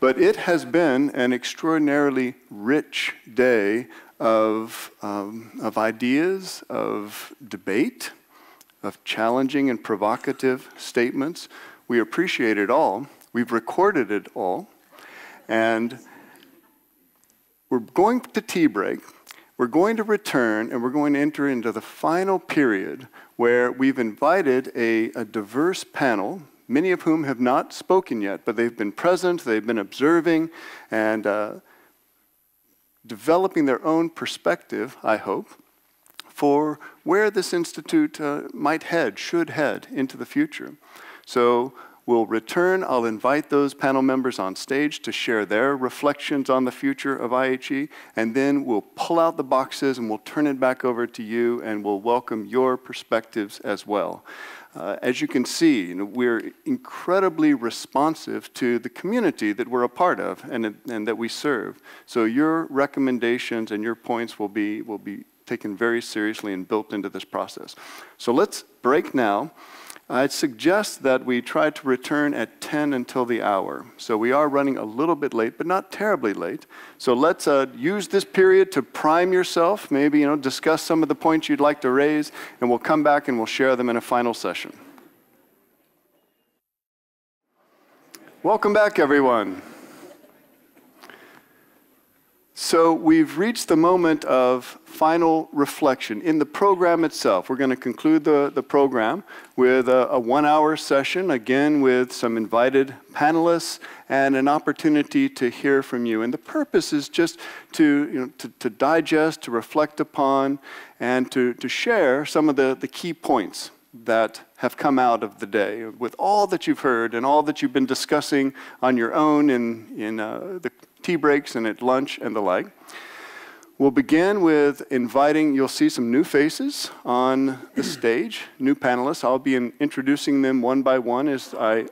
But it has been an extraordinarily rich day of, um, of ideas, of debate, of challenging and provocative statements. We appreciate it all. We've recorded it all. And we're going to tea break. We're going to return and we're going to enter into the final period where we've invited a, a diverse panel, many of whom have not spoken yet, but they've been present, they've been observing, and uh, developing their own perspective, I hope, for where this institute uh, might head, should head into the future. So We'll return. I'll invite those panel members on stage to share their reflections on the future of IHE, and then we'll pull out the boxes and we'll turn it back over to you and we'll welcome your perspectives as well. Uh, as you can see, you know, we're incredibly responsive to the community that we're a part of and, and that we serve. So your recommendations and your points will be, will be taken very seriously and built into this process. So let's break now. I'd suggest that we try to return at 10 until the hour. So we are running a little bit late, but not terribly late. So let's uh, use this period to prime yourself, maybe you know, discuss some of the points you'd like to raise, and we'll come back and we'll share them in a final session. Welcome back, everyone. So we've reached the moment of final reflection. In the program itself, we're going to conclude the, the program with a, a one-hour session, again with some invited panelists and an opportunity to hear from you. And the purpose is just to, you know, to, to digest, to reflect upon, and to, to share some of the, the key points that have come out of the day with all that you've heard and all that you've been discussing on your own in, in uh, the tea breaks and at lunch and the like. We'll begin with inviting, you'll see some new faces on the stage, new panelists. I'll be in, introducing them one by one as I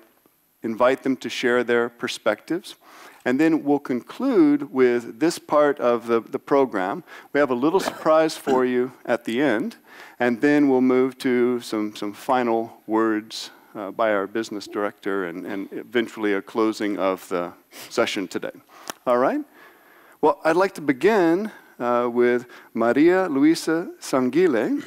invite them to share their perspectives. And then we'll conclude with this part of the, the program. We have a little surprise for you at the end, and then we'll move to some, some final words uh, by our business director and, and eventually a closing of the session today. All right? Well, I'd like to begin uh, with Maria Luisa Sanguile.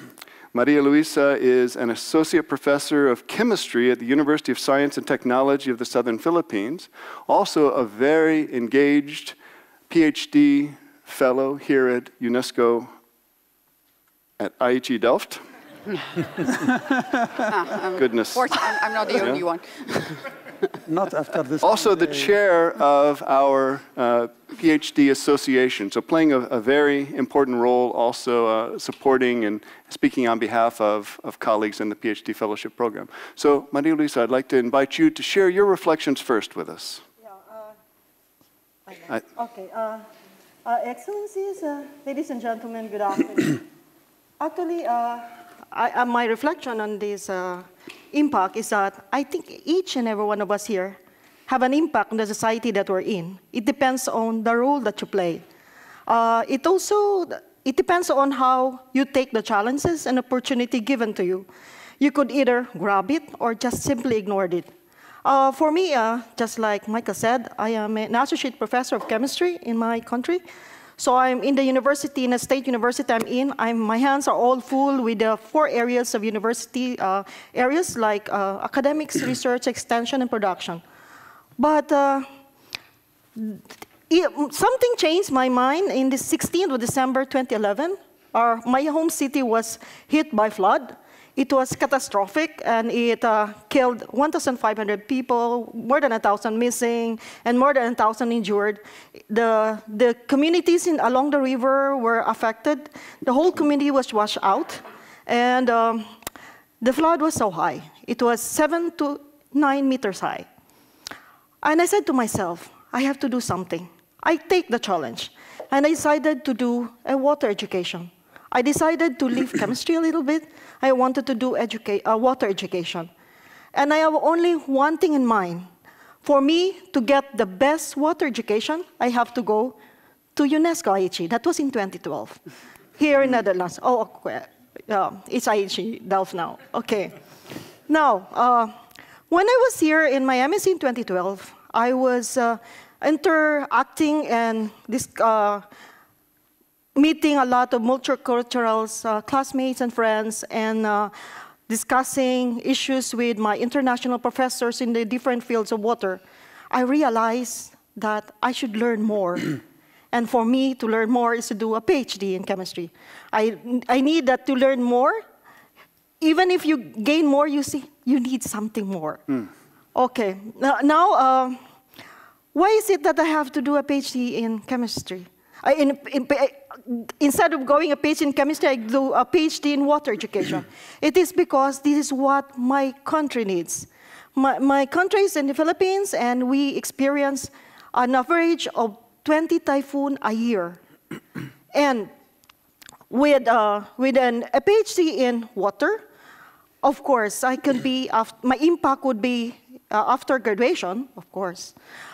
Maria Luisa is an associate professor of chemistry at the University of Science and Technology of the Southern Philippines, also a very engaged PhD fellow here at UNESCO at IHE Delft. Ah, Goodness. I'm, I'm not the only Yeah. one. Not after this. Also the chair of our uh, PhD association, so playing a, a very important role also uh, supporting and speaking on behalf of, of colleagues in the PhD fellowship program. So Maria Luisa, I'd like to invite you to share your reflections first with us. I- Okay. Uh, uh, Excellencies, uh, ladies and gentlemen, good afternoon. Actually, uh, I, uh, my reflection on this uh, impact is that I think each and every one of us here have an impact on the society that we're in. It depends on the role that you play. Uh, it also it depends on how you take the challenges and opportunity given to you. You could either grab it or just simply ignore it. Uh, for me, uh, just like Micah said, I am an associate professor of chemistry in my country. So I'm in the university, in a state university I'm in. I'm, my hands are all full with the four areas of university uh, areas like uh, academics, research, extension, and production. But uh, it- something changed my mind in the 16th of December 2011. Our, my home city was hit by flood. It was catastrophic and it uh, killed 1,500 people, more than 1,000 missing, and more than 1,000 injured. The, the communities in, along the river were affected. The whole community was washed out. And um, the flood was so high. It was seven to nine meters high. And I said to myself, I have to do something. I take the challenge. And I decided to do a water education. I decided to leave chemistry a little bit. I wanted to do educa- uh, water education. And I have only one thing in mind. For me to get the best water education, I have to go to UNESCO IHE. That was in 2012, here in Netherlands. Oh, okay. It's IHE Delft now. Okay. Now, uh, when I was here in Miami in 2012, I was uh, interacting and this, uh, meeting a lot of multicultural uh, classmates and friends and uh, discussing issues with my international professors in the different fields of water. I realized that I should learn more. and for me to learn more is to do a PhD in chemistry. I, I need that to learn more. Even if you gain more, you see, you need something more. Okay, now, now uh, why is it that I have to do a PhD in chemistry? In, in, instead of going a PhD in chemistry, I do a PhD in water education. it is because this is what my country needs. My, my country is in the Philippines, and we experience an average of 20 typhoon a year. and with, uh, with an, a PhD in water, of course, I could be, af- my impact would be uh, after graduation, of course.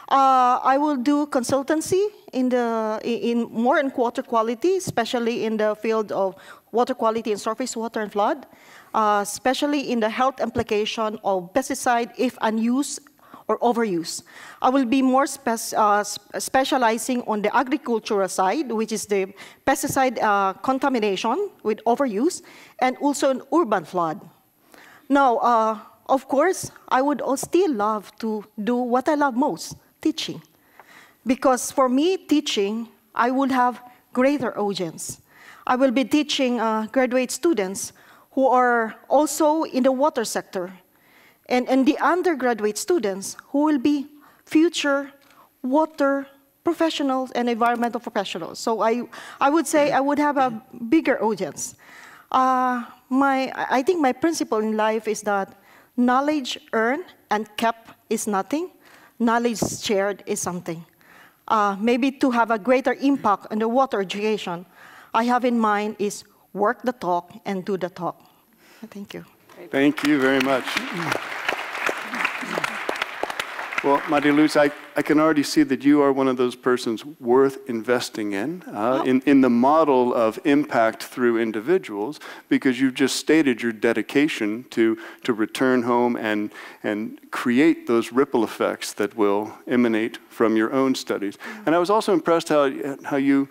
Uh, I will do consultancy in the in more in water quality, especially in the field of water quality and surface water and flood, uh, especially in the health implication of pesticide if unused or overuse. I will be more spec- uh, specializing on the agricultural side, which is the pesticide uh, contamination with overuse, and also in urban flood. Now, uh, of course, I would still love to do what I love most, teaching. Because for me, teaching, I will have greater audience. I will be teaching uh, graduate students who are also in the water sector, and, and the undergraduate students who will be future water professionals and environmental professionals. So I, I would say I would have a bigger audience. Uh, my, I think my principle in life is that knowledge earned and kept is nothing. Knowledge shared is something. Uh, maybe to have a greater impact on the water education, I have in mind is work the talk and do the talk. Thank you. Thank you very much. Well, Maria Luz, I, I can already see that you are one of those persons worth investing in, uh, in, in the model of impact through individuals, because you've just stated your dedication to, to return home and, and create those ripple effects that will emanate from your own studies. And I was also impressed how, how you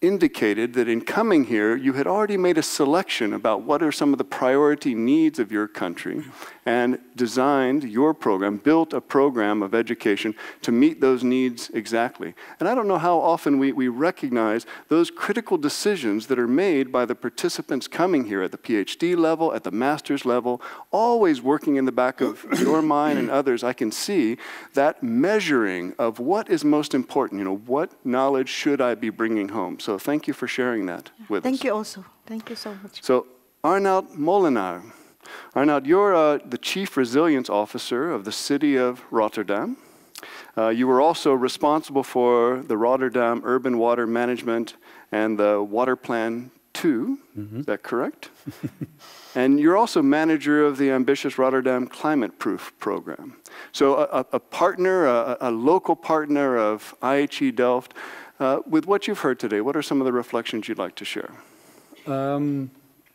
indicated that in coming here, you had already made a selection about what are some of the priority needs of your country and designed your program, built a program of education to meet those needs exactly. And I don't know how often we, we recognize those critical decisions that are made by the participants coming here at the PhD level, at the master's level, always working in the back of your mind and others. I can see that measuring of what is most important, you know, what knowledge should I be bringing home? So thank you for sharing that with Thank us. Thank you also. Thank you so much. So Arnoud Molenaar. Arnoud, you're uh, the Chief Resilience Officer of the City of Rotterdam. Uh, you were also responsible for the Rotterdam Urban Water Management and the Water Plan 2. Is that correct? and you're also manager of the ambitious Rotterdam Climate Proof program. So, a, a- a partner, a, a local partner of IHE Delft. Uh, with what you've heard today, what are some of the reflections you'd like to share? Um,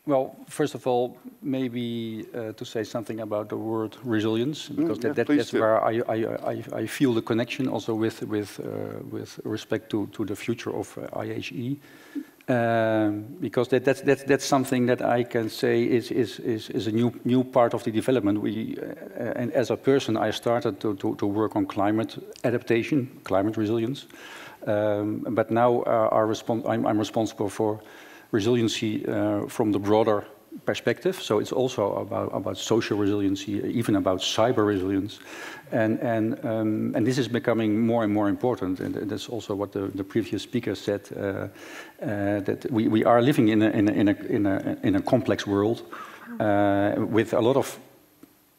well, first of all, maybe uh, to say something about the word resilience, because Mm, yeah, that, that, that's do. where I, I, I, I feel the connection also with, with, uh, with respect to, to the future of uh, IHE. Um, because that, that's, that's, that's something that I can say is, is, is, is a new, new part of the development. We, uh, and as a person, I started to, to, to work on climate adaptation, climate resilience. Um, but now uh, our respon I'm, I'm responsible for resiliency uh, from the broader perspective. So it's also about, about social resiliency, even about cyber resilience. And, and, um, and this is becoming more and more important. And that's also what the, the previous speaker said, uh, uh, that we, we are living in a, in a, in a, in a, in a complex world uh, with a lot of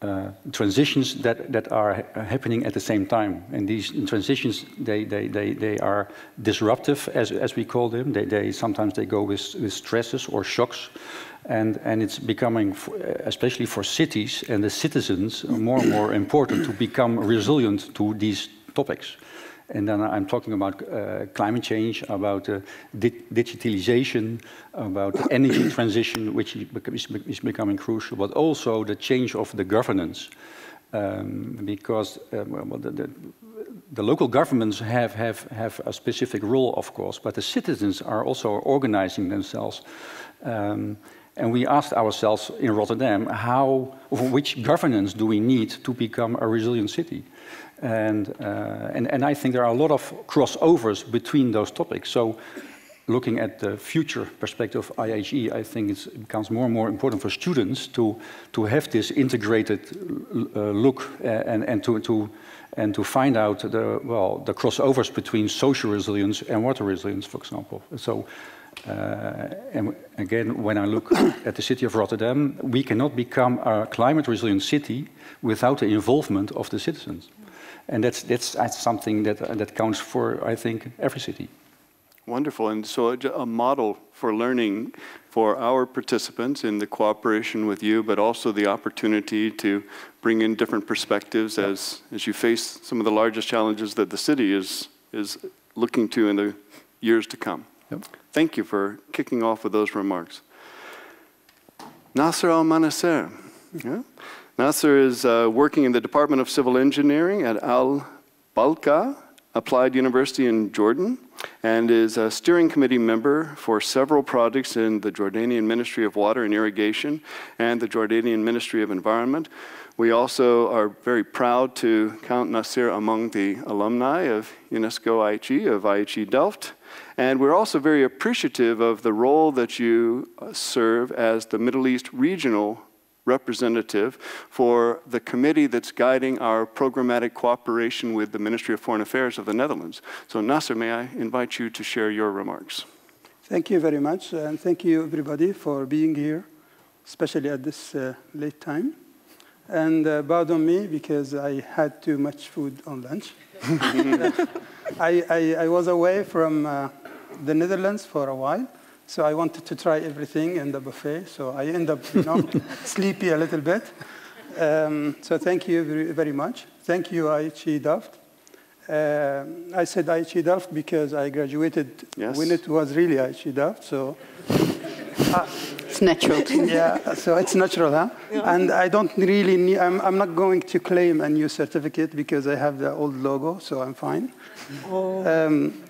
uh, transitions that, that are happening at the same time. And these transitions, they, they, they, they are disruptive, as, as we call them. They, they, sometimes they go with, with stresses or shocks. And, and it's becoming, f- especially for cities and the citizens, more and more important to become resilient to these topics. And then I'm talking about uh, climate change, about uh, di- digitalization, about energy transition, which is, is becoming crucial, but also the change of the governance. Um, because uh, well, the, the, the local governments have, have, have a specific role, of course, but the citizens are also organizing themselves. Um, and we asked ourselves in Rotterdam, how, which governance do we need to become a resilient city? And, uh, and, and I think there are a lot of crossovers between those topics. So looking at the future perspective of IHE, I think it becomes more and more important for students to, to have this integrated uh, look uh, and, and, to, to, and to find out the, well, the crossovers between social resilience and water resilience, for example. So, uh, and again, when I look at the city of Rotterdam, we cannot become a climate resilient city without the involvement of the citizens. And that's, that's, that's something that, that counts for, I think, every city. Wonderful. And so a, a model for learning for our participants in the cooperation with you, but also the opportunity to bring in different perspectives as, as you face some of the largest challenges that the city is, is looking to in the years to come. Thank you for kicking off with those remarks. Nasser Al Manasser. Yeah? Nasser is uh, working in the Department of Civil Engineering at Al Balqa Applied University in Jordan and is a steering committee member for several projects in the Jordanian Ministry of Water and Irrigation and the Jordanian Ministry of Environment. We also are very proud to count Nasser among the alumni of UNESCO IHE, of IHE Delft. And we're also very appreciative of the role that you serve as the Middle East regional representative for the committee that's guiding our programmatic cooperation with the Ministry of Foreign Affairs of the Netherlands. So, Nasser, may I invite you to share your remarks? Thank you very much, and thank you everybody for being here, especially at this uh, late time. And uh, pardon me because I had too much food on lunch. I, I, I was away from uh, the Netherlands for a while, so I wanted to try everything in the buffet. So I end up, you know, sleepy a little bit. Um, so thank you very, very much. Thank you, IHE Delft. Uh, I said IHE Delft because I graduated Yes. when it was really IHE Delft. So It's natural. yeah, so it's natural, huh? And I don't really need, I'm, I'm not going to claim a new certificate because I have the old logo, so I'm fine. Um, Uh,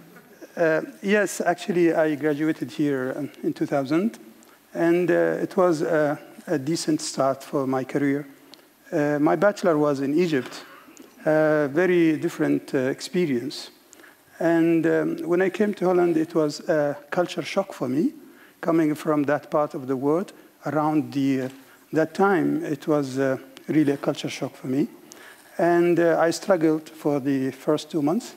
yes, actually, I graduated here um, in 2000, and uh, it was a, a, decent start for my career. Uh, my bachelor was in Egypt, a very different uh, experience. And um, when I came to Holland, it was a culture shock for me, coming from that part of the world. Around the, uh, that time, it was uh, really a culture shock for me. And I struggled for the first two months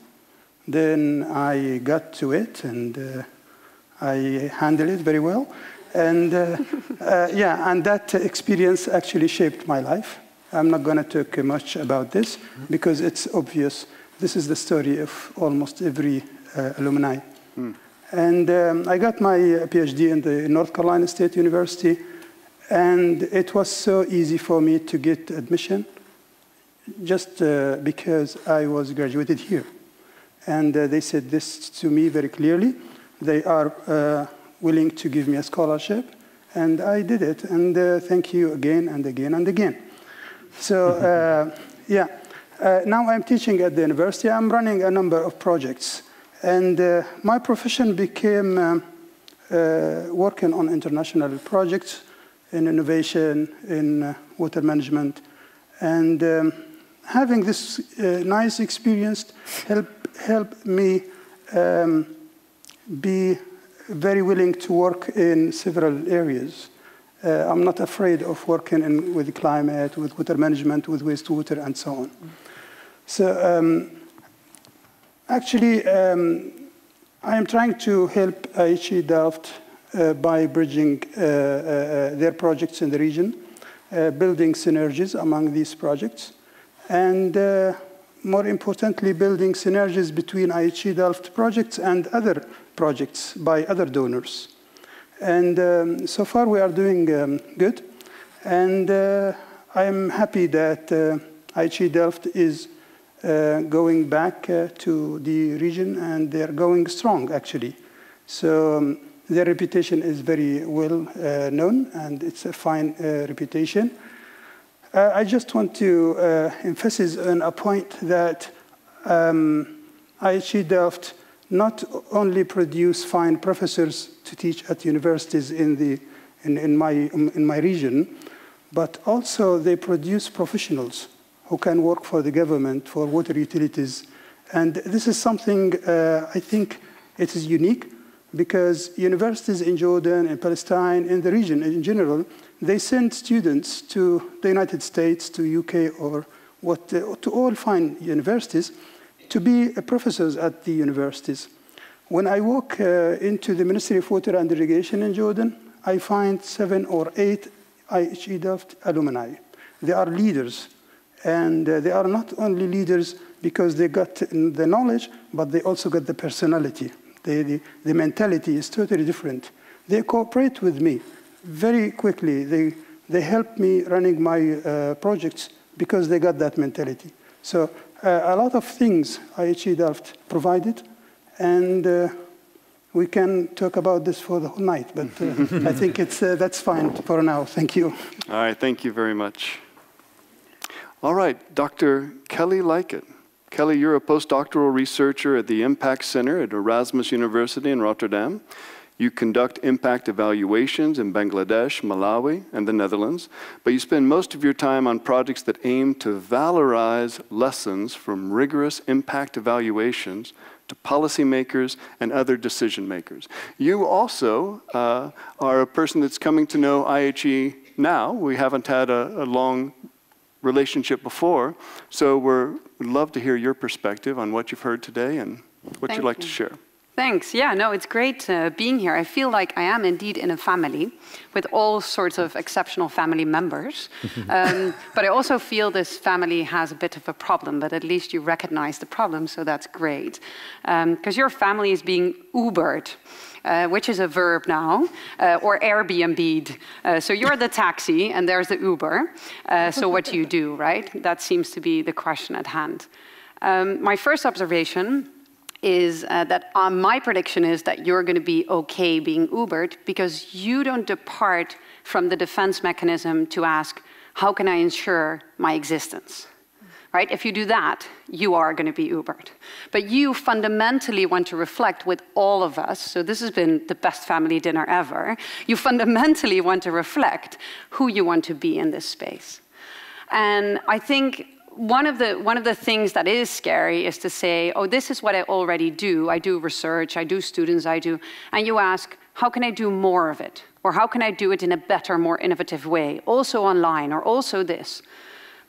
then I got to it and uh, I handled it very well. And uh, uh, yeah, and that experience actually shaped my life. I'm not going to talk much about this because it's obvious. This is the story of almost every uh, alumni. Mm. And um, I got my PhD in the North Carolina State University, and it was so easy for me to get admission just uh, because I was graduated here. And uh, they said this to me very clearly. They are uh, willing to give me a scholarship. And I did it. And uh, thank you again and again and again. So, uh, yeah. Uh, now I'm teaching at the university. I'm running a number of projects. And uh, my profession became um, working on international projects in innovation, in water management. And um, having this nice experience helped helped me um, be very willing to work in several areas. Uh, I'm not afraid of working in, with climate, with water management, with wastewater, and so on. So um, actually, um, I am trying to help IHE Delft uh, by bridging uh, uh, uh, their projects in the region, uh, building synergies among these projects, and more importantly, building synergies between IHE Delft projects and other projects by other donors. And um, so far we are doing um, good. And uh, I'm happy that uh, IHE Delft is uh, going back uh, to the region and they're going strong actually. So um, their reputation is very well uh, known and it's a fine uh, reputation. Uh, I just want to uh, emphasize on a point that um, IHE Delft not only produce fine professors to teach at universities in, the, in, in, my, in my region, but also they produce professionals who can work for the government, for water utilities. And this is something uh, I think it is unique because universities in Jordan, in Palestine, in the region in general, they send students to the United States, to UK, or what, uh, to all fine universities to be professors at the universities. When I walk uh, into the Ministry of Water and Irrigation in Jordan, I find seven or eight IHE Delft alumni. They are leaders, and uh, they are not only leaders because they got the knowledge, but they also got the personality. They, the, the mentality is totally different. They cooperate with me very quickly. They, they helped me running my uh, projects because they got that mentality. So uh, a lot of things IHE Delft provided, and uh, we can talk about this for the whole night, but uh, I think it's, uh, that's fine for now. Thank you. All right, thank you very much. All right, Dr. Kelly Liket. Kelly, you're a postdoctoral researcher at the Impact Center at Erasmus University in Rotterdam. You conduct impact evaluations in Bangladesh, Malawi, and the Netherlands, but you spend most of your time on projects that aim to valorize lessons from rigorous impact evaluations to policymakers and other decision makers. You also uh, are a person that's coming to know IHE now. We haven't had a, a long relationship before, so we would love to hear your perspective on what you've heard today and what Thank you'd like you. to share. Thanks. Yeah, no, it's great uh, being here. I feel like I am indeed in a family with all sorts of exceptional family members. um, but I also feel this family has a bit of a problem, but at least you recognize the problem, so that's great. Because um, your family is being Ubered. Uh, which is a verb now, uh, or Airbnb'd. Uh, so you're the taxi, and there's the Uber. Uh, so what do you do, right? That seems to be the question at hand. Um, my first observation is uh, that uh, my prediction is that you're going to be okay being Ubered because you don't depart from the defense mechanism to ask, how can I ensure my existence? right? If you do that, you are going to be Ubered. But you fundamentally want to reflect with all of us, so this has been the best family dinner ever. You fundamentally want to reflect who you want to be in this space. And I think one of, the, one of the things that is scary is to say, oh, this is what I already do. I do research, I do students, I do. And you ask, how can I do more of it? Or how can I do it in a better, more innovative way? Also online, or also this.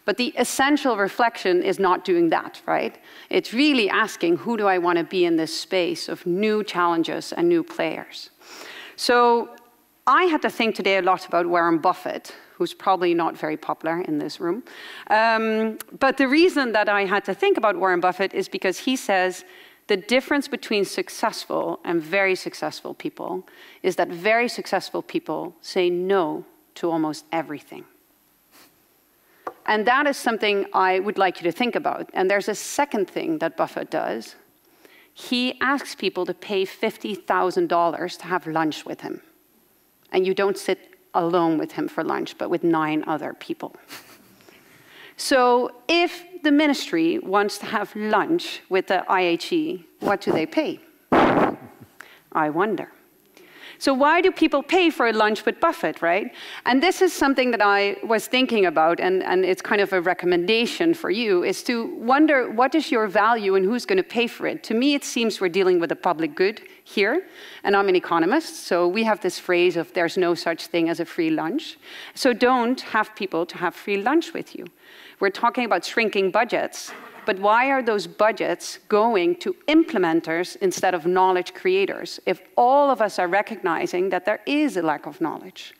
But the essential reflection is not doing that, right? It's really asking, who do I want to be in this space of new challenges and new players? So I had to think today a lot about Warren Buffett, who's probably not very popular in this room. Um, but the reason that I had to think about Warren Buffett is because he says the difference between successful and very successful people is that very successful people say no to almost everything. And that is something I would like you to think about. And there's a second thing that Buffett does. He asks people to pay $50,000 to have lunch with him. And you don't sit alone with him for lunch, but with nine other people. So if the ministry wants to have lunch with the IHE, what do they pay? I wonder. So why do people pay for a lunch with Buffett, right? And this is something that I was thinking about, and, and it's kind of a recommendation for you, is to wonder what is your value and who's going to pay for it. To me, it seems we're dealing with a public good here, and I'm an economist, so we have this phrase of there's no such thing as a free lunch. So don't have people to have free lunch with you. We're talking about shrinking budgets. But why are those budgets going to implementers instead of knowledge creators if all of us are recognizing that there is a lack of knowledge?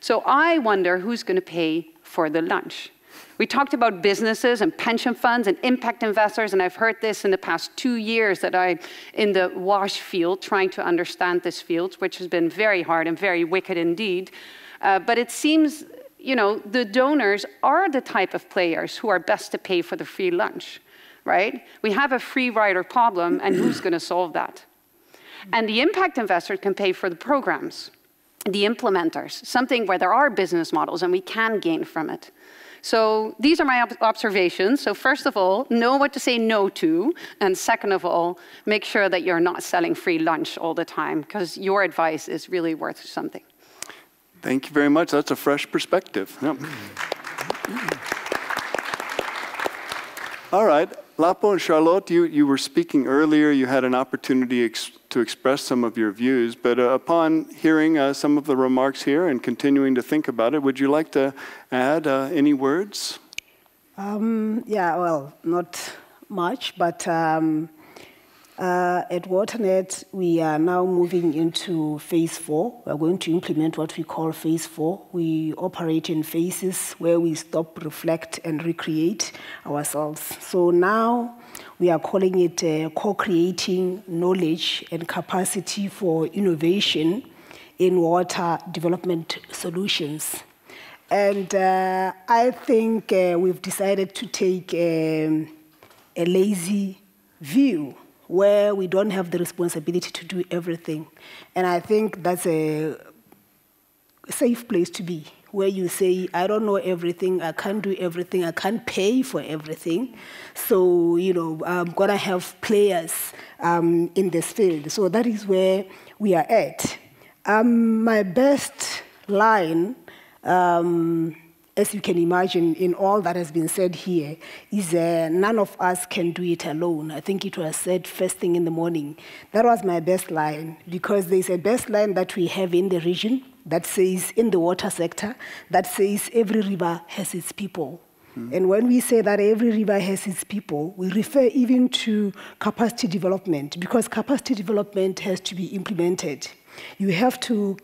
So I wonder who's going to pay for the lunch. We talked about businesses and pension funds and impact investors, and I've heard this in the past two years that I'm in the WASH field, trying to understand this field, which has been very hard and very wicked indeed. Uh, but it seems, you know, the donors are the type of players who are best to pay for the free lunch right? We have a free rider problem, and who's going to solve that? And the impact investor can pay for the programs, the implementers, something where there are business models and we can gain from it. So these are my ob observations. So first of all, know what to say no to. And second of all, make sure that you're not selling free lunch all the time because your advice is really worth something. Thank you very much. That's a fresh perspective. Yep. All right. Lapo and Charlotte, you, you were speaking earlier. You had an opportunity ex to express some of your views, but uh, upon hearing uh, some of the remarks here and continuing to think about it, would you like to add uh, any words? Um, yeah, well, not much, but um, uh, at Waternet, we are now moving into phase four. We are going to implement what we call phase four. We operate in phases where we stop, reflect, and recreate ourselves. So now we are calling it uh, co-creating knowledge and capacity for innovation in water development solutions. And uh, I think uh, we've decided to take um, a lazy view where we don't have the responsibility to do everything. And I think that's a safe place to be, where you say, I don't know everything, I can't do everything, I can't pay for everything. So, you know, I'm going to have players um, in this field. So that is where we are at. Um, my best line um, as you can imagine, in all that has been said here, is uh, none of us can do it alone. I think it was said first thing in the morning. That was my best line, because there's a best line that we have in the region that says, in the water sector, that says every river has its people. Mm. And when we say that every river has its people, we refer even to capacity development, because capacity development has to be implemented. You have to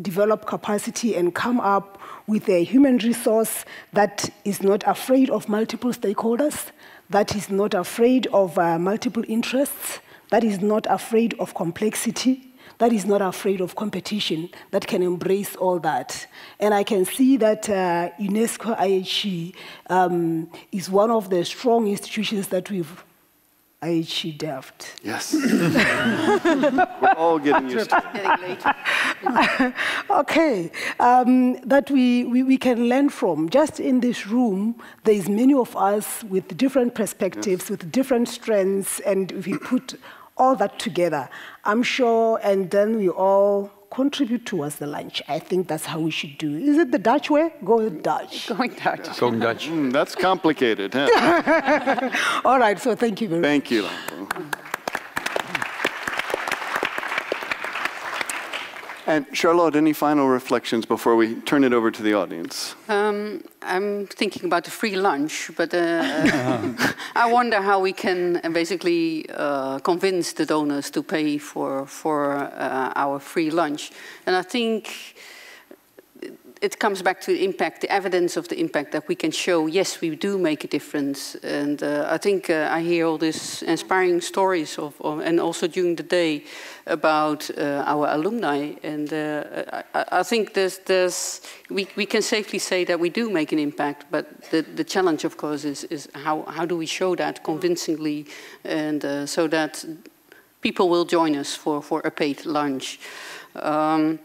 develop capacity and come up with a human resource that is not afraid of multiple stakeholders, that is not afraid of uh, multiple interests, that is not afraid of complexity, that is not afraid of competition, that can embrace all that. And I can see that uh, UNESCO IHE um, is one of the strong institutions that we've IHE Delft. Yes. We're all getting used to it. okay, um, that we, we, we, can learn from. Just in this room, there's many of us with different perspectives, yes. with different strengths, and if we put all that together, I'm sure, and then we all contribute towards the lunch. I think that's how we should do it. Is it the Dutch way? Go Dutch. Going Dutch. Going Dutch. Mm, that's complicated. Huh? All right, so thank you very thank much. Thank you. And Charlotte, any final reflections before we turn it over to the audience? Um, I'm thinking about the free lunch, but uh, I wonder how we can basically uh, convince the donors to pay for for uh, our free lunch. And I think it comes back to the impact, the evidence of the impact that we can show, yes, we do make a difference. And uh, I think uh, I hear all these inspiring stories of, of, and also during the day about uh, our alumni. And uh, I, I, think there's, there's, we, we can safely say that we do make an impact, but the, the challenge, of course, is, is how, how do we show that convincingly and uh, so that people will join us for, for a paid lunch. Um,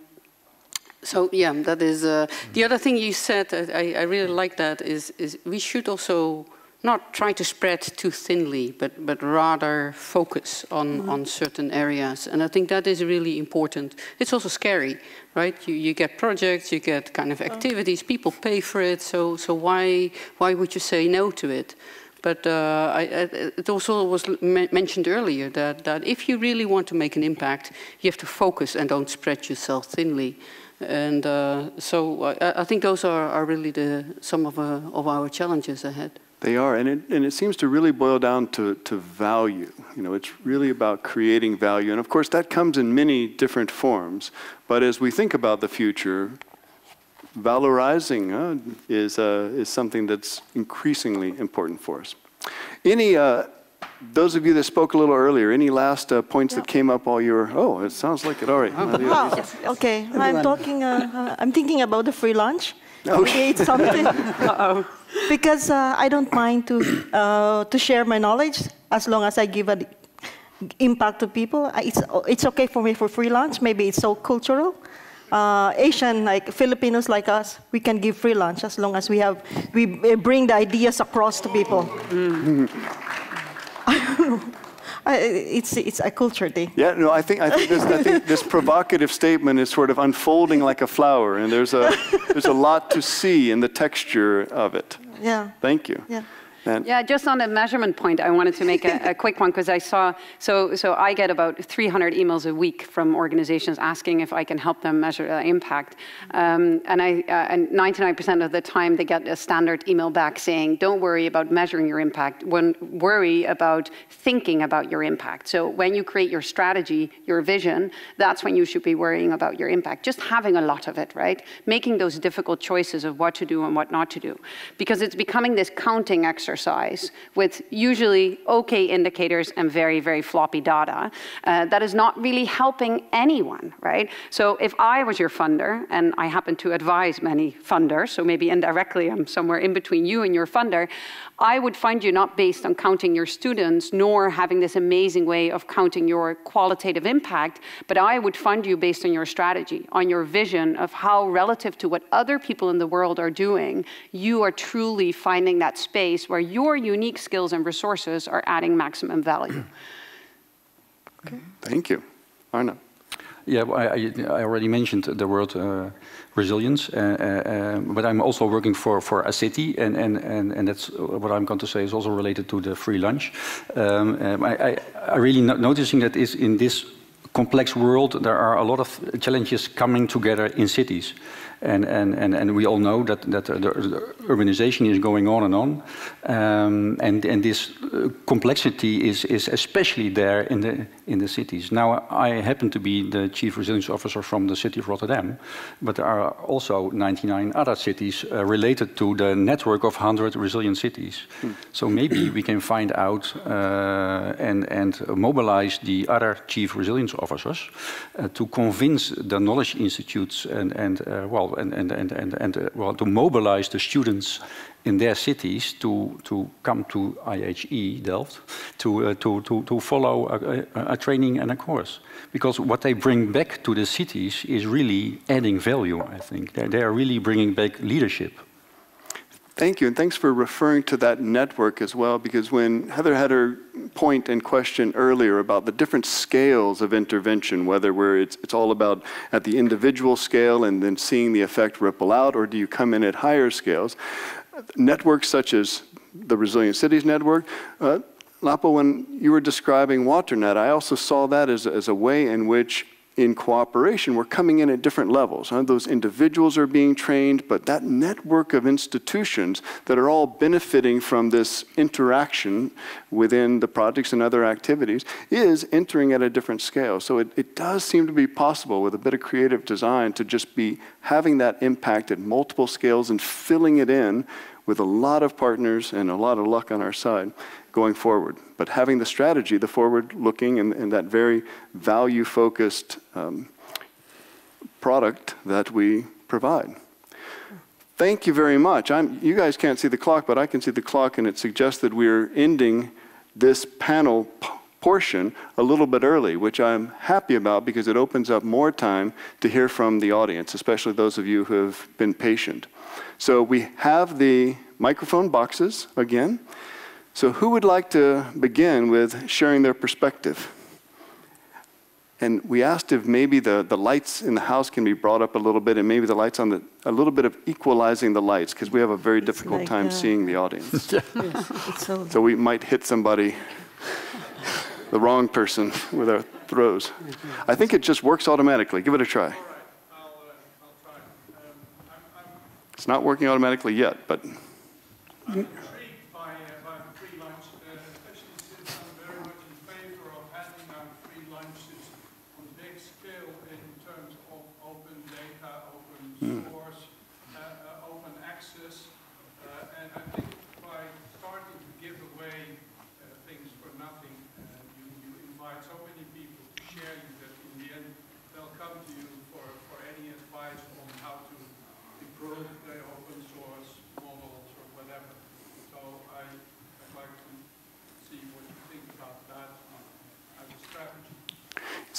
so yeah, that is uh, the other thing you said. I, I really like that. Is is we should also not try to spread too thinly, but but rather focus on mm -hmm. on certain areas. And I think that is really important. It's also scary, right? You you get projects, you get kind of activities. People pay for it. So so why why would you say no to it? But uh, I, it also was mentioned earlier that, that if you really want to make an impact, you have to focus and don't spread yourself thinly. And uh, so I, I, think those are, are really the, some of, uh, of our challenges ahead. They are, and it, and it seems to really boil down to, to value. You know, it's really about creating value. And of course, that comes in many different forms. But as we think about the future, valorizing uh, is, uh, is something that's increasingly important for us. Any uh, those of you that spoke a little earlier, any last uh, points yeah. that came up while you were? Oh, it sounds like it. All right. Oh, okay. I'm talking. Uh, uh, I'm thinking about the free lunch. Oh. Create something. Uh-oh. Because uh, I don't mind to uh, to share my knowledge as long as I give an impact to people. It's it's okay for me for free lunch. Maybe it's so cultural. Uh, Asian, like Filipinos like us, we can give free lunch as long as we have we bring the ideas across to people. Mm. it's, it's a culture thing. Yeah, no, I think, I think, this, I think this provocative statement is sort of unfolding like a flower, and there's a, there's a lot to see in the texture of it. Yeah. Thank you. Yeah. And yeah, just on the measurement point, I wanted to make a, a quick one because I saw, so, so I get about 300 emails a week from organizations asking if I can help them measure uh, impact. Um, and I, uh, and 99% of the time they get a standard email back saying, don't worry about measuring your impact, when, worry about thinking about your impact. So when you create your strategy, your vision, that's when you should be worrying about your impact. Just having a lot of it, right? Making those difficult choices of what to do and what not to do. Because it's becoming this counting exercise exercise with usually okay indicators and very, very floppy data uh, that is not really helping anyone, right? So if I was your funder, and I happen to advise many funders, so maybe indirectly I'm somewhere in between you and your funder, I would find you not based on counting your students, nor having this amazing way of counting your qualitative impact, but I would fund you based on your strategy, on your vision of how, relative to what other people in the world are doing, you are truly finding that space where your unique skills and resources are adding maximum value. Okay. Thank you. Arno. Yeah, well, I, I, already mentioned the word uh, resilience, uh, uh, um, but I'm also working for, for a city, and, and, and, and that's what I'm going to say is also related to the free lunch. Um, I, I, really no noticing that is in this complex world, there are a lot of challenges coming together in cities. And, and, and, and we all know that, that the, the urbanization is going on and on. Um, and, and this uh, complexity is, is especially there in the, in the cities. Now, I happen to be the Chief Resilience Officer from the city of Rotterdam, but there are also 99 other cities uh, related to the network of 100 resilient cities. Hmm. So maybe we can find out uh, and, and mobilize the other Chief Resilience officers uh, to convince the knowledge institutes and, and uh, and, and, and, and, and uh, well, to mobilize the students in their cities to, to come to IHE Delft to, uh, to, to, to follow a, a, a, training and a course. Because what they bring back to the cities is really adding value, I think. They're, they are really bringing back leadership. Thank you, and thanks for referring to that network as well, because when Heather had her point and question earlier about the different scales of intervention, whether where it's, it's all about at the individual scale and then seeing the effect ripple out, or do you come in at higher scales, networks such as the Resilient Cities Network, uh, Lapo, when you were describing WaterNet, I also saw that as, as a way in which in cooperation, we're coming in at different levels. Huh? Those individuals are being trained, but that network of institutions that are all benefiting from this interaction within the projects and other activities is entering at a different scale. So it, it does seem to be possible with a bit of creative design to just be having that impact at multiple scales and filling it in with a lot of partners and a lot of luck on our side going forward. But having the strategy, the forward looking, and, and that very value focused um, product that we provide. Thank you very much. I'm, you guys can't see the clock, but I can see the clock, and it suggests that we're ending this panel portion a little bit early, which I'm happy about because it opens up more time to hear from the audience, especially those of you who have been patient. So we have the microphone boxes again. So who would like to begin with sharing their perspective? And we asked if maybe the, the lights in the house can be brought up a little bit and maybe the lights on the, a little bit of equalizing the lights because we have a very it's difficult like time a... seeing the audience. yes, so... so we might hit somebody, the wrong person with our throws. I think it just works automatically. Give it a try. It's not working automatically yet, but.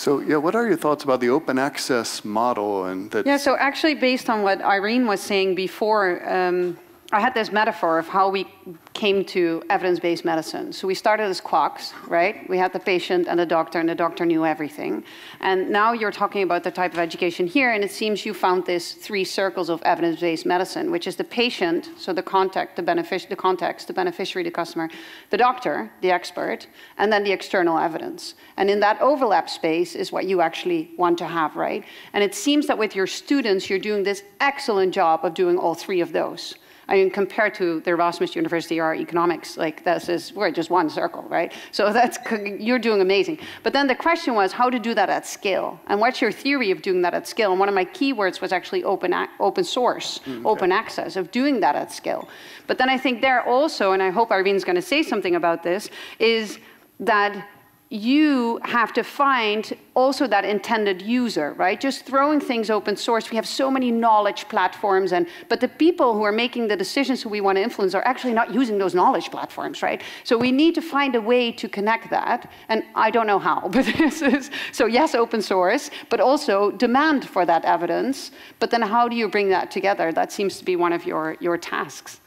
So yeah, what are your thoughts about the open access model and that? Yeah, so actually based on what Irene was saying before, um, I had this metaphor of how we came to evidence-based medicine. So we started as quacks, right? We had the patient and the doctor, and the doctor knew everything. And now you're talking about the type of education here, and it seems you found this three circles of evidence-based medicine, which is the patient, so the contact, the, benefic the context, the beneficiary, the customer, the doctor, the expert, and then the external evidence. And in that overlap space is what you actually want to have, right? And it seems that with your students, you're doing this excellent job of doing all three of those. I mean, compared to the Erasmus University or economics, like this is, we're just one circle, right? So that's, you're doing amazing. But then the question was how to do that at scale. And what's your theory of doing that at scale? And one of my keywords was actually open, open source, mm, okay. open access, of doing that at scale. But then I think there also, and I hope Irene's going to say something about this, is that you have to find also that intended user, right? Just throwing things open source. We have so many knowledge platforms, and but the people who are making the decisions who we want to influence are actually not using those knowledge platforms, right? So we need to find a way to connect that, and I don't know how, but this is so yes, open source, but also demand for that evidence. But then how do you bring that together? That seems to be one of your your tasks.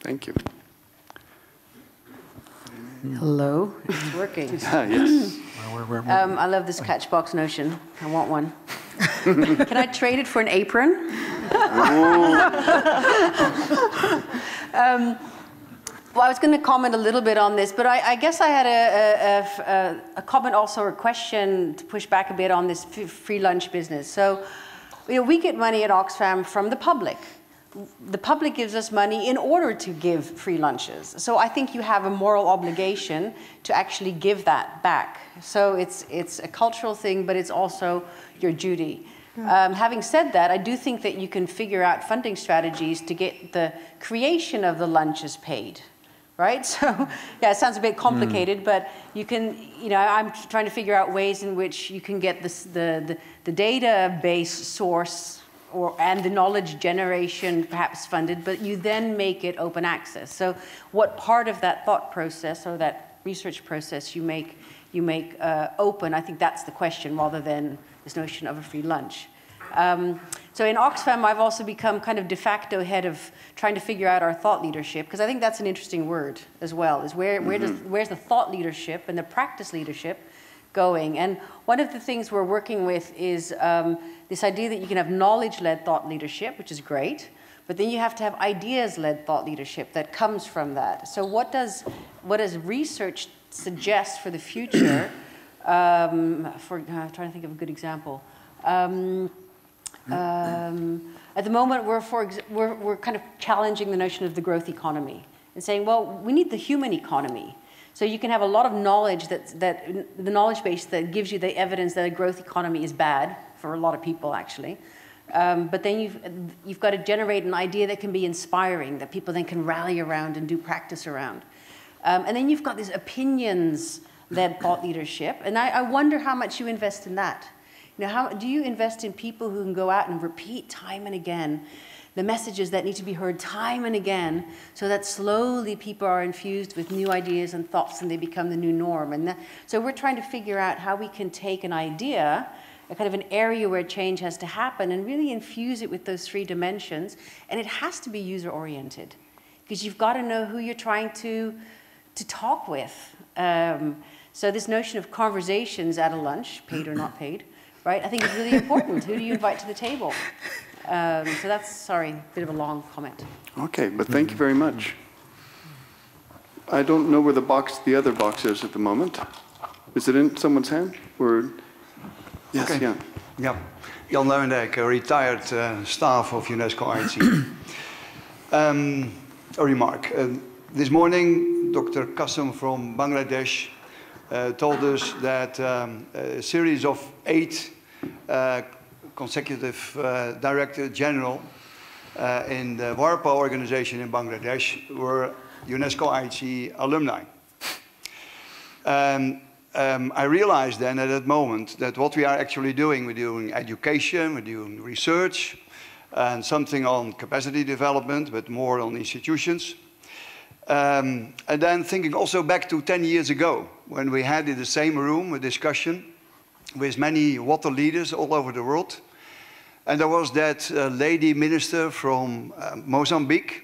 Thank you. Hello, it's working. yes. Um, I love this catchbox notion. I want one. Can I trade it for an apron? um, well, I was going to comment a little bit on this, but I, I guess I had a, a, a, comment also, or a question to push back a bit on this free lunch business. So, you know, we get money at Oxfam from the public the public gives us money in order to give free lunches. So I think you have a moral obligation to actually give that back. So it's, it's a cultural thing, but it's also your duty. Um, having said that, I do think that you can figure out funding strategies to get the creation of the lunches paid, right? So, yeah, it sounds a bit complicated, mm. but you can, you know, I'm trying to figure out ways in which you can get this, the, the, the database source or, and the knowledge generation perhaps funded, but you then make it open access. So what part of that thought process or that research process you make, you make uh, open, I think that's the question rather than this notion of a free lunch. Um, so in Oxfam, I've also become kind of de facto head of trying to figure out our thought leadership, because I think that's an interesting word as well, is where, where does, mm-hmm. where's the thought leadership and the practice leadership going? And one of the things we're working with is um, this idea that you can have knowledge-led thought leadership, which is great, but then you have to have ideas-led thought leadership that comes from that. So what does, what does research suggest for the future? Um, for, I'm trying to think of a good example. Um, um, at the moment, we're, for we're, we're kind of challenging the notion of the growth economy and saying, well, we need the human economy. So you can have a lot of knowledge that, that the knowledge base that gives you the evidence that a growth economy is bad for a lot of people, actually. Um, but then you've, you've got to generate an idea that can be inspiring, that people then can rally around and do practice around. Um, and then you've got these opinions-led thought leadership. And I, I wonder how much you invest in that. Now, how, do you invest in people who can go out and repeat time and again the messages that need to be heard time and again so that slowly people are infused with new ideas and thoughts and they become the new norm? And that, so we're trying to figure out how we can take an idea, a kind of an area where change has to happen, and really infuse it with those three dimensions. And it has to be user oriented because you've got to know who you're trying to, to talk with. Um, so this notion of conversations at a lunch, paid or not paid, right? I think it's really important. Who do you invite to the table? Um, so that's, sorry, a bit of a long comment. Okay, but thank you very much. I don't know where the box, the other box is at the moment. Is it in someone's hand? Or yes, okay. yeah. Yeah, Jan Luijendijk, a retired uh, staff of UNESCO IHE. um, a remark. Uh, this morning, Dr. Kassem from Bangladesh uh, told us that um, a series of eight uh, consecutive uh, Director General uh, in the WARPO organization in Bangladesh were UNESCO IHE alumni. Um, um, I realized then at that moment that what we are actually doing, we're doing education, we're doing research, and something on capacity development, but more on institutions. Um, and then thinking also back to 10 years ago, when we had in the same room a discussion with many water leaders all over the world. And there was that uh, lady minister from uh, Mozambique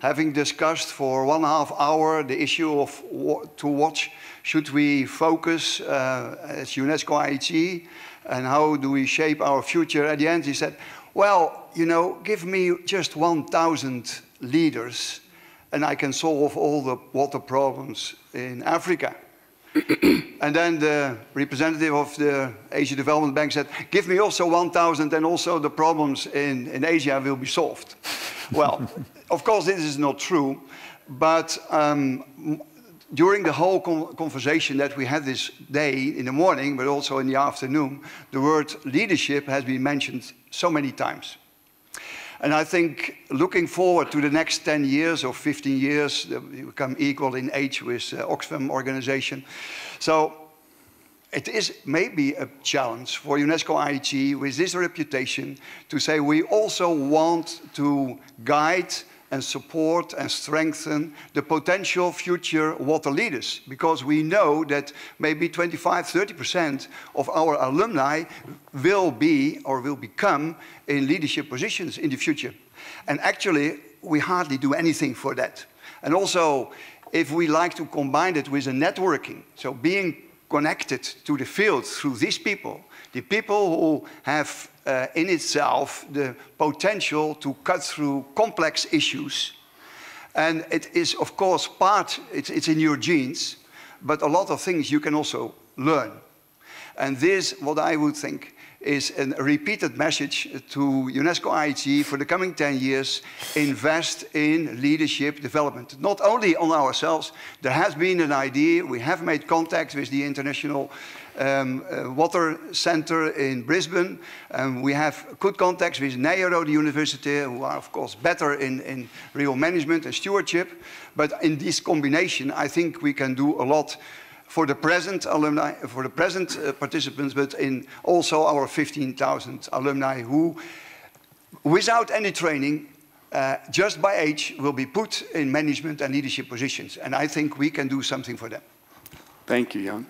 having discussed for one half hour the issue of to watch should we focus uh, as UNESCO IHE and how do we shape our future. At the end, he said, well, you know, give me just 1,000 leaders and I can solve all the water problems in Africa and then the representative of the Asia Development Bank said, give me also 1,000 and also the problems in, in Asia will be solved. well, of course, this is not true, but um, during the whole con conversation that we had this day in the morning, but also in the afternoon, the word leadership has been mentioned so many times. And I think looking forward to the next 10 years or 15 years, we become equal in age with uh, Oxfam organization. So it is maybe a challenge for UNESCO IHE with this reputation to say we also want to guide and support and strengthen the potential future water leaders because we know that maybe 25, 30% of our alumni will be or will become in leadership positions in the future. And actually, we hardly do anything for that. And also, if we like to combine it with a networking, so being connected to the field through these people, the people who have uh, in itself the potential to cut through complex issues. And it is, of course, part, it's, it's in your genes, but a lot of things you can also learn. And this, what I would think, is a repeated message to UNESCO IHE for the coming 10 years, invest in leadership development. Not only on ourselves, there has been an idea, we have made contact with the International um, uh, Water Center in Brisbane, and we have good contacts with Nyenrode University, who are of course better in, in real management and stewardship. But in this combination, I think we can do a lot for the present alumni, for the present uh, participants, but in also our 15,000 alumni who, without any training, uh, just by age, will be put in management and leadership positions. And I think we can do something for them. Thank you, Jan.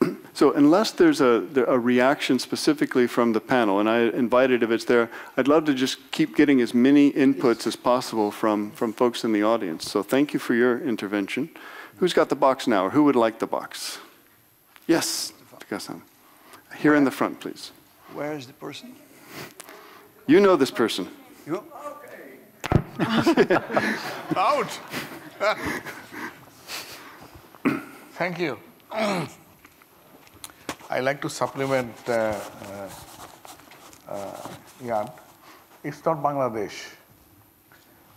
So unless there's a, a reaction specifically from the panel, and I invited if it's there, I'd love to just keep getting as many inputs as possible from, from folks in the audience. So thank you for your intervention. Who's got the box now, or who would like the box? Yes, here in the front, please. Where is the person? You know this person. You? Okay. Out. Thank you. I like to supplement uh, uh, uh, Jan. It's not Bangladesh.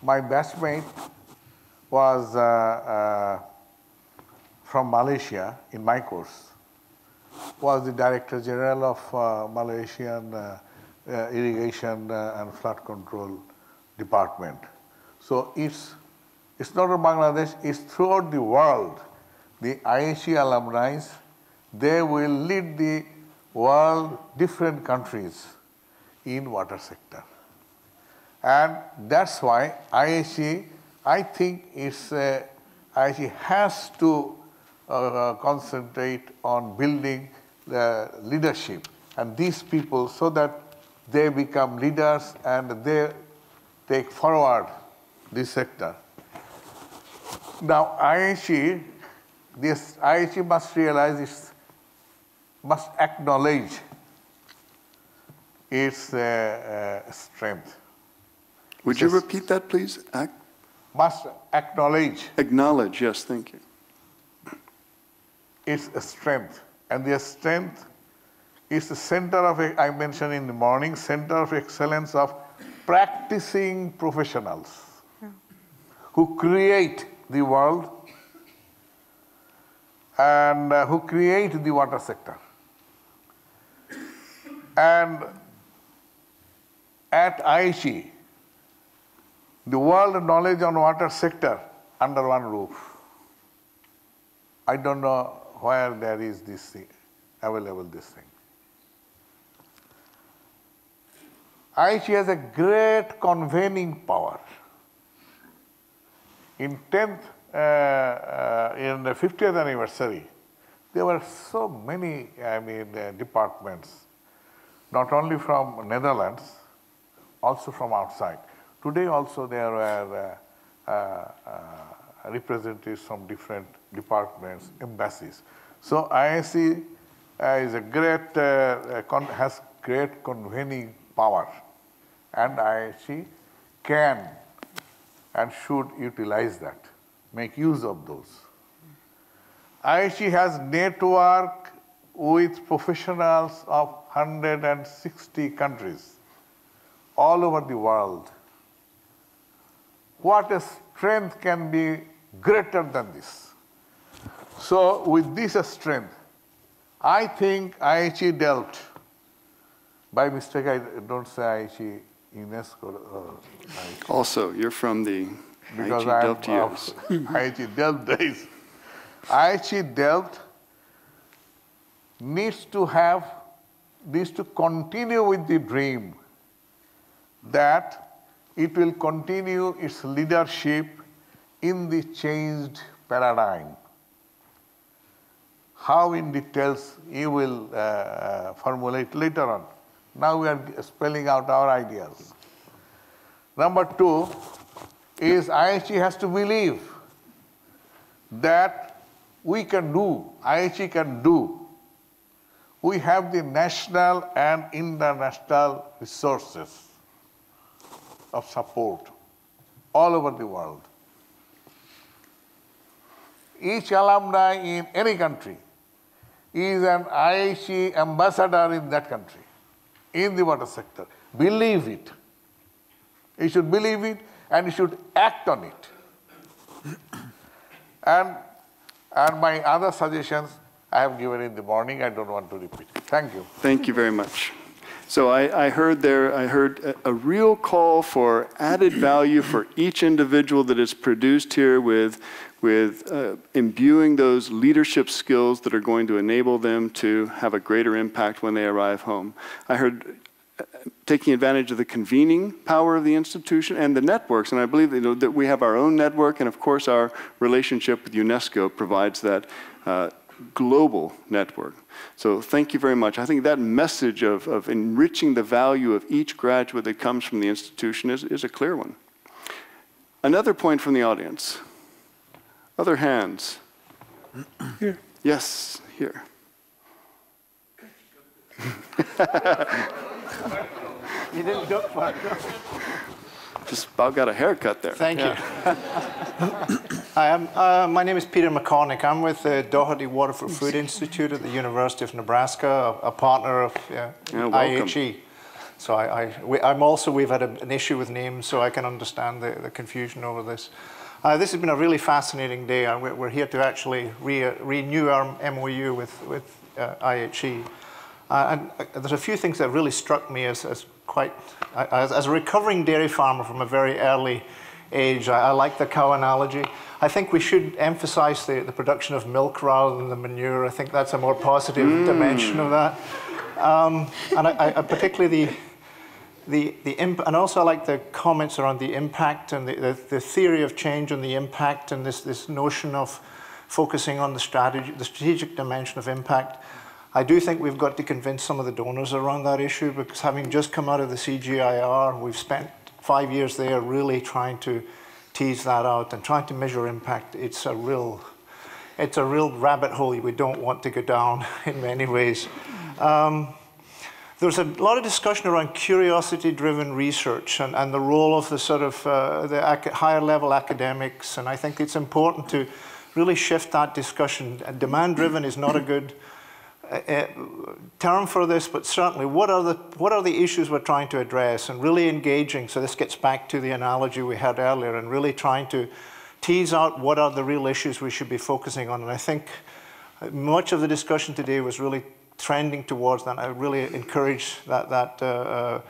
My batchmate was uh, uh, from Malaysia in my course, was the Director General of uh, Malaysian uh, uh, Irrigation uh, and Flood Control Department. So it's, it's not Bangladesh, it's throughout the world. The IHE alumni, they will lead the world, different countries in water sector. And that's why IHE, I think, is, uh, has to uh, concentrate on building the leadership and these people so that they become leaders and they take forward this sector. Now, IHE, this IHE must realize its, must acknowledge its uh, uh, strength. Would you repeat that, please? Ac must acknowledge. Acknowledge, yes, thank you Its a strength. And their strength is the center of, I mentioned in the morning, center of excellence of practicing professionals yeah. who create the world and uh, who create the water sector. And at IHE, the world knowledge on water sector under one roof. I don't know where there is this thing, available this thing. IHE has a great convening power. In 10th, uh, uh, in the 50th anniversary, there were so many, I mean, uh, departments, not only from Netherlands, also from outside. Today also there were uh, uh, representatives from different departments, embassies. So IHE uh, is a great, uh, uh has great convening power and IHE can and should utilize that, make use of those. IHE has network with professionals of 160 countries all over the world. What a strength can be greater than this? So with this strength, I think IHE Delft, by mistake I don't say IHE UNESCO. Uh, Also, you're from the because IHE Delft years. IHE Delft days. IHE Delft needs to have, needs to continue with the dream that it will continue its leadership in the changed paradigm how in details you will uh, formulate later on. Now we are spelling out our ideas. Number two is IHE has to believe that we can do, IHE can do. We have the national and international resources of support all over the world. Each alumni in any country is an IHE ambassador in that country. in the water sector. Believe it. You should believe it and you should act on it. and, and my other suggestions I have given in the morning, I don't want to repeat. Thank you. Thank you very much. So I, I, heard there, I heard a, a, real call for added value for each individual that is produced here with, with uh, imbuing those leadership skills that are going to enable them to have a greater impact when they arrive home. I heard uh, taking advantage of the convening power of the institution and the networks. And I believe that, you know, that we have our own network, and of course, our relationship with UNESCO provides that uh, global network. So thank you very much. I think that message of, of enriching the value of each graduate that comes from the institution is, is a clear one. Another point from the audience. Other hands. Here. Yes, here. you didn't go far. Just about got a haircut there. Thank yeah. you. Hi, uh, my name is Peter McCornick. I'm with the Daugherty Water for Food Institute at the University of Nebraska, a, a partner of yeah, IHE. So I, I, am also, we've had a, an issue with names, so I can understand the, the confusion over this. Uh, this has been a really fascinating day. Uh, we're, we're here to actually re, renew our MOU with, with uh, IHE. Uh, and uh, there's a few things that really struck me as, as quite, as, as, a recovering dairy farmer from a very early age. I, I like the cow analogy. I think we should emphasize the, the production of milk rather than the manure. I think that's a more positive mm. dimension of that. Um, and I, I, particularly the, the, the imp- and also I like the comments around the impact and the, the, the, theory of change and the impact and this, this notion of focusing on the strategy, the strategic dimension of impact. I do think we've got to convince some of the donors around that issue because having just come out of the CGIAR, we've spent five years there really trying to tease that out and trying to measure impact, it's a real, it's a real rabbit hole we don't want to go down in many ways. Um, there's a lot of discussion around curiosity-driven research and, and, the role of the sort of uh, the higher level academics, and I think it's important to really shift that discussion. Demand-driven is not a good uh, term for this, but certainly what are, the, what are the issues we're trying to address and really engaging. So this gets back to the analogy we had earlier and really trying to tease out what are the real issues we should be focusing on. And I think much of the discussion today was really trending towards that. I really encourage that, that uh, uh,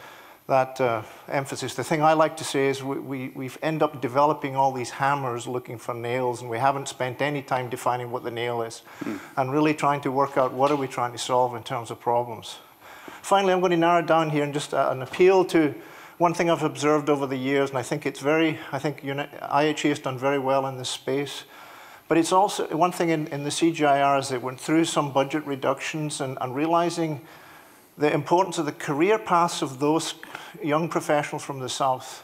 that uh, emphasis. The thing I like to say is we, we, we end up developing all these hammers looking for nails and we haven't spent any time defining what the nail is mm. and really trying to work out what are we trying to solve in terms of problems. Finally, I'm going to narrow down here and just uh, an appeal to one thing I've observed over the years, and I think it's very, I think IHE has done very well in this space. But it's also, one thing in, in the CGIAR is it went through some budget reductions and, and realizing the importance of the career paths of those young professionals from the South.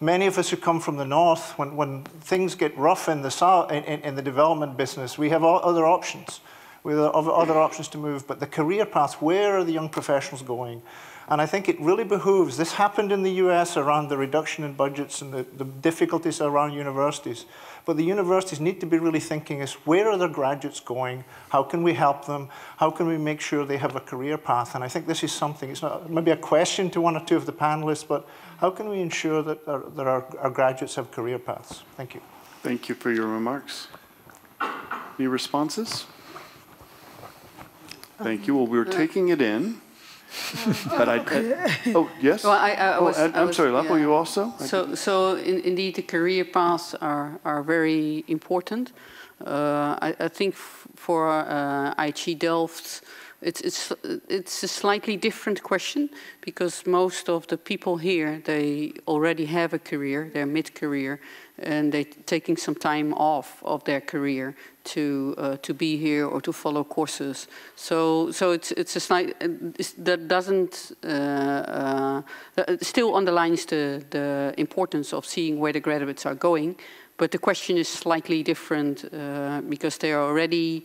Many of us who come from the North, when, when things get rough in the, south, in, in the development business, we have other options. We have other options to move, but the career paths, where are the young professionals going? And I think it really behooves, this happened in the US around the reduction in budgets and the, the difficulties around universities. But the universities need to be really thinking is where are their graduates going? How can we help them? How can we make sure they have a career path? And I think this is something, it's not maybe a question to one or two of the panelists, but how can we ensure that our, that our, our graduates have career paths? Thank you. Thank you for your remarks. Any responses? Thank you. Well, we're uh, taking it in but I, I, oh yes. Well, I, I oh, was, I'm sorry, Lapo, yeah. you also. So, so in, indeed, the career paths are are very important. Uh, I, I, think for uh, IHE Delft, it's it's it's a slightly different question because most of the people here they already have a career, they're mid-career, and they're taking some time off of their career to uh, to be here or to follow courses. So so it's it's a slight it's, that doesn't uh, uh, still underlines the the importance of seeing where the graduates are going, but the question is slightly different uh, because they are already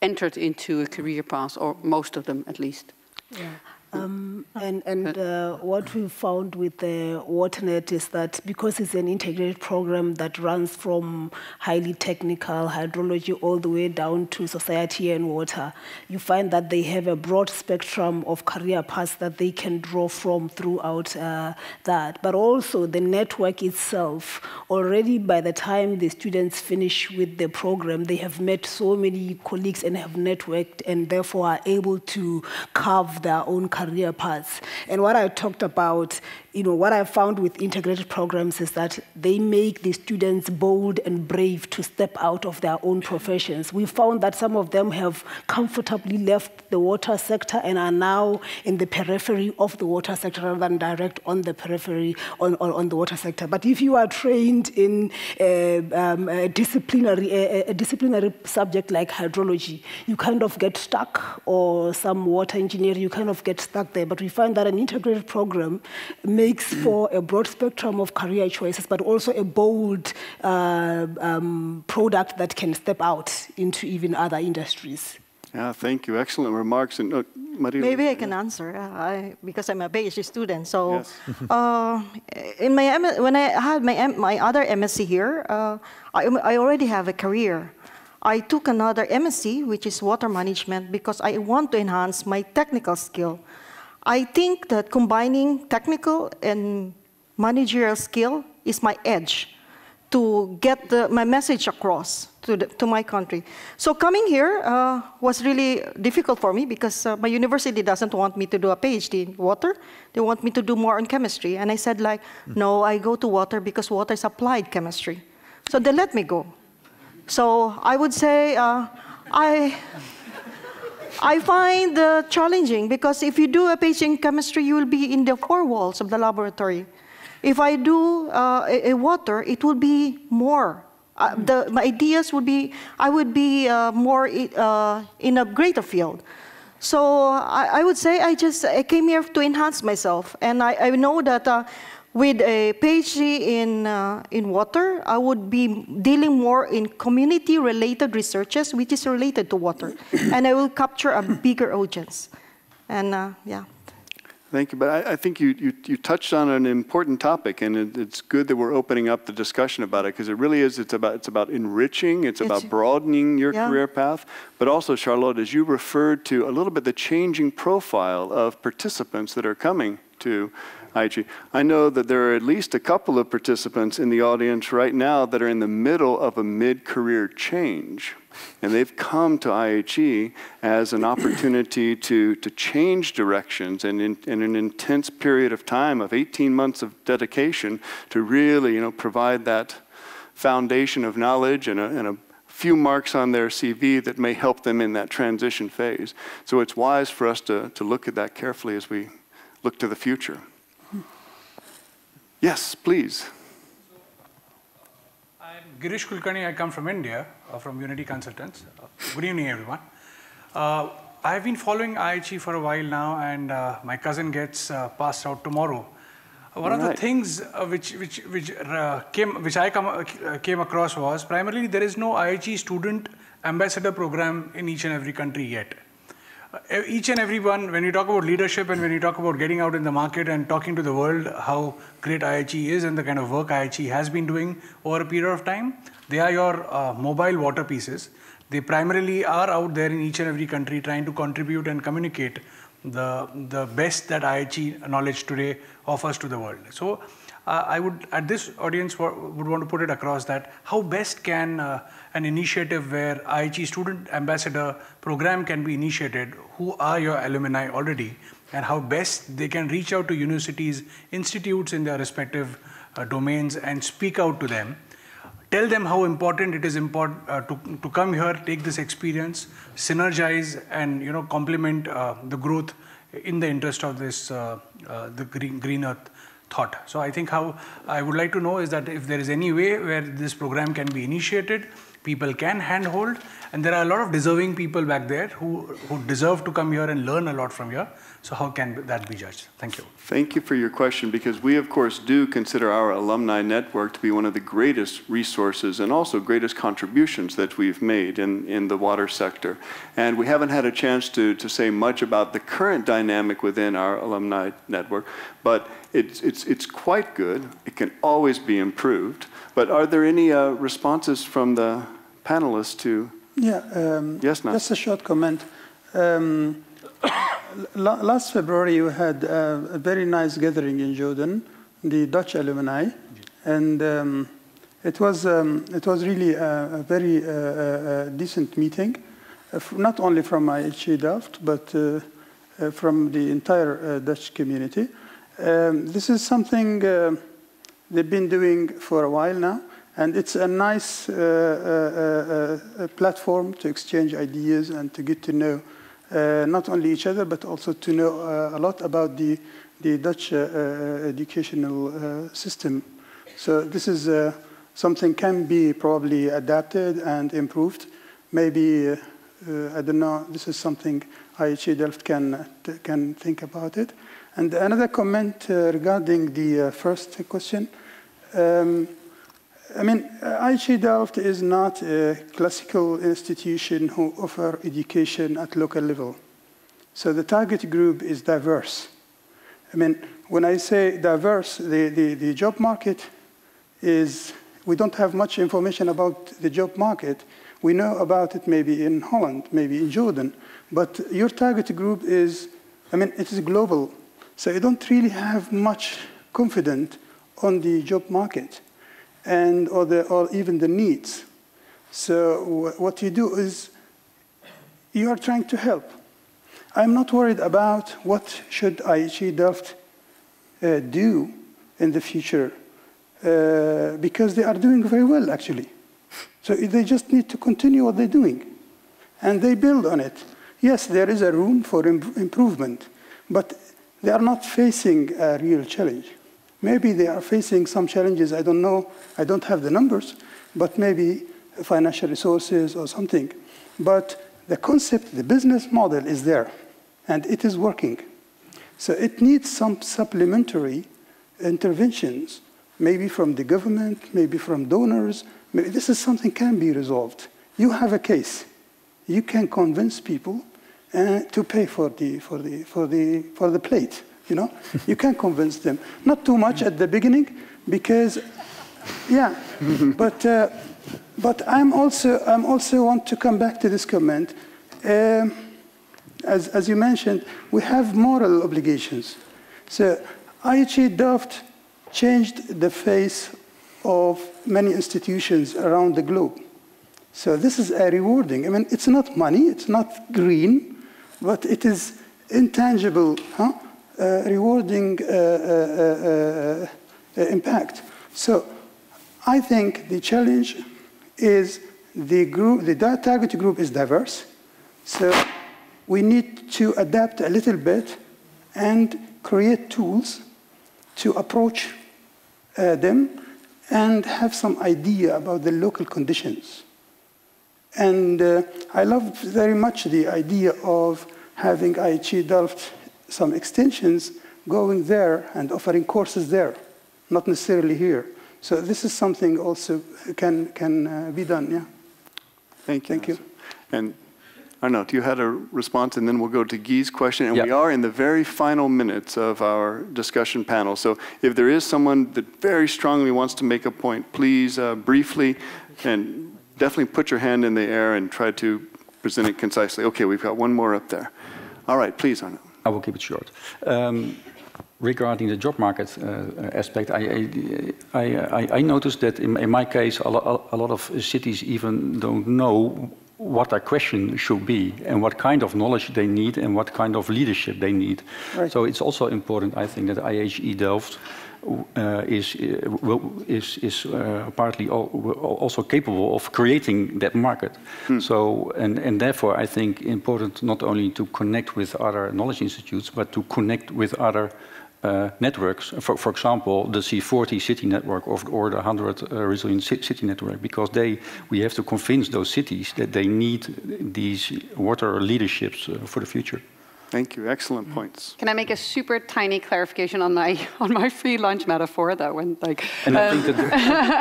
entered into a career path, or most of them at least. Yeah. Um, and and uh, what we found with the WaterNet is that because it's an integrated program that runs from highly technical hydrology all the way down to society and water, you find that they have a broad spectrum of career paths that they can draw from throughout uh, that. But also the network itself, already by the time the students finish with the program, they have met so many colleagues and have networked and therefore are able to carve their own career career paths. And what I talked about, you know, what I've found with integrated programs is that they make the students bold and brave to step out of their own professions. We found that some of them have comfortably left the water sector and are now in the periphery of the water sector rather than direct on the periphery on, on, on the water sector. But if you are trained in a, um, a disciplinary, a, a disciplinary subject like hydrology, you kind of get stuck, or some water engineer, you kind of get stuck there. But we find that an integrated program makes for a broad spectrum of career choices, but also a bold uh, um, product that can step out into even other industries. Yeah, thank you. Excellent remarks. And uh, Maria, Maybe I can answer uh, I, because I'm a PhD student. So, yes. uh, in my when I had my my other MSc here, uh, I, I already have a career. I took another MSc, which is water management, because I want to enhance my technical skill. I think that combining technical and managerial skill is my edge to get the, my message across to, the, to my country. So coming here uh, was really difficult for me because uh, my university doesn't want me to do a PhD in water. They want me to do more on chemistry. And I said like, no, I go to water because water is applied chemistry. So they let me go. So I would say uh, I, I find uh, challenging because if you do a in chemistry, you will be in the four walls of the laboratory. If I do uh, a, a, water, it will be more. Uh, the, my ideas would be, I would be uh, more uh, in a greater field. So I, I, would say I just I came here to enhance myself. And I, I know that uh, with a PhD in, uh, in water, I would be dealing more in community-related researches, which is related to water. and I will capture a bigger audience. And uh, yeah. Thank you. But I, I think you, you, you, touched on an important topic, and it, it's good that we're opening up the discussion about it because it really is. It's about it's about enriching. It's, it's about broadening your yeah. career path. But also, Charlotte, as you referred to a little bit the changing profile of participants that are coming to IHE. I know that there are at least a couple of participants in the audience right now that are in the middle of a mid-career change. And they've come to IHE as an opportunity to, to change directions and in, in, an intense period of time of 18 months of dedication to really you know, provide that foundation of knowledge and a, and a few marks on their CV that may help them in that transition phase. So it's wise for us to, to look at that carefully as we look to the future. Yes, please. I'm Girish Kulkarni. I come from India, uh, from Unity Consultants. Uh, good evening, everyone. Uh, I've been following IHE for a while now, and uh, my cousin gets uh, passed out tomorrow. One All of the things uh, which which which came which I come, came across was primarily there is no IHE student ambassador program in each and every country yet each and every one, when you talk about leadership and when you talk about getting out in the market and talking to the world how great IHE is and the kind of work IHE has been doing over a period of time, they are your uh, mobile water pieces. They primarily are out there in each and every country trying to contribute and communicate the, the best that IHE knowledge today offers to the world. So uh, I would, at this audience, would want to put it across that how best can uh, an initiative where IHE Student Ambassador program can be initiated, who are your alumni already, and how best they can reach out to universities, institutes in their respective uh, domains and speak out to them. Tell them how important it is important uh, to, to come here, take this experience, synergize, and you know complement uh, the growth in the interest of this uh, uh, the green, green earth thought. So I think how I would like to know is that if there is any way where this program can be initiated, people can handhold. And there are a lot of deserving people back there who, who deserve to come here and learn a lot from here. So how can that be judged? Thank you. Thank you for your question because we, of course, do consider our alumni network to be one of the greatest resources and also greatest contributions that we've made in, in the water sector. And we haven't had a chance to, to say much about the current dynamic within our alumni network, but it's, it's, it's quite good. It can always be improved. But are there any uh, responses from the panelists to? Yeah. Um, yes, Nas. Just a short comment. Um, last February, you had uh, a very nice gathering in Jordan, the Dutch alumni, and um, it was um, it was really a, a very uh, uh, decent meeting, uh, not only from IHE Delft, but uh, uh, from the entire Dutch community. Um, this is something they've been doing for a while now, and it's a nice uh, uh, uh, platform to exchange ideas and to get to know uh, not only each other, but also to know uh, a lot about the, the Dutch uh, educational system. So this is something can be probably adapted and improved. Maybe, I don't know, this is something IHE Delft can, can think about it. And another comment regarding the first question. Um, I mean, IHE Delft is not a classical institution who offer education at local level. So the target group is diverse. I mean, when I say diverse, the, the, the job market is, we don't have much information about the job market. We know about it maybe in Holland, maybe in Jordan, but your target group is, I mean, it is global. So you don't really have much confidence on the job market and or, the, or even the needs. So what you do is you are trying to help. I'm not worried about what should IHE Delft uh, do in the future uh, because they are doing very well actually. So they just need to continue what they're doing and they build on it. Yes, there is a room for Im improvement, but they are not facing a real challenge. Maybe they are facing some challenges, I don't know, I don't have the numbers, but maybe financial resources or something. But the concept, the business model is there, and it is working. So it needs some supplementary interventions, maybe from the government, maybe from donors. Maybe this is something can be resolved. You have a case. You can convince people uh, to pay for the, for, the, for, the, for the plate. You know, you can convince them. Not too much at the beginning, because, yeah. but uh, but I'm also I'm also want to come back to this comment. Um, as as you mentioned, we have moral obligations. So IHE Delft changed the face of many institutions around the globe. So this is a rewarding. I mean, it's not money, it's not green, but it is intangible. Huh? Uh, rewarding uh, uh, impact. So I think the challenge is the group, the target group is diverse. So we need to adapt a little bit and create tools to approach uh, them and have some idea about the local conditions. And uh, I love very much the idea of having IHE Delft some extensions going there and offering courses there, not necessarily here. So this is something also can, can uh, be done, yeah. Thank you. Thank you. And Arnoud, you had a response, and then we'll go to Guy's question. And we are in the very final minutes of our discussion panel. So if there is someone that very strongly wants to make a point, please uh, briefly and definitely put your hand in the air and try to present it concisely. Okay, we've got one more up there. All right, please, Arnoud. I will keep it short. Um, regarding the job market uh, aspect, I, I, I, I, noticed that in, in my case, a, lo a lot of cities even don't know what their question should be and what kind of knowledge they need and what kind of leadership they need. Right. So it's also important, I think, that IHE Delft is, uh, is, is uh, partly also capable of creating that market. Hmm. So, and, and therefore, I think important not only to connect with other knowledge institutes, but to connect with other uh, networks, for, for example, the C40 city network or, or the 100 uh, resilient city network, because they, we have to convince those cities that they need these water leaderships uh, for the future. Thank you. Excellent points. Can I make a super tiny clarification on my on my free lunch metaphor that went like? And um, I think that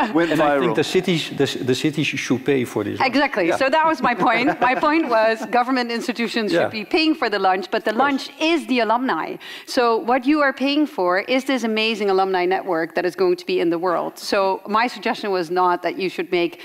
the, Went and I think the cities the, the cities should pay for this. Exactly. Yeah. So that was my point. My point was government institutions Yeah. should be paying for the lunch, but the lunch is the alumni. So what you are paying for is this amazing alumni network that is going to be in the world. So my suggestion was not that you should make di-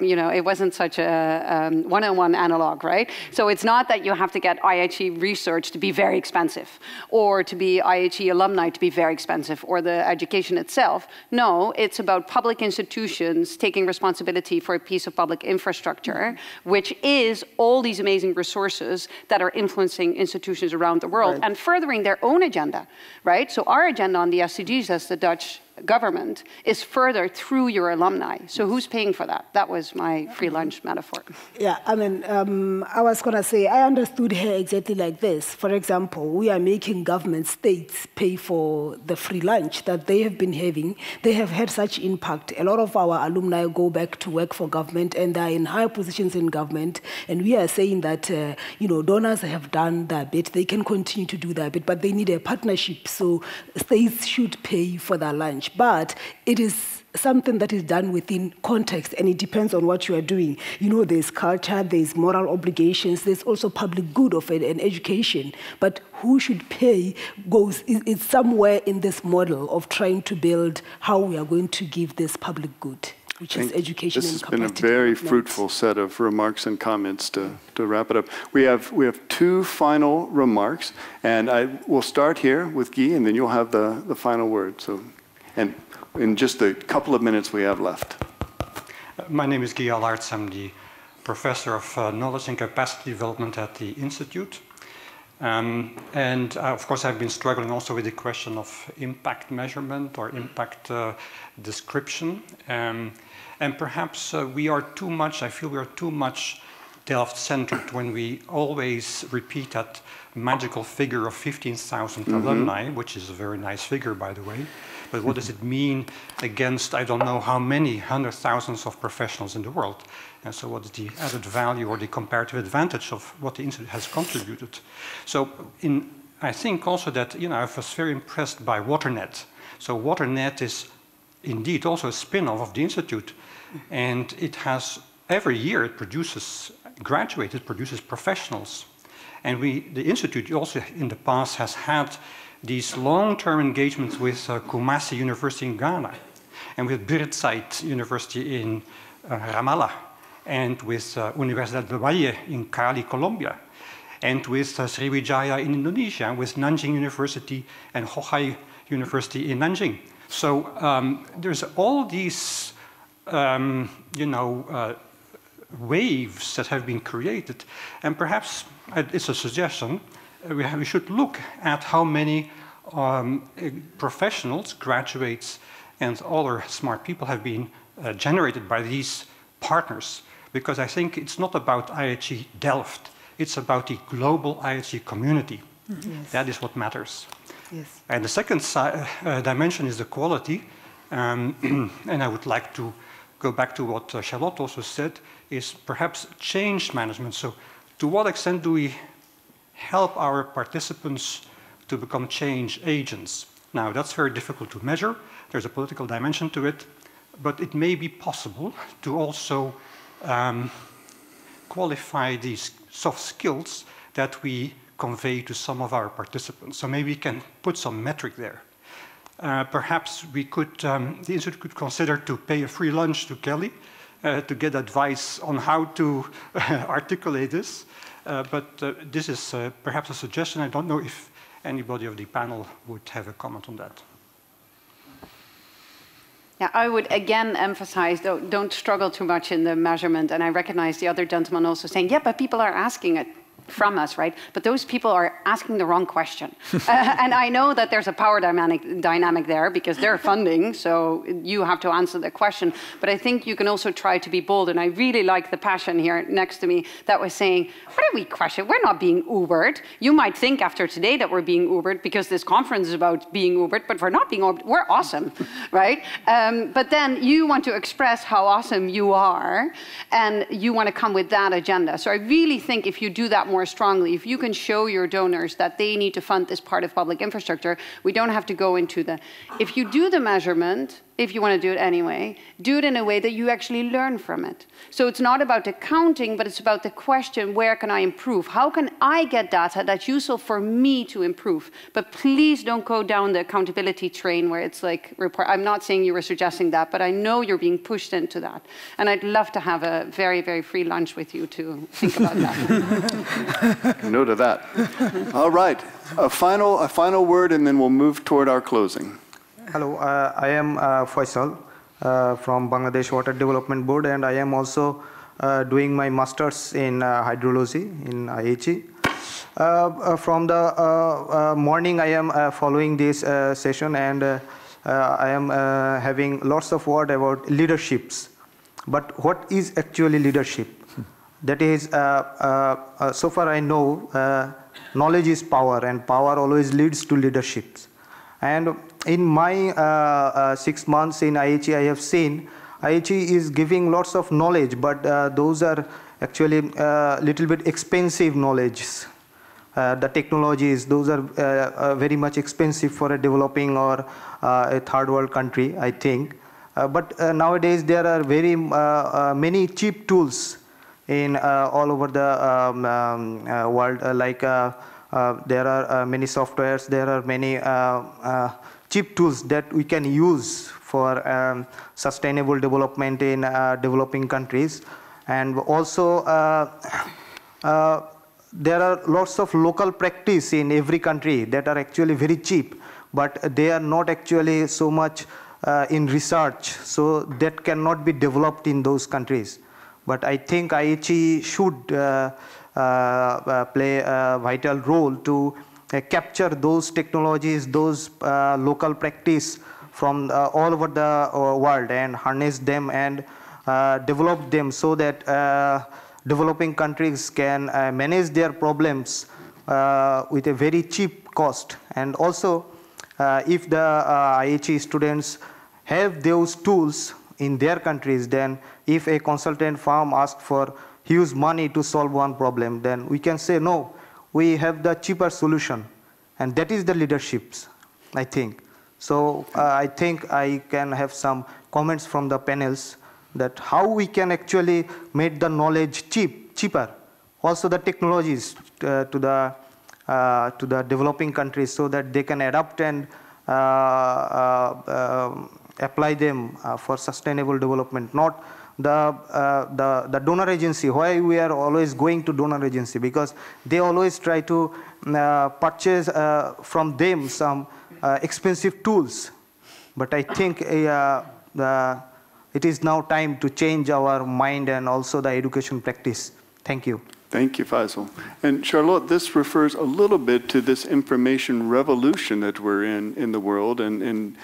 you know, it wasn't such a um, one-on-one analog, right? So it's not that you have to get IHE research to be very expensive, or to be IHE alumni to be very expensive, or the education itself. No, it's about public institutions taking responsibility for a piece of public infrastructure, which is all these amazing resources that are influencing institutions around the world and furthering their own agenda, right? So our agenda on the SDGs as the Dutch government is further through your alumni. So who's paying for that? That was my free lunch metaphor. Yeah, I mean, um, I was going to say, I understood her exactly like this. For example, we are making government states pay for the free lunch that they have been having. They have had such impact. A lot of our alumni go back to work for government and they're in high positions in government. And we are saying that, uh, you know, donors have done their bit. They can continue to do their bit, but they need a partnership. So states should pay for their lunch. But it is something that is done within context and it depends on what you are doing. You know, there's culture, there's moral obligations, there's also public good of it and education. But who should pay goes, is- it's somewhere in this model of trying to build how we are going to give this public good, which is education This and has been a very fruitful set of remarks and comments to, to wrap it up. We have, we have two final remarks, and I will start here with Guy, and then you'll have the, the final word. So, and in just the couple of minutes we have left. My name is Guy Alaerts. I'm the professor of uh, knowledge and capacity development at the Institute. Um, and uh, of course, I've been struggling also with the question of impact measurement or impact uh, description. Um, and perhaps uh, we are too much, I feel we are too much Delft centered when we always repeat that magical figure of 15,000 Mhm. alumni, which is a very nice figure, by the way. But what does it mean against I don't know how many hundred thousands of professionals in the world? And so, what is the added value or the comparative advantage of what the institute has contributed? So, in I think also that you know I was very impressed by WaterNet. So, WaterNet is indeed also a spin-off of the institute, and it has every year it produces graduates, it produces professionals, and we the institute also in the past has had these long-term engagements with uh, Kumasi University in Ghana, and with Birzeit University in uh, Ramallah, and with uh, Universidad del Valle in Cali, Colombia, and with uh, Sriwijaya in Indonesia, with Nanjing University and Hohai University in Nanjing. So um, there's all these, um, you know, uh, waves that have been created, and perhaps uh, it's a suggestion. Uh, We, we should look at how many um, uh, professionals, graduates, and other smart people have been uh, generated by these partners. Because I think it's not about IHE Delft, it's about the global IHE community. Yes. That is what matters. Yes. And the second si- uh, dimension is the quality. Um, and I would like to go back to what uh, Charlotte also said, is perhaps change management. So to what extent do we help our participants to become change agents? Now, that's very difficult to measure. There's a political dimension to it. But it may be possible to also um, qualify these soft skills that we convey to some of our participants. So maybe we can put some metric there. Uh, perhaps we could, um, the institute could consider to pay a free lunch to Kelly uh, to get advice on how to articulate this. Uh, but uh, this is uh, perhaps a suggestion. I don't know if anybody of the panel would have a comment on that. Yeah, I would again emphasize, don't struggle too much in the measurement. And I recognize the other gentleman also saying, yeah, but people are asking it. From us, right? But those people are asking the wrong question. uh, and I know that there's a power dynamic, dynamic there because they're funding, so you have to answer the question. But I think you can also try to be bold. And I really like the passion here next to me that was saying, what are we questioning? We're not being Ubered. You might think after today that we're being Ubered because this conference is about being Ubered, but we're not being Ubered. We're awesome, right? Um, but then you want to express how awesome you are, and you want to come with that agenda. So I really think if you do that more strongly, if you can show your donors that they need to fund this part of public infrastructure, we don't have to go into the. If you do the measurement, if you want to do it anyway, do it in a way that you actually learn from it. So it's not about accounting, but it's about the question, where can I improve? How can I get data that's useful for me to improve? But please don't go down the accountability train where it's like, report. I'm not saying you were suggesting that, but I know you're being pushed into that. And I'd love to have a very, very free lunch with you to think about that. no to that. All right, a final, a final word, and then we'll move toward our closing. Hello, uh, I am uh, Faisal uh, from Bangladesh Water Development Board and I am also uh, doing my master's in uh, hydrology in IHE. Uh, from the morning I am following this session and I am having lots of word about leaderships. But what is actually leadership? That is, so far I know, knowledge is power and power always leads to leaderships. And in my uh, uh, six months in IHE, I have seen IHE is giving lots of knowledge, but uh, those are actually a little bit expensive knowledge. Uh, the technologies, those are uh, uh, very much expensive for a developing or a third world country, I think. but nowadays there are very many cheap tools in all over the um, um, world, like there are many softwares, there are many cheap tools that we can use for um, sustainable development in uh, developing countries. And also, uh, uh, there are lots of local practice in every country that are actually very cheap, but they are not actually so much uh, in research, so that cannot be developed in those countries. But I think IHE should uh, uh, Uh, uh, play a vital role to uh, capture those technologies, those uh, local practice from uh, all over the uh, world and harness them and develop them so that developing countries can manage their problems with a very cheap cost. And also, if the IHE students have those tools in their countries, then if a consultant firm asks for huge money to solve one problem, then we can say, no, we have the cheaper solution. And that is the leaderships, I think. So uh, I think I can have some comments from the panels that how we can actually make the knowledge cheap, cheaper. Also the technologies uh, to the uh, to the developing countries so that they can adapt and uh, uh, um, apply them uh, for sustainable development. Not the, uh, the, the donor agency, why we are always going to donor agency, because they always try to uh, purchase uh, from them some uh, expensive tools. But I think uh, it is now time to change our mind and also the education practice. Thank you. Thank you, Faisal. And Charlotte, this refers a little bit to this information revolution that we're in in the world and, and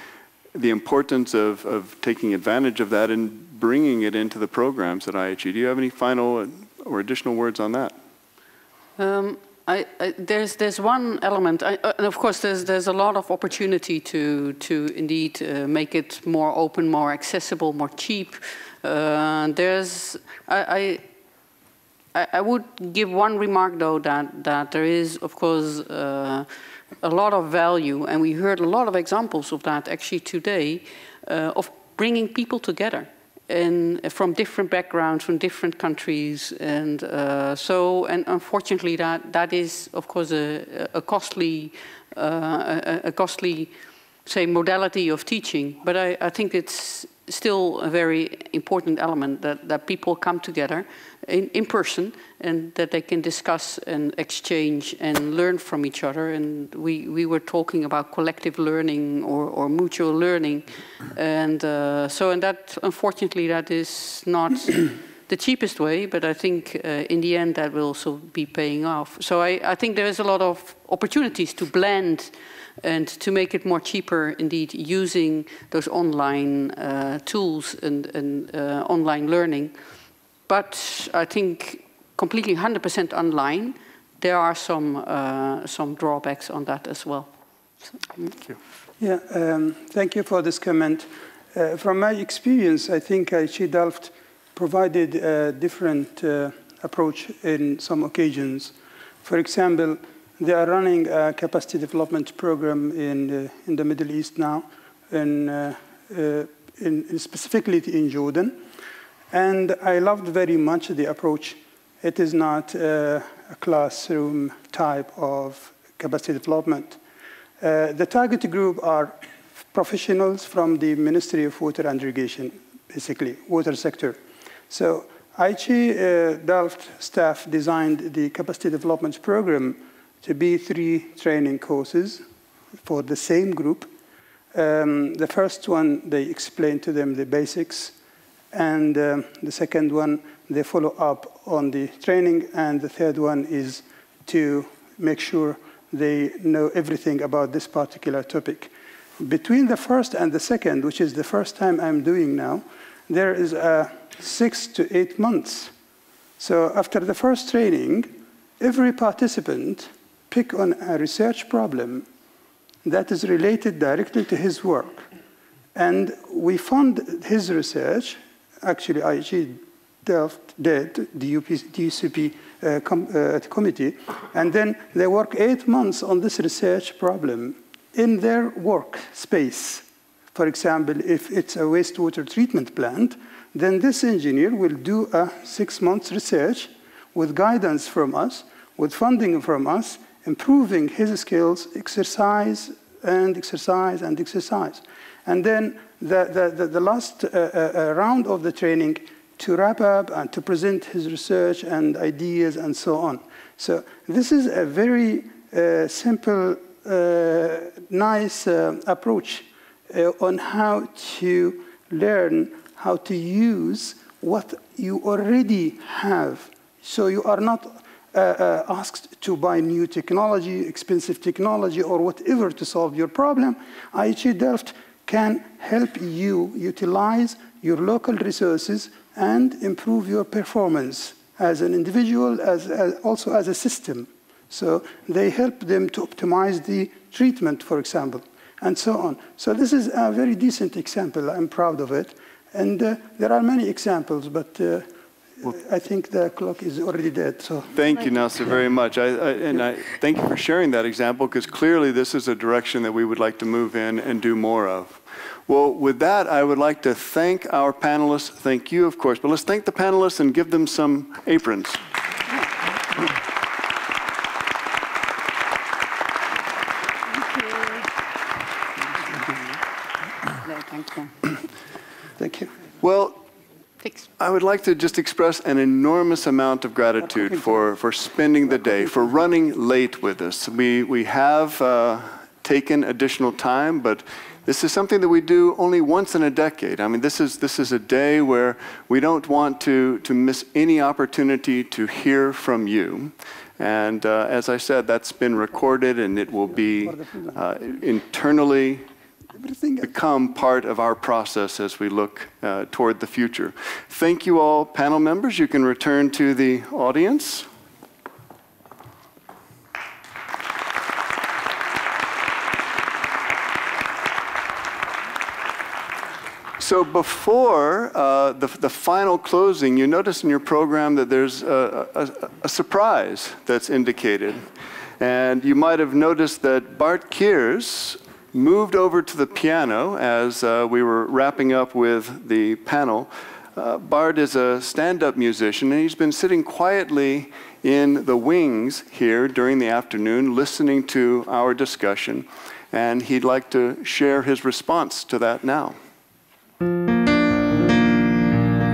the importance of, of taking advantage of that and bringing it into the programs at IHE. Do you have any final or additional words on that? Um, I, I, there's there's one element, I, uh, and of course there's there's a lot of opportunity to to indeed uh, make it more open, more accessible, more cheap. Uh, there's I, I, would give one remark though that that there is of course uh, a lot of value, and we heard a lot of examples of that actually today uh, of bringing people together and from different backgrounds, from different countries, and uh, so and unfortunately that that is of course a, a costly uh, a, a, costly say modality of teaching. But I, I think it's still a very important element that, that people come together in, in person and that they can discuss and exchange and learn from each other. And we, we were talking about collective learning or, or mutual learning. And uh, so, and that, unfortunately, that is not the cheapest way, but I think uh, in the end that will also be paying off. So I, I think there is a lot of opportunities to blend and to make it more cheaper, indeed, using those online uh, tools and, and uh, online learning. But I think completely 100% online, there are some, uh, some drawbacks on that as well. So, thank you. Yeah, um, thank you for this comment. Uh, from my experience, I think IHE Delft provided a different uh, approach in some occasions. For example, they are running a capacity development program in the, in the Middle East now, in, uh, uh, in, specifically in Jordan. And I loved very much the approach. It is not uh, a classroom type of capacity development. Uh, the target group are professionals from the Ministry of Water and Irrigation, basically, water sector. So IHE uh, Delft staff designed the capacity development program to be three training courses for the same group. Um, the first one, they explain to them the basics, and um, the second one, they follow up on the training, and the third one is to make sure they know everything about this particular topic. Between the first and the second, which is the first time I'm doing now, there is a six to eight months. So after the first training, every participant pick on a research problem that is related directly to his work. And we fund his research, actually IHE Delft did, the DCP uh, com uh, committee, and then they work eight months on this research problem in their work space. For example, if it's a wastewater treatment plant, then this engineer will do a six months research with guidance from us, with funding from us, improving his skills, exercise and exercise and exercise. And then the, the, the, the last uh, uh, uh, round of the training to wrap up and to present his research and ideas and so on. So this is a very uh, simple, nice approach on how to learn how to use what you already have. So you are not uh, uh, asked to buy new technology, expensive technology, or whatever to solve your problem, IHE Delft can help you utilize your local resources and improve your performance as an individual, as, as also as a system. So they help them to optimize the treatment, for example, and so on. So this is a very decent example. I'm proud of it. And uh, there are many examples, but uh, well, I think the clock is already dead. So thank you, Nasser, very much. I, I, and I thank you for sharing that example because clearly this is a direction that we would like to move in and do more of. Well, with that, I would like to thank our panelists. Thank you, of course, but let's thank the panelists and give them some aprons. Thank you. Thank you. Well, I would like to just express an enormous amount of gratitude for, for spending the day, for running late with us. We, we have uh, taken additional time, but this is something that we do only once in a decade. I mean, this is, this is a day where we don't want to, to miss any opportunity to hear from you. And uh, as I said, that's been recorded and it will be uh, internally become part of our process as we look uh, toward the future. Thank you all, panel members. You can return to the audience. So before uh, the, the, final closing, you notice in your program that there's a, a, a surprise that's indicated. And you might have noticed that Bart Kiers moved over to the piano as uh, we were wrapping up with the panel. Uh, Bart is a stand up musician, and he's been sitting quietly in the wings here during the afternoon, listening to our discussion. And he'd like to share his response to that now.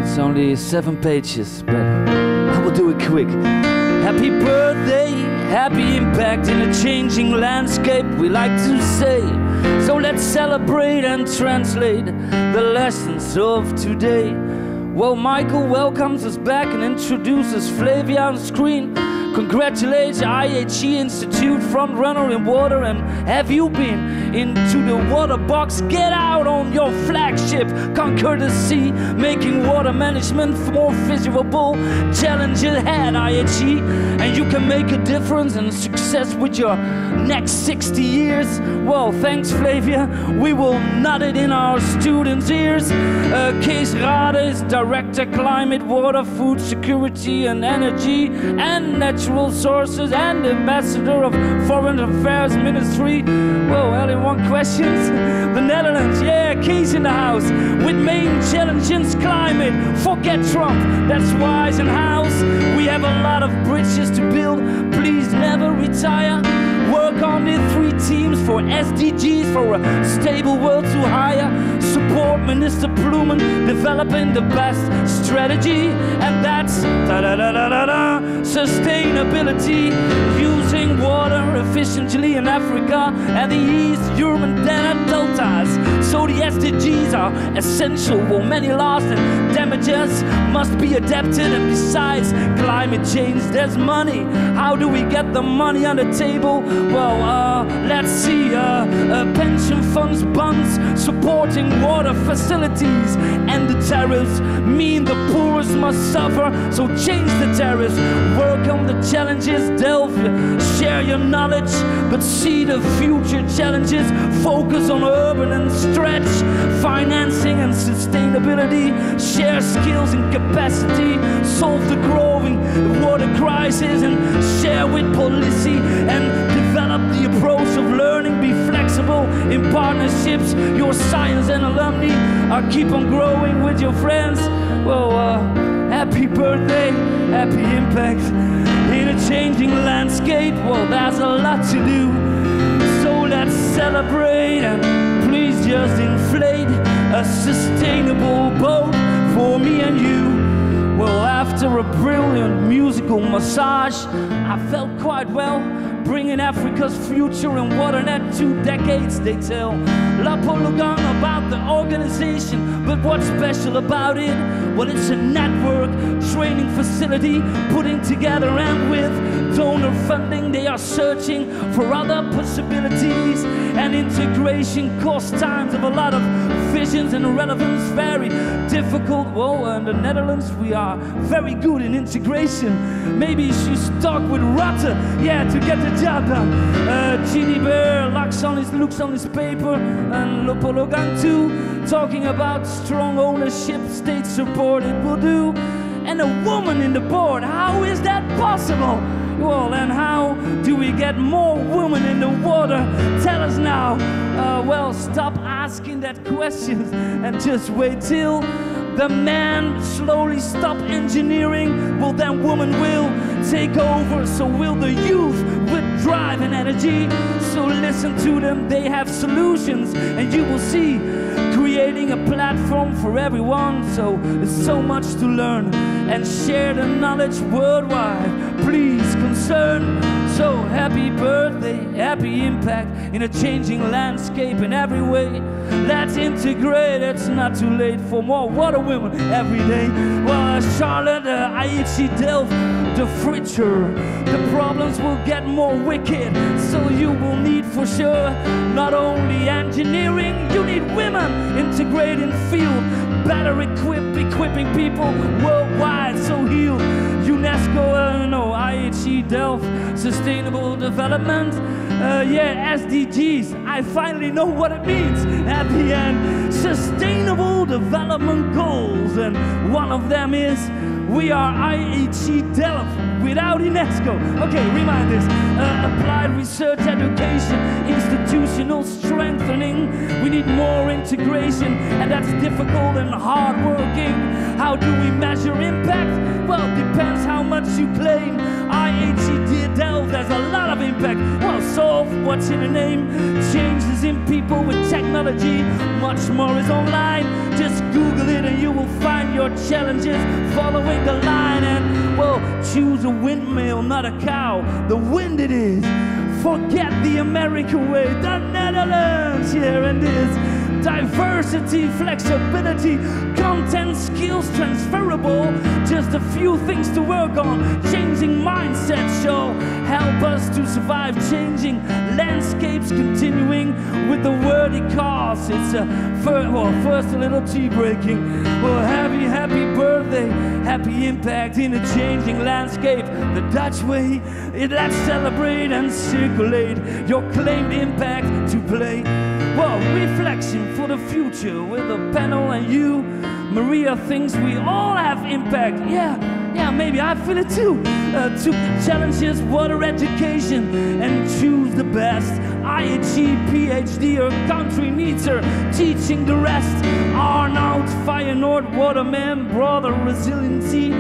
It's only seven pages, but I will do it quick. Happy birthday, happy impact in a changing landscape, we like to say. So let's celebrate and translate the lessons of today. Well, Michael welcomes us back and introduces Flavia on screen. Congratulations, IHE Institute front runner in water. And have you been into the water box? Get out on your flagship, conquer the sea, making water management more visible. Challenge ahead, IHE, and you can make a difference and success with your next 60 years. Well, thanks, Flavia. We will nod it in our students' ears. Uh, Kees Rade is Director Climate, Water, Food Security, and Energy, and Natural sources and ambassador of foreign affairs ministry. Whoa, anyone questions? The Netherlands, yeah, Kees in the house. With main challenges, climate, forget Trump, that's wise in house. We have a lot of bridges to build, please never retire. Work on the three teams for SDGs, for a stable world to hire. Support Minister Ploumen, developing the best strategy, and that's sustainability. Using water efficiently in Africa and the East European deltas. So the SDGs are essential, while many lost and damages must be adapted. And besides climate change, there's money. How do we get the money on the table? Well, uh, let's see. Uh, uh, pension funds, bonds, supporting water facilities, and the tariffs mean the poorest must suffer. So change the tariffs, work on the challenges, delve, share your knowledge, but see the future challenges. Focus on urban and stretch, financing and sustainability, share skills and capacity, solve the growing water crisis, and share with policy and develop the approach of learning, be flexible in partnerships. Your science and alumni are keep on growing with your friends. Well, uh, happy birthday, happy impact in a changing landscape. Well, there's a lot to do, so let's celebrate and please just inflate a sustainable boat for me and you. Well, after a brilliant musical massage, I felt quite well bringing Africa's future in WaterNet two decades, they tell Lapologang about the organization, but what's special about it? Well, it's a network, training facility, putting together and with donor funding, they are searching for other possibilities and integration cost times of a lot of visions and relevance very difficult. Whoa, in the Netherlands we are very good in integration. Maybe you should start with Rutte, yeah, to get the job. Uh, Ginny Bear looks on his looks on his paper, and Lapologang too, talking about strong ownership, state support. It will do. And a woman in the board, how is that possible? Well, and how do we get more women in the water? Tell us now. Uh, well, stop asking that question and just wait till the man slowly stop engineering. Well, then woman will take over. So will the youth with drive and energy. So listen to them, they have solutions, and you will see creating a platform for everyone. So there's so much to learn and share the knowledge worldwide. Please concern. So happy birthday, happy impact in a changing landscape in every way. Let's integrate, it's not too late for more water women every day. Well, Charlotte, uh, IHE Delft, the future, the problems will get more wicked. So you will need for sure not only engineering, you need women integrating field, better equipped, equipping people worldwide. So heal UNESCO, no, IHE Delft, sustainable development. Uh, yeah, SDGs. I finally know what it means at the end. Sustainable development goals, and one of them is we are IHE Delft without UNESCO. Okay, remind this. Uh, applied research, education, institutional strengthening. We need more integration, and that's difficult and hard working. How do we measure impact? Well, depends how much you claim. IHE Delft has a lot of impact. Well, solve what's in the name. Changes in people with technology. Much more is online. Just Google it and you will find your challenges following the line. And, well, choose a windmill, not a cow. The wind it is. Forget the American way. The Netherlands, here and this. diversity, flexibility, content, skills transferable. Just a few things to work on. Changing mindsets show help us to survive changing landscapes, continuing with the word calls. It's a first, well, first a little tea breaking. Well, happy, happy birthday, happy impact in a changing landscape. The Dutch way, it let's celebrate and circulate your claimed impact to play. Well, reflection for the future with a panel and you. Maria thinks we all have impact. Yeah, yeah, maybe I feel it too. Uh, to challenges, water education, and choose the best. IHE, PhD, her country needs her, teaching the rest. Arnold, fire, Feyenoord, Waterman, brother, resiliency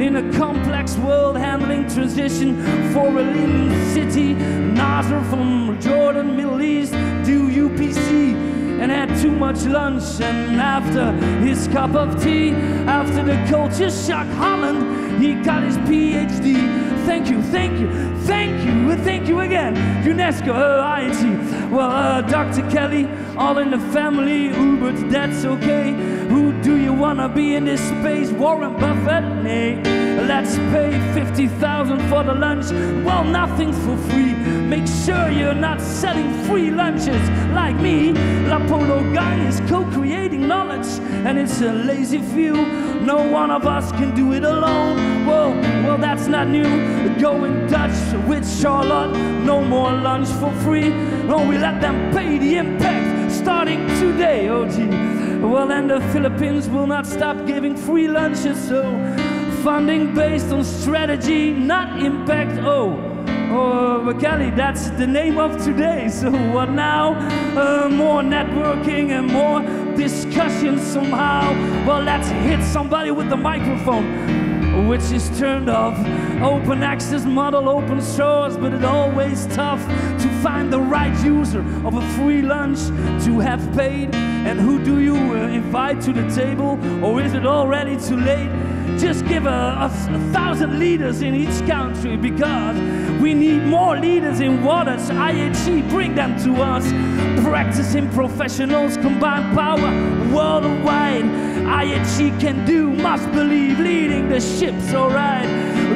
in a complex world, handling transition for a lean city. Nasser from Jordan, Middle East, do UPC and had too much lunch. And after his cup of tea, after the culture shock Holland, he got his PhD. Thank you, thank you, thank you, thank you again. UNESCO, INT. Well, uh, Dr. Kelly, all in the family, Hubert, that's okay. Who do you wanna be in this space? Warren Buffett? Nay. Let's pay 50,000 for the lunch. Well, nothing's for free. Make sure you're not selling free lunches like me. La Polo Gang is co-creating knowledge, and it's a lazy few. No one of us can do it alone. Well, well, that's not new. Going Dutch with Charlotte. No more lunch for free. No, we let them pay the impact starting today. Oh, gee. Well, and the Philippines will not stop giving free lunches, so funding based on strategy, not impact. Oh, oh, Kelly, that's the name of today. So what now? Uh, more networking and more discussion somehow. Well, let's hit somebody with the microphone which is turned off. Open access model, open source, but it's always tough to find the right user of a free lunch to have paid. And who do you uh, invite to the table, or is it already too late? Just give a, a, a, thousand leaders in each country because we need more leaders in waters. IHE, bring them to us. Practicing professionals, combine power worldwide. IHE can do, must believe, leading the ships, alright.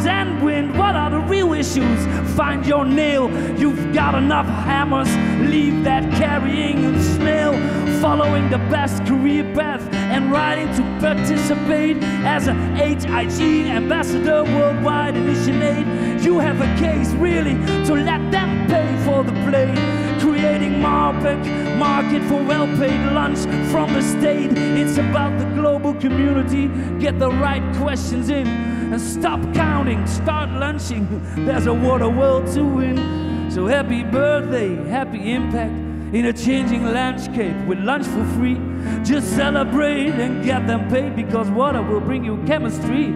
And wind, what are the real issues? Find your nail, you've got enough hammers. Leave that carrying and snail, following the best career path and riding to participate as an HIG ambassador worldwide initiate. You have a case really to let them pay for the play creating market, market for well-paid lunch from the state. It's about the global community. Get the right questions in and stop counting. Start lunching. There's a water world to win. So happy birthday, happy impact in a changing landscape with lunch for free. Just celebrate and get them paid because water will bring you chemistry.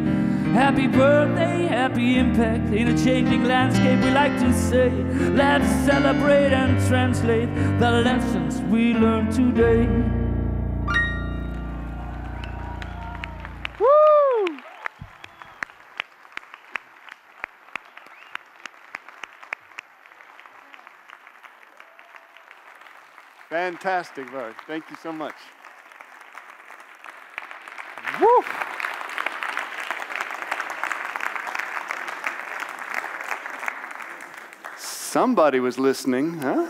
Happy birthday, happy impact in a changing landscape. We like to say, let's celebrate and translate the lessons we learned today. Fantastic, Bart. Thank you so much. Woo! Somebody was listening, huh?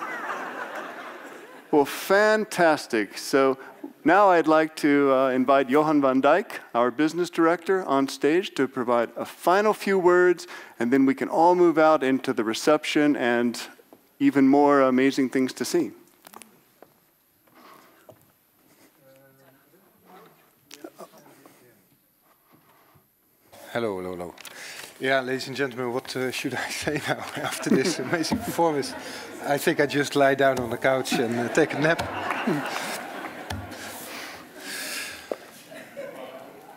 well, fantastic. So now I'd like to uh, invite Johan van Dijk, our business director, on stage to provide a final few words, and then we can all move out into the reception and even more amazing things to see. Hello, hello, hello. Yeah, ladies and gentlemen, what uh, should I say now after this amazing performance? I think I just lie down on the couch and uh, take a nap.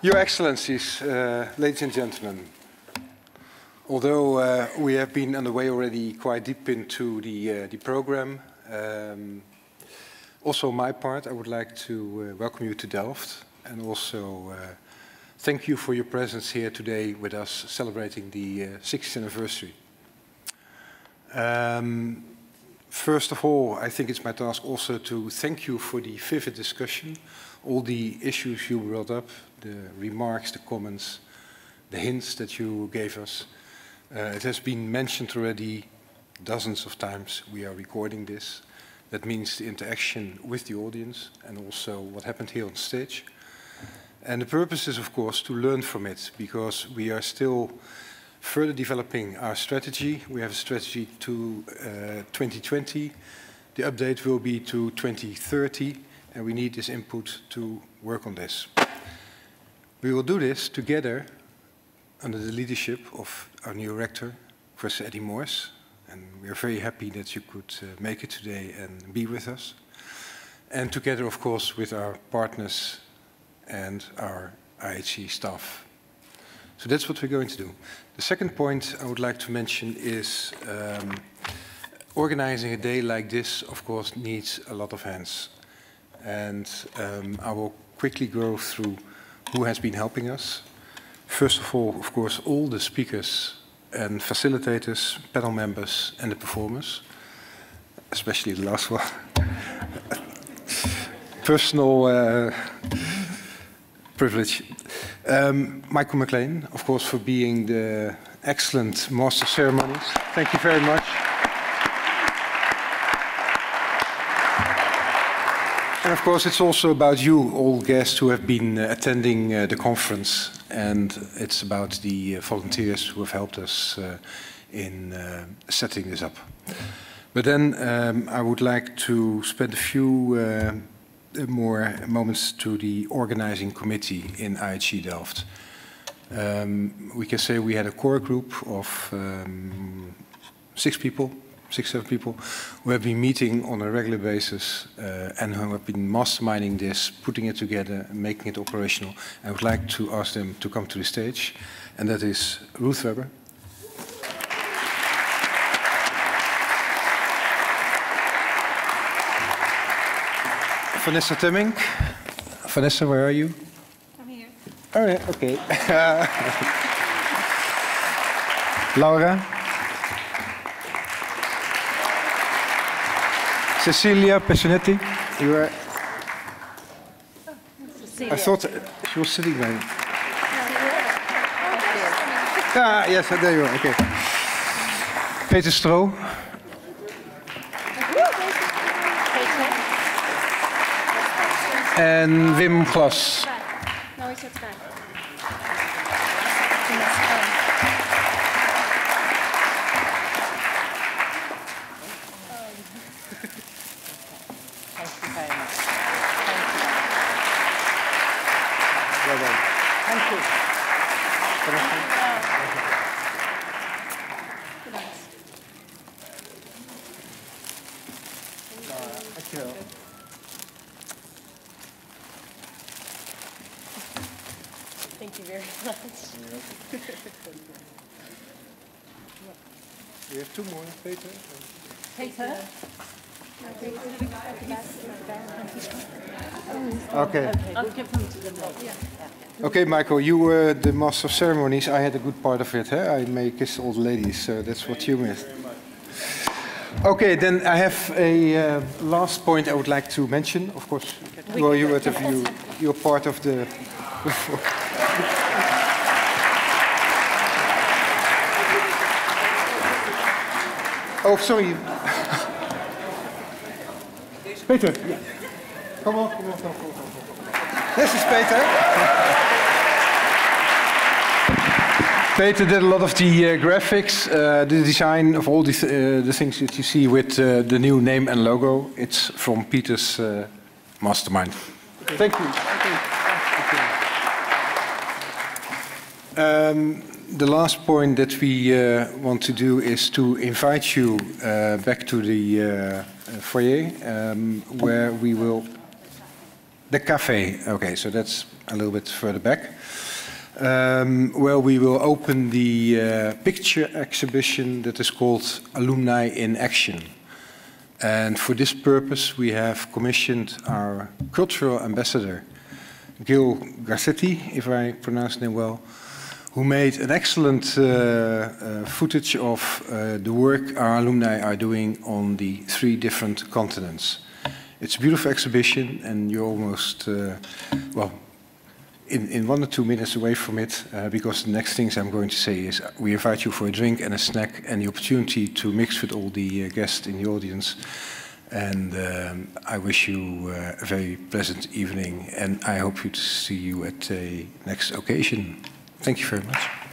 Your Excellencies, uh, ladies and gentlemen, although uh, we have been underway already quite deep into the, uh, the program, um, also on my part, I would like to uh, welcome you to Delft and also Thank you for your presence here today with us celebrating the uh, 60th anniversary. Um, first of all, I think it's my task also to thank you for the vivid discussion, all the issues you brought up, the remarks, the comments, the hints that you gave us. Uh, it has been mentioned already dozens of times. We are recording this. That means the interaction with the audience and also what happened here on stage. And the purpose is, of course, to learn from it because we are still further developing our strategy. We have a strategy to uh, 2020. The update will be to 2030, and we need this input to work on this. We will do this together under the leadership of our new rector, Professor Eddy Moors, and we are very happy that you could uh, make it today and be with us. And together, of course, with our partners and our IHE staff. So that's what we're going to do. The second point I would like to mention is um, organizing a day like this, of course, needs a lot of hands. And um, I will quickly go through who has been helping us. First of all, of course, all the speakers and facilitators, panel members, and the performers, especially the last one. Personal uh, privilege. Um, Michael McClain, of course, for being the excellent master ceremonies. Thank you very much. And of course, it's also about you, all guests who have been uh, attending uh, the conference, and it's about the uh, volunteers who have helped us uh, in uh, setting this up. But then um, I would like to spend a few uh, more moments to the organizing committee in IHE Delft. Um, we can say we had a core group of um, six people six, seven people who have been meeting on a regular basis uh, and who have been masterminding this, putting it together, making it operational. I would like to ask them to come to the stage, and that is Ruth Weber. Vanessa Temming. Vanessa, where are you? I'm here. All right, okay. Laura. Cecilia Pessonetti, you are. I thought she was sitting there. Ah, yes, there you are. Okay. Peter Stro. yn ddim clos. No, Okay, Michael, you were the master of ceremonies. I had a good part of it. Huh? I may kiss all the ladies, so that's what you missed. Okay, then I have a uh, last point I would like to mention. Of course, well, you were the view. You're part of the. oh, sorry. Peter. Come on, come on, come on, come on. This is Peter. Peter did a lot of the uh, graphics, uh, the design of all the, th uh, the things that you see with uh, the new name and logo. It's from Peter's uh, mastermind. Okay. Thank you. Um, the last point that we uh, want to do is to invite you back to the foyer um, where we will the cafe. Okay, so that's a little bit further back. Um, where we will open the uh, picture exhibition that is called Alumni in Action. And for this purpose, we have commissioned our cultural ambassador, Gil Garcetti, if I pronounce name well, who made an excellent uh, uh, footage of uh, the work our alumni are doing on the three different continents. It's a beautiful exhibition, and you're almost, uh, well, in, in one or two minutes away from it, uh, because the next things I'm going to say is we invite you for a drink and a snack and the opportunity to mix with all the uh, guests in the audience. And um, I wish you uh, a very pleasant evening, and I hope to see you at a next occasion. Thank you very much.